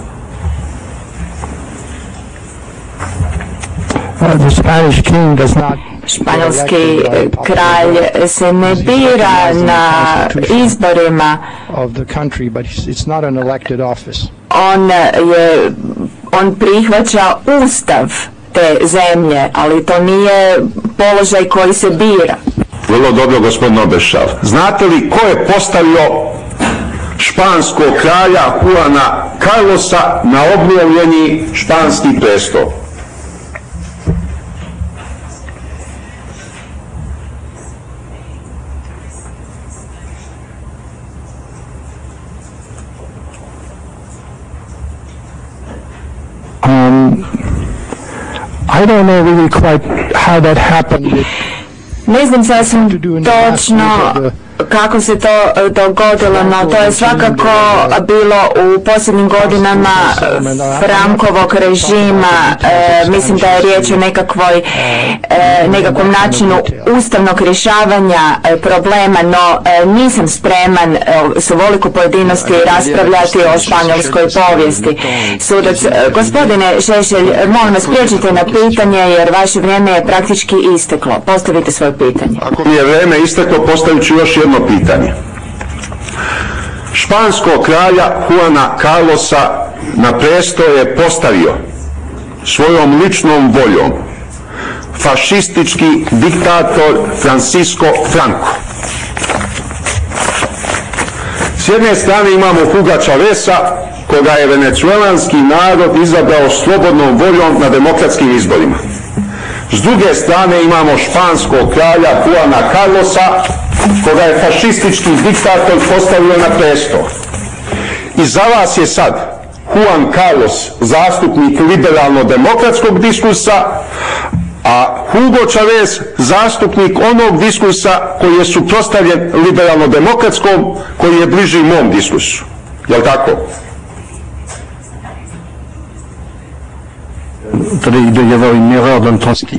E: Španjolski kralj se ne bira na izborima. On je on prihvaća ustav te zemlje, ali to nije položaj koji se bira.
B: Vrlo dobro, gospodin Obešav. Znate li ko je postavio španskog kralja Juana Carlosa na obnovljeni španski prestol?
G: I don't know really quite how that happened.
E: Ne znam sasvim točno kako se to e, dogodilo, no to je svakako bilo u posljednjim godinama Frankovog režima. E, mislim da je riječ o nekakvoj, e, nekakvom načinu ustavnog rješavanja problema, no nisam spreman s ovoliku pojedinosti raspravljati o španjolskoj povijesti. Sudac, gospodine Šešelj, molim vas priječite na pitanje jer vaše vrijeme je praktički isteklo. Postavite svoje pitanje.
B: Ako mi je vrijeme isteklo, postavit ću još jedno pitanje. Španskog kralja Juana Carlosa na presto je postavio svojom ličnom voljom fašistički diktator Francisco Franco. S jedne strane imamo Huga Chavesa, koga je venecuelanski narod izabrao slobodnom voljom na demokratskim izborima. S druge strane imamo španskog kralja Juana Carlosa, koga je fašistički diktator postavio na presto. I za vas je sad Juan Carlos zastupnik liberalno-demokratskog diskursa, a Hugo Chavez zastupnik onog diskursa koji je suprostavljen liberalno-demokratskom, koji je bliži mom diskursu. Jel tako?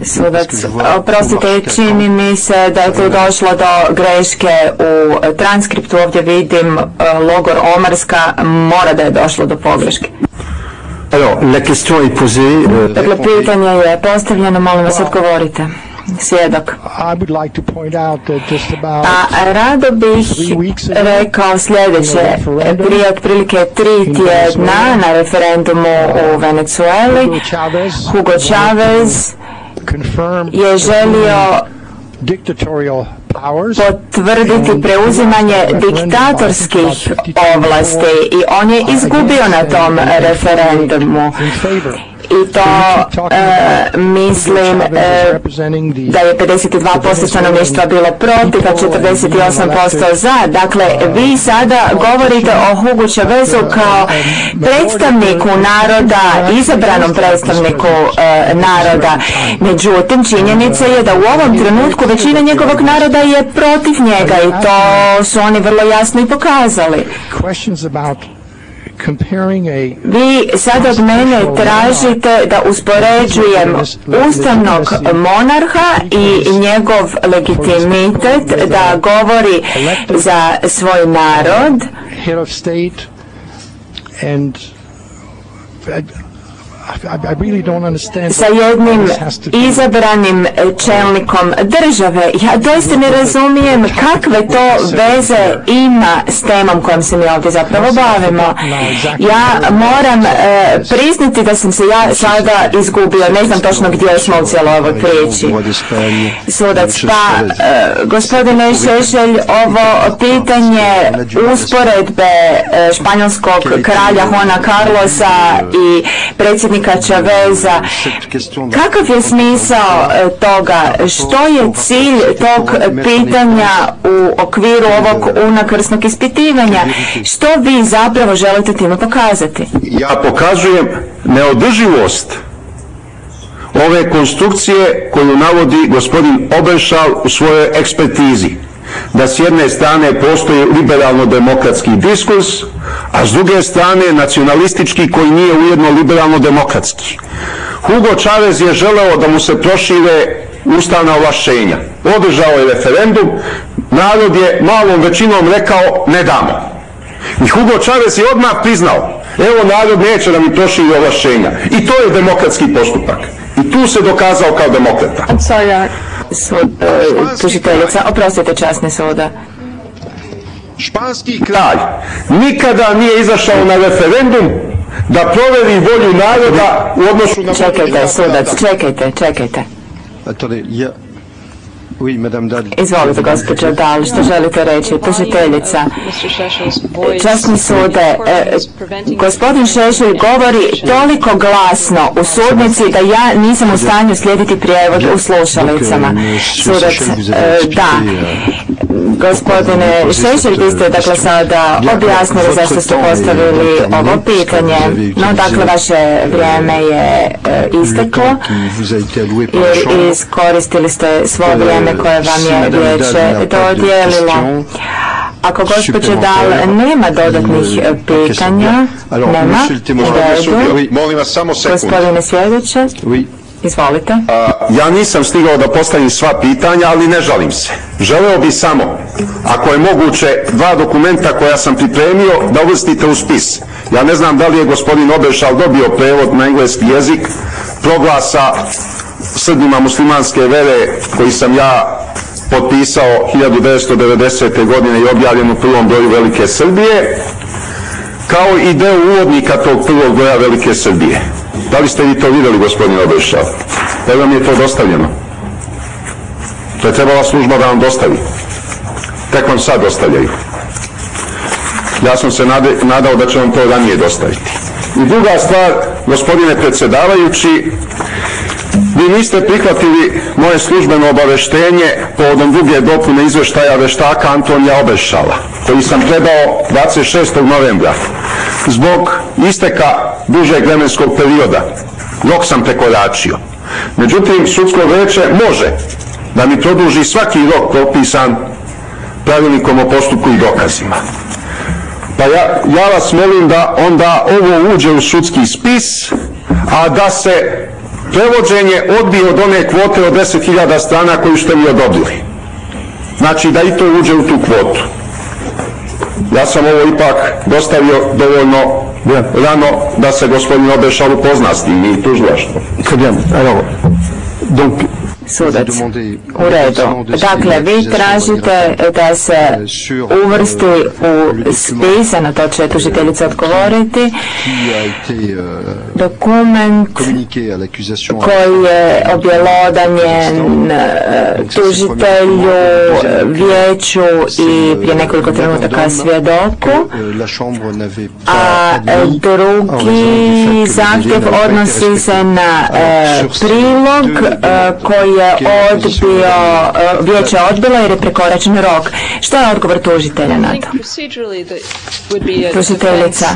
E: Sudac, oprostite, čini mi se da je tu došlo do greške u transkriptu, ovdje vidim e, logor Omarska, mora da je došlo do pogreške.
C: Euh,
E: dakle, pitanje je postavljeno, molim vas odgovorite svjedok. A rado bih rekao sljedeće. Prije otprilike tri tjedna na referendumu u Venezueli Hugo Chavez je želio potvrditi preuzimanje diktatorskih ovlasti i on je izgubio na tom referendumu i to e, mislim e, da je 52% stanovništva bilo protiv, a 48% za. Dakle, vi sada govorite o Hugu Čavezu kao predstavniku naroda, izabranom predstavniku e, naroda. Međutim, činjenica je da u ovom trenutku većina njegovog naroda je protiv njega i to su oni vrlo jasno i pokazali. Vi sad od mene tražite da uspoređujem ustavnog monarha i njegov legitimitet da govori za svoj narod sa jednim izabranim čelnikom države. Ja doista ne razumijem kakve to veze ima s temom kojom se mi ovdje zapravo bavimo. Ja moram e, priznati da sam se ja sada izgubio, ne znam točno gdje smo u cijeloj ovoj priči. Sudac, pa e, gospodine Šešelj, ovo pitanje usporedbe e, španjolskog kralja Juana Carlosa i predsjednika predsjednika Čaveza. Kakav je smisao e, toga? Što je cilj tog pitanja u okviru ovog unakrsnog ispitivanja? Što vi zapravo želite time pokazati?
B: Ja pokazujem neodrživost ove konstrukcije koju navodi gospodin Obenšal u svojoj ekspertizi da s jedne strane postoji liberalno-demokratski diskurs, a s druge strane nacionalistički koji nije ujedno liberalno-demokratski. Hugo Chavez je želeo da mu se prošire ustavna ovlašćenja. Održao je referendum, narod je malom većinom rekao ne damo. I Hugo Chavez je odmah priznao, evo narod neće da mi proširi ovlašćenja. I to je demokratski postupak. I tu se dokazao kao demokrata.
E: E, tužiteljica. Oprostite, časni suda.
B: Španski kralj nikada nije izašao na referendum da proveri volju naroda u odnosu na...
E: Čekajte, sudac, čekajte, čekajte. Izvolite, gospođo Dal, što želite reći? Tužiteljica. Časni sude, e, gospodin Šešelj govori toliko glasno u sudnici da ja nisam u stanju slijediti prijevod u slušalicama. Sudac, e, da. Gospodine Šešelj, vi ste dakle sada objasnili zašto ste postavili ovo pitanje. No, dakle, vaše vrijeme je e, isteklo jer iskoristili ste svoje vrijeme koje vam je vijeće dodijelilo. Ako gospođe Dal nema dodatnih e, pitanja, nema, u redu. Gospodine Svjedoće. Izvolite.
B: ja nisam stigao da postavim sva pitanja, ali ne žalim se. Želeo bi samo, ako je moguće, dva dokumenta koja sam pripremio da uvrstite u spis. Ja ne znam da li je gospodin Obešal dobio prevod na engleski jezik proglasa Srbima muslimanske vere koji sam ja potpisao 1990. godine i objavljen u prvom broju Velike Srbije, kao i deo uvodnika tog prvog broja Velike Srbije. Da li ste vi to vidjeli, gospodin Obešal? Da vam je to dostavljeno? To je trebala služba da vam dostavi. Tek vam sad dostavljaju. Ja sam se nadao da će vam to ranije dostaviti. I druga stvar, gospodine predsjedavajući, vi niste prihvatili moje službeno obaveštenje povodom druge dopune izveštaja veštaka Antonija Obešala, koji sam predao 26. novembra. Zbog isteka dužeg vremenskog perioda, rok sam prekoračio. Međutim, sudsko veće može da mi produži svaki rok propisan pravilnikom o postupku i dokazima. Pa ja, ja vas molim da onda ovo uđe u sudski spis, a da se prevođenje odbije od one kvote od 10.000 strana koju ste mi odobrili. Znači da i to uđe u tu kvotu. Ja sam ovo ipak dostavio dovoljno rano da se gospodin Obešal upozna s tim i tužilaštvo.
E: Donc, sudac. U redu. Dakle, vi tražite da se uvrsti u spis, na to će tužiteljica odgovoriti, dokument koji je objelodanjen tužitelju, vijeću i prije nekoliko trenutaka svjedoku, a drugi zahtjev odnosi se na prilog koji je odbio, e, vijeće odbilo jer je prekoračen rok. Što je odgovor tužitelja na to? Tužiteljica.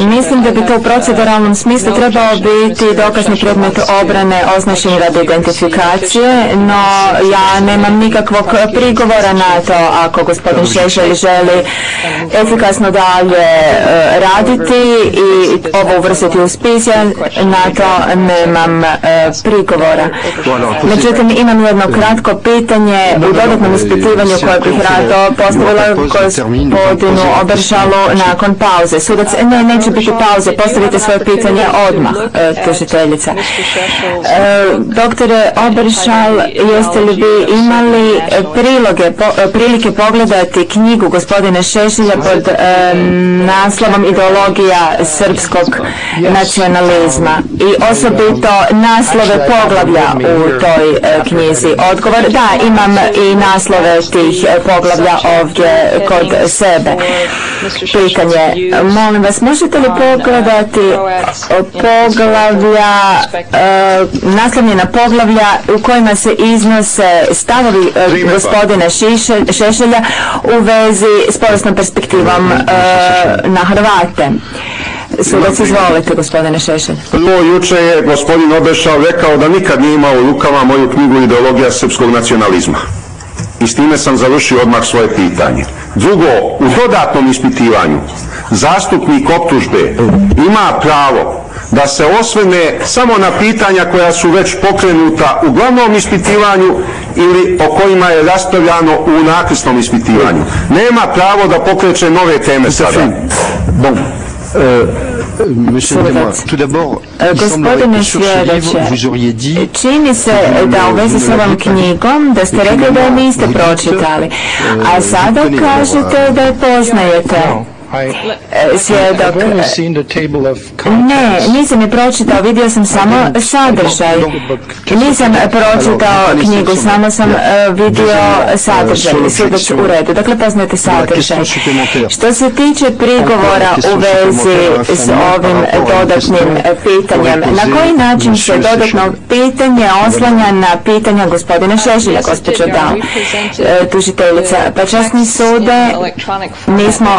E: Mislim da bi to u proceduralnom smislu trebao biti dokazni predmet obrane označen radi identifikacije, no ja nemam nikakvog prigovora na to ako gospodin Šešelj želi efikasno dalje e, raditi i ovo uvrstiti u spis, ja na to nemam e, prigovora. Međutim, imam jedno kratko pitanje u dodatnom ispitivanju koje bih rado postavila gospodinu Oberšalu nakon pauze. Sudac, ne, neće biti pauze, postavite svoje pitanje odmah, e, tužiteljica. E, doktore Oberšal, jeste li vi imali priloge, e, prilike pogledati knjigu gospodine Šešilja pod naslovom Ideologija srpskog nacionalizma i osobito naslove poglavlja u toj e, knjizi? Odgovor, da, imam i naslove tih e, poglavlja ovdje kod sebe. Pitanje, molim vas, možete li pogledati poglavlja, e, naslovljena poglavlja u kojima se iznose stavovi gospodina Šešelja u vezi s povijesnom perspektivom na Hrvate? Sudac, izvolite, gospodine Šešelj.
B: Prvo, juče je gospodin Obešao rekao da nikad nije imao u rukama moju knjigu Ideologija srpskog nacionalizma. I s time sam završio odmah svoje pitanje. Drugo, u dodatnom ispitivanju zastupnik optužbe ima pravo da se osvrne samo na pitanja koja su već pokrenuta u glavnom ispitivanju ili o kojima je raspravljano u nakrisnom ispitivanju. Nema pravo da pokreće nove teme sada. Bon.
J: Euh, monsieur tout d'abord,
E: Gospodine svjedoče, čini se da u vezi s ovom knjigom da ste rekli da je niste pročitali, a sada kažete da je poznajete. Svjedok. Ne, nisam je pročitao, vidio sam samo sadržaj. Nisam pročitao knjigu, samo sam e, vidio sadržaj. Sudac u redu. Dakle, poznajete sadržaj. Što se tiče prigovora u vezi s ovim dodatnim pitanjem, na koji način se dodatno pitanje oslanja na pitanja gospodina Šešilja, gospođo Dal, e, tužiteljica. Pa časni sude, mi smo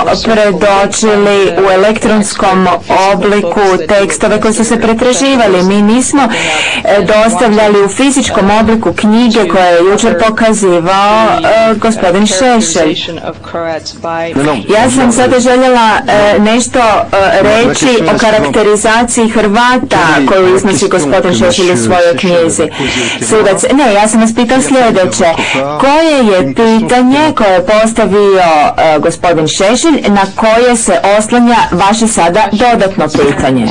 E: predočili u elektronskom obliku tekstove koji su se pretraživali. Mi nismo e, dostavljali u fizičkom obliku knjige koje je jučer pokazivao e, gospodin Šešelj. Ja sam sada željela e, nešto reći o karakterizaciji Hrvata koju iznosi gospodin Šešelj u svojoj knjizi. Sudac, ne, ja sam vas pitao sljedeće. Koje je pitanje koje je postavio gospodin Šešelj na koje se oslanja vaše sada dodatno pitanje?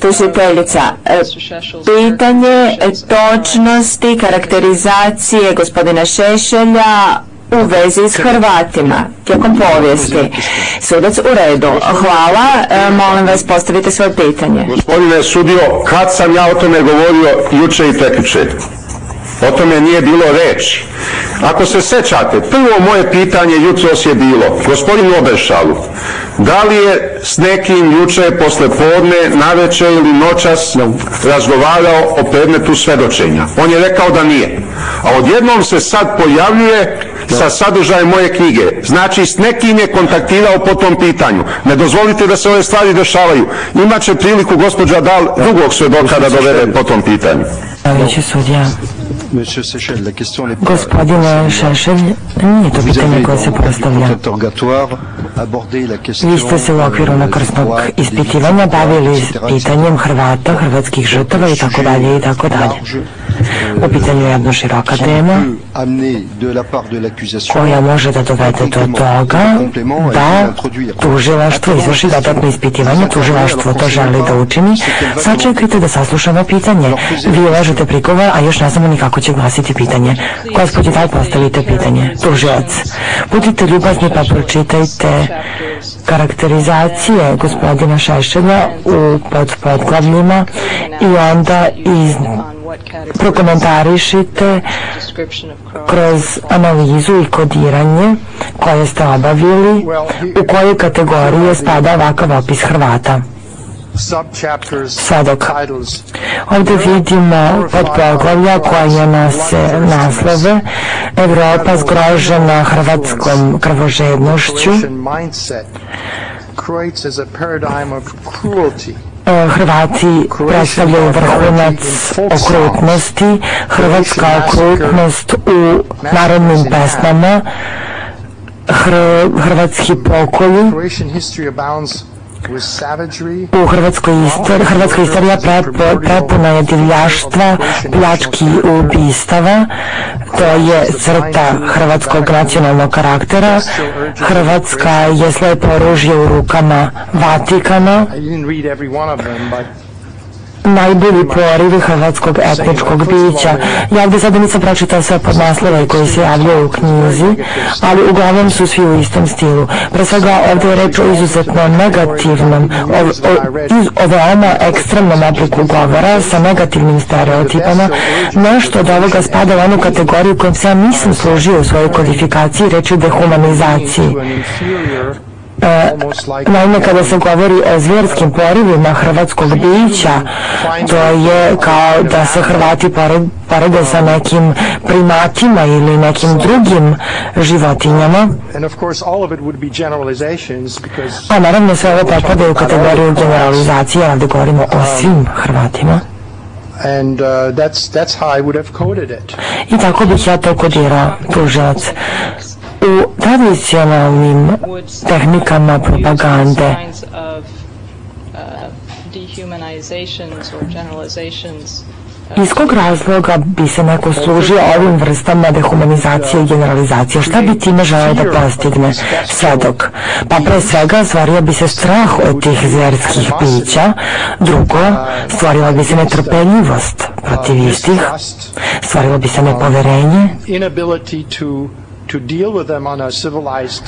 E: Tužiteljica, e, pitanje točnosti, karakterizacije gospodina Šešelja u vezi s Hrvatima tijekom povijesti. Sudac u redu. Hvala. E, molim vas postavite svoje pitanje.
B: Gospodine sudio, kad sam ja o tome govorio juče i prekjuče? O tome nije bilo reći. Ako se sećate, prvo moje pitanje jutros je bilo, gospodin Obešalu, da li je s nekim juče posle podne, naveče ili noćas razgovarao o predmetu svedočenja? On je rekao da nije. A odjednom se sad pojavljuje sa sadržajem moje knjige. Znači, s nekim je kontaktirao po tom pitanju. Ne dozvolite da se ove stvari dešavaju. Imaće priliku gospođa Dal drugog svedoka da dovede po tom pitanju.
I: Šešelj, nije to pitanje koje se postavlja. Vi ste se u okviru nakrsnog ispitivanja bavili pitanjem Hrvata, hrvatskih žrtava i tako dalje i tako dalje. U pitanju je jedna široka tema koja može da dovede do toga da tužilaštvo izvrši dodatno ispitivanje, tužilaštvo to želi da učini. Sačekajte da saslušamo pitanje. Vi ulažete prigovor, a još ne znamo ni kako će glasiti pitanje. Gospodi, daj postavite pitanje. Tužilac. Budite ljubazni pa pročitajte karakterizacije gospodina Šešelja u podpodglavljima i onda iz prokomentarišite kroz analizu i kodiranje koje ste obavili u kojoj kategorije spada ovakav opis Hrvata. Sadok. Ovdje vidimo pod poglavlja koja nose naslove. Evropa zgrožena hrvatskom krvožednošću. E, Hrvati predstavljaju vrhunac okrutnosti, hrvatska okrutnost u narodnim pesmama, hrvatski pokolji, u Hrvatskoj istoriji, Hrvatska istorija prepuna je divljaštva, pljački ubistava. To je crta hrvatskog nacionalnog karaktera. Hrvatska je slepo oružje u rukama Vatikana najbolji porivi hrvatskog etničkog bića. Ja ovdje sada nisam pročitao sve podnaslove koji se javljaju u knjizi, ali uglavnom su svi u istom stilu. Pre svega ovdje je reč o izuzetno negativnom, o, o, o veoma ekstremnom obliku govora sa negativnim stereotipama. Nešto od ovoga spada u onu kategoriju kojom se ja nisam služio u svojoj kodifikaciji reči dehumanizaciji. E, naime, kada se govori o zvijerskim porivima hrvatskog bića, to je kao da se Hrvati porede sa nekim primatima ili nekim drugim životinjama. A naravno sve ovo potpada u kategoriju generalizacije, ali govorimo o svim Hrvatima.
G: And uh, that's, that's how I would have coded it.
I: I tako bih ja to kodirao, tužilac. U tradicionalnim tehnikama propagande iz kog razloga bi se neko služio ovim vrstama dehumanizacije i generalizacije? Šta bi time želeo da postigne svedok? Pa pre svega stvorio bi se strah od tih zverskih bića, drugo, stvorila bi se netrpeljivost protiv istih, stvorilo bi se nepoverenje,
G: to deal with them on a civilized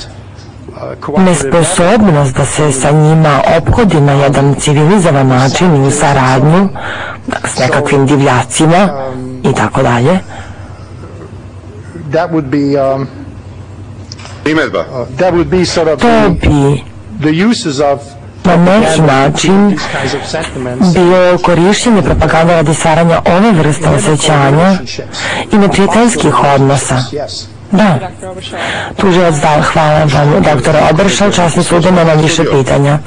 I: nesposobnost da se sa njima ophodi na jedan civilizovan način i u saradnju s nekakvim divljacima i tako dalje.
G: That would be um,
H: Primjedba.
G: uh, that would be sort of
I: To
G: the,
I: bi
G: the uses of
I: na neki način bio korišćenje propagande radi stvaranja ove vrste osjećanja i neprijateljskih odnosa.
G: Yes
I: Da. Tužilac dal, hvala vam, doktore Oberšal, časni sude, nema više pitanja.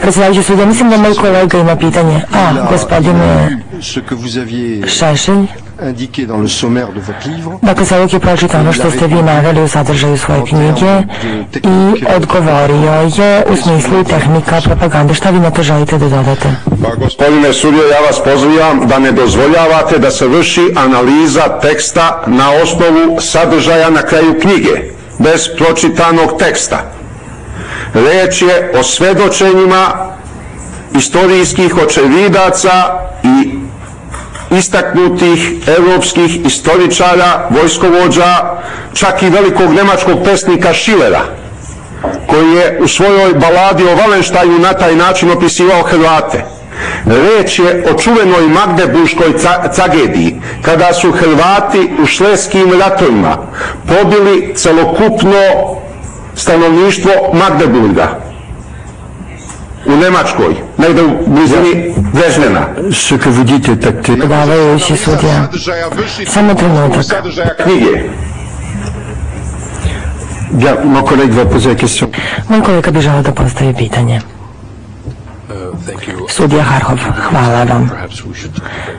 I: Predsjedavajući sude, mislim da moj kolega ima pitanje. A, gospodine
J: Ce que vous aviez
I: Šešelj.
J: indiqué dans le sommaire de votre livre,
I: Dakle, sad uvijek je pročitao ono što ste vi naveli u sadržaju svoje knjige i odgovorio je u smislu tehnika propagande. Šta vi na to želite da dodate?
B: Pa gospodine sudjo, ja vas pozivam da ne dozvoljavate da se vrši analiza teksta na osnovu sadržaja na kraju knjige, bez pročitanog teksta. Reč je o svedočenjima istorijskih očevidaca i istaknutih europskih istoričara, vojskovođa, čak i velikog nemačkog pesnika Schillera, koji je u svojoj baladi o Valenštaju na taj način opisivao Hrvate. Reč je o čuvenoj Magdeburškoj tragediji, kada su Hrvati u šleskim ratovima pobili celokupno stanovništvo Magdeburga u Nemačkoj, negde u blizini Dresdena.
C: Ce que vous dites est acté.
I: Predavajući sudija. Samo trenutak.
B: Knjige.
C: Ja, moj kolega va poser question.
I: Moj kolega bi želao da postavi pitanje. Sudija Harhov, hvala vam.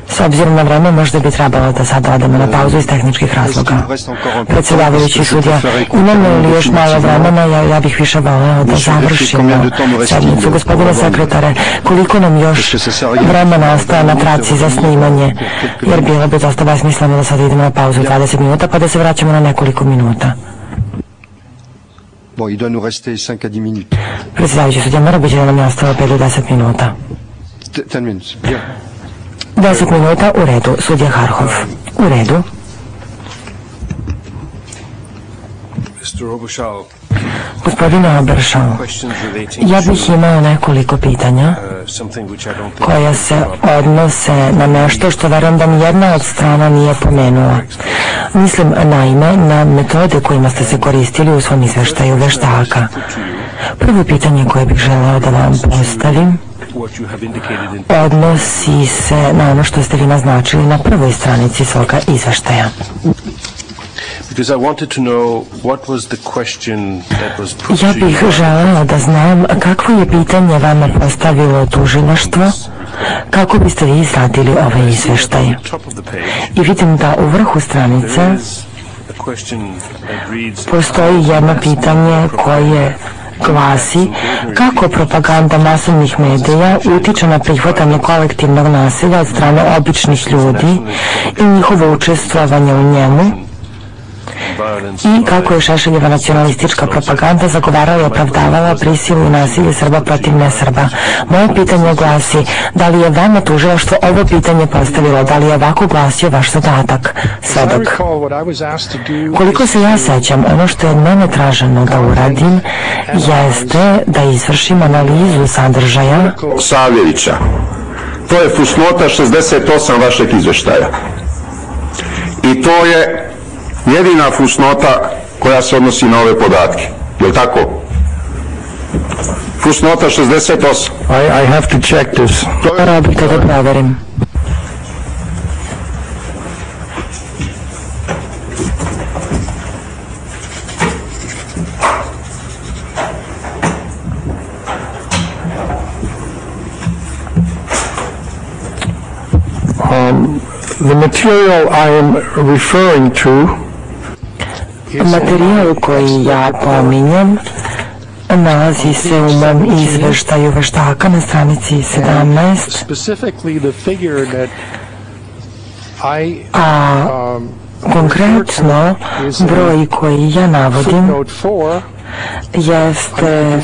I: S obzirom na vreme možda bi trebalo da sada odemo na pauzu iz tehničkih razloga. Predsjedavajući sudija, imamo li još malo vremena, ja, ja bih više voleo da završimo sednicu. Gospodine sekretare, koliko nam još vremena ostaje na traci za snimanje, jer bilo bi dosta besmisleno da sada idemo na pauzu 20 minuta, pa da se vraćamo na nekoliko minuta.
J: Bon, il doit nous rester 5 à 10 minutes.
I: Predsjedavajući sudija, mora biti da nam je ostalo 5 do 10 minuta.
J: 10 minutes. Bien.
I: 10 minuta u redu, sudija Harhov. U redu.
F: Mr. Obushal, Questions relating
I: ja bih imao nekoliko pitanja koja se odnose na nešto što verujem da ni jedna od strana nije pomenula. Mislim naime na metode kojima ste se koristili u svom izveštaju veštaka. Prvo pitanje koje bih želeo da vam postavim odnosi se na ono što ste vi naznačili na prvoj stranici svoga izveštaja.
F: Because I wanted to know what was the question that was put
I: Ja
F: to
I: bih
F: you.
I: želeo da znam kakvo je pitanje vama postavilo tužilaštvo, kako biste vi izradili ovaj izveštaj. I vidim da u vrhu stranice postoji jedno pitanje koje glasi kako propaganda masovnih medija utiče na prihvatanje kolektivnog nasilja od strane običnih ljudi i njihovo učestvovanje u njemu i kako je Šešeljeva nacionalistička propaganda zagovarala i opravdavala prisilu i nasilje Srba protiv nesrba. Moje pitanje glasi, da li je vama tužilaštvo ovo pitanje postavilo, da li je ovako glasio vaš zadatak, svedok? Koliko se ja sećam, ono što je od mene traženo da uradim jeste da izvršim analizu sadržaja
B: Savjevića. To je fusnota 68 vašeg izveštaja. I to je jedina fusnota koja se odnosi na ove podatke. Je li tako? Fusnota 68.
G: I, I have to check this.
I: Robite da proverim.
G: Um, the material I am referring to
I: Materijal koji ja pominjem nalazi se u mom izveštaju veštaka na stranici 17,
G: specifically the figure that I
I: a
G: um,
I: konkretno broj koji ja navodim
G: footnote 4
I: jeste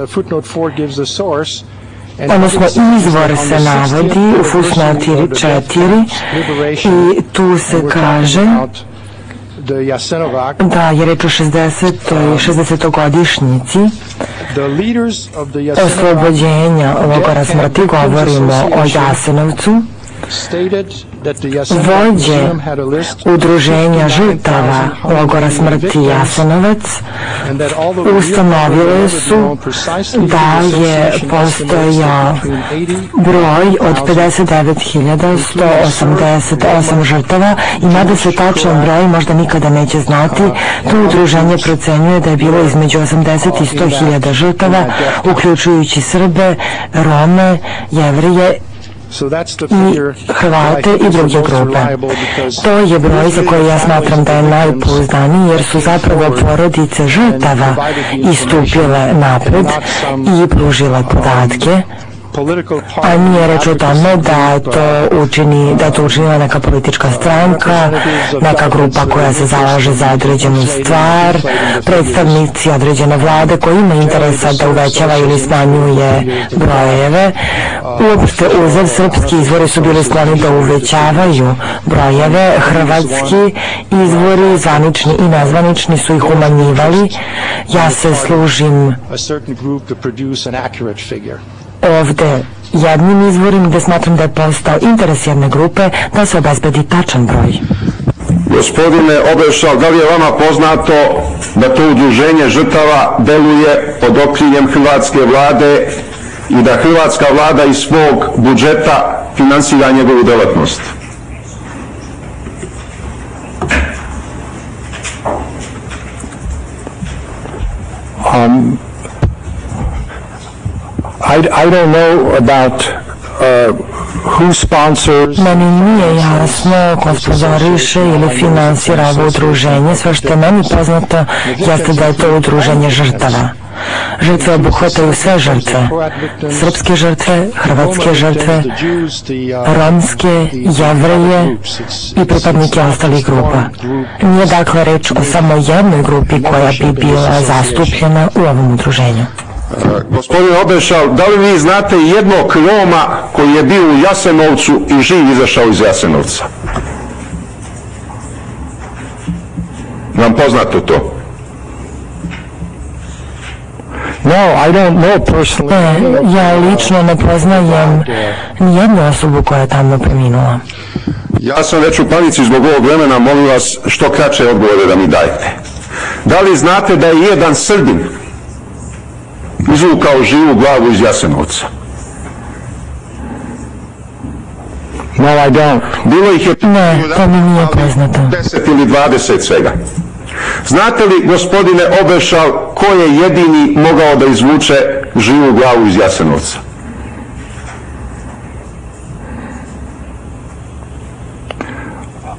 G: uh, footnote 4 gives the source and
I: odnosno izvor se navodi u fusnoti 4 i tu se kaže da je reč o 60. 60-godišnjici oslobođenja logora smrti, govorimo o Jasenovcu, vođe udruženja žrtava logora smrti Jasenovac ustanovile su da je postojao broj od 59.188 žrtava i mada se tačan broj možda nikada neće znati, to udruženje procenjuje da je bilo između 80 i 100.000 žrtava, uključujući Srbe, Rome, Jevrije i Hrvate i druge grupe. To je broj za koji ja smatram da je najpouzdaniji jer su zapravo porodice žrtava istupile napred i pružile podatke a nije reč o tome da to učini, da to učinila neka politička stranka, neka grupa koja se zalaže za određenu stvar, predstavnici određene vlade koji ima interesa da uvećava ili smanjuje brojeve. Uopšte uzev srpski izvori su bili skloni da uvećavaju brojeve, hrvatski izvori, zvanični i nezvanični su ih umanjivali. Ja se služim ovde jednim izvorim gde smatram da je postao interes jedne grupe da se obezbedi tačan broj.
B: Gospodine Obešal, da li je vama poznato da to udruženje žrtava deluje pod okriljem Hrvatske vlade i da Hrvatska vlada iz svog budžeta finansira njegovu delatnost?
G: Um, I, I don't know about uh, who sponsors
I: Meni nije jasno ko sponzoriše ili finansira ovo udruženje. Sve što je meni poznato jeste da je to udruženje žrtava. Žrtve obuhvataju sve žrtve. Srpske žrtve, hrvatske žrtve, romske, jevreje i pripadnike ostalih grupa. Nije dakle reč o samo jednoj grupi koja bi bila zastupljena u ovom udruženju.
B: Gospodin Obešal, da li vi znate jednog Roma koji je bio u Jasenovcu i živ izašao iz Jasenovca? Vam poznato to?
G: No, I don't know personally.
I: Ne, ja lično ne poznajem nijednu osobu koja je tamo preminula.
B: Ja sam već u panici zbog ovog vremena, molim vas što kraće odgovore da mi dajete. Da li znate da je jedan Srbin izvukao živu glavu iz Jasenovca.
G: No, I don't.
B: Bilo ih je
I: ne, to mi nije poznato.
B: 10 ili 20 svega. Znate li, gospodine Obešal, ko je jedini mogao da izvuče živu glavu iz Jasenovca?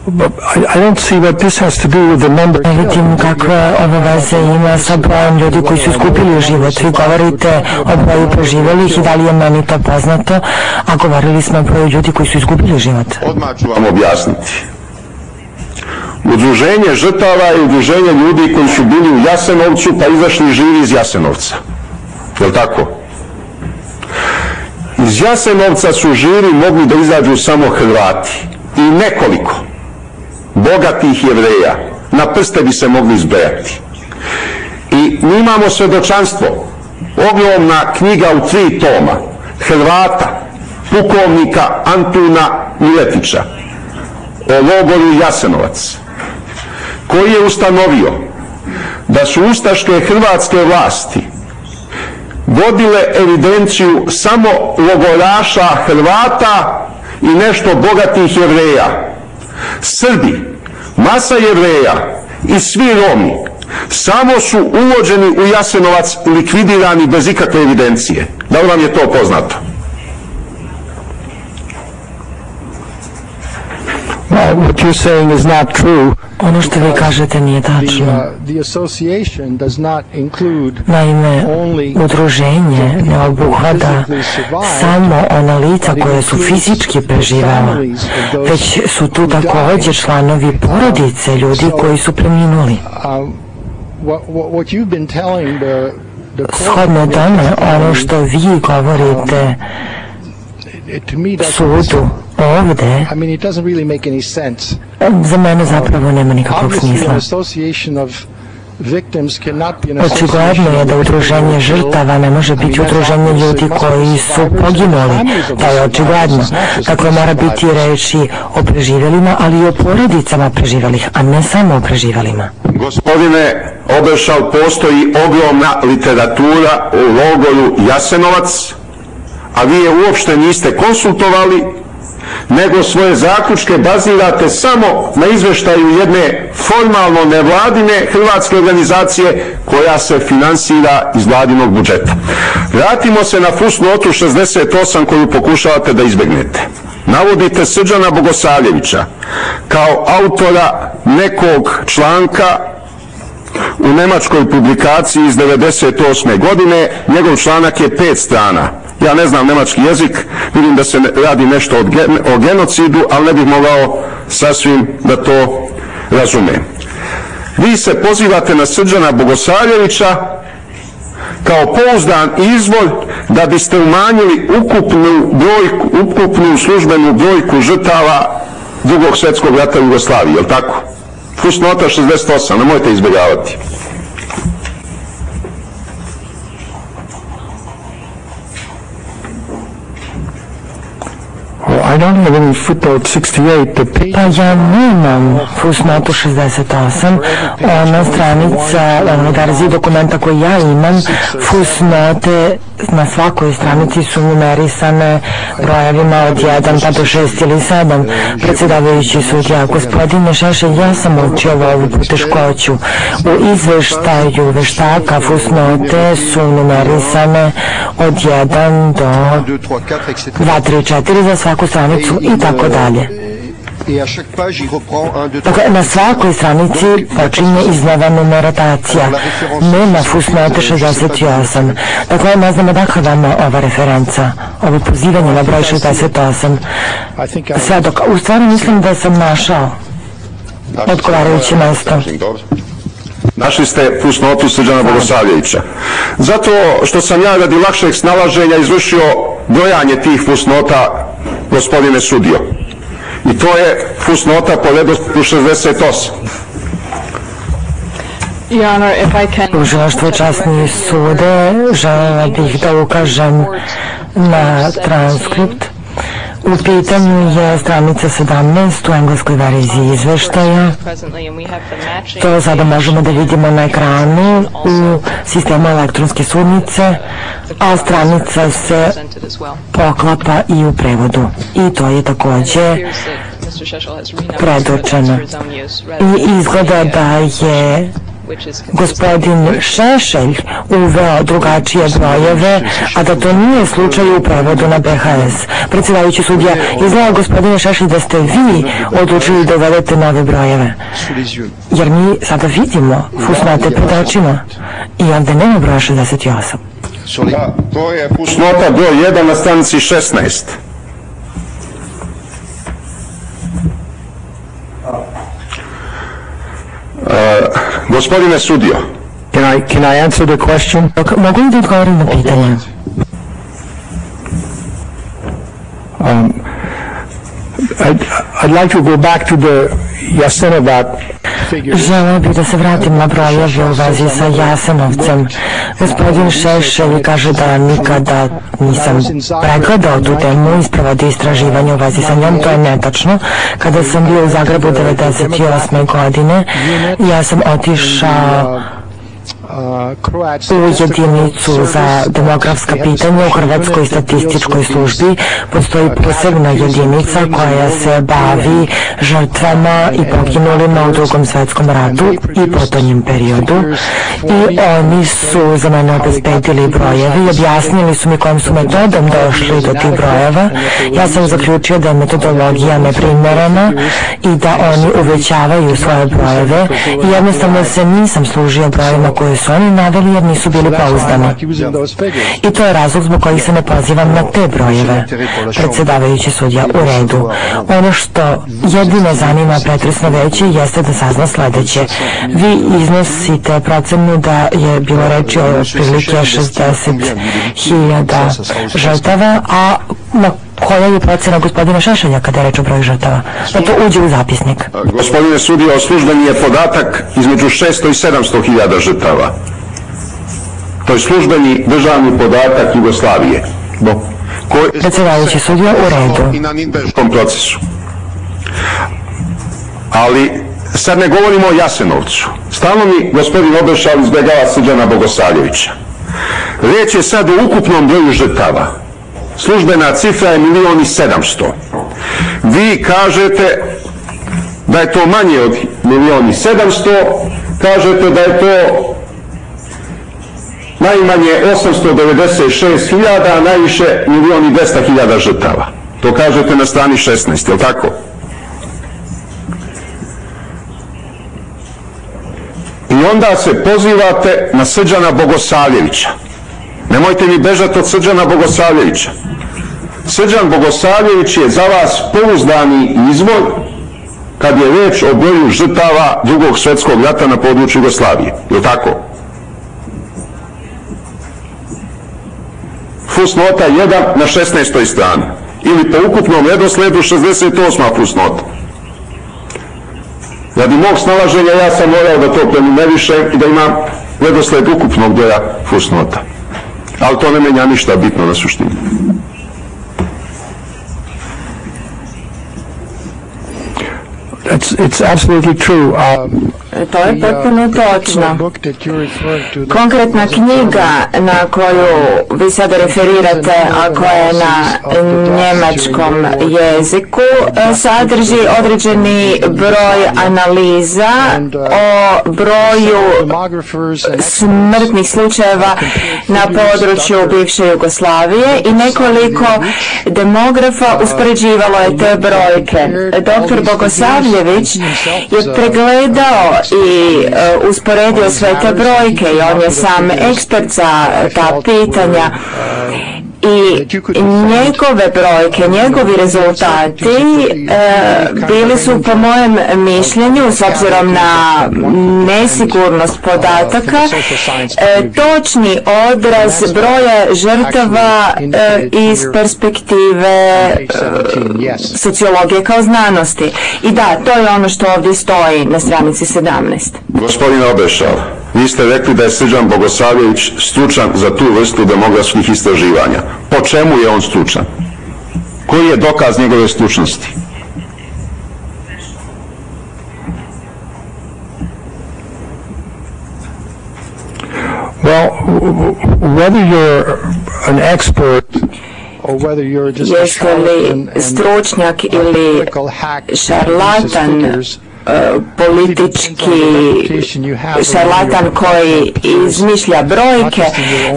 G: I don't see what this has to do with the number.
I: Ne vidim kakve ove veze ima sa brojem ljudi koji su skupili život. Vi govorite o broju preživjelih i da li je meni to poznato, a govorili smo o broju ljudi koji su izgubili život.
B: Odmah ću vam objasniti. Udruženje žrtava je udruženje ljudi koji su bili u Jasenovcu pa izašli živi iz Jasenovca. Je li tako? Iz Jasenovca su živi mogli da izađu samo Hrvati i nekoliko bogatih jevreja. Na prste bi se mogli izbrojati. I mi imamo svedočanstvo, ogromna knjiga u tri toma, Hrvata, pukovnika Antuna Miletića, o logoru Jasenovac, koji je ustanovio da su ustaške hrvatske vlasti vodile evidenciju samo logoraša Hrvata i nešto bogatih jevreja. Srbi, masa jevreja i svi Romi samo su uvođeni u Jasenovac likvidirani bez ikakve evidencije. Da li vam je to poznato?
G: what you're saying is not true.
I: Ono što vi kažete nije tačno. Naime, udruženje ne obuhvata samo ona lica koje su fizički preživela, već su tu također članovi porodice ljudi koji su preminuli. Shodno tome, ono što vi govorite sudu ovde za mene zapravo nema nikakvog smisla. Očigledno je da udruženje žrtava ne može biti udruženje ljudi koji su poginuli. To je očigledno. Dakle, mora biti reči o preživjelima, ali i o porodicama preživjelih, a ne samo o preživjelima.
B: Gospodine Obešal, postoji ogromna literatura u logoru Jasenovac, a vi je uopšte niste konsultovali nego svoje zaključke bazirate samo na izveštaju jedne formalno nevladine hrvatske organizacije koja se finansira iz vladinog budžeta. Vratimo se na fusnotu 68 koju pokušavate da izbjegnete. Navodite Srđana Bogosavljevića kao autora nekog članka u nemačkoj publikaciji iz 98. godine. Njegov članak je pet strana. Ja ne znam nemački jezik, vidim da se radi nešto o genocidu, ali ne bih mogao sasvim da to razumem. Vi se pozivate na Srđana Bogosavljevića kao pouzdan izvor da biste umanjili ukupnu, brojku, ukupnu službenu brojku žrtava drugog svjetskog rata u Jugoslaviji, je li tako? Fusnota 68, nemojte izbjegavati. Oh.
G: I don't have any footnote 68. The page...
I: Pa ja nemam fusnotu 68. Ona stranica, ona verzija dokumenta koju ja imam, fusnote na svakoj stranici su numerisane brojevima od 1 pa do 6 ili 7. Predsjedavajući sudja, gospodine Šešelj, ja sam učio ovu poteškoću. U izveštaju veštaka fusnote su numerisane od 1 do 2, 3, 4 za svaku stranicu i tako dalje. Dakle, na svakoj stranici počinje iznova numeracija. Nema fusnote 68. Dakle, ne znamo dakle vama ova referenca, ovo pozivanje na broj 68. Sve dok, u stvari mislim da sam našao odgovarajuće mesto.
B: Našli ste fusnotu Srđana Bogosavljevića. Zato što sam ja radi lakšeg snalaženja izvršio brojanje tih fusnota gospodine sudio. I to je fusnota po redostu 68.
I: Tužilaštvo časni sude, želela bih da ukažem na transkript. U pitanju je stranica 17 u engleskoj verziji izveštaja. To sada možemo da vidimo na ekranu u sistemu elektronske sudnice, a stranica se poklapa i u prevodu. I to je takođe predočeno. I izgleda da je gospodin Šešelj uveo drugačije brojeve, a da to nije slučaj u prevodu na BHS. Predsjedavajući sudija, izgleda gospodine Šešelj da ste vi odlučili da uvedete nove brojeve. Jer mi sada vidimo fusnote pred očima i ovde nema broja 68.
B: Da, to je fusnota broj 1 na stranici 16. Uh, gospodine sudio.
G: Can I, can I answer the question?
I: Mogu li da odgovorim na pitanje?
G: Um, I'd, I'd like to go back to the Jasenovac
I: Želeo bih da se vratim na brojeve u vezi sa Jasenovcem. Gospodin Šešelj kaže da nikada nisam pregledao tu temu iz prevode istraživanja u vezi sa njom, to je netačno. Kada sam bio u Zagrebu 98. godine, ja sam otišao u jedinicu za demografska pitanja u Hrvatskoj statističkoj službi. Postoji posebna jedinica koja se bavi žrtvama i poginulima u drugom svetskom ratu i potonjem periodu. i oni su za mene obezbedili brojeve i objasnili su mi kojim su metodom došli do tih brojeva. Ja sam zaključio da je metodologija neprimjerena i da oni uvećavaju svoje brojeve. i jednostavno se nisam služio brojima koje su oni naveli jer nisu bili pouzdani. I to je razlog zbog kojih se ne pozivam na te brojeve. Predsjedavajući sudja u redu. Ono što jedino zanima pretresno veće jeste da sazna sledeće. Vi iznosite procenu da je bilo reči o otprilike 60.000 žrtava, a na koja je procena gospodina Šešelja kada je reč o broju žrtava? Da to uđe u zapisnik.
B: Gospodine sudio, službeni je podatak između 600 i 700 hiljada žrtava. To je službeni državni podatak Jugoslavije.
I: Bo. Predsjedavajući sudio u redu.
B: I na Ninbeškom procesu. Ali sad ne govorimo o Jasenovcu. Stalno mi gospodin Obešal izbjegava Srđana Bogosavljevića. Riječ je sad o ukupnom broju žrtava. Službena cifra je milijun i sedamsto. Vi kažete da je to manje od milijun i sedamsto, kažete da je to najmanje 896 hiljada, a najviše milijun i 200 hiljada žrtava. To kažete na strani 16, je tako? I onda se pozivate na Srđana Bogosavljevića. Nemojte mi bežati od Srđana Bogosavljevića. Srđan Bogosavljević je za vas pouzdani izvor kad je reč o broju žrtava drugog svjetskog rata na području Jugoslavije. Je tako? Fusnota 1 na 16. strani. Ili po ukupnom redosledu 68. fusnota. Radi mog snalaženja ja sam morao da to prenumerišem i da imam redosled ukupnog broja fusnota. Ali to ne menja ništa bitno na suštini.
G: It's, it's absolutely true. Um,
E: to je potpuno točno. Konkretna knjiga na koju vi sada referirate, a koja je na njemačkom jeziku, sadrži određeni broj analiza o broju smrtnih slučajeva na području bivše Jugoslavije i nekoliko demografa uspoređivalo je te brojke. Dr. Bogosavljević je pregledao i uh, usporedio sve te brojke i on je sam ekspert za ta pitanja i njegove brojke, njegovi rezultati e, bili su po mojem mišljenju s obzirom na nesigurnost podataka e, točni odraz broja žrtava e, iz perspektive sociologije kao znanosti. I da, to je ono što ovdje stoji na stranici 17.
B: Gospodin Obešal, vi ste rekli da je Srđan Bogosavljević stručan za tu vrstu demografskih istraživanja. Po čemu je on stručan? Koji je dokaz njegove stručnosti?
G: Well, whether you're an expert
E: Jeste li stručnjak ili šarlatan politički šarlatan koji izmišlja brojke,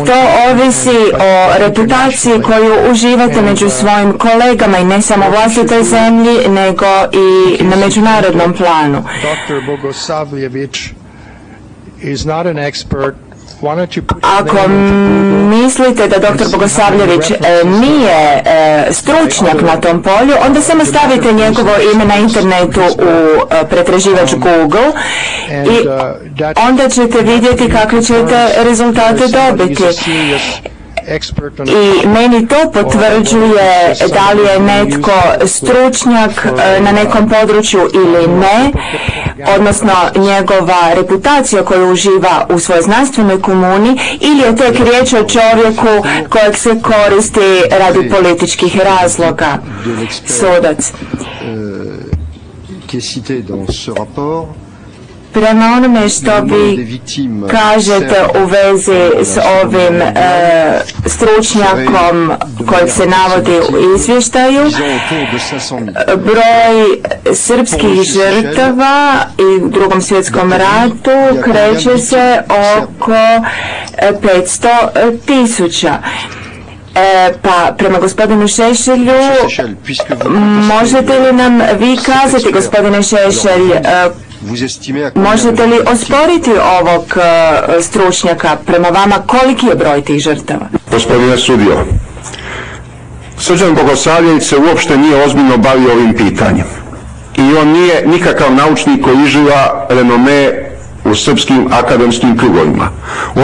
E: to ovisi o reputaciji koju uživate među svojim kolegama i ne samo u vlastitoj zemlji, nego i na međunarodnom planu. Dr. Bogosavljević is not an expert ako mislite da dr. Bogosavljević e, nije e, stručnjak na tom polju, onda samo stavite njegovo ime na internetu u e, pretraživač Google i onda ćete vidjeti kakve ćete rezultate dobiti i meni to potvrđuje da li je netko stručnjak e, na nekom području ili ne, odnosno njegova reputacija koju uživa u svojoj znanstvenoj komuni ili je tek riječ o čovjeku kojeg se koristi radi političkih razloga. Sudac. Prema onome što vi kažete u vezi s ovim e, stručnjakom kojeg se navodi u izvještaju, broj srpskih žrtava i u drugom svjetskom ratu kreće se oko 500 tisuća. E, pa prema gospodinu Šešelju možete li nam vi kazati gospodine Šešelj e, Možete li osporiti ovog e, stručnjaka prema vama koliki je broj tih žrtava?
B: Gospodine sudio, Srđan Bogosavljević se uopšte nije ozbiljno bavio ovim pitanjem. I on nije nikakav naučnik koji iživa renome u srpskim akademskim krugovima.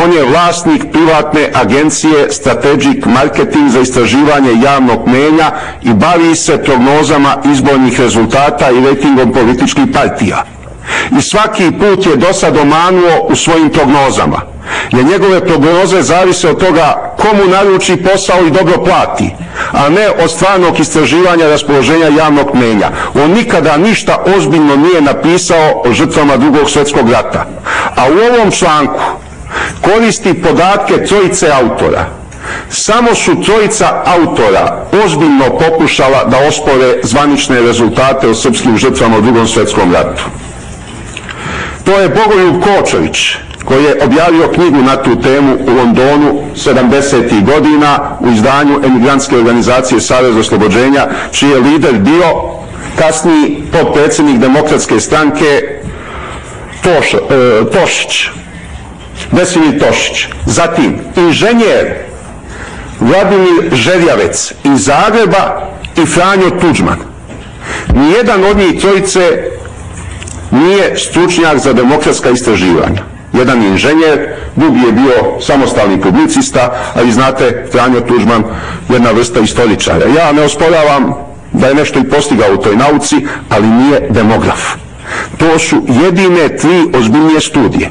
B: On je vlasnik privatne agencije Strategic Marketing za istraživanje javnog mnjenja i bavi se prognozama izbornih rezultata i ratingom političkih partija. I svaki put je do sad omanuo u svojim prognozama. Jer njegove prognoze zavise od toga komu naruči posao i dobro plati, a ne od stvarnog istraživanja raspoloženja javnog mnjenja. On nikada ništa ozbiljno nije napisao o žrtvama drugog svjetskog rata. A u ovom članku koristi podatke trojice autora. Samo su trojica autora ozbiljno pokušala da ospore zvanične rezultate o srpskim žrtvama u drugom svjetskom ratu. To je Bogoljub Kočević, koji je objavio knjigu na tu temu u Londonu 70. godina u izdanju emigrantske organizacije Savez oslobođenja, čiji je lider bio kasniji potpredsjednik demokratske stranke e, Tošić. Vesimir Tošić. Zatim, inženjer Vladimir Žerjavec iz Zagreba i Franjo Tuđman. Nijedan od njih trojice nije stručnjak za demokratska istraživanja. Jedan je inženjer, drugi je bio samostalni publicista, a vi znate, Franjo Tuđman, jedna vrsta istoričara. Ja ne osporavam da je nešto i postigao u toj nauci, ali nije demograf. To su jedine tri ozbiljnije studije.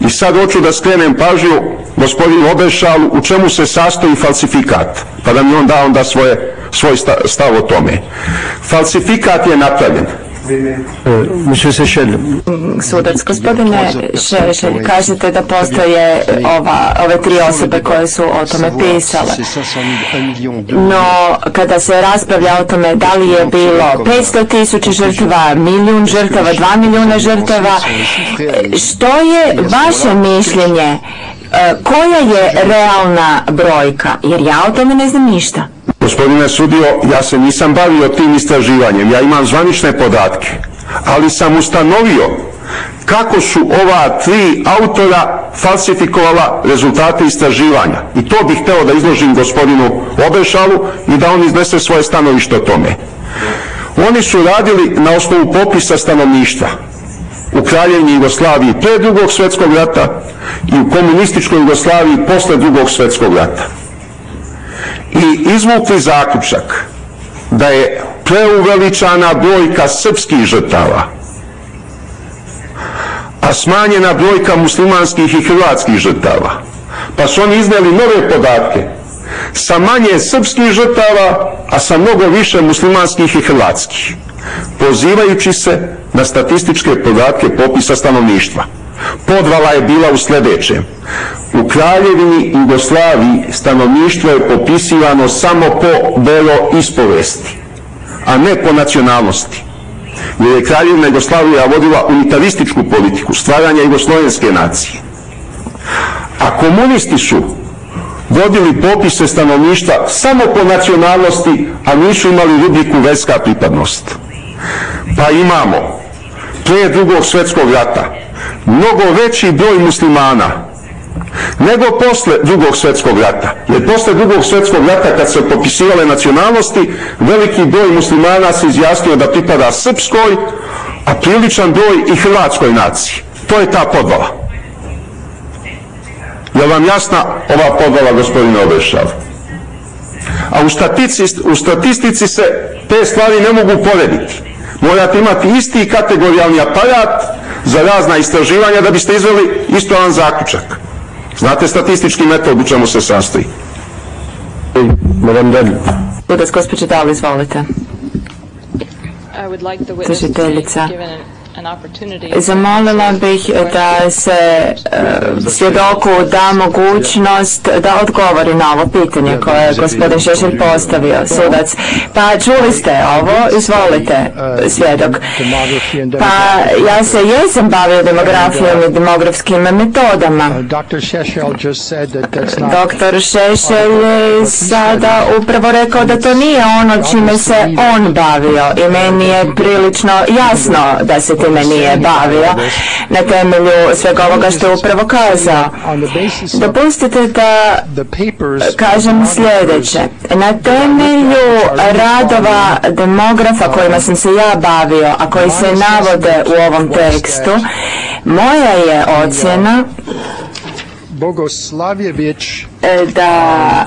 B: I sad hoću da skrenem pažnju gospodinu Obešalu u čemu se sastoji falsifikat, pa da mi on da onda svoje, svoj stav o tome. Falsifikat je napravljen
E: Sudac, gospodine Šešelj, kažete da postoje ova, ove tri osobe koje su o tome pisale. No, kada se raspravlja o tome da li je bilo 500 tisuća žrtava, milijun žrtava, dva milijuna žrtava, što je vaše mišljenje? E, koja je realna brojka? Jer ja o tome ne znam ništa.
B: Gospodine sudio, ja se nisam bavio tim istraživanjem, ja imam zvanične podatke, ali sam ustanovio kako su ova tri autora falsifikovala rezultate istraživanja. I to bih hteo da izložim gospodinu Obešalu i da on iznese svoje stanovište o tome. Oni su radili na osnovu popisa stanovništva u Kraljevini Jugoslaviji pre drugog svjetskog rata i u komunističkoj Jugoslaviji posle drugog svjetskog rata i izvukli zaključak da je preuveličana brojka srpskih žrtava, a smanjena brojka muslimanskih i hrvatskih žrtava. Pa su oni iznijeli nove podatke sa manje srpskih žrtava, a sa mnogo više muslimanskih i hrvatskih, pozivajući se na statističke podatke popisa stanovništva. Podvala je bila u sljedećem. U Kraljevini Jugoslaviji stanovništvo je popisivano samo po vero ispovesti, a ne po nacionalnosti. Jer je Kraljevina Jugoslavija vodila unitarističku politiku, stvaranja jugoslovenske nacije. A komunisti su vodili popise stanovništva samo po nacionalnosti, a nisu imali rubriku verska pripadnost. Pa imamo prije drugog svjetskog rata mnogo veći broj muslimana nego posle drugog svjetskog rata. Jer posle drugog svjetskog rata kad se popisivale nacionalnosti, veliki broj muslimana se izjasnio da pripada srpskoj, a priličan broj i hrvatskoj naciji. To je ta podvala. Je vam jasna ova podvala gospodine Obešav? A u statistici, u statistici se te stvari ne mogu porediti. Morate imati isti kategorijalni aparat za razna istraživanja da biste izveli ispravan zaključak. Znate statistički metod u čemu se sastoji?
E: Madame Dali. Budas, gospođe Dali, izvolite. Tužiteljica. Zamolila bih da se e, svjedoku da mogućnost da odgovori na ovo pitanje koje je gospodin Šešelj postavio, sudac. Pa čuli ste ovo, izvolite, svjedok. Pa ja se jesam bavio demografijom i demografskim metodama. Doktor Šešelj je sada upravo rekao da to nije ono čime se on bavio i meni je prilično jasno da se time nije bavio na temelju svega ovoga što je upravo kazao. Dopustite da kažem sljedeće. Na temelju radova demografa kojima sam se ja bavio, a koji se navode u ovom tekstu, Moja je ocjena E, da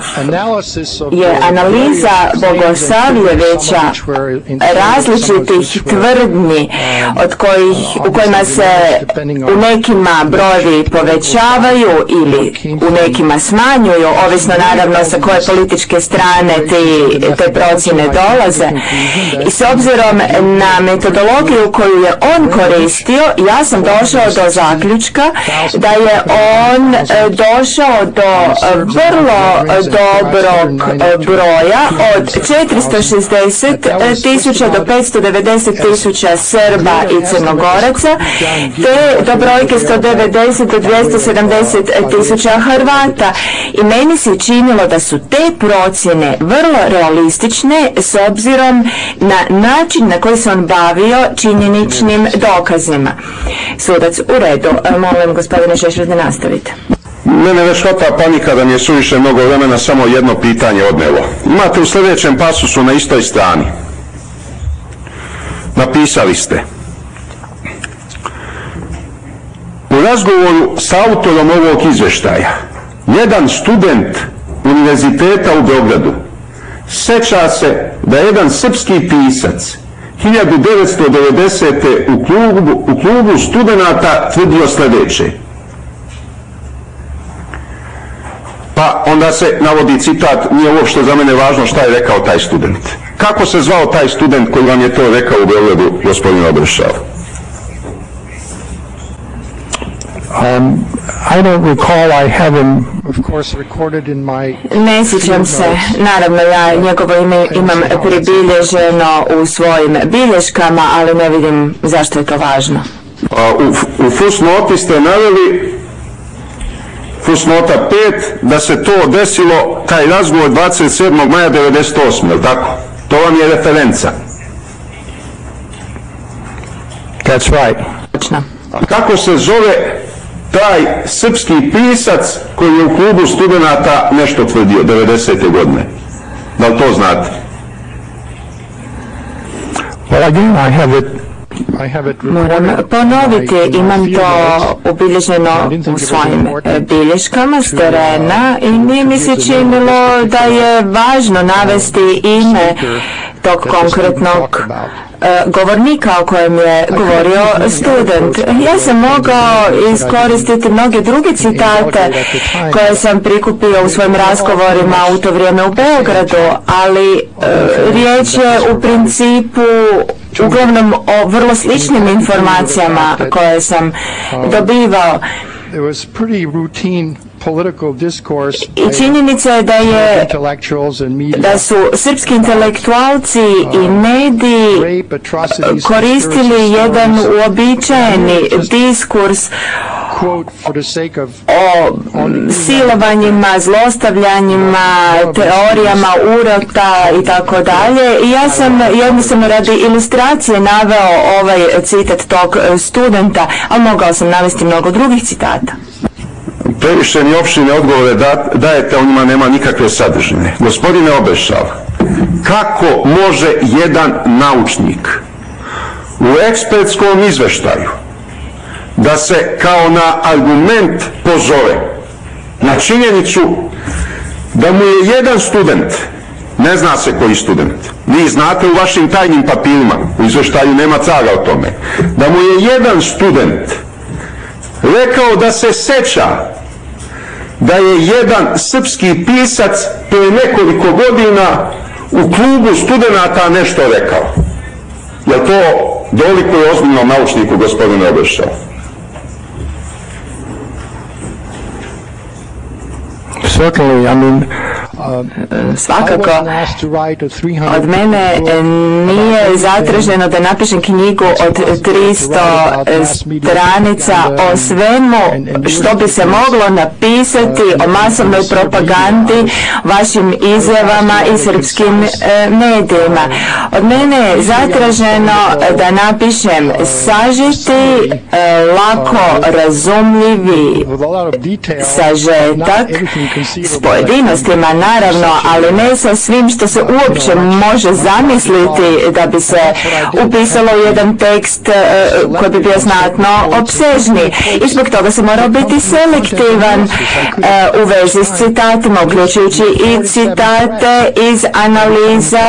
E: je analiza Bogosavljevića različitih tvrdnji od kojih, u kojima se u nekima brojevi povećavaju ili u nekima smanjuju, ovisno naravno sa koje političke strane ti, te procjene dolaze. I s obzirom na metodologiju koju je on koristio, ja sam došao do zaključka da je on e, došao do vrlo dobrog broja od 460 tisuća do 590 tisuća Srba i Crnogoraca te do brojke 190 do 270 tisuća Hrvata i meni se činilo da su te procjene vrlo realistične s obzirom na način na koji se on bavio činjeničnim dokazima. Sudac, u redu, molim gospodine Šešer da nastavite.
B: Mene već hvata panika da mi je suviše mnogo vremena samo jedno pitanje odnelo. Imate u sljedećem pasusu na istoj strani. Napisali ste. U razgovoru s autorom ovog izvještaja, jedan student univerziteta u Beogradu seća se da je jedan srpski pisac 1990. u klubu, u klubu studenata tvrdio sljedeće. Pa onda se navodi citat, nije uopšte za mene važno šta je rekao taj student. Kako se zvao taj student koji vam je to rekao u Beogradu, gospodin Obršav?
G: Um, I don't recall, I have him, of course, recorded in my...
E: Ne sjećam se, naravno ja njegovo ime imam pribilježeno u svojim bilješkama, ali ne vidim zašto je to važno.
B: U, u fusnoti ste naveli fusnota 5, da se to desilo, taj razgovor 27. maja 98. je tako? To vam je referenca.
G: That's right.
B: A kako se zove taj srpski pisac koji je u klubu studenta nešto tvrdio 90. godine? Da li to znate?
G: Well, again, I have it
E: Moram ponoviti, imam to ubilježeno u svojim bilješkama s terena i nije mi se činilo da je važno navesti ime tog konkretnog e, govornika o kojem je govorio student. Ja sam mogao iskoristiti mnoge druge citate koje sam prikupio u svojim razgovorima u to vrijeme u Beogradu, ali e, riječ je u principu uglavnom o vrlo sličnim informacijama koje sam dobivao. I činjenica je da je da su srpski intelektualci i mediji koristili jedan uobičajeni diskurs o silovanjima, zlostavljanjima, teorijama urota i tako dalje. I ja sam jednostavno radi ilustracije naveo ovaj citat tog studenta, ali mogao sam navesti mnogo drugih citata.
B: Previše mi opštine odgovore dajete, o njima nema nikakve sadržine. Gospodine Obešav, kako može jedan naučnik u ekspertskom izveštaju da se kao na argument pozove na činjenicu da mu je jedan student, ne zna se koji student, vi znate u vašim tajnim papirima, u izveštaju nema cara o tome, da mu je jedan student rekao da se seća da je jedan srpski pisac je nekoliko godina u klubu studenata nešto rekao. Je to doliko je ozbiljnom naučniku gospodine Obršao?
G: Certainly, I mean,
E: svakako od mene nije zatraženo da napišem knjigu od 300 stranica o svemu što bi se moglo napisati o masovnoj propagandi, vašim izjavama i srpskim e, medijima. Od mene je zatraženo da napišem sažeti, lako razumljivi sažetak s pojedinostima naravno, ali ne sa svim što se uopće može zamisliti da bi se upisalo u jedan tekst koji bi bio znatno obsežni. I zbog toga se mora biti selektivan u vezi s citatima, uključujući i citate iz analiza